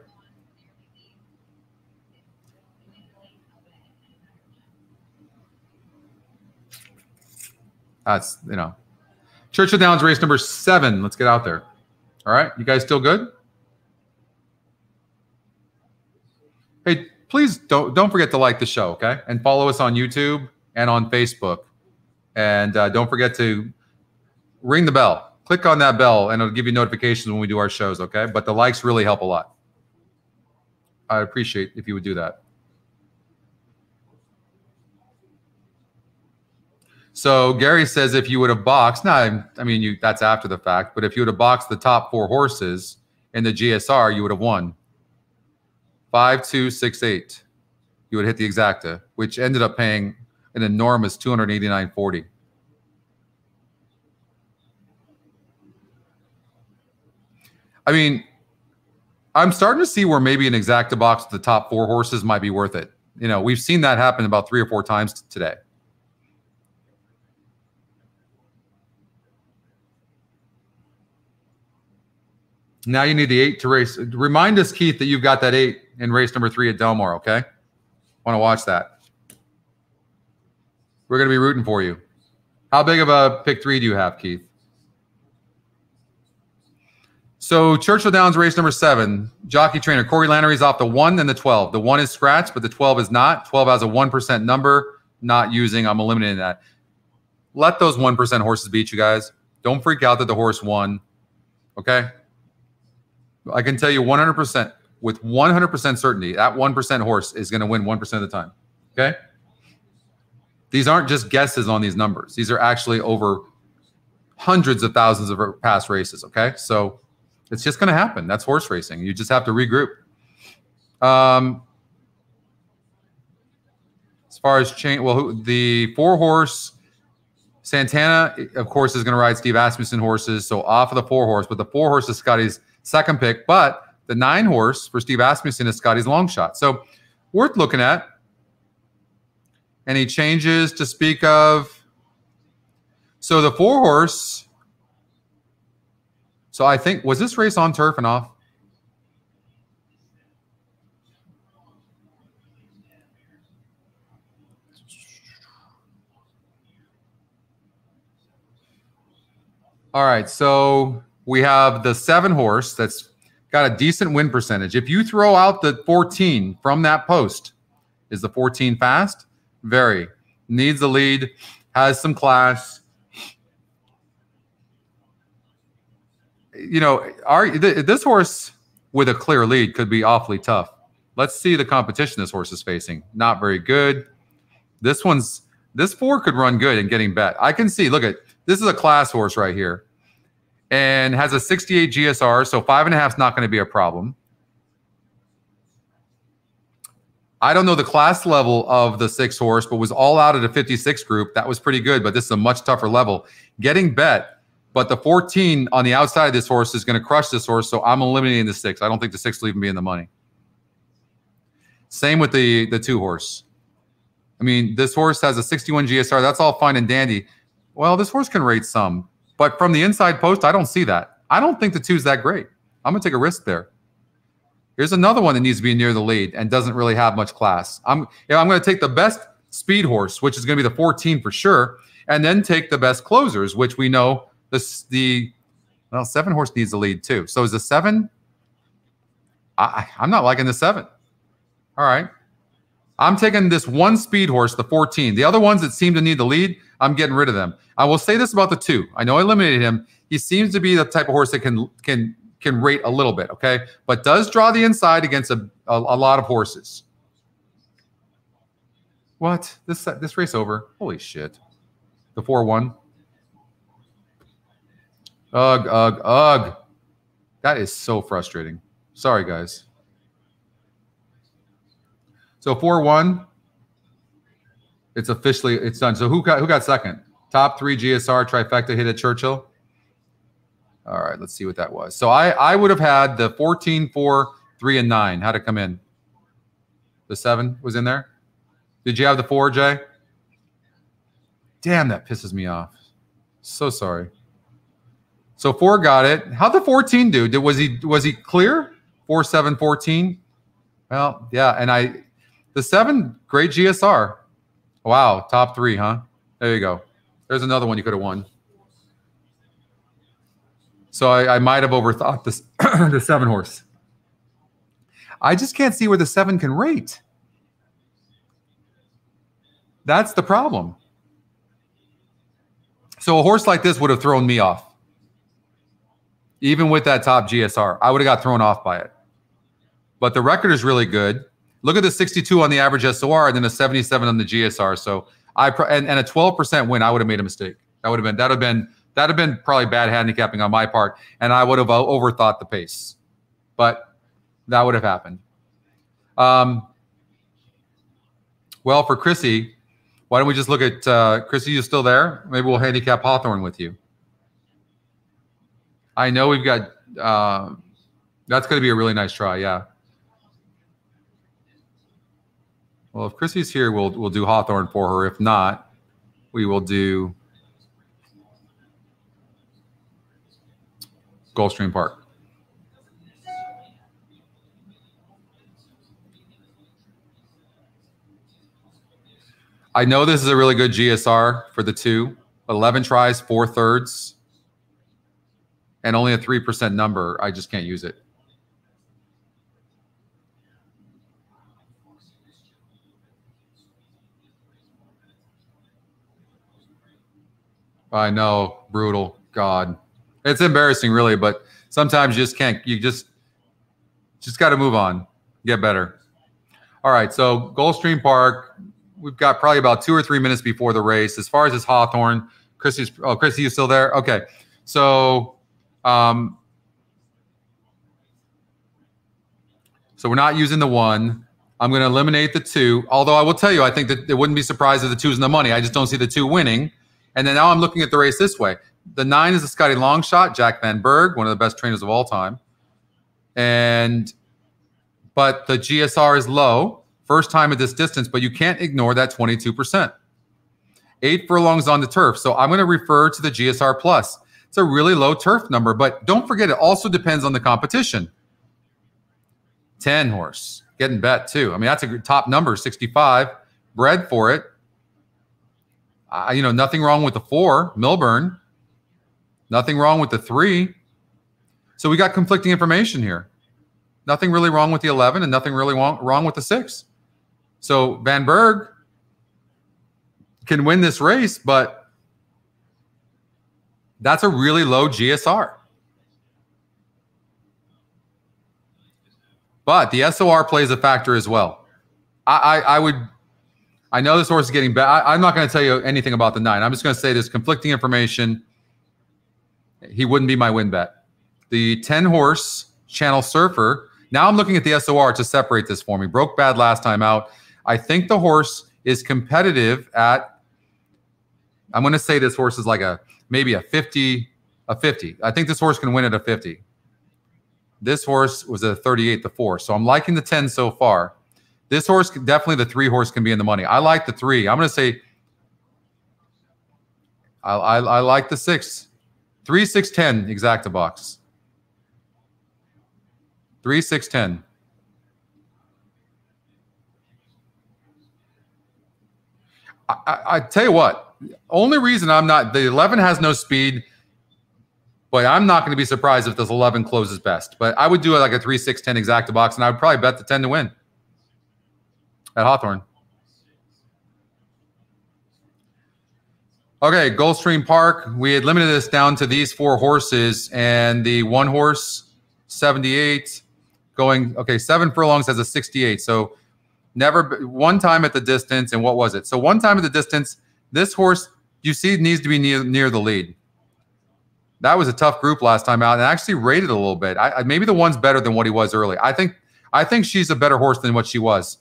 That's, you know, Churchill Downs race number seven. Let's get out there. All right. You guys still good? Hey, please don't don't forget to like the show, okay? And follow us on YouTube and on Facebook. And uh, don't forget to ring the bell. Click on that bell, and it'll give you notifications when we do our shows, okay? But the likes really help a lot. I appreciate if you would do that. So Gary says if you would have boxed, no, I mean you that's after the fact, but if you would have boxed the top four horses in the GSR, you would have won. Five, two, six, eight. You would hit the exacta, which ended up paying an enormous 289.40. I mean, I'm starting to see where maybe an exacta box with the top four horses might be worth it. You know, we've seen that happen about three or four times today. Now you need the eight to race. Remind us, Keith, that you've got that eight in race number three at Del Mar, okay? Want to watch that. We're going to be rooting for you. How big of a pick three do you have, Keith? So Churchill Downs race number seven, jockey trainer Corey Lanerie's off the one and the 12. The one is scratched, but the 12 is not. 12 has a 1% number, not using. I'm eliminating that. Let those 1% horses beat you guys. Don't freak out that the horse won. Okay? I can tell you 100% with 100% certainty that 1% horse is going to win 1% of the time. Okay. These aren't just guesses on these numbers. These are actually over hundreds of thousands of past races. Okay. So it's just going to happen. That's horse racing. You just have to regroup. Um, as far as change, well, the four horse Santana, of course, is going to ride Steve Asmussen horses. So off of the four horse, but the four horse is Scotty's second pick. But the nine horse for Steve Asmussen is Scotty's long shot. So worth looking at. Any changes to speak of? So the four horse. So I think was this race on turf and off? All right, so we have the seven horse that's got a decent win percentage. If you throw out the 14 from that post, is the 14 fast? Very. Needs a lead, has some class. You know, our this horse with a clear lead could be awfully tough. Let's see the competition this horse is facing. Not very good. This one's this four could run good and getting bet. I can see. Look at this is a class horse right here and has a 68 GSR, so five and a half is not going to be a problem. I don't know the class level of the six horse, but was all out at a 56 group. That was pretty good, but this is a much tougher level. Getting bet, but the 14 on the outside of this horse is going to crush this horse, so I'm eliminating the six. I don't think the six will even be in the money. Same with the the two horse. I mean, this horse has a 61 GSR. That's all fine and dandy. Well, this horse can rate some. But from the inside post, I don't see that. I don't think the two's that great. I'm going to take a risk there. Here's another one that needs to be near the lead and doesn't really have much class. I'm, you know, I'm going to take the best speed horse, which is going to be the 14 for sure, and then take the best closers, which we know this the well seven horse needs the lead too. So is the seven? I, I'm not liking the seven. All right, I'm taking this one speed horse, the 14. The other ones that seem to need the lead, I'm getting rid of them. I will say this about the two. I know I eliminated him. He seems to be the type of horse that can can can rate a little bit, okay, but does draw the inside against a, a, a lot of horses. What this this race over? Holy shit! The four one. Ugh, ugh, ugh. That is so frustrating. Sorry, guys. So four one. It's officially it's done. So who got who got second? Top three GSR trifecta hit at Churchill. All right, let's see what that was. So I I would have had the 14, 4, 3, and 9. How'd it come in? The seven was in there. Did you have the four, Jay? Damn, that pisses me off. So sorry. So four got it. How'd the 14 do? Did was he was he clear? Four, seven, 14? Well, yeah, and I the seven, great GSR. Wow, top three, huh? There you go. There's another one you could have won. So I, I might have overthought this the seven horse. I just can't see where the seven can rate. That's the problem. So a horse like this would have thrown me off. Even with that top GSR, I would have got thrown off by it. But the record is really good. Look at the 62 on the average SOR and then a 77 on the GSR. So I and, and a 12% win, I would have made a mistake. That would have been that would have been that would have been probably bad handicapping on my part, and I would have overthought the pace. But that would have happened. Um, well, for Chrissy, why don't we just look at uh, Chrissy? You still there? Maybe we'll handicap Hawthorne with you. I know we've got. Uh, that's going to be a really nice try. Yeah. Well, if Chrissy's here, we'll we'll do Hawthorne for her. If not, we will do Gulfstream Park. I know this is a really good GSR for the two. 11 tries, four thirds, and only a 3% number. I just can't use it. I know, brutal. God, it's embarrassing, really. But sometimes you just can't. You just just got to move on, get better. All right, so Gulfstream Park. We've got probably about two or three minutes before the race. As far as this Hawthorne, Chrissy's. Oh, Chrissy, you still there? Okay, so. Um, so we're not using the one. I'm going to eliminate the two. Although I will tell you, I think that it wouldn't be surprised if the two's in the money. I just don't see the two winning. And then now I'm looking at the race this way. The nine is a Scotty long shot, Jack Van Berg, one of the best trainers of all time. And but the GSR is low, first time at this distance, but you can't ignore that 22%. Eight furlongs on the turf. So I'm going to refer to the GSR plus. It's a really low turf number, but don't forget it also depends on the competition. 10 horse, getting bet too. I mean, that's a top number, 65. Bred for it. Uh, you know, nothing wrong with the four, Milburn. Nothing wrong with the three. So we got conflicting information here. Nothing really wrong with the 11 and nothing really wrong, wrong with the six. So Van Berg can win this race, but that's a really low GSR. But the SOR plays a factor as well. I, I, I would I know this horse is getting bad. I'm not going to tell you anything about the nine. I'm just going to say there's conflicting information. He wouldn't be my win bet. The 10 horse Channel Surfer. Now I'm looking at the SOR to separate this for me. Broke bad last time out. I think the horse is competitive at. I'm going to say this horse is like a maybe a 50, a 50. I think this horse can win at a 50. This horse was a 38 to four. So I'm liking the 10 so far. This horse, definitely the three horse can be in the money. I like the three. I'm going to say I, I, I, like the six. Three, six, ten, exacta box. Three, six, ten. I, I, tell you what, only reason I'm not the 11 has no speed, but I'm not going to be surprised if this 11 closes best. But I would do like a three, six, ten exacta box, and I would probably bet the 10 to win at Hawthorne. Okay, Gulfstream Park. We had limited this down to these four horses, and the one horse, 78, going, okay, seven furlongs has a 68. So never one time at the distance. And what was it? So one time at the distance, this horse, you see, needs to be near, near the lead. That was a tough group last time out, and actually rated a little bit. I, I, maybe the one's better than what he was early. I think I think she's a better horse than what she was.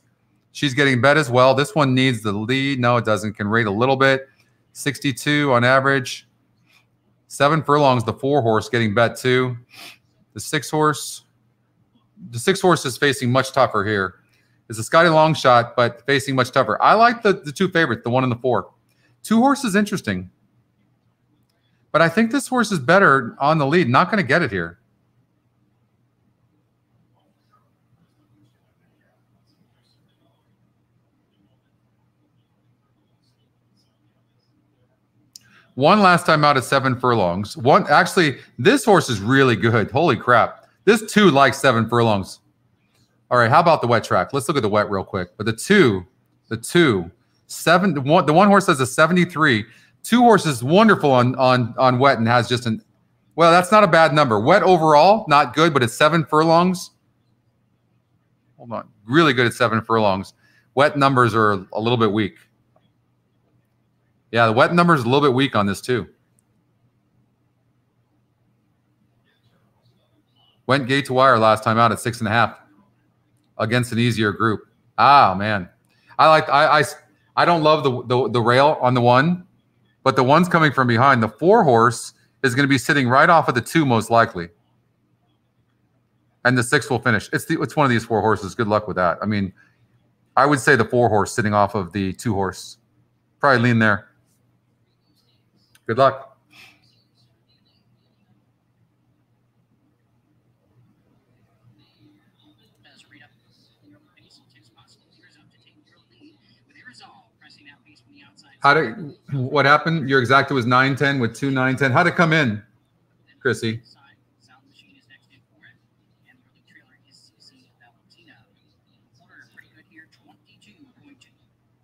She's getting bet as well. This one needs the lead. No, it doesn't. Can rate a little bit. 62 on average. Seven furlongs, the four horse getting bet too. The six horse, the six horse is facing much tougher here. It's a Scotty long shot, but facing much tougher. I like the, the two favorites, the one and the four. Two horses interesting. But I think this horse is better on the lead. Not going to get it here. One last time out at seven furlongs. One actually, this horse is really good. Holy crap. This two likes seven furlongs. All right, how about the wet track? Let's look at the wet real quick. But the two, the two, seven, the one, the one horse has a 73. Two horses wonderful on on on wet and has just an well, that's not a bad number. Wet overall, not good, but it's seven furlongs. Hold on. Really good at seven furlongs. Wet numbers are a little bit weak. Yeah, the wet number is a little bit weak on this too. Went gate to wire last time out at six and a half against an easier group. Ah, man, I like I I, I don't love the, the the rail on the one, but the one's coming from behind. The four horse is going to be sitting right off of the two most likely, and the six will finish. It's the it's one of these four horses. Good luck with that. I mean, I would say the four horse sitting off of the two horse. Probably lean there. Good luck. As read up your pace, it's possible luck. up to take your lead with Arizal pressing that pace from the outside. How did what happened? Your exacta was nine ten with two nine ten. How'd it come in? Chrissy. Side, Sound Machine is next in for it, and the early trailer is CC Valentina. Order pretty good here, 22.2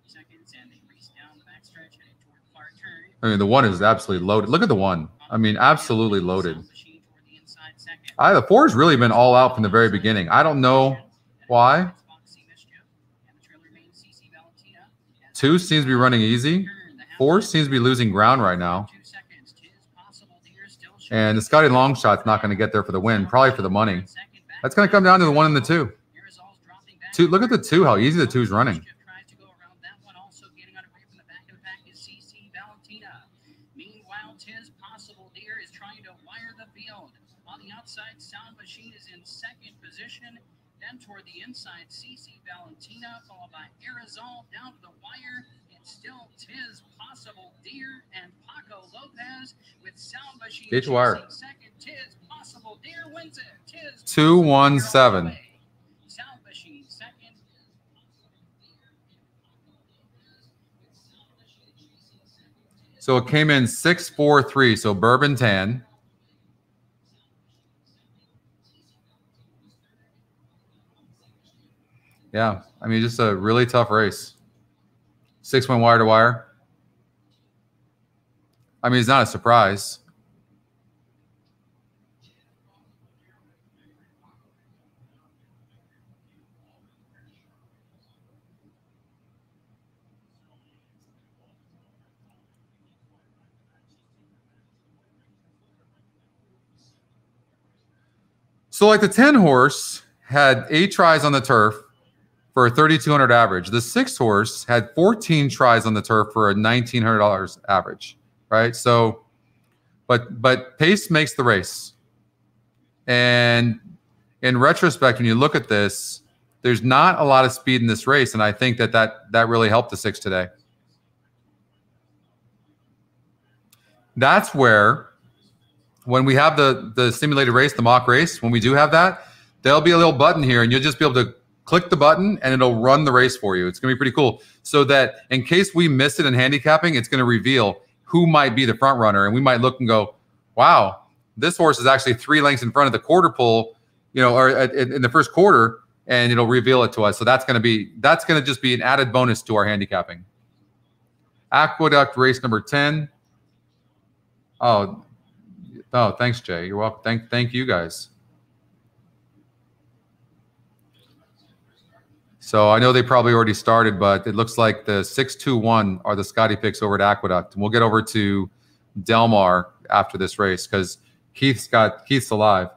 seconds, and they race down the backstretch headed toward far turn. I mean, the one is absolutely loaded. Look at the one. I mean, absolutely loaded. I the four has really been all out from the very beginning. I don't know why. Two seems to be running easy. Four seems to be losing ground right now. And the Scotty long shot's not going to get there for the win, probably for the money. That's going to come down to the one and the two. Two. Look at the two. How easy the two's running. It. wire. Two, one, Deer all the seven. way. Sound Machine second. So it came in six, four, three. So bourbon tan. Yeah, I mean, just a really tough race. Six went wire to wire. I mean, it's not a surprise. So, like the 10 horse had eight tries on the turf for a 3,200 average. The six horse had 14 tries on the turf for a $1,900 average, right? So, but but pace makes the race. And in retrospect, when you look at this, there's not a lot of speed in this race, and I think that that that really helped the six today. That's where when we have the the simulated race, the mock race, when we do have that, there'll be a little button here, and you'll just be able to click the button, and it'll run the race for you. It's gonna be pretty cool. So that in case we miss it in handicapping, it's gonna reveal who might be the front runner, and we might look and go, "Wow, this horse is actually three lengths in front of the quarter pole," you know, or uh, at- in the first quarter, and it'll reveal it to us. So that's gonna be that's gonna just be an added bonus to our handicapping. Aqueduct race number ten. Oh, oh, thanks, Jay. You're welcome. Thank, thank you guys. So I know they probably already started, but it looks like the six two one are the Scotty picks over at Aqueduct, and we'll get over to Del Mar after this race because Keith's got Keith's alive.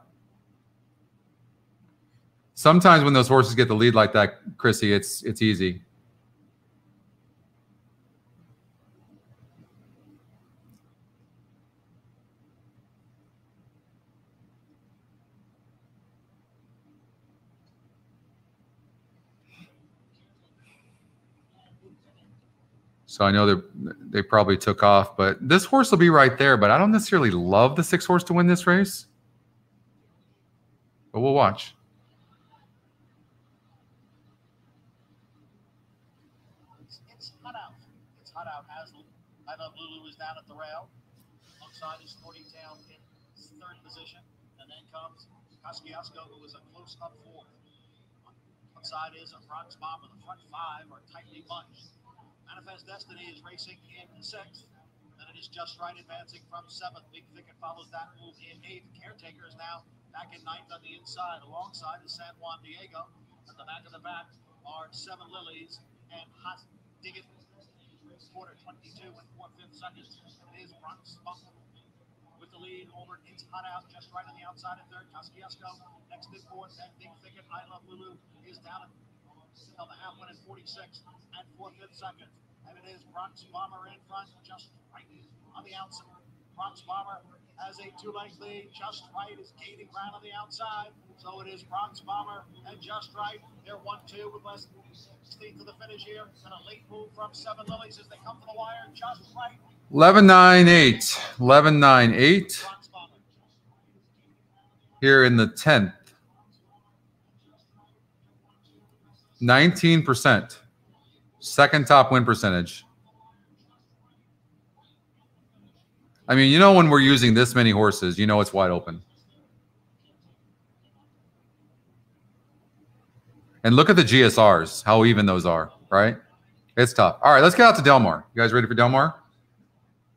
Sometimes when those horses get the lead like that, Chrissy, it's it's easy. So I know they they probably took off, but this horse will be right there. But I don't necessarily love the six horse to win this race. But we'll watch. It's, it's hot out. It's hot out. As I love Lulu is down at the rail. Alongside is Sporting Town in third position. And then comes Kosciuszko, who is a close up fourth. Outside is a Bronx Bomber. The front five are tightly bunched. Manifest Destiny is racing in sixth. Then it is just right advancing from seventh. Big Thicket follows that move in eighth. Caretaker is now back in ninth on the inside. Alongside is San Juan Diego. At the back of the back are Seven Lilies and Hot Diggit. Quarter 22 and four fifth seconds. It is Bronx Bump with the lead over. It's hot out just right on the outside of third. Kosciuszko next in fourth. Then Big Thicket. I Love Lulu is down at on the half one at 46 and four fifth seconds. And it is Bronx Bomber in front, just right on the outside. Bronx Bomber has a two length lead. Just right is gaining ground on the outside. So it is Bronx Bomber and just right. They're 1 2 with less than 16 to the finish here. And a late move from Seven Lilies as they come to the wire. Just right. 11 9 8. 11 9 8 here in the 10th. 19%. Second top win percentage. I mean, you know, when we're using this many horses, you know it's wide open. And look at the GSRs, how even those are, right? It's tough. All right, let's get out to Del Mar. You guys ready for Del Mar?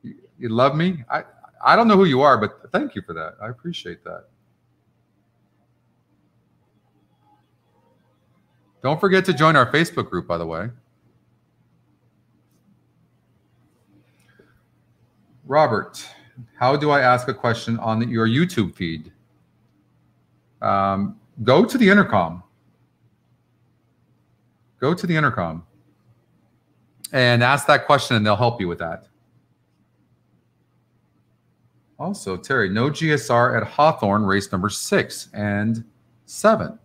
You you love me? I, I don't know who you are, but thank you for that. I appreciate that. Don't forget to join our Facebook group, by the way. Robert, how do I ask a question on your YouTube feed? Um, go to the intercom. Go to the intercom and ask that question, and they'll help you with that. Also, Terry, no GSR at Hawthorne, race number six and seven.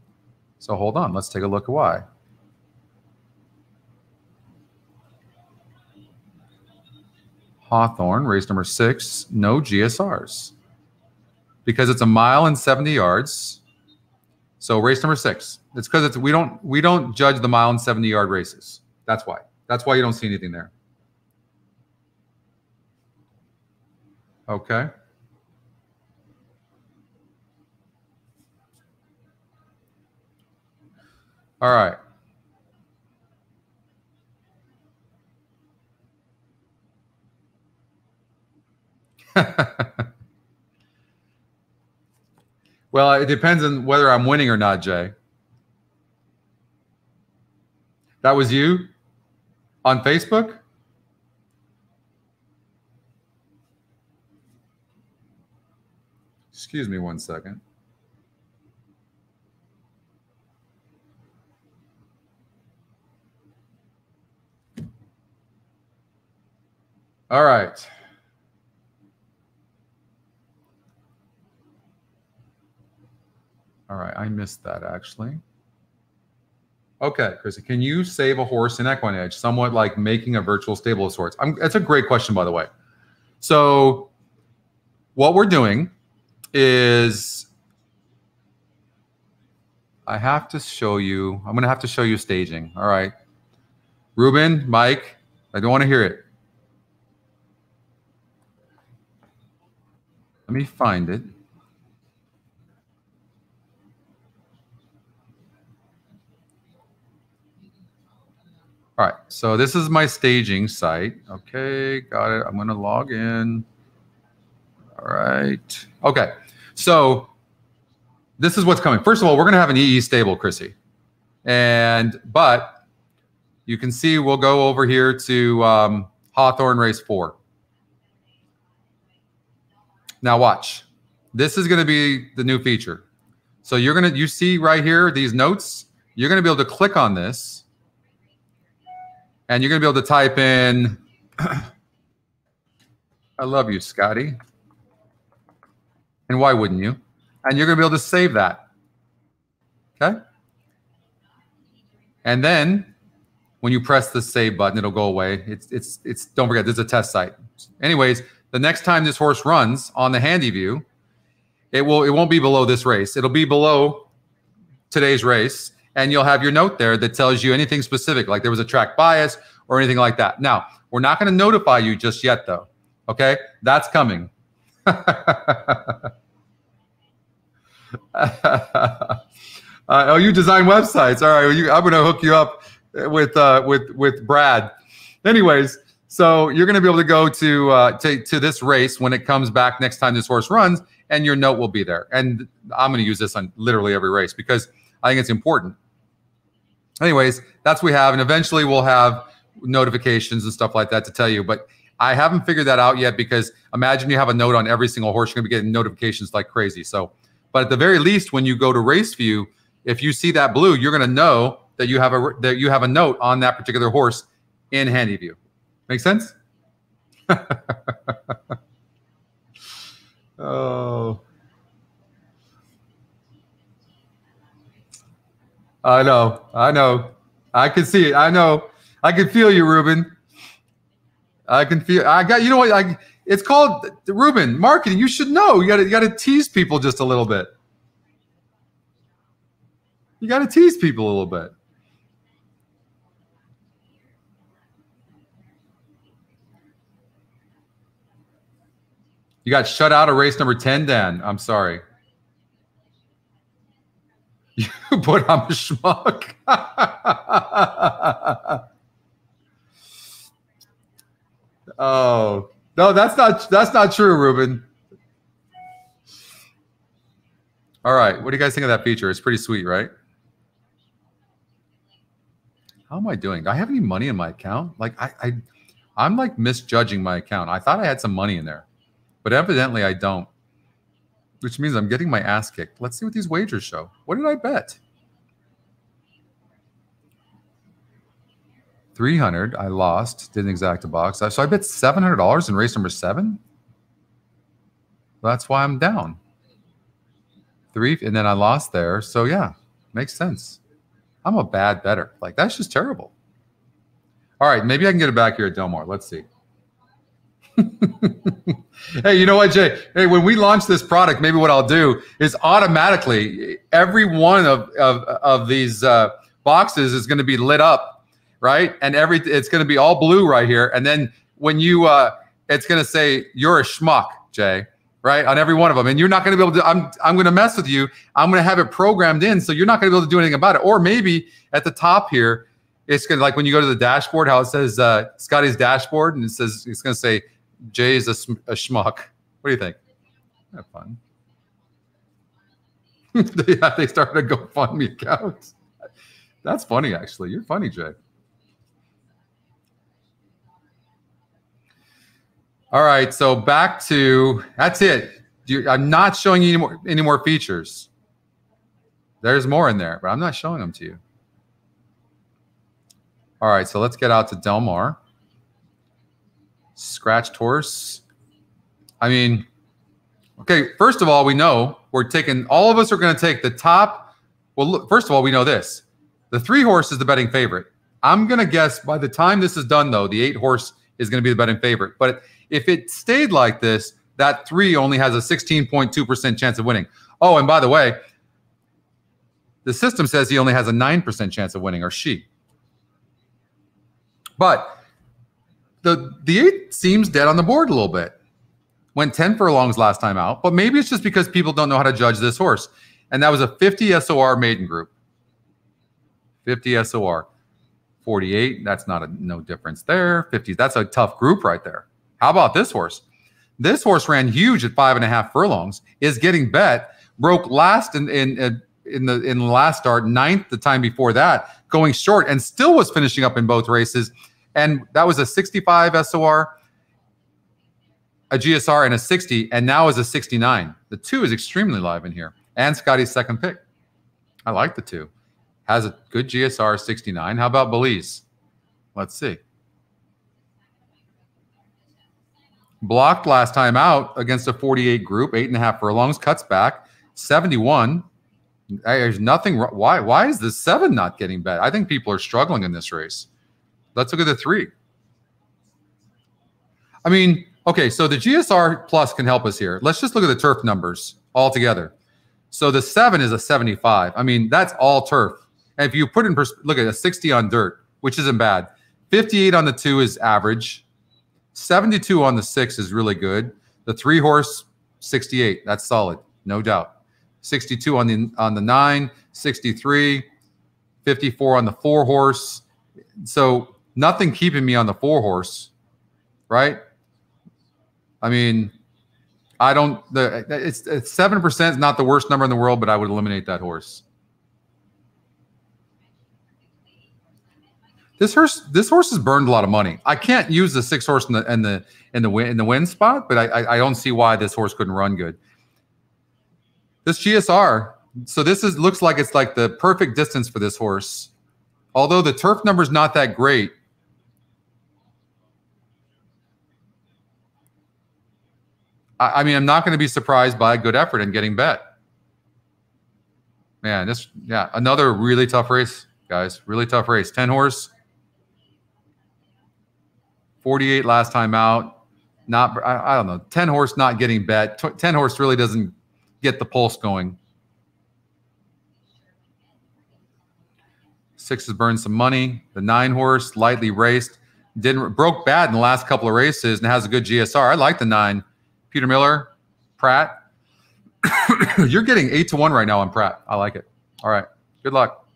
So hold on, let's take a look at why. Hawthorne, race number six, no GSRs. Because it's a mile and 70 yards. So race number six. It's because it's we don't we don't judge the mile and 70 yard races. That's why. That's why you don't see anything there. Okay. All right. well, it depends on whether I'm winning or not, Jay. That was you on Facebook? Excuse me one second. All right. All right, I missed that actually. Okay, Chrissy, can you save a horse in EquinEdge, somewhat like making a virtual stable of sorts? I'm, that's a great question, by the way. So, what we're doing is I have to show you, I'm going to have to show you staging. All right. Ruben, Mike, I don't want to hear it. Let me find it. All right, so this is my staging site. Okay, got it. I'm going to log in. All right. Okay. So this is what's coming. First of all, we're going to have an EE stable, Chrissy. And, but you can see we'll go over here to um, Hawthorne Race 4. Now watch. This is going to be the new feature. So you're going to, you see right here, these notes, you're going to be able to click on this and you're going to be able to type in, I love you, Scotty. And why wouldn't you? And you're going to be able to save that. Okay. And then when you press the save button, it'll go away. It's, it's, it's, don't forget, this is a test site. Anyways, the next time this horse runs on the handy view, it will, it won't be below this race. It'll be below today's race. And you'll have your note there that tells you anything specific, like there was a track bias or anything like that. Now, we're not going to notify you just yet, though. Okay, that's coming. uh, oh, you design websites. All right, you, I'm going to hook you up with uh, with with Brad. Anyways, so you're going to be able to go to, uh, to to this race when it comes back next time this horse runs, and your note will be there. And I'm going to use this on literally every race because I think it's important. Anyways, that's what we have, and eventually we'll have notifications and stuff like that to tell you. But I haven't figured that out yet because imagine you have a note on every single horse, you're gonna be getting notifications like crazy. So, but at the very least, when you go to race view, if you see that blue, you're gonna know that you have a that you have a note on that particular horse in handy view. Make sense? oh. I know. I know. I can see it. I know. I can feel you, Ruben. I can feel. I got. You know what? I. It's called Ruben marketing. You should know. You got to. You got to tease people just a little bit. You got to tease people a little bit. You got shut out of race number 10, Dan. I'm sorry. You put I'm a schmuck. oh no, that's not that's not true, Ruben. All right, what do you guys think of that feature? It's pretty sweet, right? How am I doing? Do I have any money in my account? Like I, I I'm like misjudging my account. I thought I had some money in there, but evidently I don't which means I'm getting my ass kicked. Let's see what these wagers show. What did I bet? 300. I lost. Didn't exact a box. So I bet $700 in race number seven. That's why I'm down. Three, and then I lost there. So yeah, makes sense. I'm a bad bettor. Like that's just terrible. All right, maybe I can get it back here at Del Mar. Let's see. hey, you know what, Jay? Hey, when we launch this product, maybe what I'll do is automatically every one of of, of these uh, boxes is going to be lit up, right? And every it's going to be all blue right here. And then when you, uh, it's going to say you're a schmuck, Jay, right? On every one of them, and you're not going to be able to. I'm I'm going to mess with you. I'm going to have it programmed in, so you're not going to be able to do anything about it. Or maybe at the top here, it's to like when you go to the dashboard, how it says uh, Scotty's dashboard, and it says it's going to say Jay is a, a schmuck. What do you think? Have fun. yeah, they started a GoFundMe account. That's funny, actually. You're funny, Jay. All right, so back to that's it. I'm not showing you any more, any more features. There's more in there, but I'm not showing them to you. All right, so let's get out to Del Mar scratched horse. I mean, okay, first of all, we know we're taking, all of us are going to take the top. Well, look, first of all, we know this the three horse is the betting favorite. I'm going to guess by the time this is done, though, the eight horse is going to be the betting favorite. But if it stayed like this, that three only has a 16.2% chance of winning. Oh, and by the way, the system says he only has a 9% chance of winning, or she. But the the eight seems dead on the board a little bit. Went 10 furlongs last time out, but maybe it's just because people don't know how to judge this horse. And that was a 50 SOR maiden group. 50 SOR. 48, that's not a no difference there. 50, that's a tough group right there. How about this horse? This horse ran huge at five and a half furlongs, is getting bet, broke last in in in- the in the last start, ninth the time before that, going short, and still was finishing up in both races. And that was a 65 SOR, a GSR, and a 60, and now is a 69. The two is extremely live in here. And Scotty's second pick. I like the two. Has a good GSR 69. How about Belize? Let's see. Blocked last time out against a 48 group, eight and a half furlongs, cuts back, 71. There's nothing. Why? Why is the seven not getting bet? I think people are struggling in this race. Let's look at the three. I mean, okay, so the GSR plus can help us here. Let's just look at the turf numbers altogether. So the seven is a 75. I mean, that's all turf. And if you put in, look at a 60 on dirt, which isn't bad. 58 on the two is average. 72 on the six is really good. The three horse, 68. That's solid, no doubt. 62 on the on the nine, 63, 54 on the four horse. So nothing keeping me on the four horse, right? I mean, I don't. The it's seven percent is not the worst number in the world, but I would eliminate that horse. This horse, this horse has burned a lot of money. I can't use the six horse in the in the in the win in the win spot, but I I, I don't see why this horse couldn't run good. This GSR, so this is looks like it's like the perfect distance for this horse. Although the turf number is not that great, I, I mean, I'm not going to be surprised by a good effort and getting bet. Man, this yeah, another really tough race, guys. Really tough race. 10 horse. 48 last time out. Not I, I don't know. 10 horse not getting bet. Tw- 10 horse really doesn't get the pulse going. Six has burned some money. The nine horse lightly raced. Didn't broke bad in the last couple of races and has a good GSR. I like the nine. Peter Miller, Pratt. You're getting eight to one right now on Pratt. I like it. All right. Good luck.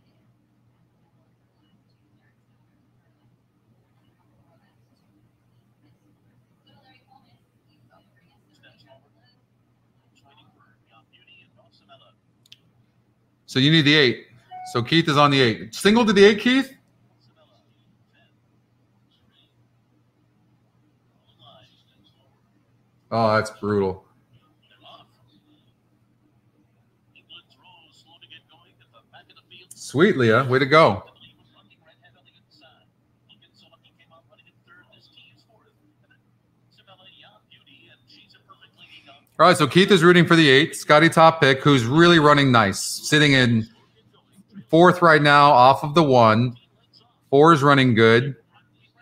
So you need the eight. So Keith is on the eight. Single to the eight, Keith? Oh, that's brutal. Sweet, Leah. Way to go. All right, so Keith is rooting for the eight. Scotty top pick, who's really running nice, sitting in fourth right now, off of the one. Four is running good,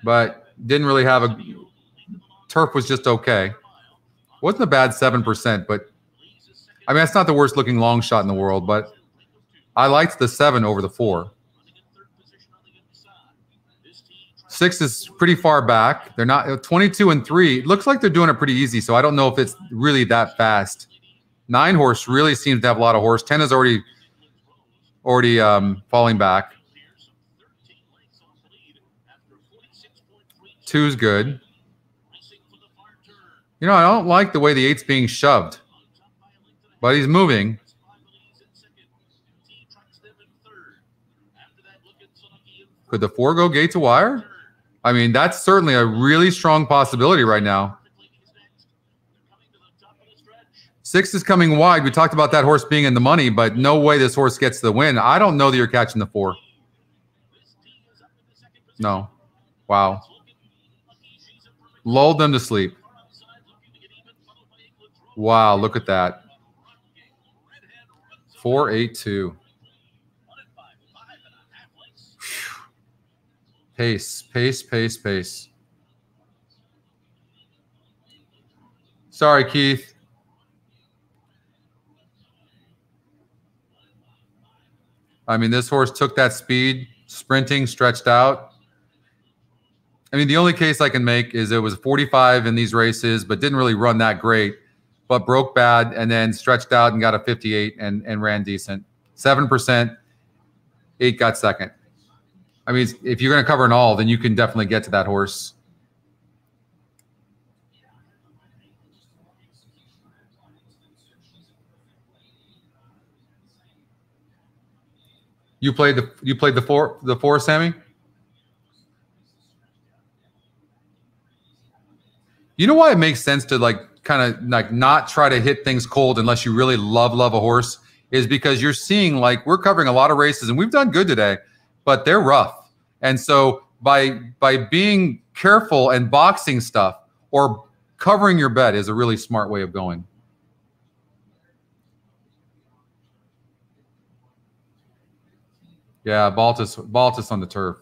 but didn't really have a turf was just okay. Wasn't a bad seven percent, but I mean that's not the worst looking long shot in the world. But I liked the seven over the four. Six is pretty far back. They're not 22 and three. It looks like they're doing it pretty easy. So I don't know if it's really that fast. Nine horse really seems to have a lot of horse. Ten is already already um, falling back. Two's good. You know, I don't like the way the eight's being shoved, but he's moving. Could the four go gate to wire? I mean, that's certainly a really strong possibility right now. Six is coming wide. We talked about that horse being in the money, but no way this horse gets the win. I don't know that you're catching the four. No. Wow. Lulled them to sleep. Wow, look at that. 482. Pace, pace, pace, pace. Sorry, Keith. I mean, this horse took that speed, sprinting, stretched out. I mean, the only case I can make is it was 45 in these races, but didn't really run that great, but broke bad and then stretched out and got a 58 and, and ran decent. 7%, eight got second. I mean, if you're going to cover an all, then you can definitely get to that horse. You played the you played the four the four Sammy. You know why it makes sense to like kind of like not try to hit things cold unless you really love love a horse is because you're seeing like we're covering a lot of races and we've done good today, but they're rough. And so by by being careful and boxing stuff or covering your bet is a really smart way of going. Yeah, Baltus Baltus on the turf.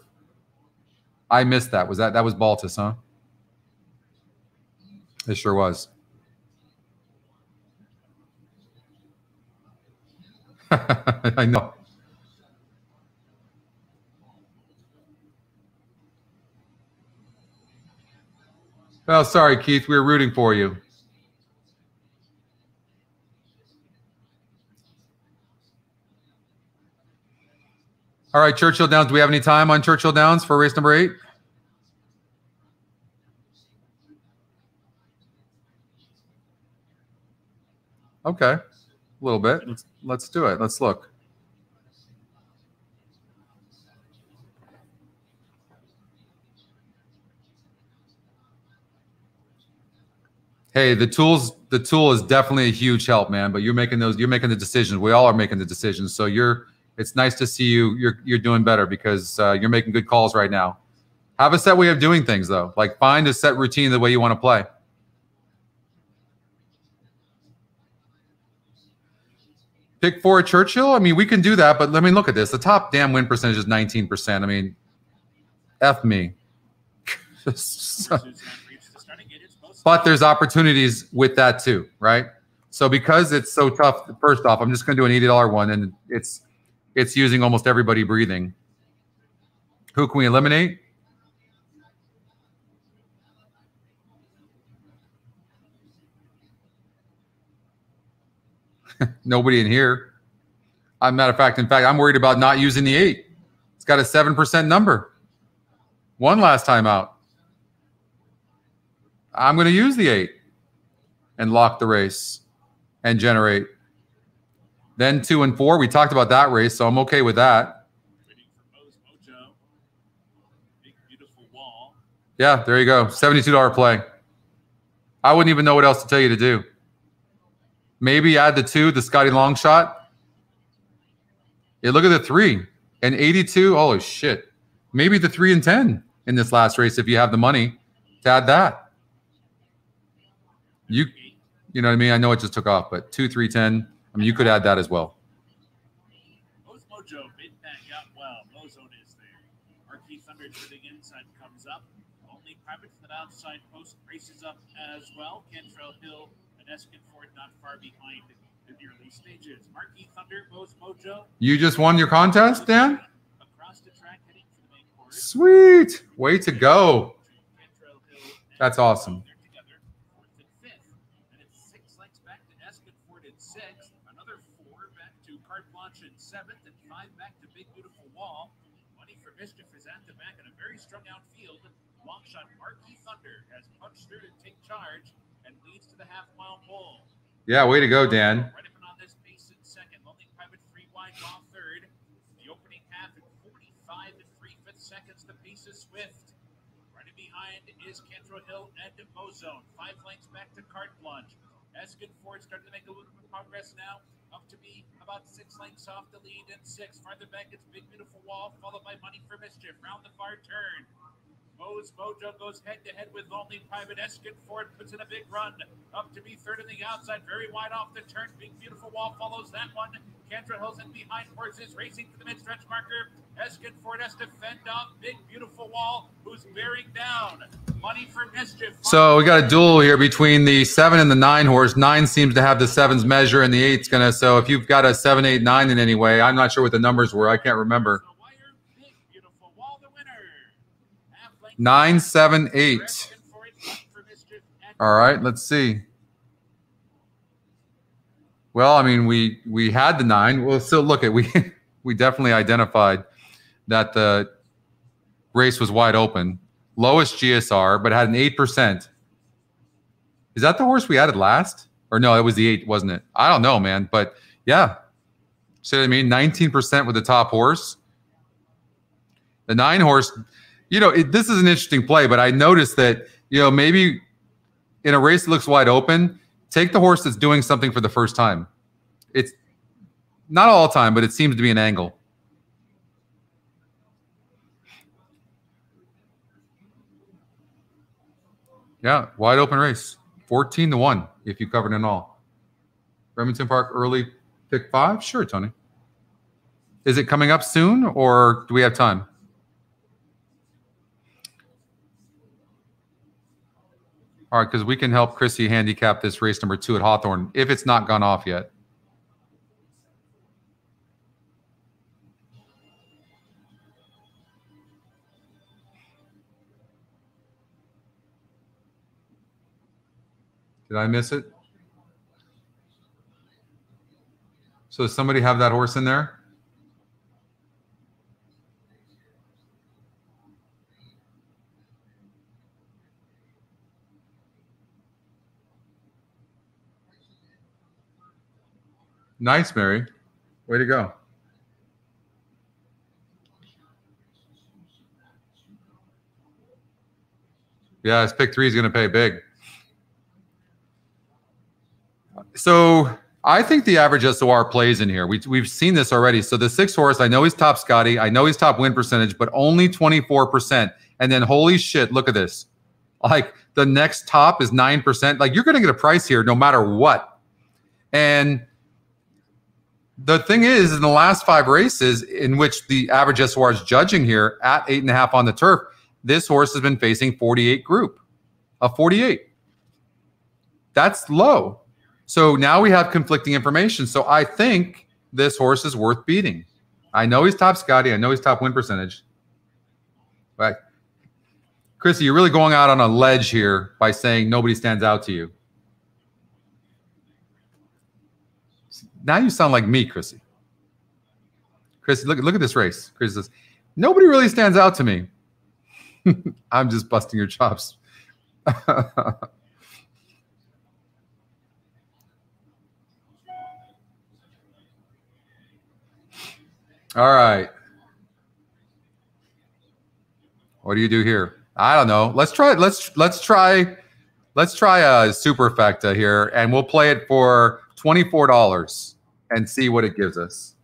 I missed that. Was that that was Baltus, huh? It sure was. I know. Oh, sorry, Keith. We were rooting for you. All right, Churchill Downs. Do we have any time on Churchill Downs for race number eight? Okay, a little bit. Let's let's do it. Let's look. Hey, the tools the tool is definitely a huge help, man. But you're making those you're making the decisions. We all are making the decisions. So you're it's nice to see you you're you're doing better because uh, you're making good calls right now. Have a set way of doing things though. Like find a set routine the way you want to play. Pick four at Churchill. I mean, we can do that, but let me look at this. The top damn win percentage is 19%. I mean, F me. but there's opportunities with that too, right? So because it's so tough, first off, I'm just going to do an $80 one, and it's it's using almost everybody breathing. Who can we eliminate? Nobody in here. a matter of fact, in fact, I'm worried about not using the eight. It's got a seven percent number. One last time out. I'm going to use the eight and lock the race and generate. Then two and four. We talked about that race, so I'm okay with that. Yeah, there you go. $72 play. I wouldn't even know what else to tell you to do. Maybe add the two, the Scotty long shot. Yeah, look at the three and 82. Holy shit. Maybe the three and 10 in this last race if you have the money to add that. You you know what I mean? I know it just took off, but two, three, 10. I mean, you could add that as well. Mojo mid back out well. Mozone is there. Marquis Thunder to the inside comes up. Only Private from the outside post races up as well. Cantrell Hill and Eskinford not far behind in the early stages. Thunder, Mo's Mojo. You just won your contest, Dan? Across the track heading for the main course. Sweet. Way to go. Cantrell Hill and That's awesome. They're together, fourth and fifth. And it's six lengths back to Eskinford in sixth. Another four back to Carte Blanche in seventh, and five back to Big Beautiful Wall. Money for Mischief is at the back in a very strung out field. Long shot Marquis Thunder has punched through to take charge and leads to the half mile pole. Yeah, way to go, Dan. Right up and on this pace in second. Lonely Private three wide off third. The opening half at 45 and three fifths seconds. The pace is swift. way behind is Cantrell Hill and Mozone. Five lengths back to Carte Blanche. Eskin Ford starting to make a little bit of progress now. Up to be about six lengths off the lead and six. Farther back, it's Big Beautiful Wall, followed by Money for Mischief. Round the far turn. Mo's Mojo goes head to head with Lonely Private. Eskin Ford puts in a big run. Up to be third on the outside, very wide off the turn. Big Beautiful Wall follows that one. Cantrell Hill's in behind horses, racing for the mid stretch marker. Eskin Ford has to fend off Big Beautiful Wall, who's bearing down. Money for Mischief. So we got a duel here between the seven and the nine horse. Nine seems to have the seven's measure, and the eight's gonna. So if you've got a seven, eight, nine in any way, I'm not sure what the numbers were. I can't remember. The wire, Big Beautiful Wall, the winner. Half length Nine, seven, eight. Eskin Ford, Money for Mischief, and All right, let's see. Well, I mean, we we had the nine. Well, so look at we we definitely identified that the race was wide open. Lowest GSR, but had an eight percent. Is that the horse we added last? Or no, it was the eight, wasn't it? I don't know, man. But yeah, See what I mean? 19% with the top horse. The nine horse, you know, it, this is an interesting play, but I noticed that, you know, maybe in a race that looks wide open, take the horse that's doing something for the first time. It's not all time, but it seems to be an angle. Yeah, wide open race. 14 to 1 if you covered it all. Remington Park early pick five? Sure, Tony. Is it coming up soon or do we have time? All right, because we can help Chrissy handicap this race number two at Hawthorne if it's not gone off yet. Did I miss it? So somebody have that horse in there? Nice, Mary. Way to go. Yeah, his pick three is going to pay big. So I think the average SOR plays in here. We, we've seen this already. So the six horse, I know he's top Scotty. I know he's top win percentage, but only 24%. And then holy shit, look at this. Like the next top is 9%. Like you're going to get a price here no matter what. And the thing is, in the last five races in which the average SOR is judging here at eight and a half on the turf, this horse has been facing 48 group, a 48. That's low. So now we have conflicting information. So I think this horse is worth beating. I know he's top Scotty. I know he's top win percentage. But Chrissy, you're really going out on a ledge here by saying nobody stands out to you. Now you sound like me, Chrissy. Chrissy, look, look at this race. Chrissy says, nobody really stands out to me. I'm just busting your chops. All right. What do you do here? I don't know. Let's try. Let's let's try. Let's try uh, a superfecta here, and we'll play it for twenty four dollars and see what it gives us.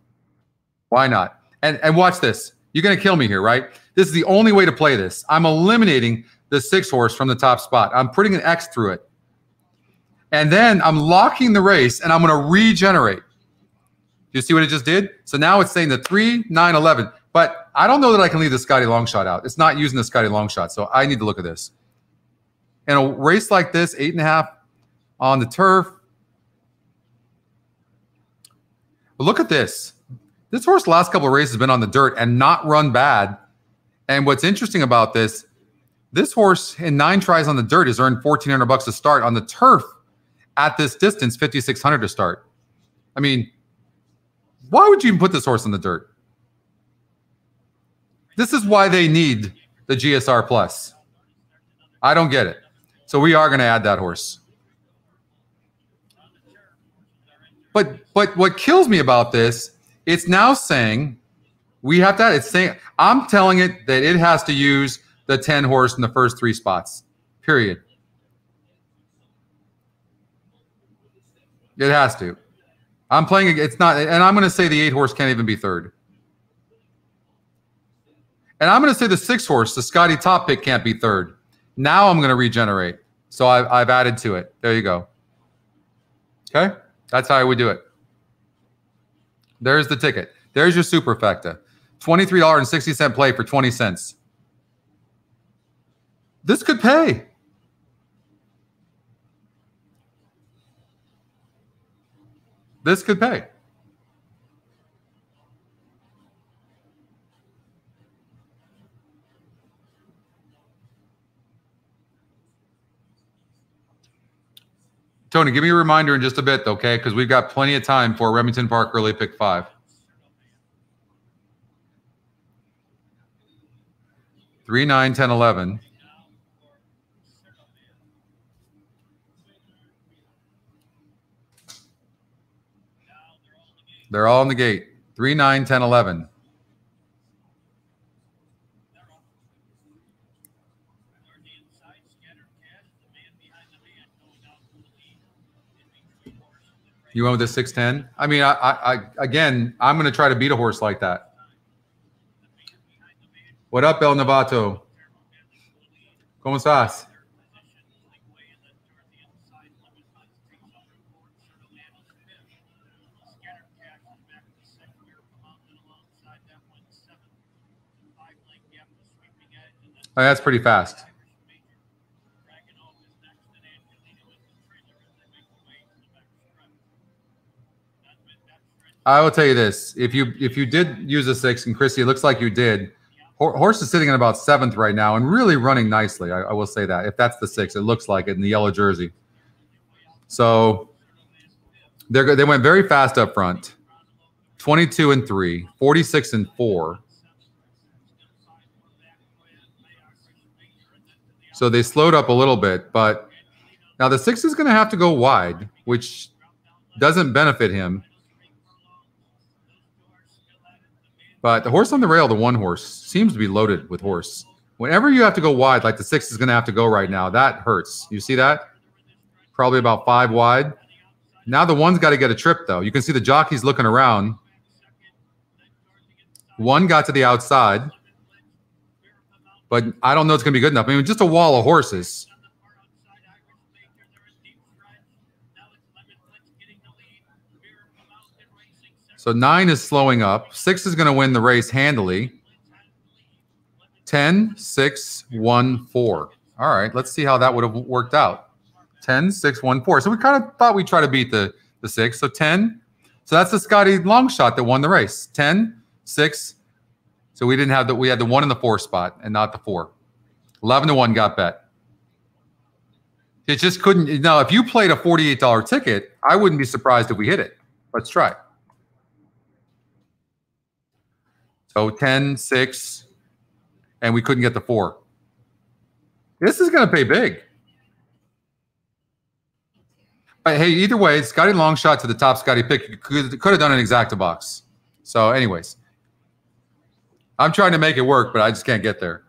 Why not? And and watch this. You're gonna kill me here, right? This is the only way to play this. I'm eliminating the six horse from the top spot. I'm putting an X through it, and then I'm locking the race, and I'm gonna regenerate. Do you see what it just did? So now it's saying the 3, 9, 11. But I don't know that I can leave the Scotty long shot out. It's not using the Scotty long shot. So I need to look at this. In a race like this, eight and a half on the turf. But look at this. This horse last couple of races has been on the dirt and not run bad. And what's interesting about this, this horse in nine tries on the dirt has earned 1400 bucks to start on the turf at this distance, 5600 to start. I mean, why would you even put this horse in the dirt? This is why they need the GSR plus. I don't get it. So we are going to add that horse. But but what kills me about this, it's now saying we have to. It's saying I'm telling it that it has to use the 10 horse in the first three spots. Period. It has to. I'm playing. It's not, and I'm going to say the eight horse can't even be third. And I'm going to say the six horse, the Scotty top pick, can't be third. Now I'm going to regenerate. So I've, I've added to it. There you go. Okay, that's how we do it. There's the ticket. There's your superfecta. Twenty-three dollars and sixty cent play for twenty cents. This could pay. This could pay. Tony, give me a reminder in just a bit, okay? Because we've got plenty of time for Remington Park early pick five. Three, nine, 10, 11. They're all in the gate. 3, 9, 10, 11. Toward the inside, scattered cash, the man behind the man going out for the lead. In between horses and You went with the 610? I mean, I, I, I again, I'm going to try to beat a horse like that. What up, El Novato? ¿Cómo estás? Oh, that's pretty fast. I will tell you this: if you if you did use a six, and Chrissy, it looks like you did. Horse is sitting in about seventh right now, and really running nicely. I, I will say that if that's the six, it looks like it in the yellow jersey. So they they went very fast up front. 22 and 3, 46 and 4. So they slowed up a little bit, but now the six is going to have to go wide, which doesn't benefit him. But the horse on the rail, the one horse, seems to be loaded with horse. Whenever you have to go wide, like the six is going to have to go right now, that hurts. You see that? Probably about five wide. Now the one's got to get a trip, though. You can see the jockey's looking around. One got to the outside, but I don't know it's going to be good enough. I mean, just a wall of horses. So nine is slowing up. Six is going to win the race handily. 10, 6, 1, 4. All right, let's see how that would have worked out. 10, 6, 1, 4. So we kind of thought we'd try to beat the, the six. So 10. So that's the Scotty long shot that won the race. 10, 6. So we didn't have the we had the one in the four spot and not the four. 11 to 1 got bet. It just couldn't. Now, if you played a $48 ticket, I wouldn't be surprised if we hit it. Let's try. So 10, 6, and we couldn't get the four. This is going to pay big. But hey, either way, Scotty long shot to the top Scotty pick could, could have done an exacta box. So, anyways, I'm trying to make it work, but I just can't get there.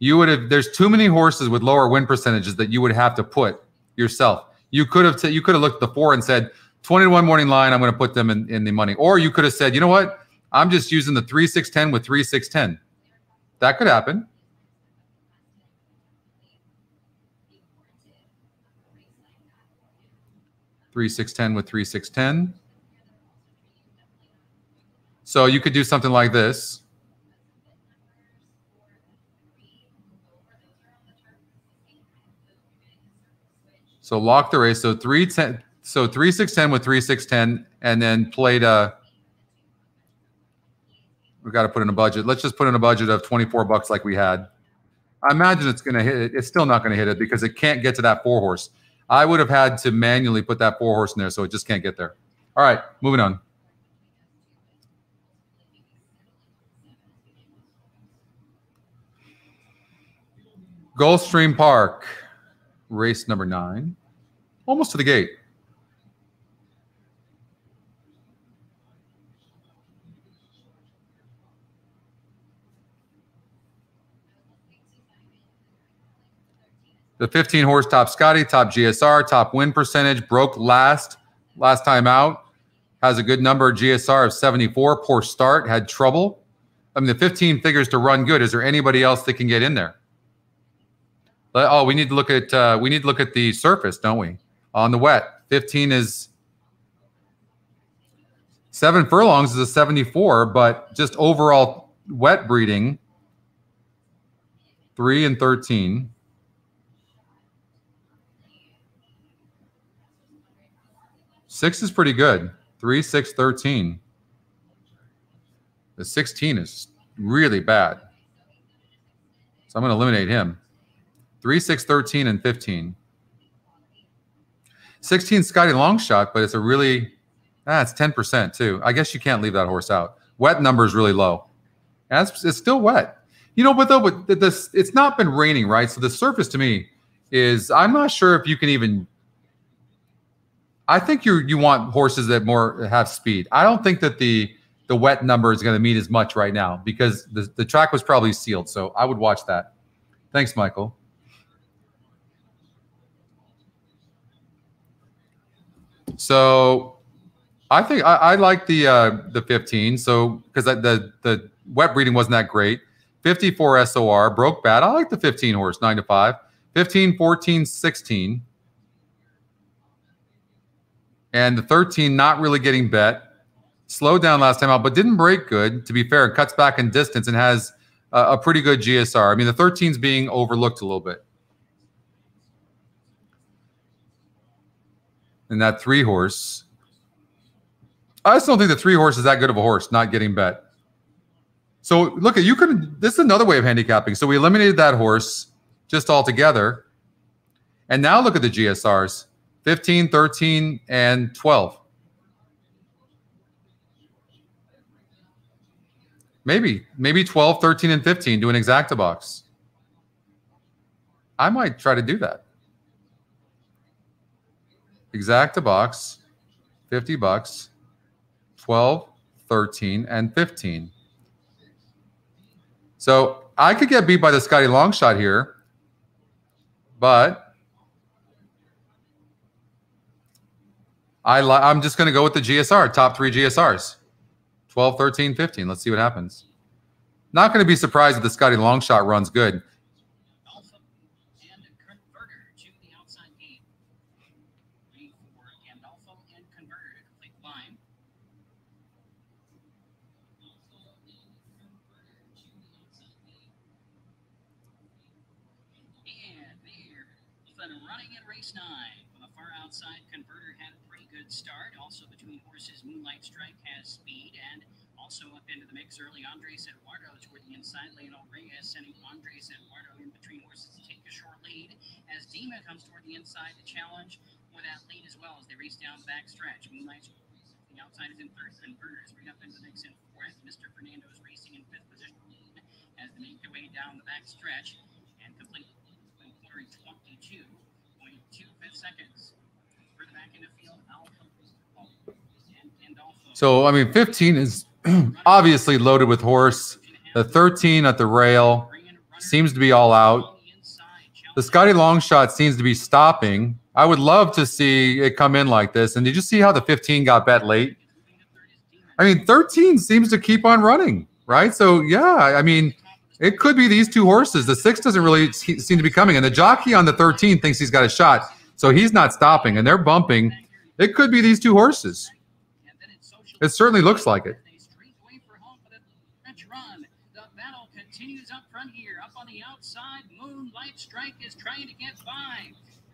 You would have. There's too many horses with lower win percentages that you would have to put yourself. You could have. You could have looked at the four and said, 20 to one morning line. I'm going to put them in, in the money. Or you could have said, you know what? I'm just using the three six ten with three six ten. That could happen. Three six ten with three six ten. So you could do something like this. So lock the race. So three ten. So three six ten with three six ten, and then played a. We got to put in a budget. Let's just put in a budget of twenty four bucks like we had. I imagine it's going to hit it. It's still not going to hit it because it can't get to that four horse. I would have had to manually put that four horse in there, so it just can't get there. All right, moving on. Gulfstream Park, race number nine, almost to the gate. The 15 horse top Scotty, top GSR, top win percentage, broke last last time out. Has a good number GSR of 74. Poor start, had trouble. I mean, the 15 figures to run good. Is there anybody else that can get in there? Oh, we need to look at uh, we need to look at the surface, don't we? On the wet, 15 is seven furlongs is a 74, but just overall wet breeding, three and 13. Six is pretty good. Three, six, 13. The 16 is really bad. So I'm going to eliminate him. 3, 6, 13, and 15. 16 Scotty long shot, but it's a really, ah, it's 10% too. I guess you can't leave that horse out. Wet number is really low. It's, it's still wet. You know, but though, but this, it's not been raining, right? So the surface to me is, I'm not sure if you can even, I think you you want horses that more have speed. I don't think that the the wet number is going to mean as much right now because the, the track was probably sealed. So I would watch that. Thanks, Michael. So I think I, I like the uh, the 15. So because the the wet breeding wasn't that great. 54 SOR broke bad. I like the 15 horse, 9 to 5. 15, 14, 16. And the 13 not really getting bet. Slowed down last time out, but didn't break good. To be fair, it cuts back in distance and has a, a pretty good GSR. I mean, the 13's being overlooked a little bit. And that three horse. I just don't think the three horse is that good of a horse, not getting bet. So look at you could this is another way of handicapping. So we eliminated that horse just altogether. And now look at the GSRs 15, 13, and 12. Maybe, maybe 12, 13, and 15 do an exacta box. I might try to do that. Exacta box, 50 bucks, 12, 13, and 15. So I could get beat by the Scotty long shot here, but I li- I'm just going to go with the GSR, top three GSRs 12, 13, 15. Let's see what happens. Not going to be surprised if the Scotty long shot runs good. Alpha and converter to the outside gate. Waiting for Gandolfo and converter to complete the line. And there, been running in race nine. On the far outside, converter had a pretty good start. Also between horses, Moonlight Strike has speed and also up into the mix early. Andres Eduardo toward the inside. Leonel Reyes sending Andres Eduardo in between horses to take a short lead. As Dima comes toward the inside to challenge with that lead as well as they race down the back stretch. Moonlight the outside is in third. Bring up into the mix in fourth. Mr. Fernando is racing in fifth position as they make their way down the back stretch and complete quarter 22.25 seconds. Back in the field, and. So, I mean, 15 is obviously loaded with horse. The 13 at the rail seems to be all out. The Scotty long shot seems to be stopping. I would love to see it come in like this. And did you see how the 15 got bet late? I mean, 13 seems to keep on running, right? So, yeah, I mean, it could be these two horses. The six doesn't really seem to be coming, and the jockey on the 13 thinks he's got a shot, so he's not stopping, and they're bumping. It could be these two horses. It certainly looks like it. They streak away for home for the French run. The battle continues up front here. Up on the outside, Moonlight Strike is trying to get by.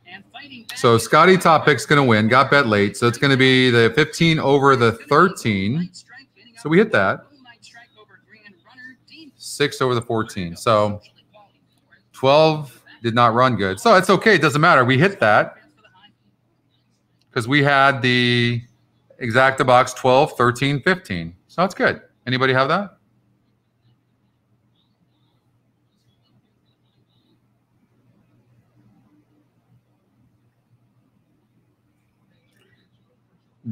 And fighting back So Scotty Top Pick's going to win. Got bet late, so it's going to be the 15 over the 13, Moonlight Strike getting up So we hit that. Moonlight Strike over Grand Runner. Dean six over the 14. So 12 did not run good. So it's okay. It doesn't matter. We hit that because we had the exacta box 12, 13, 15. So that's good. Anybody have that?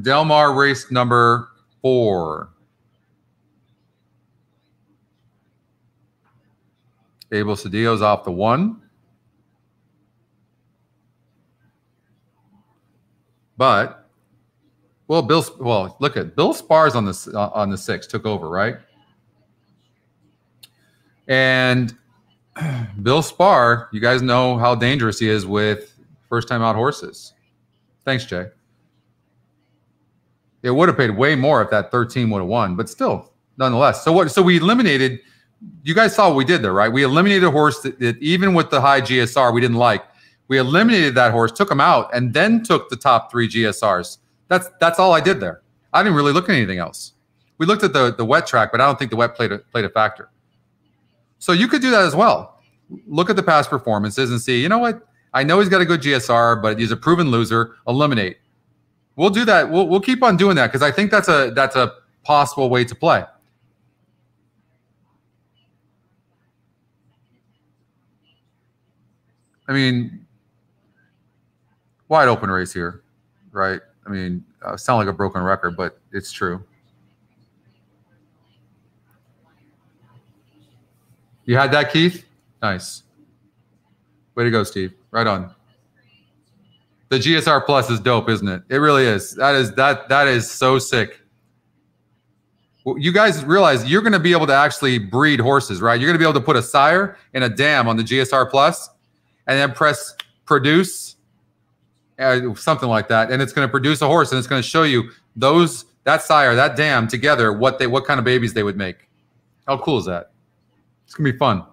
Del Mar race number four. Abel Cedillo's off the one. But well, Bill. Well, look at Bill Spawr's on this uh, on the six took over, right? And Bill Spawr, you guys know how dangerous he is with first time out horses. Thanks, Jay. It would have paid way more if that 13 would have won, but still, nonetheless. So what? So we eliminated. You guys saw what we did there, right? We eliminated a horse that, that even with the high GSR we didn't like. We eliminated that horse, took him out, and then took the top three GSRs. That's that's all I did there. I didn't really look at anything else. We looked at the the wet track, but I don't think the wet played a, played a factor. So you could do that as well. Look at the past performances and see. You know what? I know he's got a good GSR, but he's a proven loser. Eliminate. We'll do that. We'll we'll keep on doing that because I think that's a that's a possible way to play. I mean, wide open race here, right? I mean, uh, I sound like a broken record, but it's true. You had that, Keith? Nice. Way to go, Steve. Right on. The GSR Plus is dope, isn't it? It really is. That is that that is so sick. You guys realize you're going to be able to actually breed horses, right? You're going to be able to put a sire and a dam on the GSR Plus, and then press produce, uh, something like that, and it's going to produce a horse, and it's going to show you those that sire, that dam together, what they what kind of babies they would make. How cool is that? It's gonna be fun.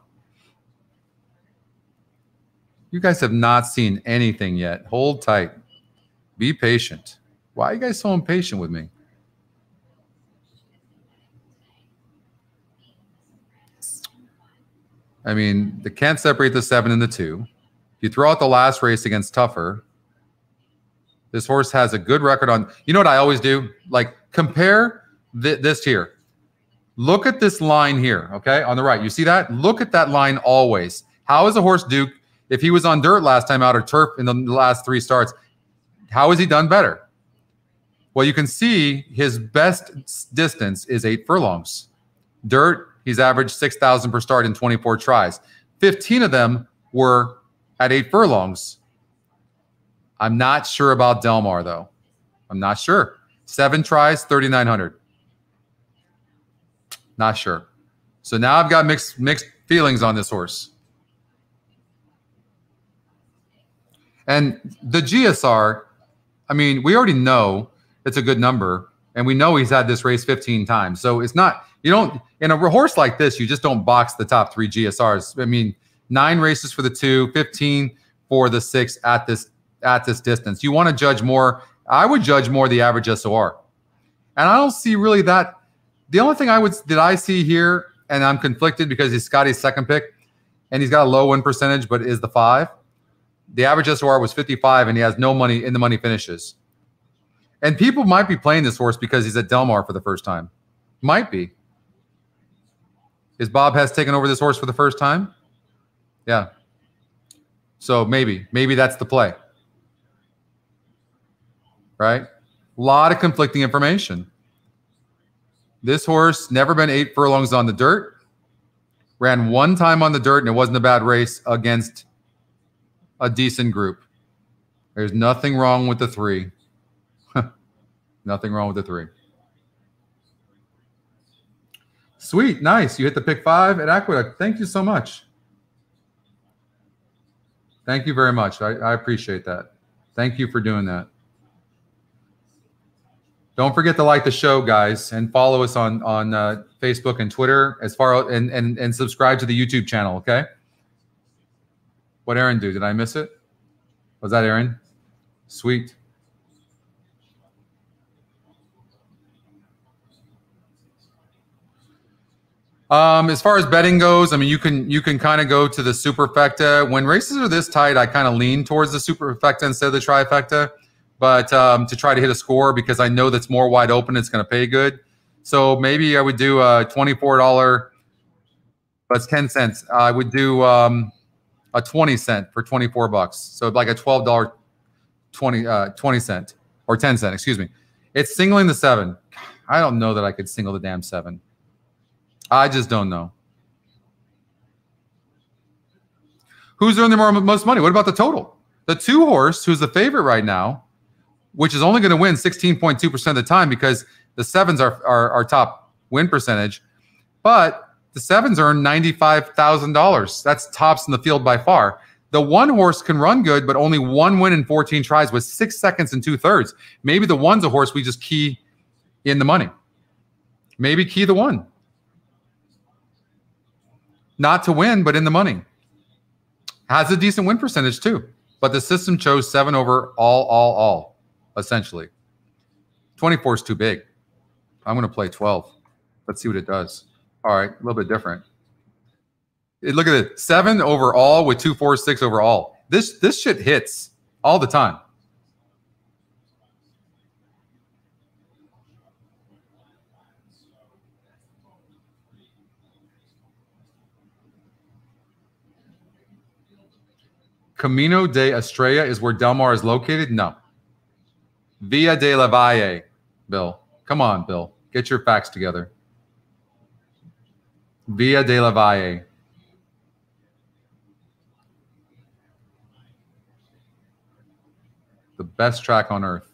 You guys have not seen anything yet. Hold tight. Be patient. Why are you guys so impatient with me? I mean, they can't separate the seven and the two. You throw out the last race against Tougher, this horse has a good record on. You know what I always do? Like compare th- this here. Look at this line here, okay, on the right. You see that? Look at that line always. How is a horse Duke if he was on dirt last time out or turf in the last three starts? How has he done better? Well, you can see his best distance is eight furlongs. Dirt, he's averaged 6,000 per start in 24 tries. 15 of them were at eight furlongs. I'm not sure about Del Mar, though. I'm not sure. Seven tries, 3,900. Not sure. So now I've got mixed mixed feelings on this horse. And the GSR, I mean, we already know it's a good number, and we know he's had this race 15 times. So it's not, you don't, in a horse like this, you just don't box the top three GSRs. I mean, nine races for the two, 15 for the six at this at this distance. You want to judge more. I would judge more the average SOR. And I don't see really that. The only thing I would that I see here, and I'm conflicted because he's Scotty's second pick, and he's got a low win percentage, but is the five. The average SOR was 55, and he has no money in the money finishes. And people might be playing this horse because he's at Del Mar for the first time. Might be. Is Bob has taken over this horse for the first time? Yeah. So maybe, maybe that's the play. Right? A lot of conflicting information. This horse never been eight furlongs on the dirt. Ran one time on the dirt, and it wasn't a bad race against a decent group. There's nothing wrong with the three. nothing wrong with the three. Sweet, nice. You hit the pick five at Aqueduct. Thank you so much. Thank you very much. I, I appreciate that. Thank you for doing that. Don't forget to like the show, guys, and follow us on on uh, Facebook and Twitter. As far and and and subscribe to the YouTube channel. Okay. What Aaron do? Did I miss it? Was that Aaron? Sweet. Um, as far as betting goes, I mean, you can you can kind of go to the superfecta. When races are this tight, I kind of lean towards the superfecta instead of the trifecta, but um, to try to hit a score because I know that's more wide open, it's going to pay good. So maybe I would do a twenty-four dollar, that's ten cents. I would do um, a twenty cent for twenty-four bucks. So like a twelve dollar, 20 uh, 20 cent or ten cent. Excuse me. It's singling the seven. I don't know that I could single the damn seven. I just don't know. Who's earning the more, most money? What about the total? The two horse, who's the favorite right now, which is only going to win 16.2% of the time because the sevens are, are our top win percentage. But the sevens earn $95,000. That's tops in the field by far. The one horse can run good, but only one win in 14 tries with six seconds and two thirds. Maybe the one's a horse we just key in the money. Maybe key the one not to win, but in the money. Has a decent win percentage too, but the system chose seven over all, all, all, essentially. 24 is too big. I'm going to play 12. Let's see what it does. All right, a little bit different. Look at it, seven overall with two, four, six overall. This this shit hits all the time. Camino de Estrella is where Del Mar is located? No. Via de la Valle, Bill. Come on, Bill. Get your facts together. Via de la Valle. The best track on earth.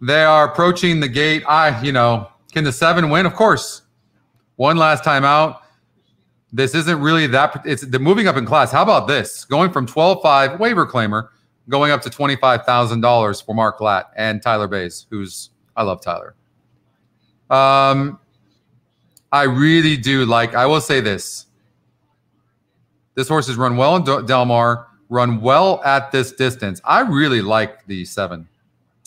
They are approaching the gate. I, you know, can the seven win? Of course. One last time out. This isn't really that. It's the moving up in class. How about this? Going from 12-5 waiver claimer, going up to $25,000 for Mark Glatt and Tyler Baze, who's I love Tyler. Um, I really do like. I will say this: this horse has run well in Del- Del Mar, run well at this distance. I really like the seven,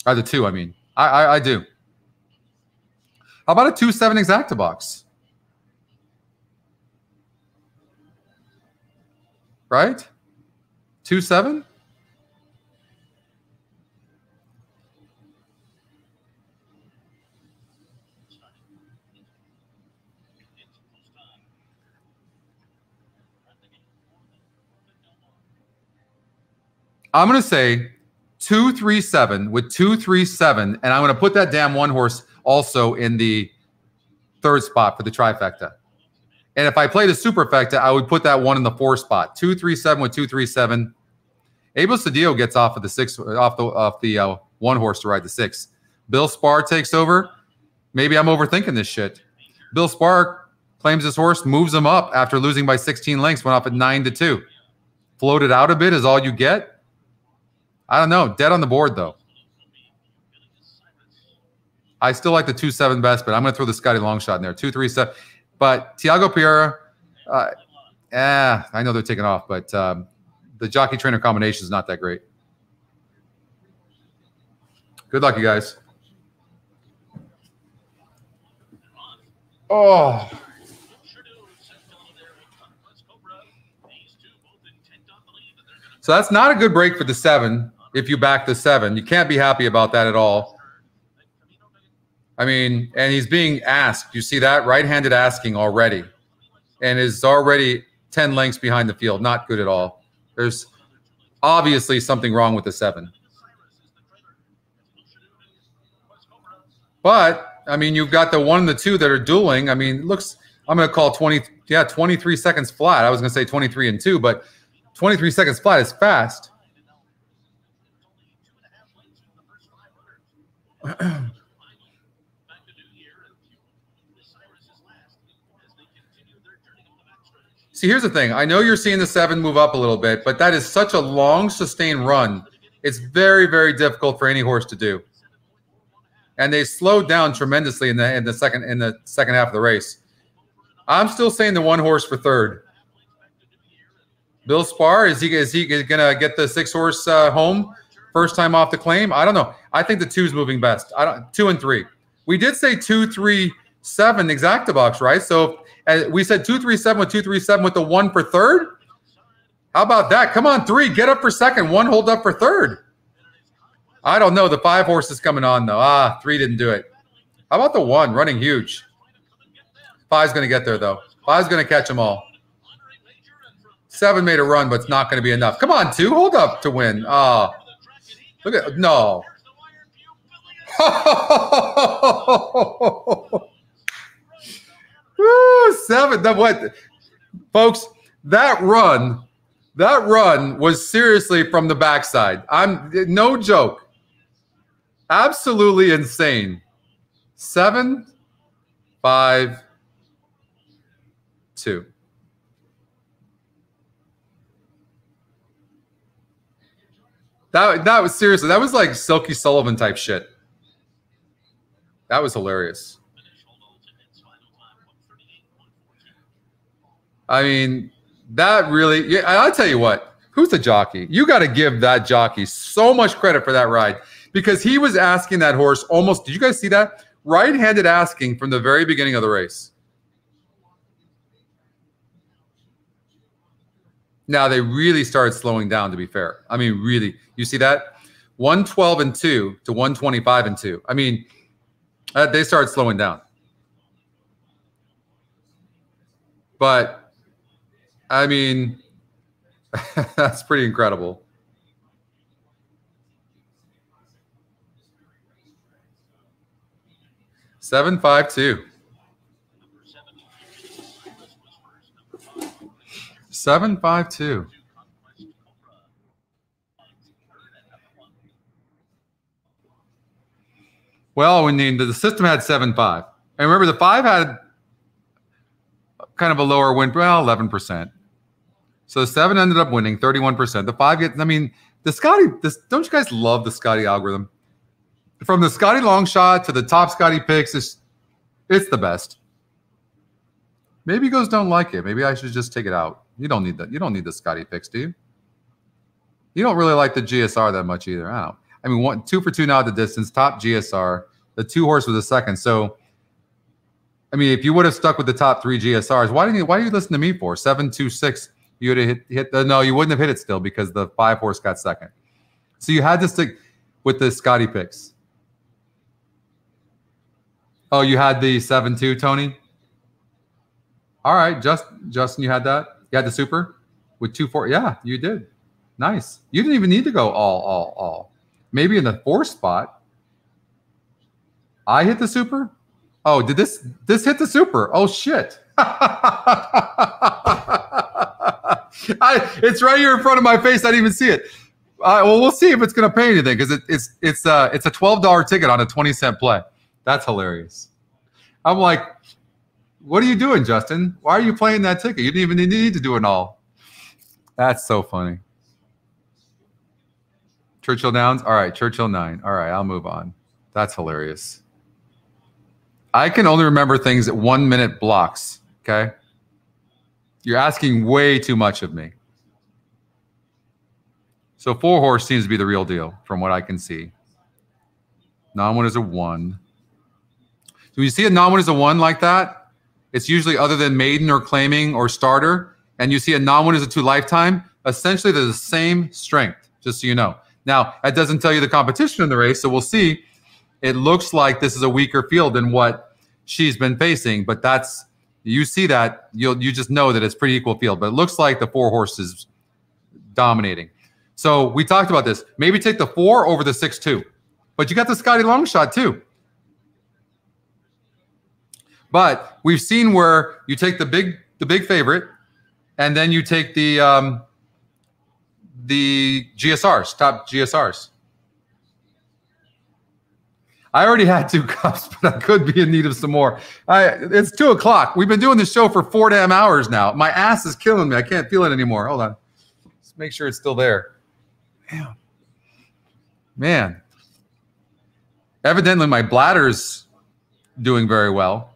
or the two. I mean, I I, I do. How about a two seven exacta box? Right, two seven. I'm going to say 237 with 237, and I'm going to put that damn one horse also in the third spot for the trifecta. And if I played a superfecta, I would put that one in the four spot. 237 with 237. Abel Cedillo gets off of the six, off the off the uh, one horse to ride the six. Bill Spawr takes over. Maybe I'm overthinking this shit. Bill Spawr claims his horse, moves him up after losing by 16 lengths, went off at nine to two. Floated out a bit is all you get. I don't know. Dead on the board though. I still like the two seven best, but I'm going to throw the Scotty long shot in there. Two three seven. But Tiago Pereira, uh, yeah, I know they're taking off, but um, the jockey trainer combination is not that great. Good luck, you guys. Oh, so that's not a good break for the seven. If you back the seven, you can't be happy about that at all. I mean, and he's being asked. You see that right-handed asking already, and is already ten lengths behind the field. Not good at all. There's obviously something wrong with the seven. But I mean, you've got the one and the two that are dueling. I mean, looks. I'm going to call 20. Yeah, 23 seconds flat. I was going to say 23 and two, but 23 seconds flat is fast. See, here's the thing. I know you're seeing the seven move up a little bit, but that is such a long, sustained run. It's very, very difficult for any horse to do. And they slowed down tremendously in the in the second in the second half of the race. I'm still saying the one horse for third. Bill Spawr is he is he gonna get the six horse uh, home first time off the claim? I don't know. I think the two's moving best. I don't two and three. We did say two, three, seven exacta box, right? So uh, we said two, three, seven with two, three, seven with the one for third. How about that? Come on, three, get up for second, one hold up for third. I don't know. The five horse is coming on though. Ah, three didn't do it. How about the one running huge? Five's going to get there though. Five's going to catch them all. Seven made a run, but it's not going to be enough. Come on, two, hold up to win. Ah, look at no. Woo, seven. That what, folks? That run, that run was seriously from the backside. I'm no joke. Absolutely insane. Seven, five, two. That that was seriously. That was like Silky Sullivan type shit. That was hilarious. I mean, that really, yeah, I'll tell you what, who's the jockey? You got to give that jockey so much credit for that ride because he was asking that horse almost, did you guys see that? Right handed asking from the very beginning of the race. Now they really started slowing down, to be fair. I mean, really, you see that? 112 and 2 to 125 and 2. I mean, uh, they started slowing down. But I mean, that's pretty incredible. Seven five two. Number seven, Silas was first. Number five, Seven five two. Well, when the, the system had seven five, and remember the five had kind of a lower win, well, eleven percent. So the seven ended up winning thirty one percent. The five gets. I mean, the Scotty. This don't you guys love the Scotty algorithm? From the Scotty long shot to the top Scotty picks, it's it's the best. Maybe you guys don't like it. Maybe I should just take it out. You don't need that. You don't need the Scotty picks, do you? You don't really like the GSR that much either. I don't. I mean, one two for two now at the distance, top GSR. The two horse was a second. So, I mean, if you would have stuck with the top three GSRs, why didn't you? Why did you listen to me for seven two six? You would have hit, hit the no. You wouldn't have hit it still because the five horse got second. So you had to stick with the Scotty picks. Oh, you had the seven two, Tony. All right, just Justin, you had that. You had the super with two four. Yeah, you did. Nice. You didn't even need to go all all all. Maybe in the four spot. I hit the super. Oh, did this this hit the super? Oh shit. I, it's right here in front of my face. I didn't even see it. Uh, well, we'll see if it's going to pay anything because it, it's it's uh it's a twelve dollar ticket on a twenty cent play. That's hilarious. I'm like, what are you doing, Justin? Why are you playing that ticket? You didn't even need to do it all. That's so funny. Churchill Downs. All right, Churchill nine. All right, I'll move on. That's hilarious. I can only remember things at one minute blocks. Okay. You're asking way too much of me. So four horse seems to be the real deal from what I can see. Non one is a one. When you see a non one is a one like that, it's usually other than maiden or claiming or starter, and you see a non one is a two lifetime. Essentially, they're the same strength. Just so you know. Now that doesn't tell you the competition in the race, so we'll see. It looks like this is a weaker field than what she's been facing, but that's you see that you'll you just know that it's pretty equal field. But it looks like the four horses dominating. So we talked about this. Maybe take the four over the six two, but you got the Scotty long shot too. But we've seen where you take the big the big favorite, and then you take the um, the GSRs, top GSRs. I already had two cups, but I could be in need of some more. I, it's two o'clock. We've been doing this show for four damn hours now. My ass is killing me. I can't feel it anymore. Hold on. Let's make sure it's still there. Man. Man. Evidently, my bladder's doing very well.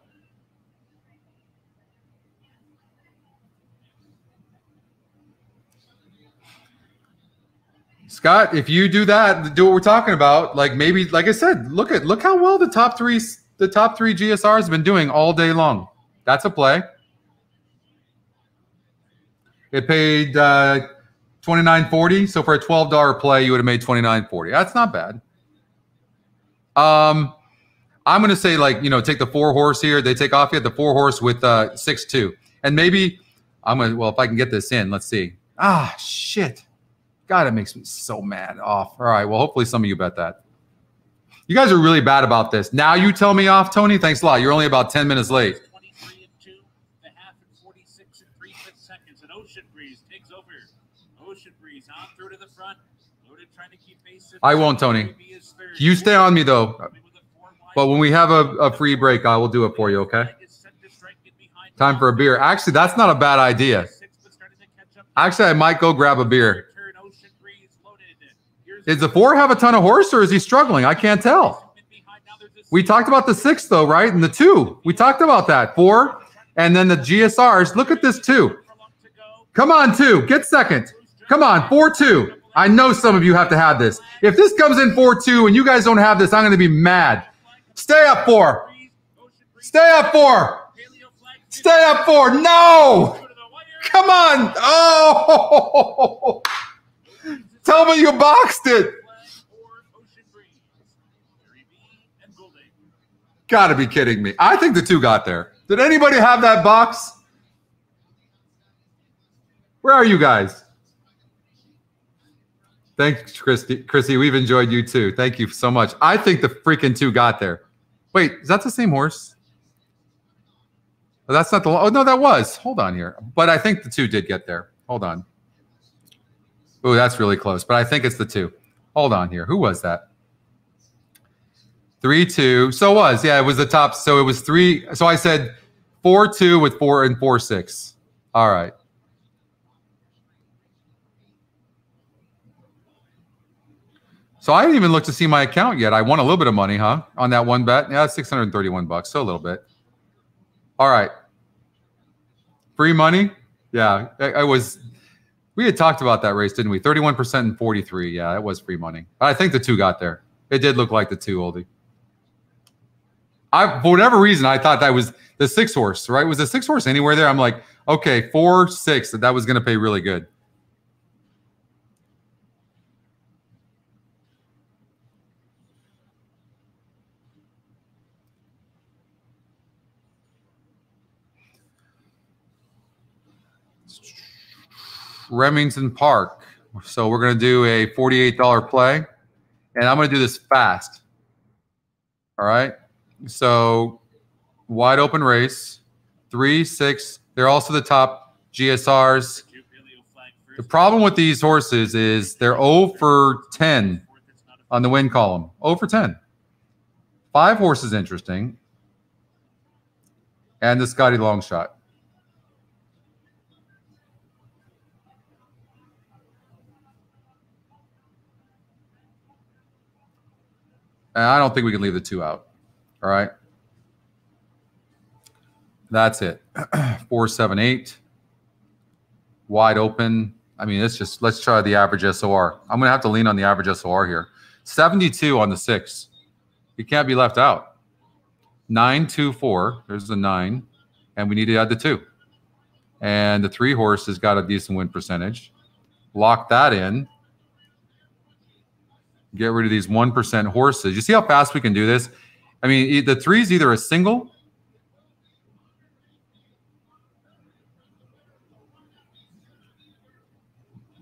Scott, if you do that, do what we're talking about. Like maybe, like I said, look at look how well the top three the top three GSRs have been doing all day long. That's a play. It paid uh, twenty nine forty. So for a twelve dollar play, you would have made twenty nine forty. That's not bad. Um, I'm gonna say like you know take the four horse here. They take off at the four horse with uh, six two, and maybe I'm gonna well if I can get this in. Let's see. Ah shit. God, it makes me so mad off. All right. Well, hopefully some of you bet that. You guys are really bad about this. Now you tell me off, Tony. Thanks a lot. You're only about 10 minutes late. 23 and 2, the half and 46 and 3 seconds. And Ocean Breeze takes over. Ocean Breeze on through to the front. Loaded trying to keep pace. I won't, Tony. You stay on me, though. But when we have a, a free break, I will do it for you, okay? Time for a beer. Actually, that's not a bad idea. Actually, I might go grab a beer. Does the four have a ton of horse or is he struggling? I can't tell. We talked about the six though, right? And the two. We talked about that. Four. And then the GSRs. Look at this two. Come on, two. Get second. Come on, four two. I know some of you have to have this. If this comes in four two and you guys don't have this, I'm going to be mad. Stay up four. Stay up four. Stay up four. No. Come on. Oh. Tell me you boxed it. Got to be kidding me. I think the two got there. Did anybody have that box? Where are you guys? Thanks, Christy. Chrissy, we've enjoyed you too. Thank you so much. I think the freaking two got there. Wait, is that the same horse? Oh, that's not the. Oh no, that was. Hold on here. But I think the two did get there. Hold on. Oh, that's really close. But I think it's the two. Hold on here. Who was that? Three two. So it was. Yeah, it was the top. So it was three. So I said four two with four and four six. All right. So I didn't even look to see my account yet. I won a little bit of money, huh? On that one bet. Yeah, 631 bucks. So a little bit. All right. Free money? Yeah. I, I was we had talked about that race, didn't we? 31% and 43. Yeah, that was free money. But I think the two got there. It did look like the two oldie. I for whatever reason I thought that was the six horse, right? Was the six horse anywhere there? I'm like, okay, four, six, that that was gonna pay really good. Remington Park. So we're going to do a $48 play, and I'm going to do this fast. All right. So wide open race, three, six. They're also the top GSRs. The problem with these horses is they're 0 for 10 Fourth, it's not a on the win column. 0 for 10. Five horses interesting. And the Scotty long shot. And I don't think we can leave the two out. All right. That's it. Four, seven, eight. Wide open. I mean, it's just let's try the average SOR. I'm gonna have to lean on the average SOR here. 72 on the six. It can't be left out. Nine, two, four. There's the nine. And we need to add the two. And the three horse has got a decent win percentage. Lock that in. Get rid of these 1% horses. You see how fast we can do this? I mean, the three is either a single.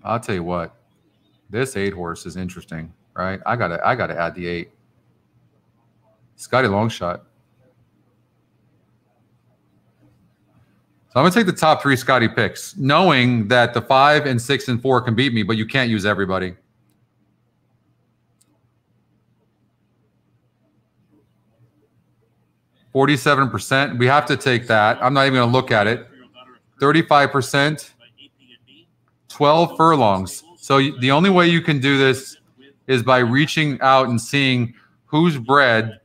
I'll tell you what, this eight horse is interesting, right? I gotta, I gotta add the eight. Scotty Longshot. So I'm gonna take the top three Scotty picks, knowing that the five and six and four can beat me, but you can't use everybody. Forty-seven percent. We have to take that. I'm not even gonna look at it. Imperial Daughter of Courage Thirty-five percent. 12 furlongs. So the only way you can do this is by reaching out and seeing who's bred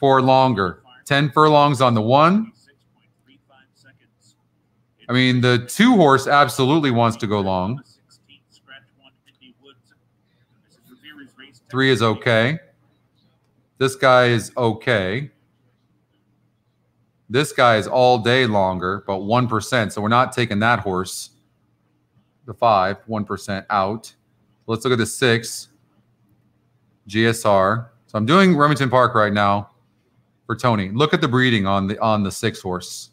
for longer. 10 furlongs on the one. I mean, the two horse absolutely wants to go long. 16, scratch one, Indy Woods. This is Rivera's race Three is okay. This guy is okay. This guy is all day longer, but 1%. So we're not taking that horse. The five, 1% out. Let's look at the six. GSR. So I'm doing Remington Park right now for Tony. Look at the breeding on the on the six horse.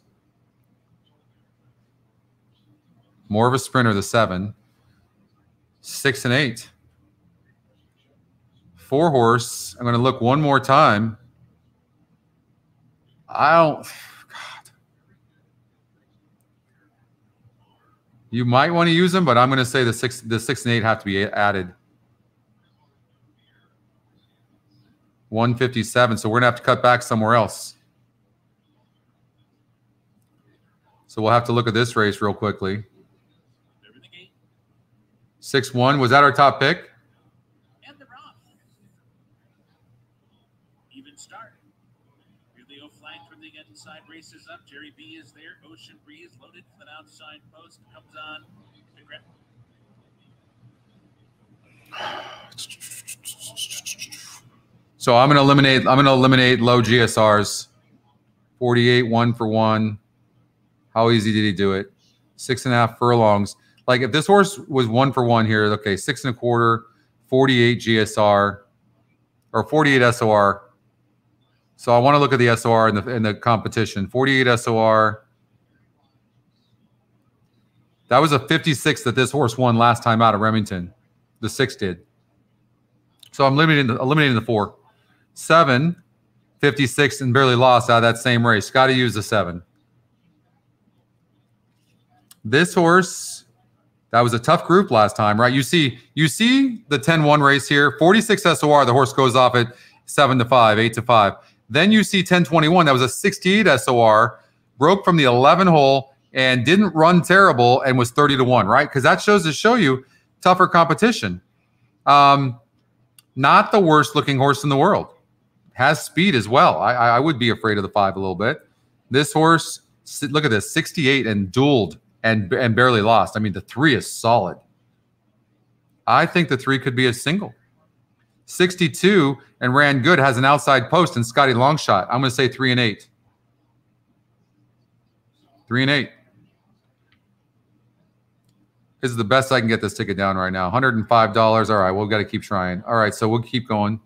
More of a sprinter, the seven. Six and eight. Four horse. I'm going to look one more time. I don't. God. You might want to use them, but I'm going to say the six, the six and eight have to be added. 157. So we're going to have to cut back somewhere else. So we'll have to look at this race real quickly. They're in the gate. Six one. Was that our top pick? And they're off. Even start. Leo flanked from the inside, races up. Jerry B is there. Ocean Breeze loaded from an outside post. Comes on. to grab- So I'm gonna eliminate. I'm gonna eliminate low GSRs. 48, one for one. How easy did he do it? Six and a half furlongs. Like if this horse was one for one here, okay, six and a quarter, 48 GSR, or 48 SOR. So I want to look at the SOR in the in the competition. 48 SOR. That was a 56 that this horse won last time out of Remington. The six did. So I'm limiting the, eliminating the four. Seven, 56 and barely lost out of that same race. Got to use the seven. This horse, that was a tough group last time, right? You see, you see the 10-1 race here, 46 SOR, the horse goes off at seven to five, eight to five. Then you see 1021, that was a 68 SOR, broke from the 11 hole and didn't run terrible and was 30 to 1, right? Because that shows to show you tougher competition. Um, not the worst looking horse in the world. Has speed as well. I, I would be afraid of the five a little bit. This horse, look at this, 68 and dueled and and barely lost. I mean, the three is solid. I think the three could be a single. 62 and ran good has an outside post and Scotty Longshot. I'm going to say three and eight. Three and eight. This is the best I can get this ticket down right now. $105. All right, we've got to keep trying. All right, so we'll keep going.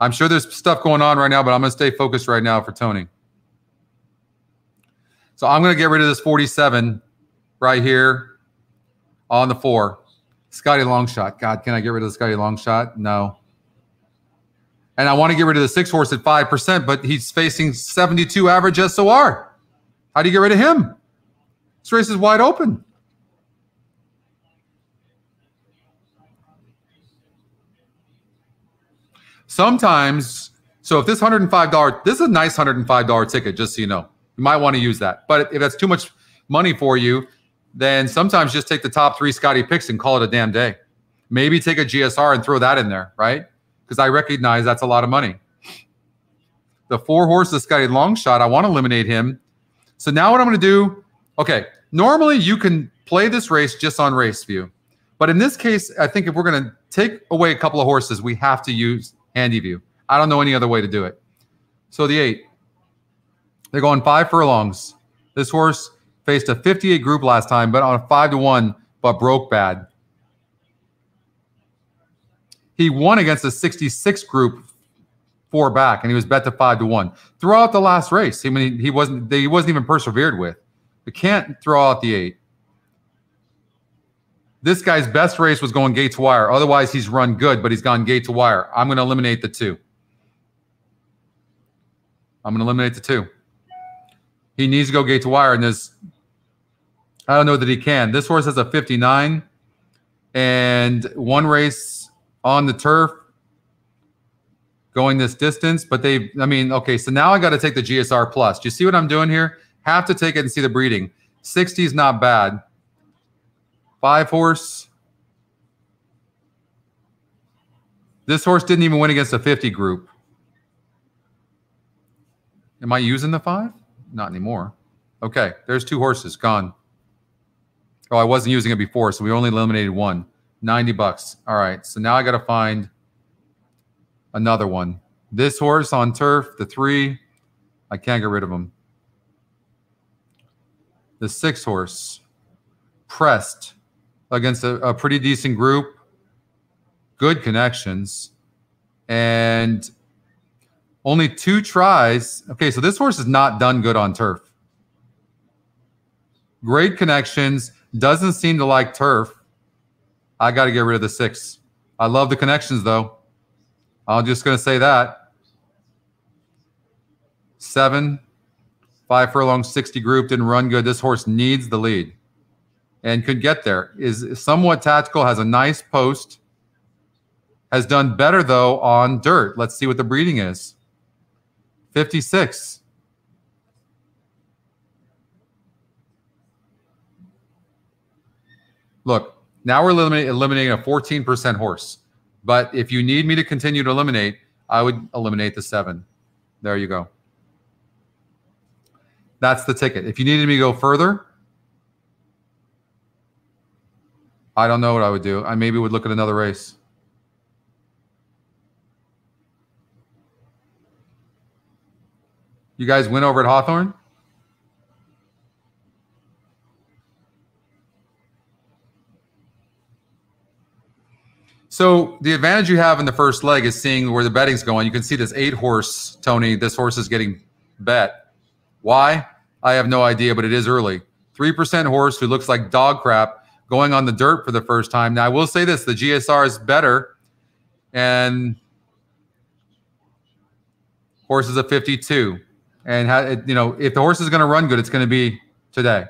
I'm sure there's stuff going on right now, but I'm going to stay focused right now for Tony. So I'm going to get rid of this 47 right here on the four. Scotty Longshot. God, can I get rid of the Scotty Longshot? No. And I want to get rid of the six horse at 5%, but he's facing 72 average SOR. How do you get rid of him? This race is wide open. Sometimes, so if this $105, this is a nice $105 ticket, just so you know. You might want to use that. But if that's too much money for you, then sometimes just take the top three Scotty picks and call it a damn day. Maybe take a GSR and throw that in there, right? Because I recognize that's a lot of money. The four horses Scotty Longshot, I want to eliminate him. So now what I'm going to do, okay, normally you can play this race just on race view. But in this case, I think if we're going to take away a couple of horses, we have to use handy view. I don't know any other way to do it. So the eight, they're going five furlongs. This horse faced a 58 group last time, but on a five to one, but broke bad. He won against a 66 group four back, and he was bet to five to one throughout the last race. I mean, he wasn't he wasn't even persevered with. You can't throw out the eight. This guy's best race was going gate to wire. Otherwise, he's run good, but he's gone gate to wire. I'm going to eliminate the two. I'm going to eliminate the two. He needs to go gate to wire, and this. I don't know that he can. This horse has a 59 and one race on the turf going this distance, but they, I mean, okay, so now I got to take the GSR plus. Do you see what I'm doing here? Have to take it and see the breeding. 60 is not bad. Five horse. This horse didn't even win against a 50 group. Am I using the five? Not anymore. Okay, there's two horses gone. Oh, I wasn't using it before, so we only eliminated one. 90 bucks. All right, so now I got to find another one. This horse on turf, the three, I can't get rid of him. The six horse, pressed against a, a pretty decent group, good connections, and only two tries. Okay, so this horse is not done good on turf. Great connections, doesn't seem to like turf. I got to get rid of the six. I love the connections, though. I'm just going to say that. Seven, five furlong, 60 group, didn't run good. This horse needs the lead and could get there. Is somewhat tactical, has a nice post. Has done better, though, on dirt. Let's see what the breeding is. 56. Look, now we're eliminating, a 14% horse. But if you need me to continue to eliminate, I would eliminate the seven. There you go. That's the ticket. If you needed me to go further, I don't know what I would do. I maybe would look at another race. You guys win over at Hawthorne? So the advantage you have in the first leg is seeing where the betting's going. You can see this eight horse, Tony. This horse is getting bet. Why? I have no idea, but it is early. 3% horse who looks like dog crap going on the dirt for the first time. Now, I will say this the GSR is better. And Horse is a 52. And, you know, if the horse is going to run good, it's going to be today.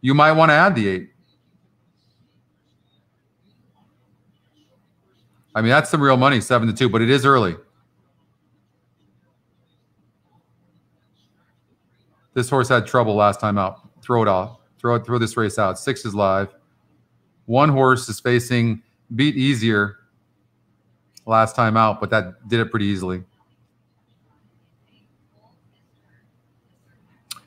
You might want to add the eight. I mean, that's some real money, seven to two, but it is early. This horse had trouble last time out. Throw it off. Throw. Throw this race out. Six is live. One horse is facing beat easier last time out, but that did it pretty easily.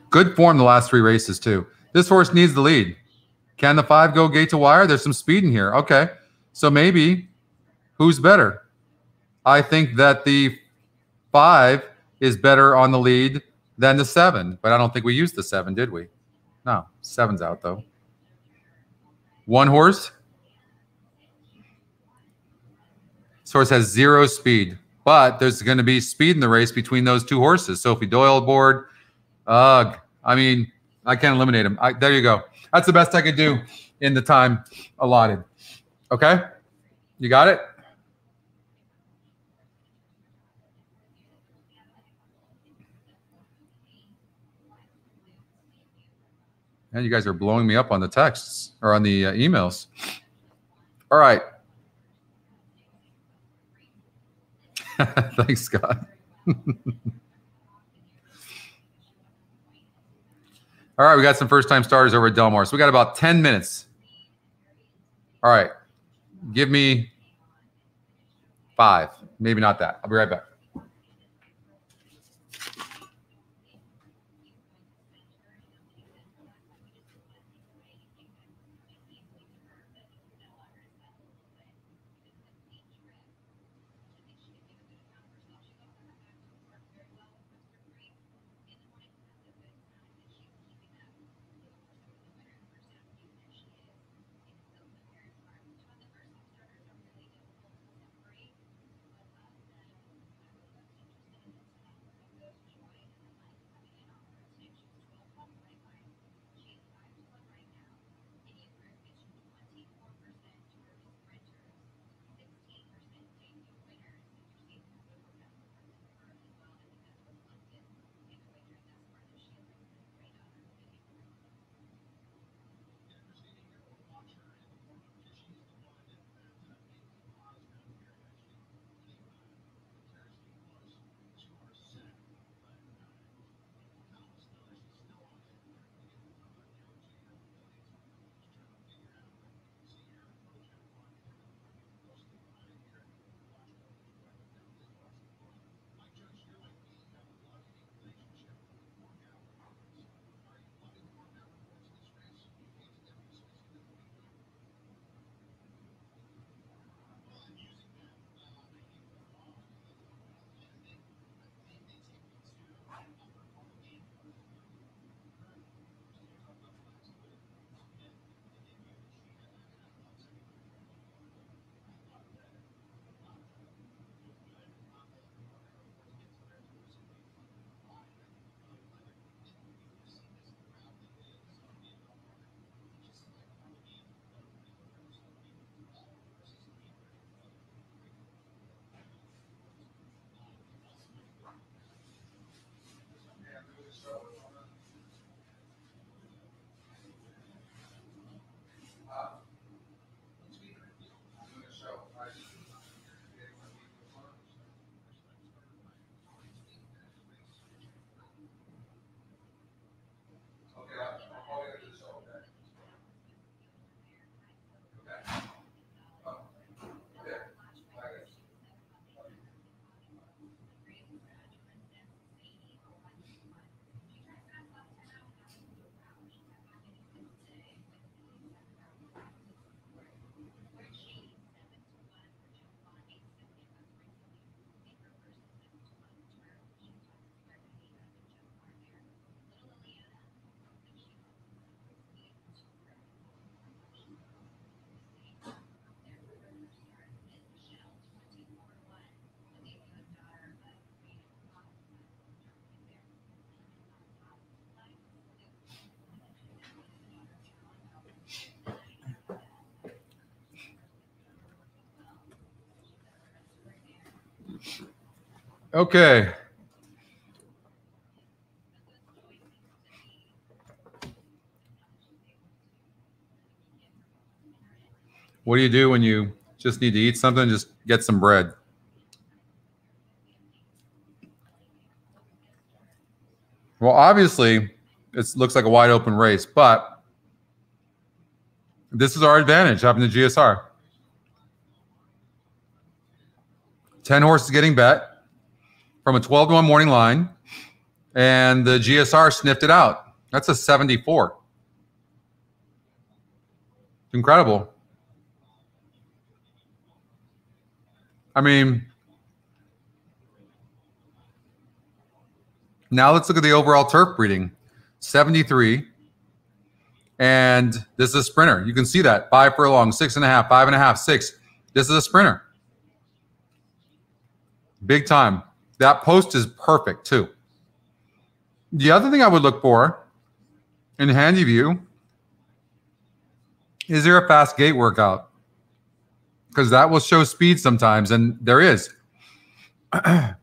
Good form the last three races too. This horse needs the lead. Can the five go gate to wire? There's some speed in here. Okay, so maybe who's better? I think that the five is better on the lead than the seven, but I don't think we used the seven, did we? Seven's out though. One horse. This horse has zero speed, but there's going to be speed in the race between those two horses. Sophie Doyle aboard. Ugh. I mean, I can't eliminate him. I, there you go. That's the best I could do in the time allotted. Okay? You got it? And you guys are blowing me up on the texts or on the uh, emails. All right. Thanks, Scott. All right, we got some first time starters over at Del Mar. So we got about 10 minutes. All right. Give me five. Maybe not that. I'll be right back. Okay. What do you do when you just need to eat something? Just get some bread. Well, obviously, it looks like a wide open race, but this is our advantage having the GSR. 10 horses getting bet from a 12 to 1 morning line, and the GSR sniffed it out. That's a 74. It's incredible. I mean, now let's look at the overall turf breeding 73. And this is a sprinter. You can see that five furlong, six and a half, five and a half, six. This is a sprinter. Big time. That post is perfect too. The other thing I would look for in handy view is there a fast gate workout? Because that will show speed sometimes, and there is.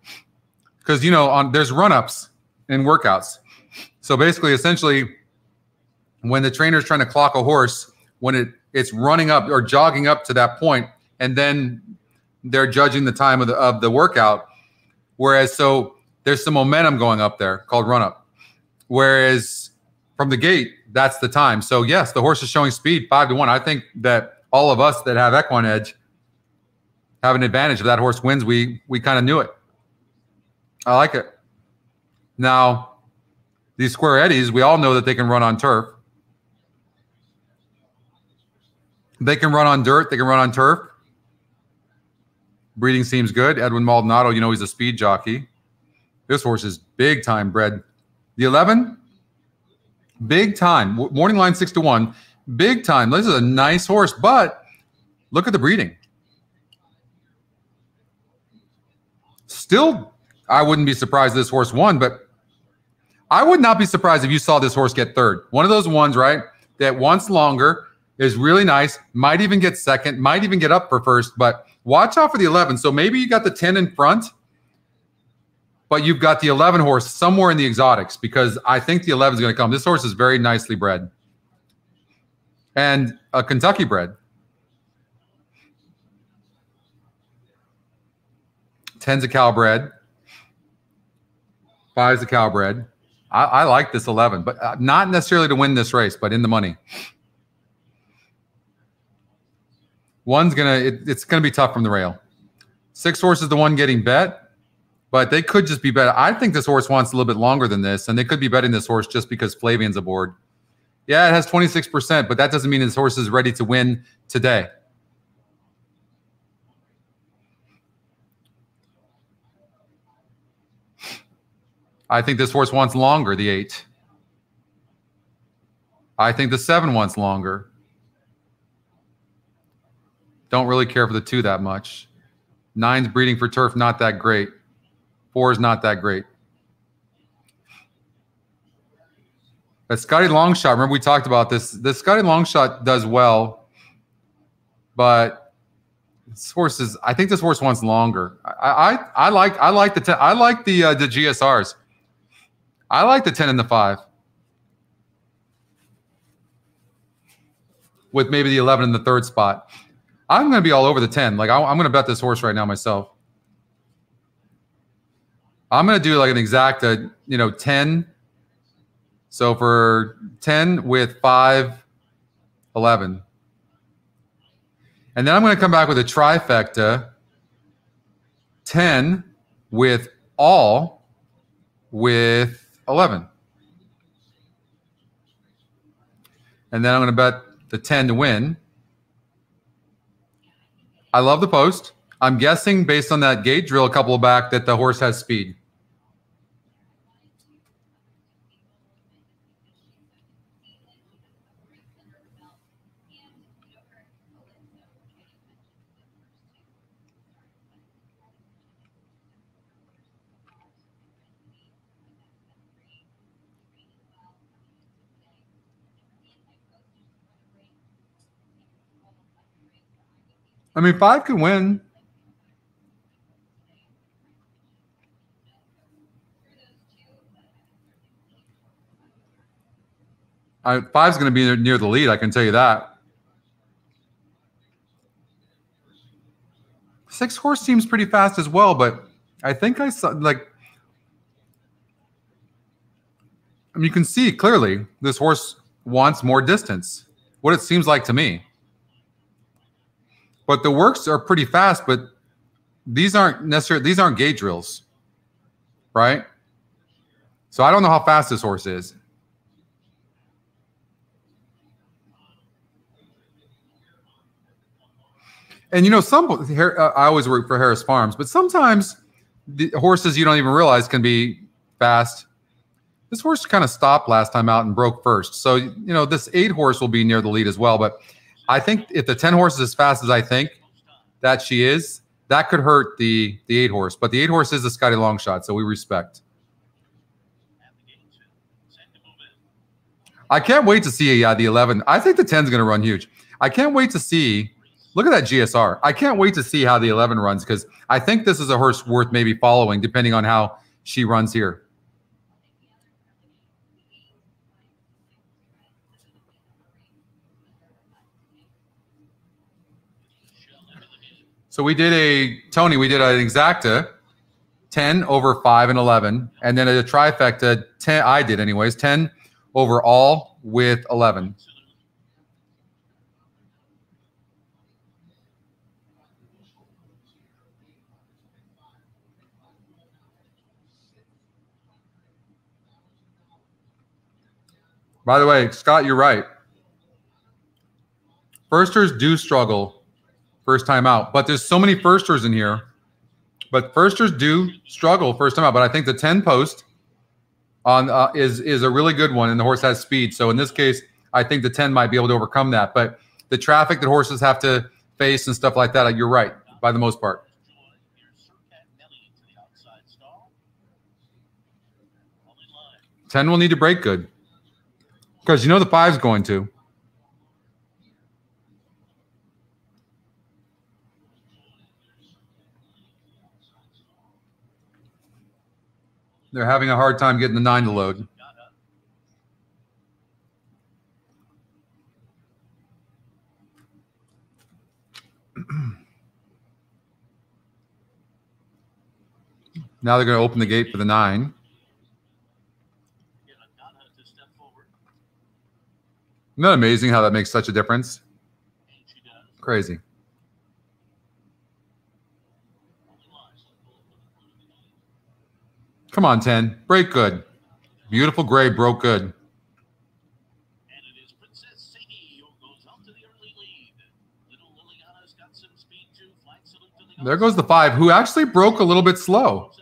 Because you know, on there's run-ups in workouts. So basically, essentially, when the trainer is trying to clock a horse, when it it's running up or jogging up to that point, and then they're judging the time of the of the workout. Whereas, so there's some momentum going up there called run up. Whereas from the gate, that's the time. So yes, the horse is showing speed five to one. I think that all of us that have EquinEdge have an advantage. If that horse wins, we we kind of knew it. I like it. Now, these Square Eddies, we all know that they can run on turf. They can run on dirt. They can run on turf. Breeding seems good. Edwin Maldonado, you know, he's a speed jockey. This horse is big time bred. The 11, big time. Morning line six to one, big time. This is a nice horse, but look at the breeding. Still, I wouldn't be surprised this horse won, but I would not be surprised if you saw this horse get third. One of those ones, right? That once longer is really nice, might even get second, might even get up for first, but watch out for the 11. So maybe you got the 10 in front, but you've got the 11 horse somewhere in the exotics because I think the 11 is going to come. This horse is very nicely bred and a Kentucky bred. 10's a Cal bred, five's a Cal bred. I, I like this 11, but uh, not necessarily to win this race, but in the money. One's gonna it, it's gonna be tough from the rail. Six horse is the one getting bet, but they could just be bet. I think this horse wants a little bit longer than this, and they could be betting this horse just because Flavien's aboard. Yeah, it has 26%, but that doesn't mean this horse is ready to win today. I think this horse wants longer, the eight. I think the seven wants longer. Don't really care for the two that much. Nine's breeding for turf, not that great. Four is not that great. But Scotty Longshot, remember we talked about this. The Scotty Longshot does well, but this horse is. I think this horse wants longer. I I, I like I like the ten, I like the uh, the GSRs. I like the ten and the five. With maybe the eleven in the third spot. I'm going to be all over the 10. Like, I'm going to bet this horse right now myself. I'm going to do like an exact, uh, you know, 10. So for 10 with 5, 11. And then I'm going to come back with a trifecta 10 with all with 11. And then I'm going to bet the 10 to win. I love the post. I'm guessing based on that gate drill a couple back that the horse has speed. I mean, five could win. I, five's going to be near the lead. I can tell you that. Six horse seems pretty fast as well, but I think I saw like. I mean, you can see clearly this horse wants more distance. What it seems like to me. But the works are pretty fast, but these aren't necessarily these aren't gate drills, right? So I don't know how fast this horse is. And you know, some uh, I always work for Harris Farms, but sometimes the horses you don't even realize can be fast. This horse kind of stopped last time out and broke first. So, you know, this eight horse will be near the lead as well. But I think if the 10 horse is as fast as I think that she is, that could hurt the the eight horse. But the eight horse is a Scotty long shot, so we respect. I can't wait to see yeah, the 11. I think the 10 is going to run huge. I can't wait to see Look at that GSR. I can't wait to see how the 11 runs because I think this is a horse worth maybe following depending on how she runs here. So we did a Tony, we did an exacta 10 over 5 and 11 and then a trifecta 10 I did anyways, 10 over all with 11. By the way, Scott, you're right. Firsters do struggle first time out, but there's so many firsters in here. But firsters do struggle first time out. But I think the 10 post on uh, is is a really good one, and the horse has speed. So in this case, I think the 10 might be able to overcome that. But the traffic that horses have to face and stuff like that, you're right by the most part. 10 will need to break good. Because you know the five's going to. They're having a hard time getting the nine to load. now they're going to open the gate for the nine. Isn't that amazing how that makes such a difference? Crazy. Come on, 10. Break good. Beautiful gray broke good. There goes the five, who actually broke a little bit slow.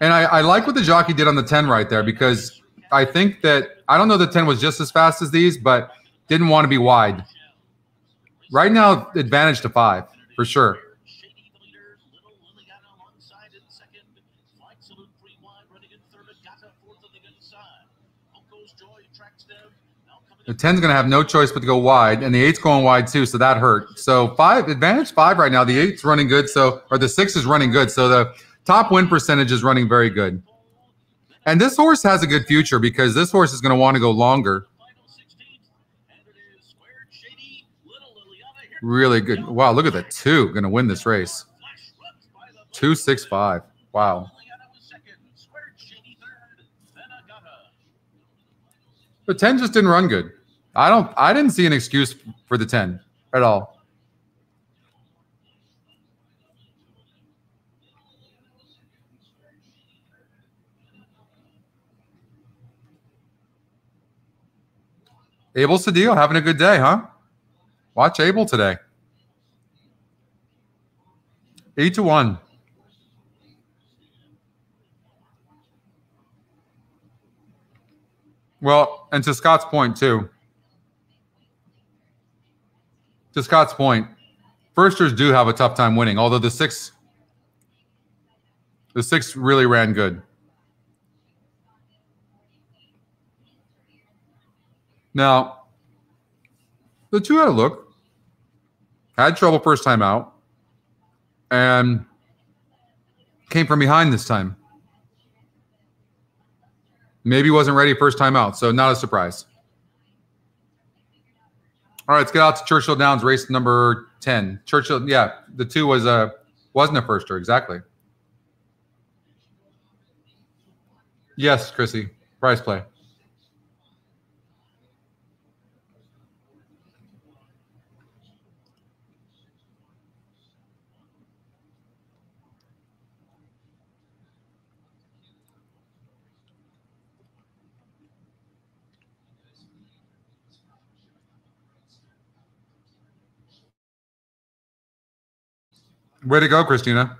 And I, I like what the jockey did on the 10 right there because I think that I don't know the 10 was just as fast as these, but didn't want to be wide. Right now, advantage to five for sure. The 10's going to have no choice but to go wide, and the 8's going wide too, so that hurt. So five advantage five right now. The 8's running good, so or the 6 is running good. So the top win percentage is running very good. And this horse has a good future because this horse is going to want to go longer. Really good. Wow, look at the two going to win this race. Two six five. Wow. The 10 just didn't run good. I don't I didn't see an excuse for the 10 at all. Abel Cedillo having a good day, huh? Watch Abel today. Eight to one. Well, and to Scott's point too. To Scott's point, firsters do have a tough time winning, although the six the six really ran good. Now, the two had a look, had trouble first time out, and came from behind this time. Maybe wasn't ready first time out, so not a surprise. All right, let's get out to Churchill Downs, race number 10. Churchill, yeah, the two was a wasn't a firster, exactly. Yes, Chrissy. Prize play. Way to go, Christina.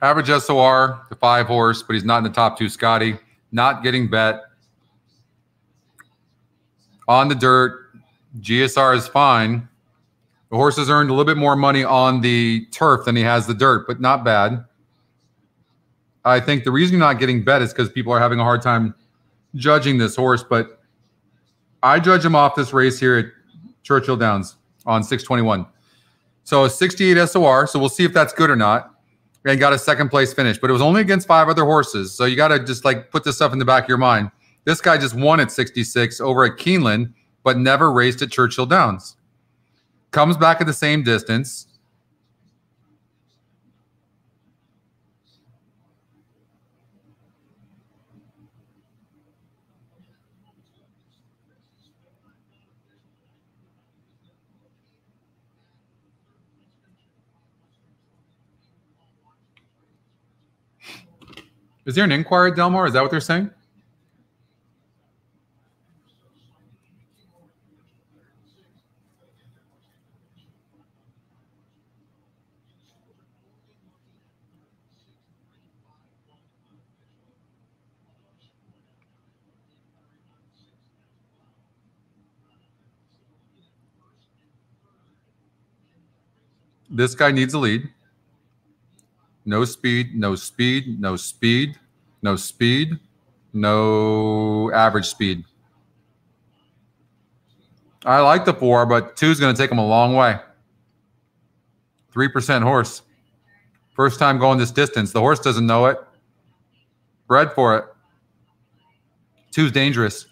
Average SOR, the five horse, but he's not in the top two. Scotty, not getting bet. On the dirt, GSR is fine. The horse has earned a little bit more money on the turf than he has the dirt, but not bad. I think the reason you're not getting bet is because people are having a hard time judging this horse, but I judge him off this race here at Churchill Downs on 621. So a 68 SOR. So we'll see if that's good or not. And got a second place finish, but it was only against five other horses. So you got to just like put this stuff in the back of your mind. This guy just won at 66 over at Keeneland, but never raced at Churchill Downs. Comes back at the same distance. Is there an inquiry Del Mar? Is that what they're saying? This guy needs a lead. No speed, no speed, no speed, no speed, no average speed. I like the four, but two is going to take him a long way. 3% horse. First time going this distance. The horse doesn't know it. Bred for it. Two's dangerous.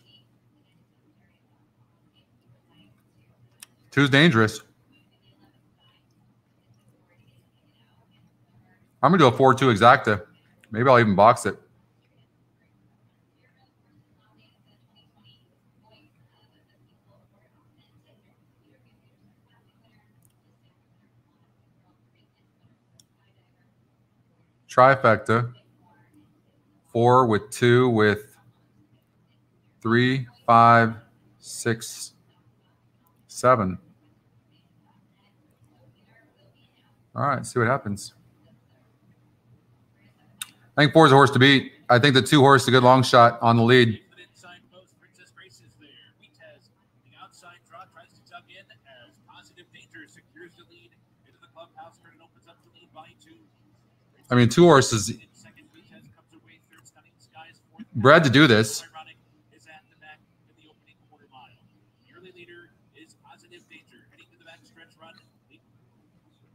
Two's dangerous. I'm gonna do a four-two exacta. Maybe I'll even box it. Trifecta. Four with two with three, five, six, seven. All right, see what happens. I think four is a horse to beat. I think the two horse is a good long shot on the lead. The inside post, Princess Grace to do Vitez, the outside draw, tries to tug in as Positive Danger secures the lead into the clubhouse. Curtin opens up the lead by two. I mean, two horses In second, Vitez comes away third. Stunning Skies fourth. bred to do this. Ironic is at the back in the opening quarter mile. The early leader is Positive Danger, heading to the back stretch run. A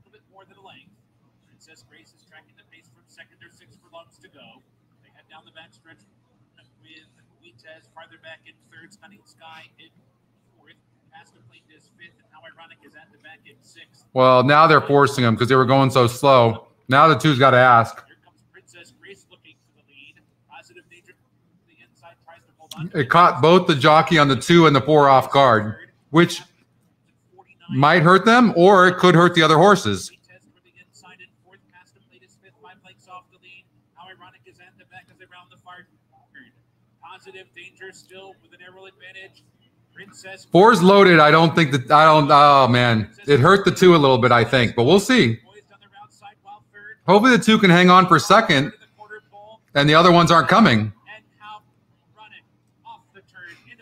little bit more than a length. Princess Grace is tracking the pace from second or six furlongs to go. They head down the back stretch with Vitez farther back in third. Sky in fourth. Past the plate is fifth, and how ironic is at the back in sixth. Well, now they're forcing him because they were going so slow. Now the two's got to ask. Here comes Princess Grace looking for the lead. Positive to the inside tries to hold on. It caught both the jockey on the two and the four off guard, which might hurt them or it could hurt the other horses. Test for the inside and fourth past the plate is fifth, five lengths off the lead. How ironic is that? The back as they round the far third. Positive danger still with an arrow advantage. Princess Four's loaded. I don't think that. I don't. Oh man, it hurt the two a little bit. I think, but we'll see. Hopefully the two can hang on for second, and the other ones aren't coming.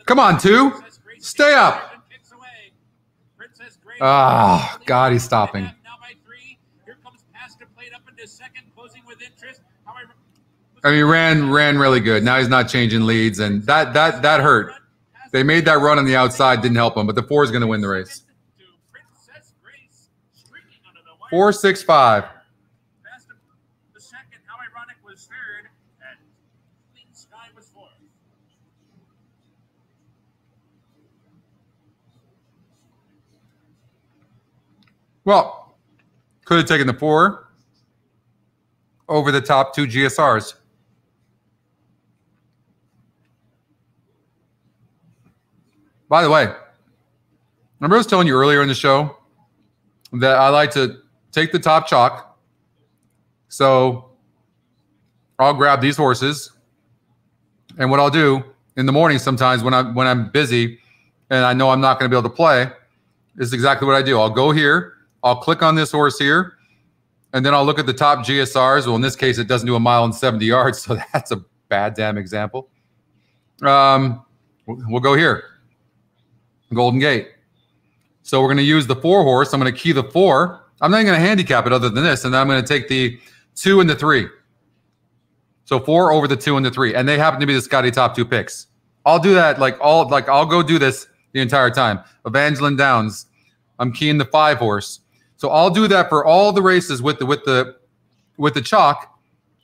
Come on, two. Stay up. Ah, God, he's stopping. I mean, ran ran really good. Now he's not changing leads, and that that that hurt. They made that run on the outside, didn't help them, but the four is going to win the race. Four six five. Well, could have taken the four over the top two GSRs. By the way, remember I was telling you earlier in the show that I like to take the top chalk. So I'll grab these horses, and what I'll do in the morning sometimes when I'm when I'm busy and I know I'm not going to be able to play is exactly what I do. I'll go here, I'll click on this horse here, and then I'll look at the top GSRs. Well, in this case, it doesn't do a mile and 70 yards, so that's a bad damn example. Um, we'll we'll go here, Golden Gate. So we're going to use the four horse. I'm going to key the four. I'm not going to handicap it other than this, and then I'm going to take the two and the three. So four over the two and the three, and they happen to be the Scotty top two picks. I'll do that like all like I'll go do this the entire time. Evangeline Downs, I'm keying the five horse. So I'll do that for all the races with the with the with the chalk,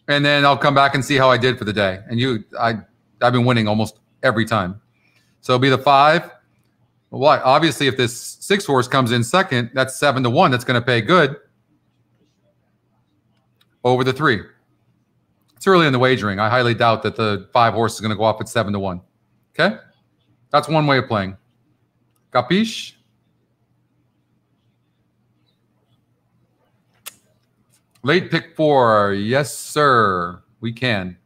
and then I'll come back and see how I did for the day. And you, I, I've been winning almost every time. So it'll be the five. Well, obviously, if this six horse comes in second, that's seven to one. That's going to pay good over the three. It's early in the wagering. I highly doubt that the five horse is going to go off at seven to one. Okay, that's one way of playing. Capiche? Late pick four. Yes, sir. We can.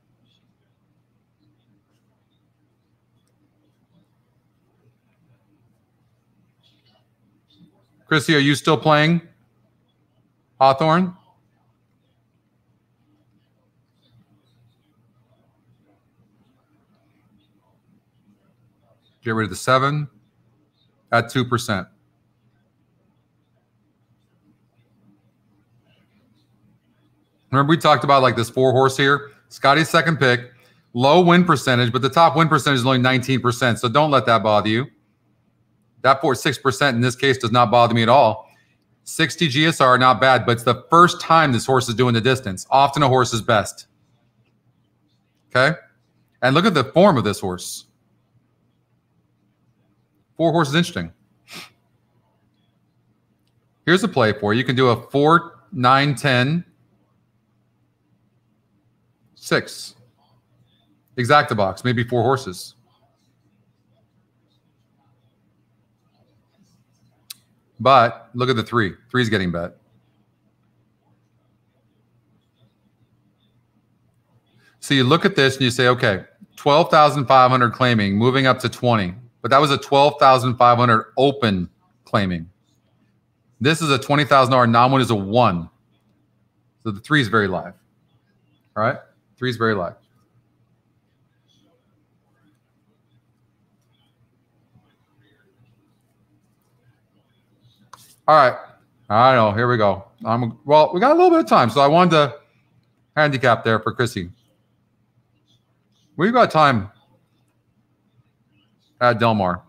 Chrissy, are you still playing Hawthorne? Get rid of the seven at 2%. Remember, we talked about like this four horse here. Scotty's second pick, low win percentage, but the top win percentage is only 19%. So don't let that bother you. That four, 6% in this case does not bother me at all. 60 GSR, not bad, but it's the first time this horse is doing the distance. Often a horse is best. Okay. And look at the form of this horse. Four horses interesting. Here's a play for you. Can do a four, nine, 10, six. Exacta box, maybe four horses. But look at the three. Three's getting bet. So you look at this and you say, okay, 12,500 claiming, moving up to 20. But that was a 12,500 open claiming. This is a $20,000 non-win is a one. So the three is very live. All right. Three is very live. All right. I know. Here we go. I'm well, we got a little bit of time, so I wanted to handicap there for Chrissy. We've got time at Del Mar.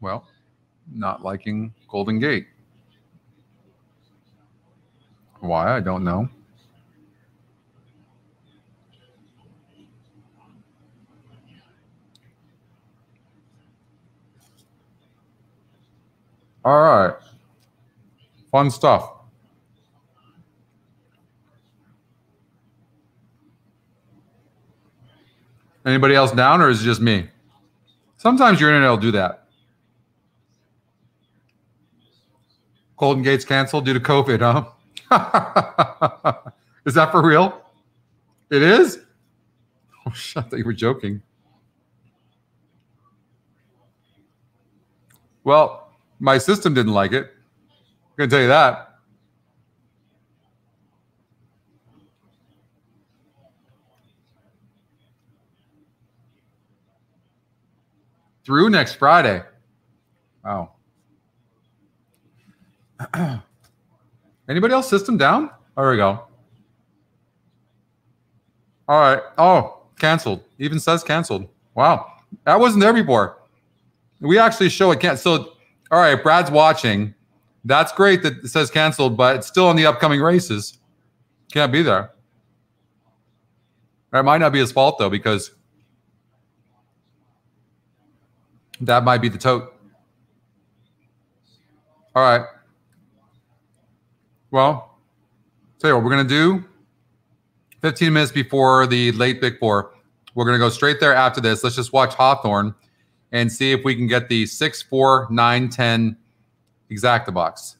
Well, not liking Golden Gate. Why? I don't know. All right. Fun stuff. Anybody else down, or is it just me? Sometimes your internet will do that. Golden Gate's canceled due to COVID, huh? is that for real? It is? Oh, shit, I thought you were joking. Well, my system didn't like it. I'm going to tell you that. through next Friday. Wow. Anybody else system down? There we go. All right. Oh, canceled. Even says canceled. Wow. That wasn't there before. We actually show it can't. So, all right, Brad's watching. That's great that it says canceled, but it's still in the upcoming races. Can't be there. That might not be his fault though, because that might be the tote. All right. Well, tell you what, we're gonna do 15 minutes before the late Pick Four. We're gonna go straight there after this. Let's just watch Hawthorne and see if we can get the 6, 4, 9, 10 exacta box.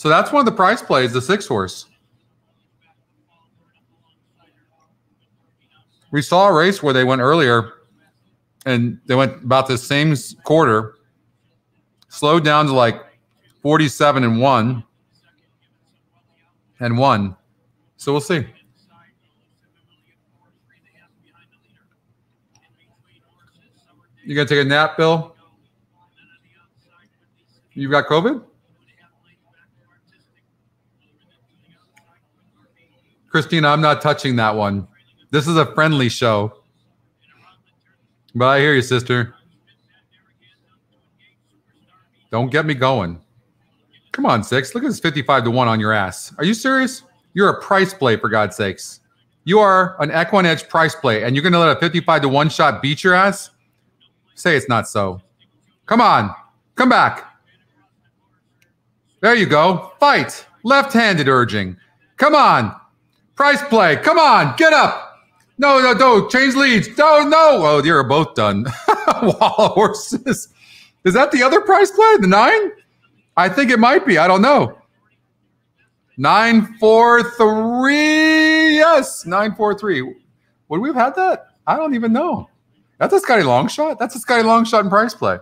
So that's one of the price plays, the six horse. We saw a race where they went earlier and they went about the same quarter, slowed down to like 47 and one and one. So we'll see. You gonna take a nap, Bill? You've got COVID? Christina, I'm not touching that one. This is a friendly show. But I hear you, sister. Don't get me going. Come on, six. Look at this 55 to 1 on your ass. Are you serious? You're a price play, for God's sakes. You are an EquinEdge price play, and you're going to let a 55 to 1 shot beat your ass? Say it's not so. Come on. Come back. There you go. Fight. Left handed urging. Come on. Price play. Come on. Get up. No, no, no. Change leads. No, no. Oh, you're both done. Wall horses. Is that the other price play? The nine? I think it might be. I don't know. Nine four three. Yes, nine four three. Would we have had that? I don't even know. That's a Scotty long shot. That's a Scotty long shot in price play.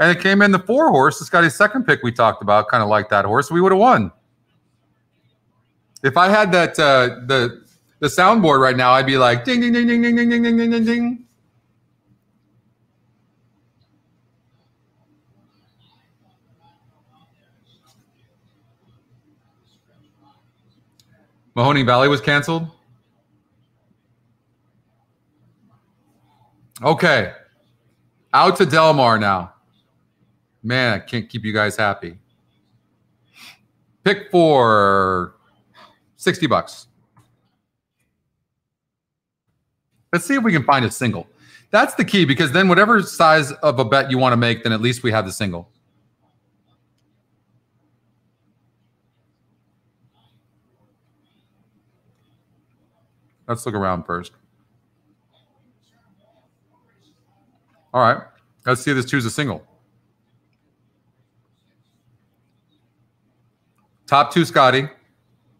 And it came in the four horse. The Scotty second pick we talked about, kind of like that horse. We would have won. If I had that uh, the the soundboard right now, I'd be like ding ding ding ding ding ding ding ding ding ding ding. Mahoning Valley was canceled. Okay. Out to Del Mar now. Man, I can't keep you guys happy. Pick four, 60 bucks. Let's see if we can find a single. That's the key because then whatever size of a bet you want to make, then at least we have the single. Let's look around first. All right. Let's see if this choose a single. Top two Scotty,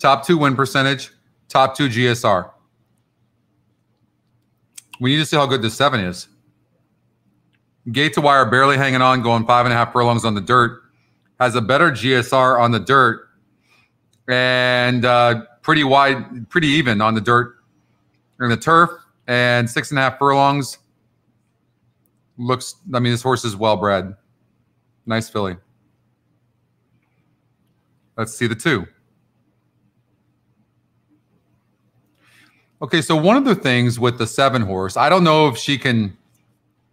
top two win percentage, top two GSR. We need to see how good this seven is. Gate to wire barely hanging on, going five and a half furlongs on the dirt. Has a better GSR on the dirt and uh, pretty wide, pretty even on the dirt in the turf and six and a half furlongs. Looks, I mean, this horse is well bred. Nice filly. Let's see the two. Okay, so one of the things with the seven horse, I don't know if she can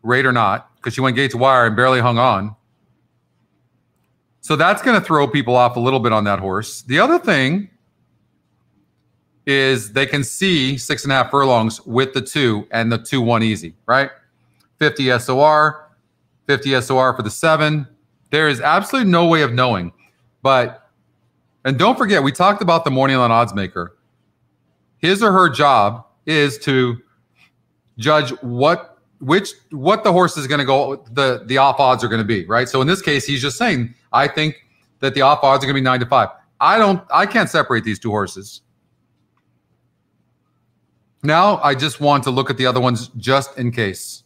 rate or not because she went gate to wire and barely hung on. So that's going to throw people off a little bit on that horse. The other thing is they can see six and a half furlongs with the two and the two one easy, right? 50 SOR, 50 SOR for the seven. There is absolutely no way of knowing. But, and don't forget, we talked about the morning line odds maker. His or her job is to judge what which what the horse is going to go the the off odds are going to be right so in this case he's just saying i think that the off odds are going to be nine to five i don't i can't separate these two horses Now I just want to look at the other ones just in case.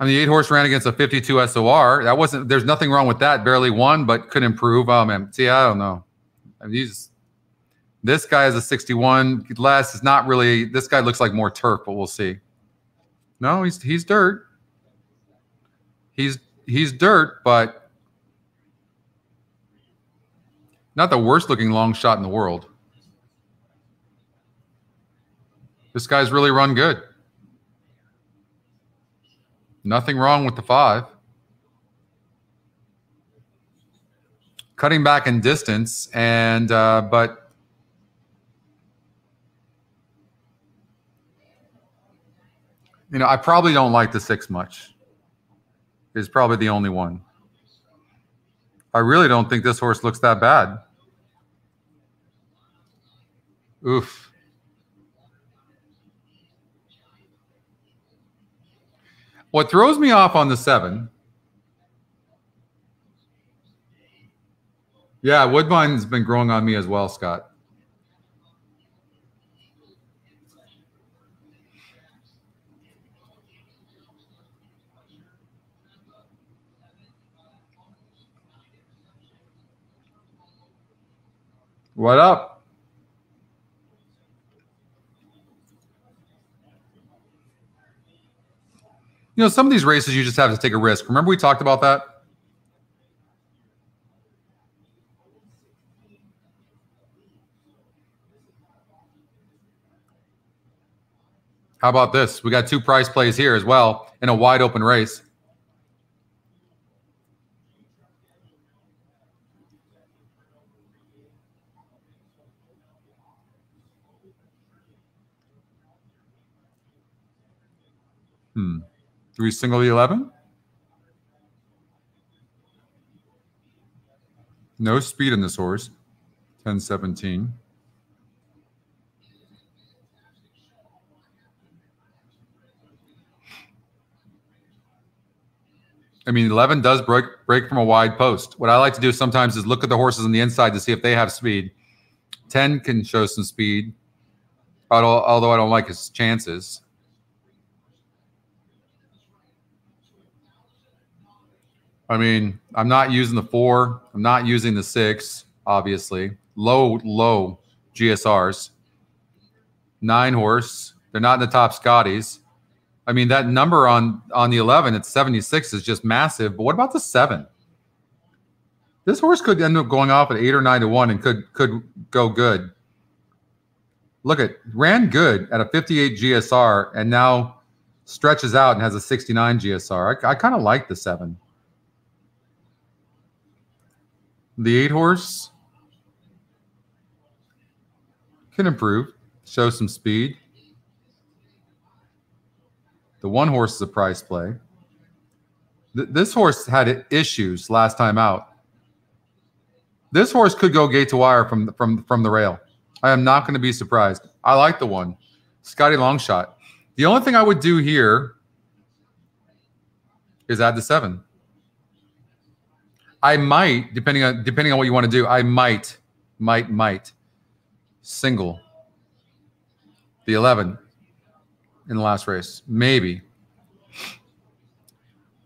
I mean, the eight horse ran against a 52 SOR. That wasn't, there's nothing wrong with that. Barely won, but could improve. Oh, man. See, I don't know. I mean, these, this guy is a 61. Less is not really, this guy looks like more turf, but we'll see. No, he's, he's dirt. He's, he's dirt, but not the worst looking long shot in the world. This guy's really run good. Nothing wrong with the five. Cutting back in distance, and uh, but you know, I probably don't like the six much. Is probably the only one. I really don't think this horse looks that bad. Oof. What throws me off on the seven. Yeah, Woodbine's been growing on me as well, Scott. What up? You know, some of these races you just have to take a risk. Remember we talked about that? How about this? We got two price plays here as well in a wide open race. Hmm. Do we single the 11? No speed in this horse. 10 17. I mean, 11 does break break from a wide post. What I like to do sometimes is look at the horses on the inside to see if they have speed. 10 can show some speed, although I don't like his chances. I mean, I'm not using the four. I'm not using the six, obviously. Low, low GSRs. Nine horse. They're not in the top Scotties. I mean, that number on on the 11 at 76 is just massive. But what about the seven? This horse could end up going off at eight or nine to one and could could go good. Look at ran good at a 58 GSR and now stretches out and has a 69 GSR. I, I kind of like the seven. The eight horse can improve, show some speed. The one horse is a price play. Th- this horse had issues last time out. This horse could go gate to wire from the, from from the rail. I am not going to be surprised. I like the one, Scotty Longshot. The only thing I would do here is add the seven. I might, depending on depending on what you want to do, I might, might, might single the 11 in the last race. Maybe.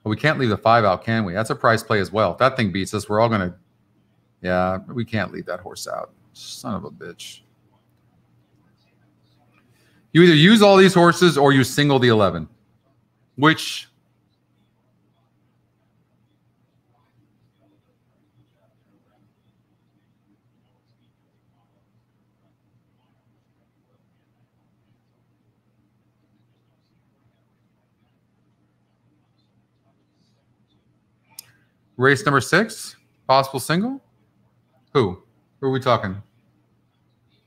But we can't leave the five out, can we? That's a price play as well. If that thing beats us, we're all gonna. Yeah, we can't leave that horse out. Son of a bitch. You either use all these horses or you single the 11, which Race number six, possible single. Who? Who are we talking?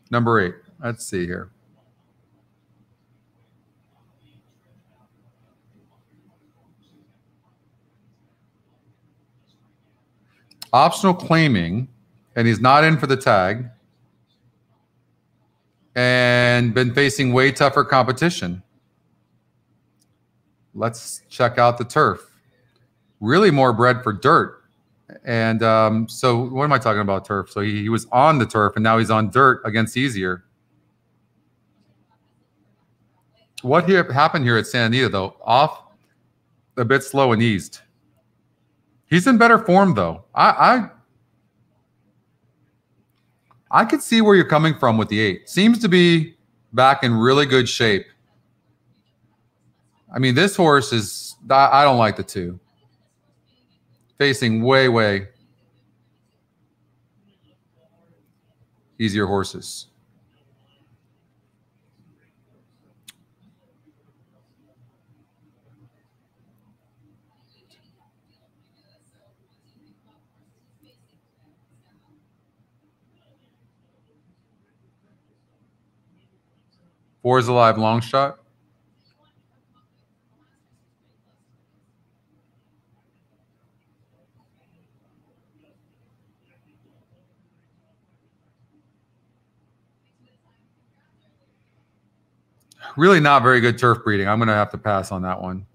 Number eight. Let's see here. Optional claiming, and he's not in for the tag, and been facing way tougher competition. Let's check out the turf really more bred for dirt. And um, so, what am I talking about? Turf. So he, he was on the turf, and now he's on dirt against easier. What here happened here at Santa Anita though? Off a bit slow and eased. He's in better form though. I I I could see where you're coming from with the eight. Seems to be back in really good shape. I mean, this horse is I I don't like the two. Facing way, way easier horses. Four is alive long shot. Really not very good turf breeding. I'm going to have to pass on that one.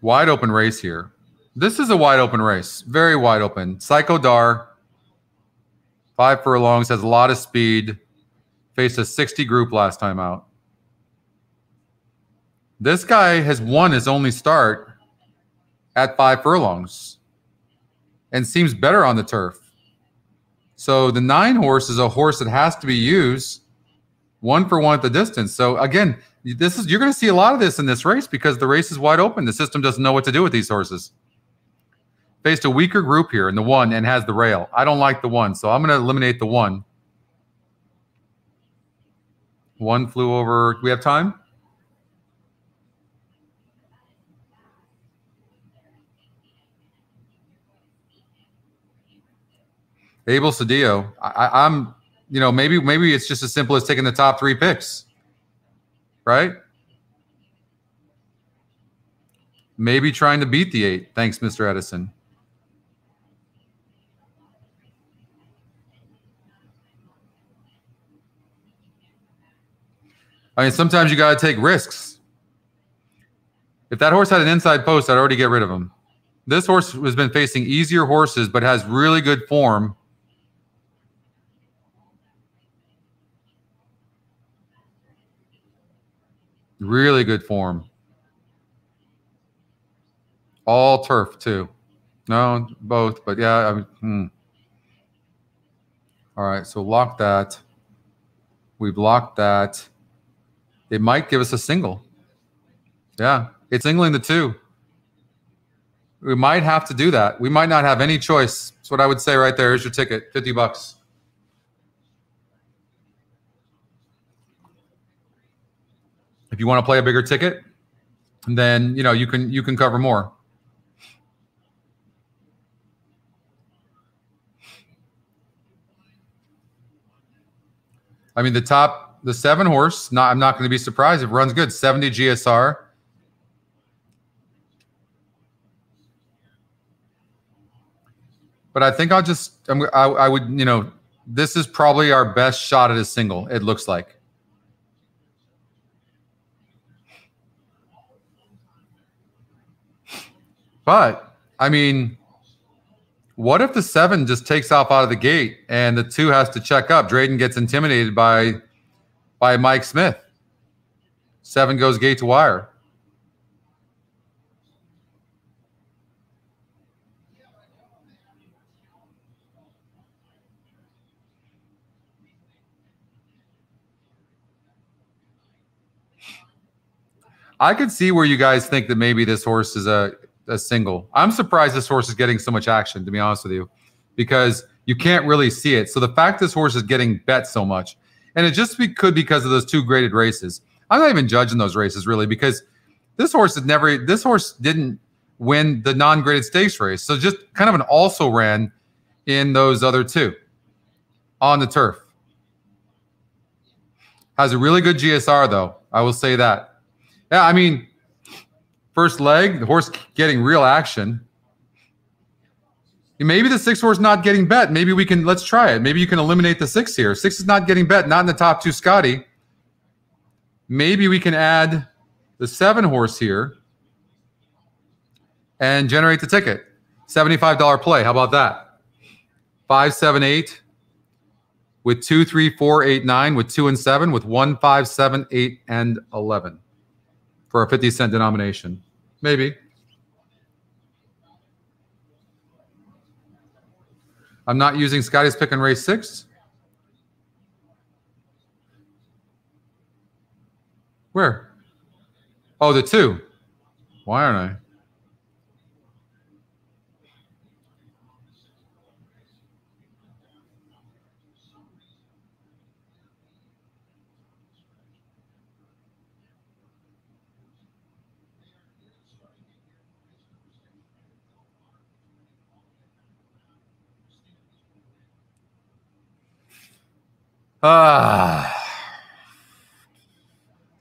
Wide open race here. This is a wide open race. Very wide open. Psycho Dar, five furlongs, has a lot of speed. Faced a 60 group last time out. This guy has won his only start at five furlongs and seems better on the turf. So the nine horse is a horse that has to be used one for one at the distance. So again, this is you're going to see a lot of this in this race because the race is wide open. The system doesn't know what to do with these horses. Faced a weaker group here in the one and has the rail. I don't like the one, so I'm going to eliminate the one. One flew over. We have time? Abel Cedillo. I, I'm, you know, maybe maybe it's just as simple as taking the top three picks, right? Maybe trying to beat the eight. Thanks, Mr. Edison. I mean, sometimes you got to take risks. If that horse had an inside post, I'd already get rid of him. This horse has been facing easier horses, but has really good form. Really good form. All turf too. No, both, but yeah. I mean, hmm. All right, so lock that. We've locked that. It might give us a single. Yeah, it's singling the two. We might have to do that. We might not have any choice. That's what I would say right there. Here's your ticket, 50 bucks. If you want to play a bigger ticket, then you know you can you can cover more. I mean, the top, the seven horse. Not, I'm not going to be surprised if it runs good. 70 GSR. But I think I'll just. I'm, I, I would. You know, this is probably our best shot at a single. It looks like. But I mean, what if the seven just takes off out of the gate and the two has to check up? Drayden gets intimidated by by Mike Smith. Seven goes gate to wire. I could see where you guys think that maybe this horse is a a single. I'm surprised this horse is getting so much action, to be honest with you, because you can't really see it. So the fact this horse is getting bet so much, and it just be, could because of those two graded races. I'm not even judging those races really because this horse had never. This horse didn't win the non-graded stakes race, so just kind of an also ran in those other two on the turf. Has a really good GSR though. I will say that. Yeah, I mean, First leg, the horse getting real action. Maybe the six horse not getting bet. Maybe we can let's try it. Maybe you can eliminate the six here. Six is not getting bet, not in the top two, Scotty. Maybe we can add the seven horse here and generate the ticket. $75 play. How about that? Five, seven, eight with two, three, four, eight, nine, with two and seven, with one, five, seven, eight, and 11 for a 50 cent denomination. Maybe. I'm not using Scotty's pick in race six. Where? Oh, the two. Why aren't I? Ah.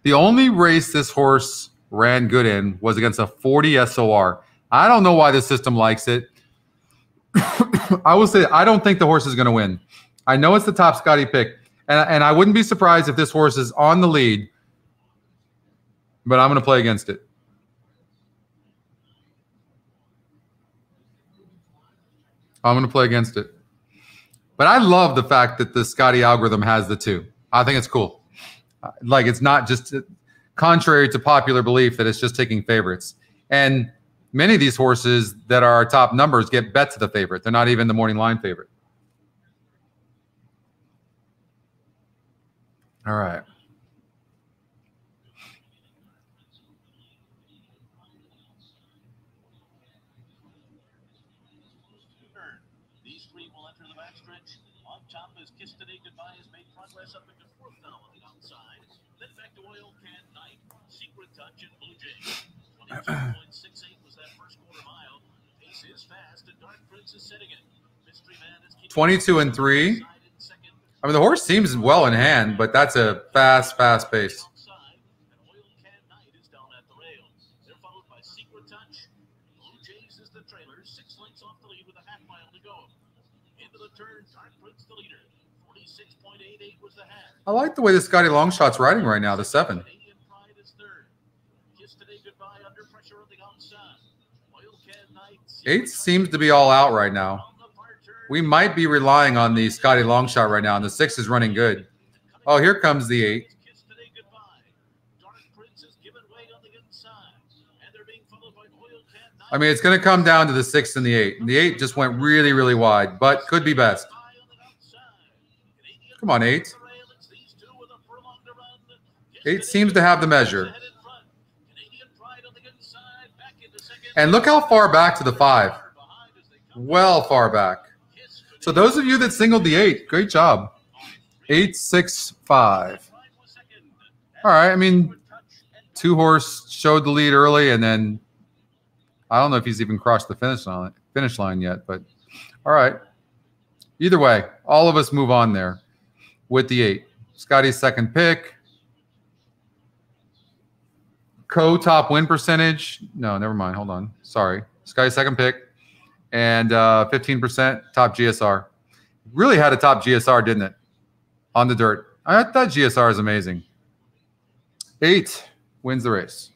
The only race this horse ran good in was against a 40 SOR. I don't know why the system likes it. I will say I don't think the horse is going to win. I know it's the top Scotty pick, and, and I wouldn't be surprised if this horse is on the lead, but I'm going to play against it. I'm going to play against it. But I love the fact that the Scotty algorithm has the two. I think it's cool. Like it's not just contrary to popular belief that it's just taking favorites. And many of these horses that are our top numbers get bet to the favorite. They're not even the morning line favorite. All right. These three will enter the backstretch. On top is Kiss Today Goodbye has made progress up into fourth now on the outside. Then back to Oil Can Night, Secret Touch, and Blue Jay. 22.68 was that first quarter mile. Pace is fast, and Dark Prince is setting it. Mystery Man is keeping 22 and three. inside in second. I mean, the horse seems well in hand, but that's a fast, fast pace. Outside, and Oil Can Night is down at the rails. They're followed by Secret Touch. Blue Jays is the trailer, six lengths off the lead with a half mile to go. Into the turn, Dark Prince the leader. 46.88 was the half. I like the way the Scotty Longshot's riding right now, the seven. Eight seems to be all out right now. On the far turn. We might be relying on the Scotty Longshot right now, and the six is running good. Oh, here comes the eight. I mean, it's going to come down to the six and the eight. And The eight just went really, really wide, but could be best. Come on, eight. Eight seems to have the measure. And look how far back to the five. Well far back. So those of you that singled the eight, great job. Eight, six, five. All right. I mean, two horse showed the lead early, and then I don't know if he's even crossed the finish line finish line yet, but all right. Either way, all of us move on there with the eight. Scotty's second pick. Co top win percentage. No, never mind. Hold on. Sorry. Scotty's second pick. And uh, 15% top GSR. Really had a top GSR, didn't it? On the dirt. I thought GSR is amazing. Eight wins the race.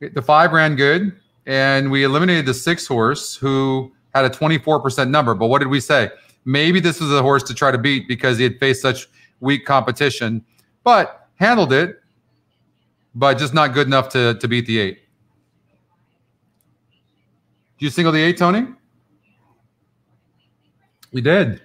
The five ran good, and we eliminated the six horse who had a 24% number. But what did we say? Maybe this was a horse to try to beat because he had faced such weak competition, but handled it, but just not good enough to, to beat the eight. Did you single the eight, Tony? We did.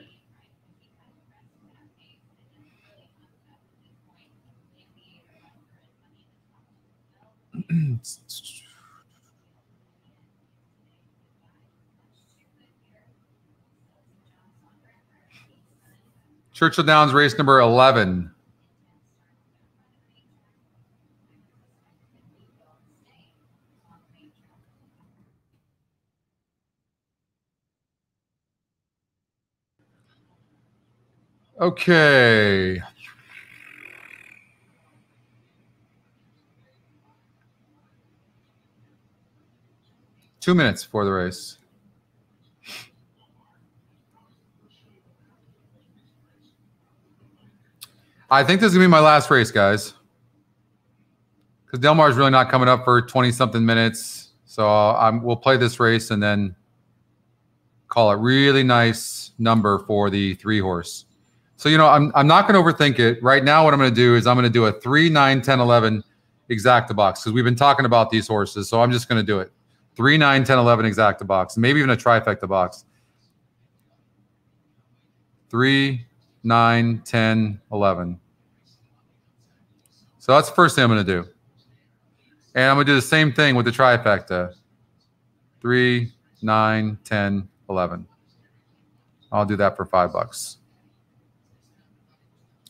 Churchill Downs race number 11. Okay. Two minutes for the race. I think this is gonna be my last race, guys. Because Del Mar's really not coming up for 20 something minutes. So I'm, we'll play this race and then call it really nice number for the three horse. So, you know, I'm, I'm not going to overthink it. Right now, what I'm going to do is I'm going to do a 3, 9, 10, 11 exacta box because we've been talking about these horses. So I'm just going to do it 3, 9, 10, 11 exacta box, maybe even a trifecta box. 3, 9, 10, 11. So that's the first thing I'm going to do. And I'm going to do the same thing with the trifecta 3, 9, 10, 11. I'll do that for five bucks.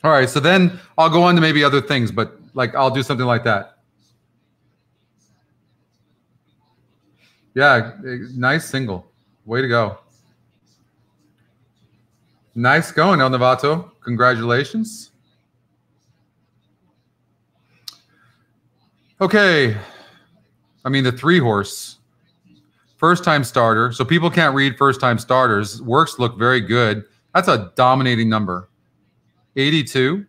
All right, so then I'll go on to maybe other things, but like I'll do something like that. Yeah, eh, nice single. Way to go. Nice going, El Novato. Congratulations. Okay. I mean, the three horse, first time starter. So people can't read first time starters. Works look very good. That's a dominating number. 82.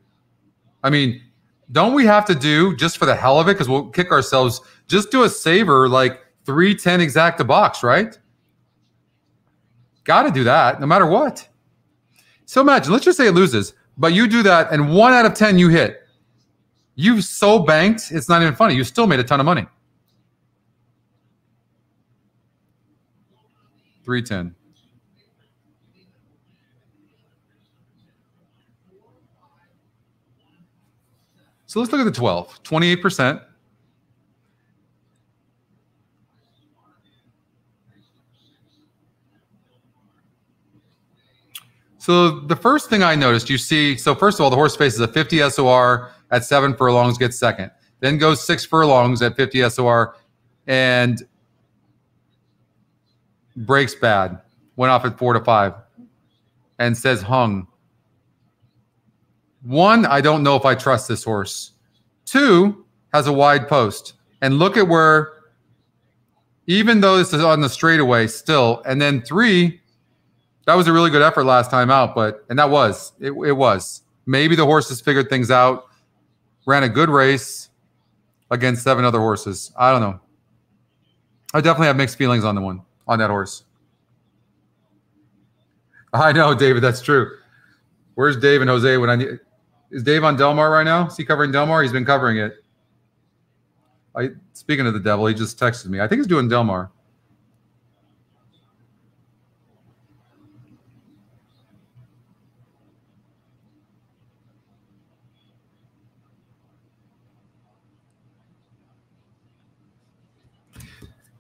I mean, don't we have to do just for the hell of it? Because we'll kick ourselves, just do a saver like 310 exacta box, right? Got to do that no matter what. So imagine, let's just say it loses, but you do that and one out of 10 you hit. You've so banked, it's not even funny. You still made a ton of money. 310. So let's look at the 12, 28%. So the first thing I noticed, you see, so first of all, the horse faces a 50 SOR at seven furlongs, gets second. Then goes six furlongs at 50 SOR and breaks bad. Went off at four to five and says hung. One, I don't know if I trust this horse. Two, has a wide post. And look at where, even though this is on the straightaway still, and then three, that was a really good effort last time out, but, and that was, it, it was. Maybe the horses figured things out, ran a good race against seven other horses. I don't know. I definitely have mixed feelings on the one, on that horse. I know, David, that's true. Where's Dave and Jose when I need? Is Dave on Del Mar right now? Is he covering Del Mar? He's been covering it. I speaking of the devil, he just texted me. I think he's doing Del Mar.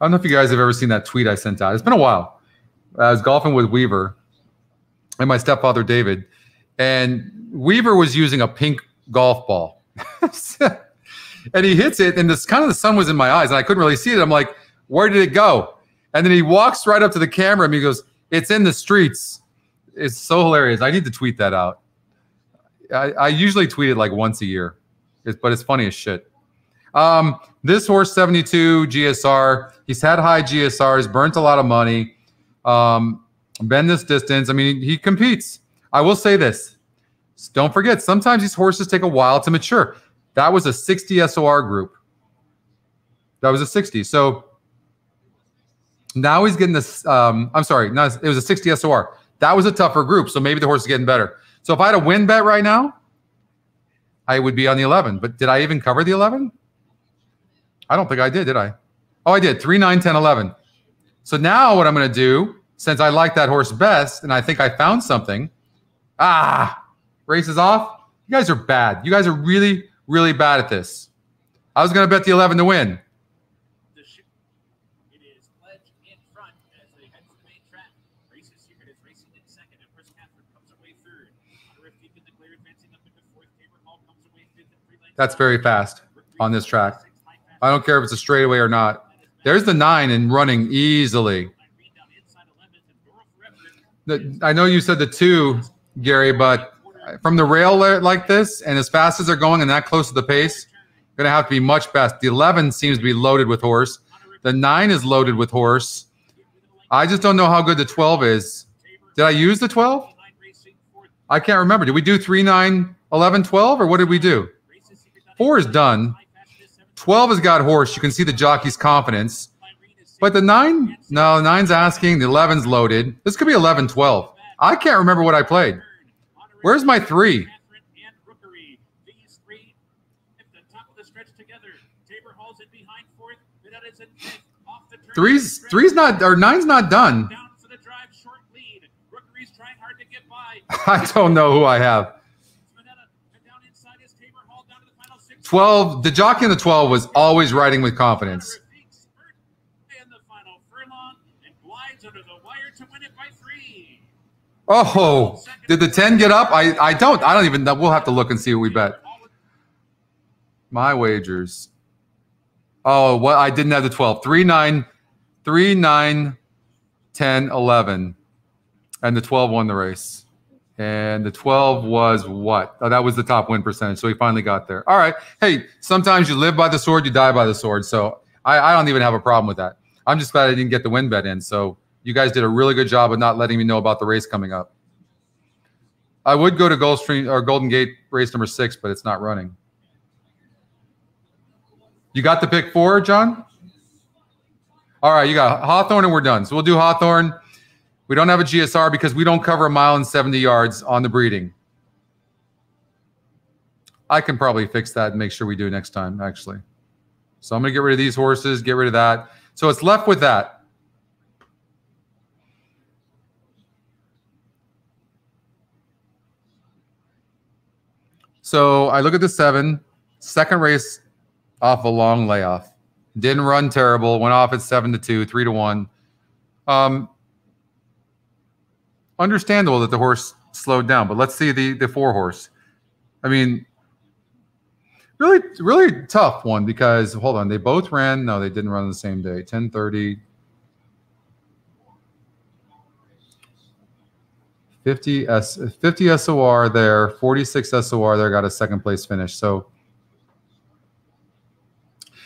I don't know if you guys have ever seen that tweet I sent out. It's been a while. I was golfing with Weaver and my stepfather David, and Weaver was using a pink golf ball. and he hits it, and this kind of the sun was in my eyes, and I couldn't really see it. I'm like, where did it go? And then he walks right up to the camera and he goes, It's in the streets. It's so hilarious. I need to tweet that out. I, I usually tweet it like once a year, it's, but it's funny as shit. Um, this horse 72 GSR, he's had high GSRs, burnt a lot of money, um, been this distance. I mean, he competes. I will say this don't forget, sometimes these horses take a while to mature. That was a 60 SOR group. That was a 60. So now he's getting this. Um, I'm sorry, it was a 60 SOR. That was a tougher group. So maybe the horse is getting better. So if I had a win bet right now, I would be on the 11. But did I even cover the 11? I don't think I did, did I? Oh, I did. 3, 9, 10, 11. So now what I'm going to do, since I like that horse best and I think I found something, ah, races off. You guys are bad. You guys are really, really bad at this. I was going to bet the 11 to win. The sh- It is Pledge in front as they head to the main track. Race's Secret is racing in second, and Chris Catherine comes away third. Honor of Deep in the clear, advancing up into fourth. Tamer Hall comes away fifth and three lengths. That's very fast on this track. I don't care if it's a straightaway or not. There's the nine and running easily. The, I know you said the two, Gary, but from the rail like this and as fast as they're going and that close to the pace, going to have to be much best. The 11 seems to be loaded with horse. The 9 is loaded with horse. I just don't know how good the 12 is. Did I use the 12? I can't remember. Did we do 3, 9, 11, 12, or what did we do? 4 is done. 12 has got horse. You can see the jockey's confidence. But the 9, no, 9's asking. The 11's loaded. This could be 11, 12. I can't remember what I played. Where's my three? Three's three's not or nine's not done. I don't know who I have. Minetta, and down inside is Tabor Hall down to the final six. 12, the jockey in the 12 was always riding with confidence. And the final furlong and glides under the wire to win it by three. Oh, did the 10 get up? I, I don't, I don't even know. We'll have to look and see what we bet. My wagers. Oh, what? I didn't have the 12. 3, 9, 3, 9, 10, 11. And the 12 won the race. And the 12 was what? Oh, that was the top win percentage. So he finally got there. All right. Hey, sometimes you live by the sword, you die by the sword. So I, I don't even have a problem with that. I'm just glad I didn't get the win bet in. So you guys did a really good job of not letting me know about the race coming up. I would go to Gulfstream or Golden Gate race number six, but it's not running. You got the pick four, John? All right, you got Hawthorne, and we're done. So we'll do Hawthorne. We don't have a GSR because we don't cover a mile and 70 yards on the breeding. I can probably fix that and make sure we do next time, actually. So I'm going to get rid of these horses, get rid of that. So it's left with that. So I look at the seven, second race off a long layoff. Didn't run terrible, went off at seven to two, three to one. Um, understandable that the horse slowed down, but let's see the the four horse. I mean, really, really tough one because hold on, they both ran. No, they didn't run on the same day. Ten thirty. 50 S 50 SOR there, 46 SOR there, got a second place finish. So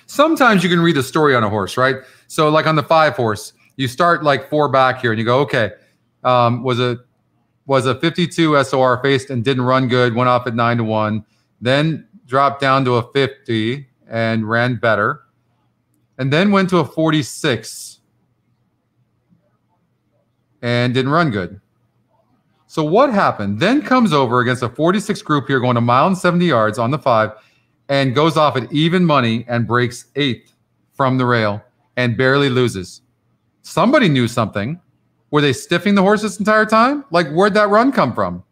sometimes you can read the story on a horse, right? So like on the five horse, you start like four back here and you go, okay, um, was a was a 52 SOR faced and didn't run good, went off at nine to one, then dropped down to a 50 and ran better, and then went to a 46 and didn't run good. So what happened? Then comes over against a 46 group here going a mile and 70 yards on the five and goes off at even money and breaks eighth from the rail and barely loses. Somebody knew something. Were they stiffing the horse this entire time? Like, where'd that run come from?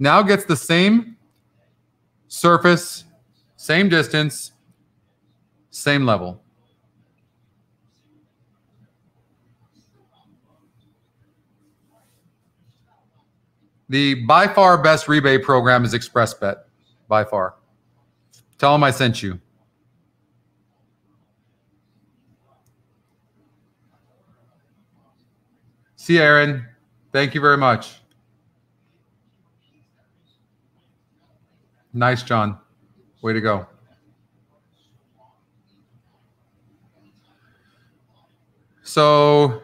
Now gets the same surface, same distance, same level. The by far best rebate program is ExpressBet. By far. Tell them I sent you. See, Aaron. Thank you very much. Nice, John. Way to go. So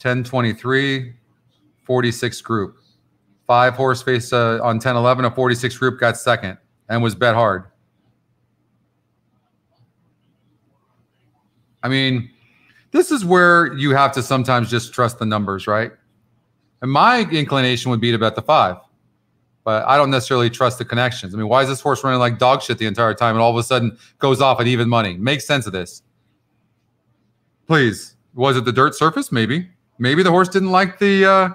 1023, 46 group. Five horse face uh, on 10 11, a 46 group got second and was bet hard. I mean, this is where you have to sometimes just trust the numbers, right? And my inclination would be to bet the five, but I don't necessarily trust the connections. I mean, why is this horse running like dog shit the entire time and all of a sudden goes off at even money? Make sense of this. Please. Was it the dirt surface? Maybe. Maybe the horse didn't like the. Uh,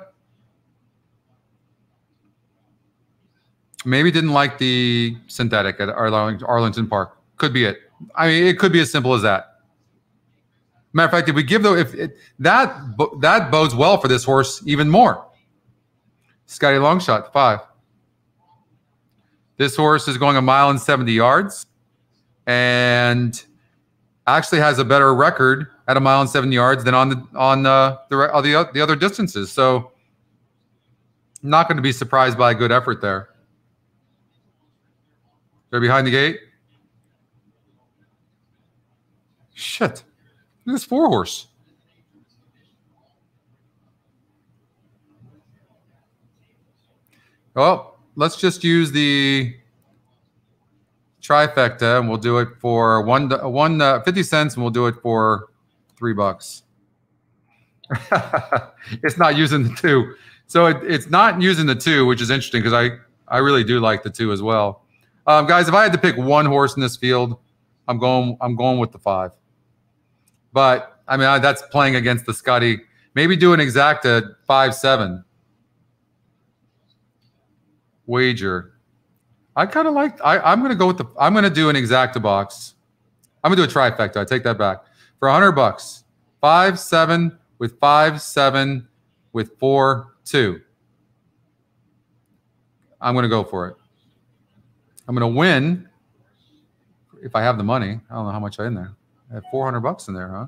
maybe didn't like the synthetic at Arlington Park. Could be it. I mean, it could be as simple as that. Matter of fact, if we give though, if it, that that bodes well for this horse even more. Scotty Longshot five. This horse is going a mile and seventy yards, and actually has a better record at a mile and seven yards than on the on uh, the the the other distances. So, not going to be surprised by a good effort there. They're behind the gate. Shit. Look at this four horse. Well, let's just use the trifecta and we'll do it for one, one uh, 50 cents and we'll do it for three bucks. it's not using the two. So it, it's not using the two, which is interesting because I, I really do like the two as well. Um, guys, if I had to pick one horse in this field, I'm going I'm going with the five. But I mean I, that's playing against the Scotty. Maybe do an exacta five seven wager. I kind of like. I, I'm going to go with the. I'm going to do an exacta box. I'm going to do a trifecta. I take that back for hundred bucks. Five seven with five seven with four two. I'm going to go for it. I'm going to win if I have the money. I don't know how much I in there. I have 400 bucks in there, huh?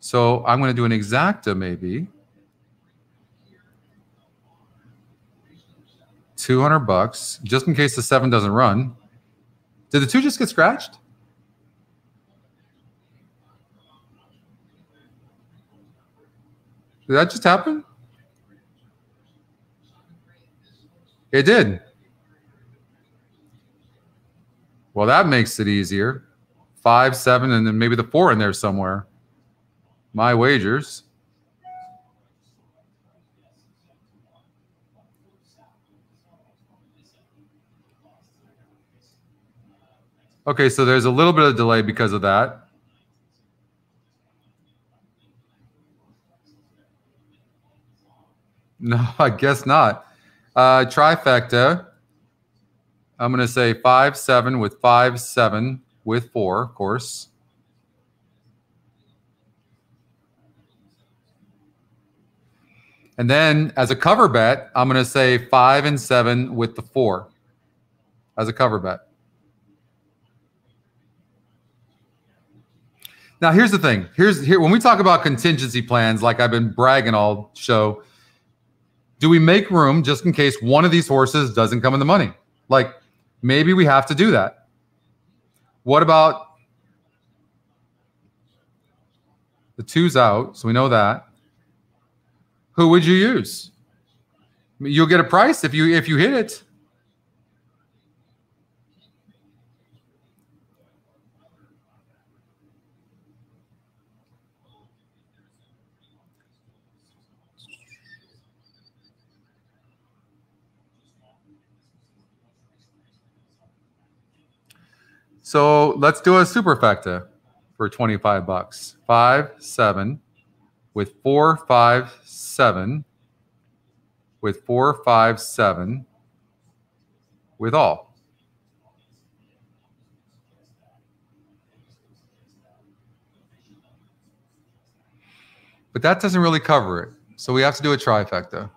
So I'm going to do an exacta maybe. 200 bucks just in case the seven doesn't run. Did the two just get scratched? Did that just happen? It did. Well, that makes it easier. Five, seven, and then maybe the four in there somewhere. My wagers. Okay, so there's a little bit of delay because of that. No, I guess not. Uh, trifecta. I'm going to say five, seven with five, seven with four, of course. And then as a cover bet, I'm going to say five and seven with the four as a cover bet. Now here's the thing. Here's here when we talk about contingency plans, like I've been bragging all show. Do we make room just in case one of these horses doesn't come in the money? Like maybe we have to do that. What about the two's out? So we know that. Who would you use? You'll get a price if you if you hit it. So let's do a superfecta for 25 bucks. Five, seven, with four, five, seven, with four, five, seven, with all. But that doesn't really cover it. So we have to do a trifecta.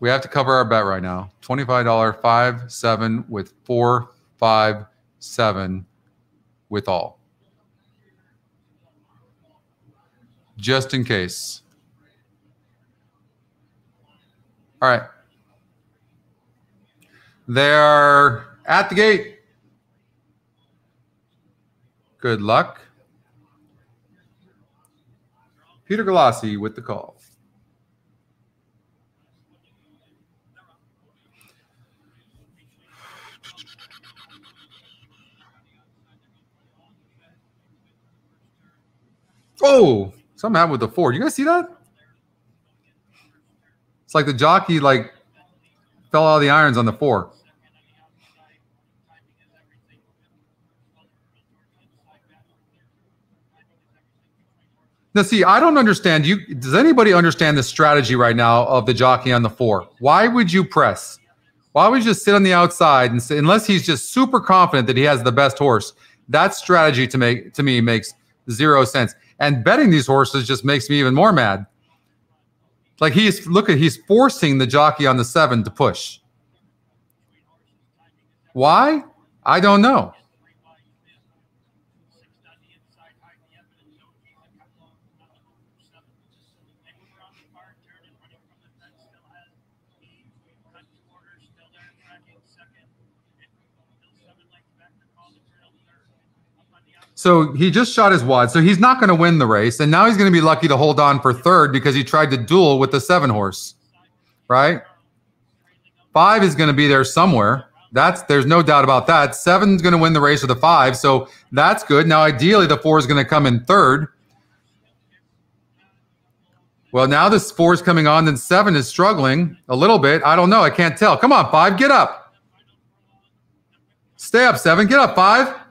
We have to cover our bet right now. $25, five, seven with four, five, seven with all. Just in case. All right. They're at the gate. Good luck. Peter Galassi with the call. Oh, something happened with the four. You guys see that? It's like the jockey like fell out of the irons on the four. Now, see, I don't understand. You does anybody understand the strategy right now of the jockey on the four? Why would you press? Why would you just sit on the outside and say, unless he's just super confident that he has the best horse? That strategy to make to me makes zero sense. And betting these horses just makes me even more mad. Like he's look at he's forcing the jockey on the seven to push. Why? I don't know. So he just shot his wad. So he's not going to win the race. And now he's going to be lucky to hold on for third because he tried to duel with the seven horse, right? Five is going to be there somewhere. That's there's no doubt about that. Seven's going to win the race with the five, so that's good. Now, ideally, the four is going to come in third. Well, now this four is coming on, then seven is struggling a little bit. I don't know. I can't tell. Come on, five, get up. Stay up, seven. Get up, five.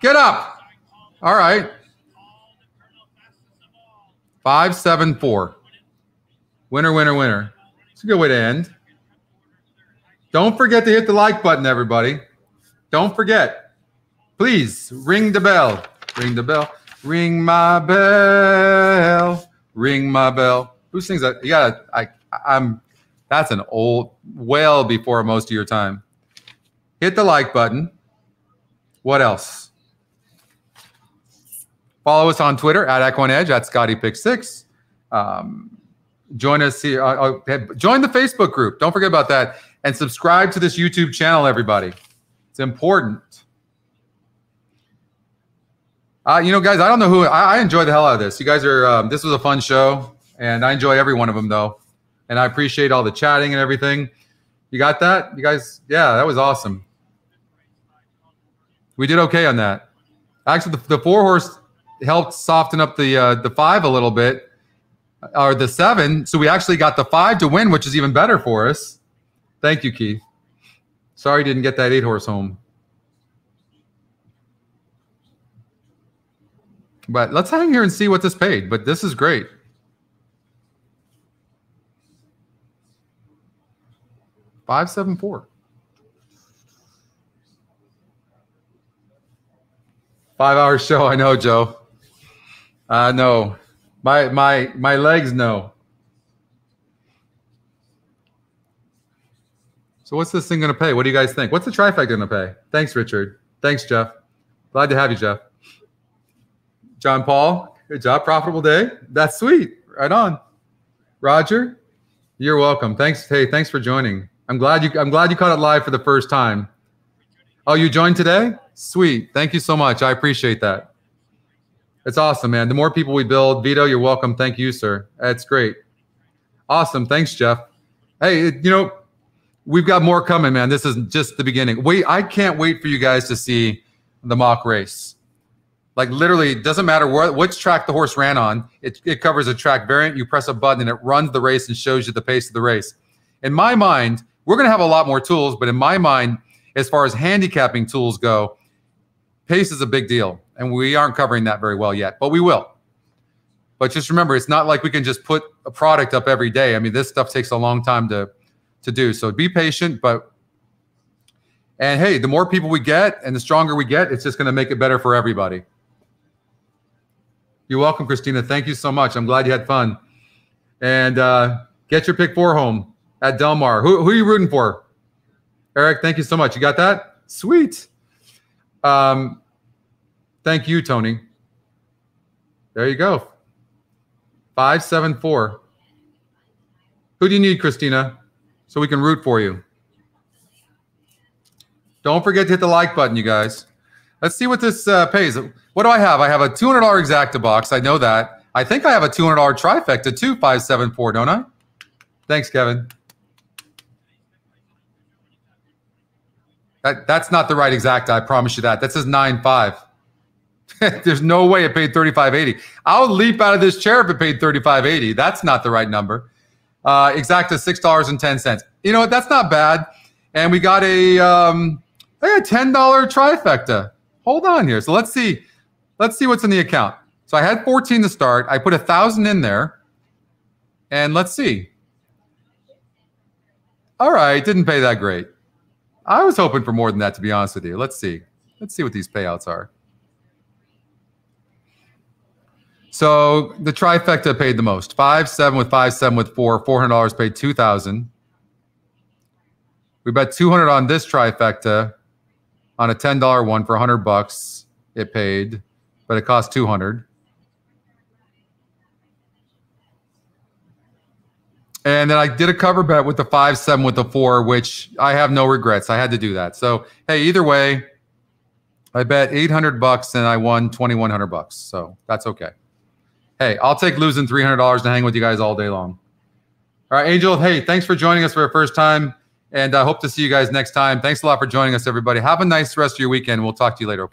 Get up. All right. Five, seven, four. Winner, winner, winner. It's a good way to end. Don't forget to hit the like button, everybody. Don't forget. Please ring the bell. Ring the bell. Ring my bell. Ring my bell. Who sings that? You gotta. I. I'm. That's an old, well before most of your time. Hit the like button. What else? Follow us on Twitter at Edge at Scotty Pick Six. Um, join us here. Uh, uh, join the Facebook group. Don't forget about that, and subscribe to this YouTube channel, everybody. It's important. Uh, you know, guys, I don't know who I, I enjoy the hell out of this. You guys are. Um, this was a fun show, and I enjoy every one of them, though. And I appreciate all the chatting and everything. You got that? You guys? Yeah, that was awesome. We did okay on that. Actually, the, the four horse helped soften up the uh, the five a little bit, or the seven. So we actually got the five to win, which is even better for us. Thank you, Keith. Sorry, didn't get that eight horse home. But let's hang here and see what this paid. But this is great. Five seven four. Five hour show. I know, Joe. Uh no. My my my legs no. So what's this thing gonna pay? What do you guys think? What's the trifecta gonna pay? Thanks, Richard. Thanks, Jeff. Glad to have you, Jeff. John Paul, good job. Profitable day. That's sweet. Right on. Roger, you're welcome. Thanks. Hey, thanks for joining. I'm glad you I'm glad you caught it live for the first time. Oh, you joined today? Sweet. Thank you so much. I appreciate that. It's awesome, man. The more people we build, Vito, you're welcome. Thank you, sir. That's great. Awesome. Thanks, Jeff. Hey, you know, we've got more coming, man. This is just the beginning. Wait, I can't wait for you guys to see the mock race. Like literally, it doesn't matter where, which track the horse ran on. It, it covers a track variant. You press a button and it runs the race and shows you the pace of the race. In my mind, we're going to have a lot more tools, but in my mind, as far as handicapping tools go, pace is a big deal. And we aren't covering that very well yet, but we will. But just remember, it's not like we can just put a product up every day. I mean, this stuff takes a long time to to do. So be patient, but and hey, the more people we get and the stronger we get, it's just going to make it better for everybody. You're welcome, Christina. Thank you so much. I'm glad you had fun. And uh, get your pick four home at Del Mar. Who, who are you rooting for? Eric, thank you so much. You got that? Sweet. Um, thank you, Tony. There you go. 574. Who do you need, Christina, so we can root for you? Don't forget to hit the like button, you guys. Let's see what this uh, pays. What do I have? I have a $200 exacta box. I know that. I think I have a $200 trifecta too, 574, don't I? Thanks, Kevin. That, that's not the right exact. I promise you that. That says 9.5. There's no way it paid 35.80. I'll leap out of this chair if it paid 35.80. That's not the right number. Uh, exacta $6.10. You know what? That's not bad. And we got a, um, got a $10 trifecta. Hold on here. So let's see. Let's see what's in the account. So I had 14 to start. I put a thousand in there. And let's see. All right, didn't pay that great. I was hoping for more than that, to be honest with you. Let's see. Let's see what these payouts are. So the trifecta paid the most. Five, seven with five, seven with four. Four hundred dollars paid two thousand. We bet two hundred on this trifecta on a ten dollar one for hundred bucks. It paid, but it cost two hundred. And then I did a cover bet with the five, seven with the four, which I have no regrets. I had to do that. So hey, either way, I bet eight hundred bucks and I won twenty one hundred bucks. So that's okay. Hey, I'll take losing three hundred dollars to hang with you guys all day long. All right, Angel. Hey, thanks for joining us for the first time, and I hope to see you guys next time. Thanks a lot for joining us, everybody. Have a nice rest of your weekend. We'll talk to you later. Okay.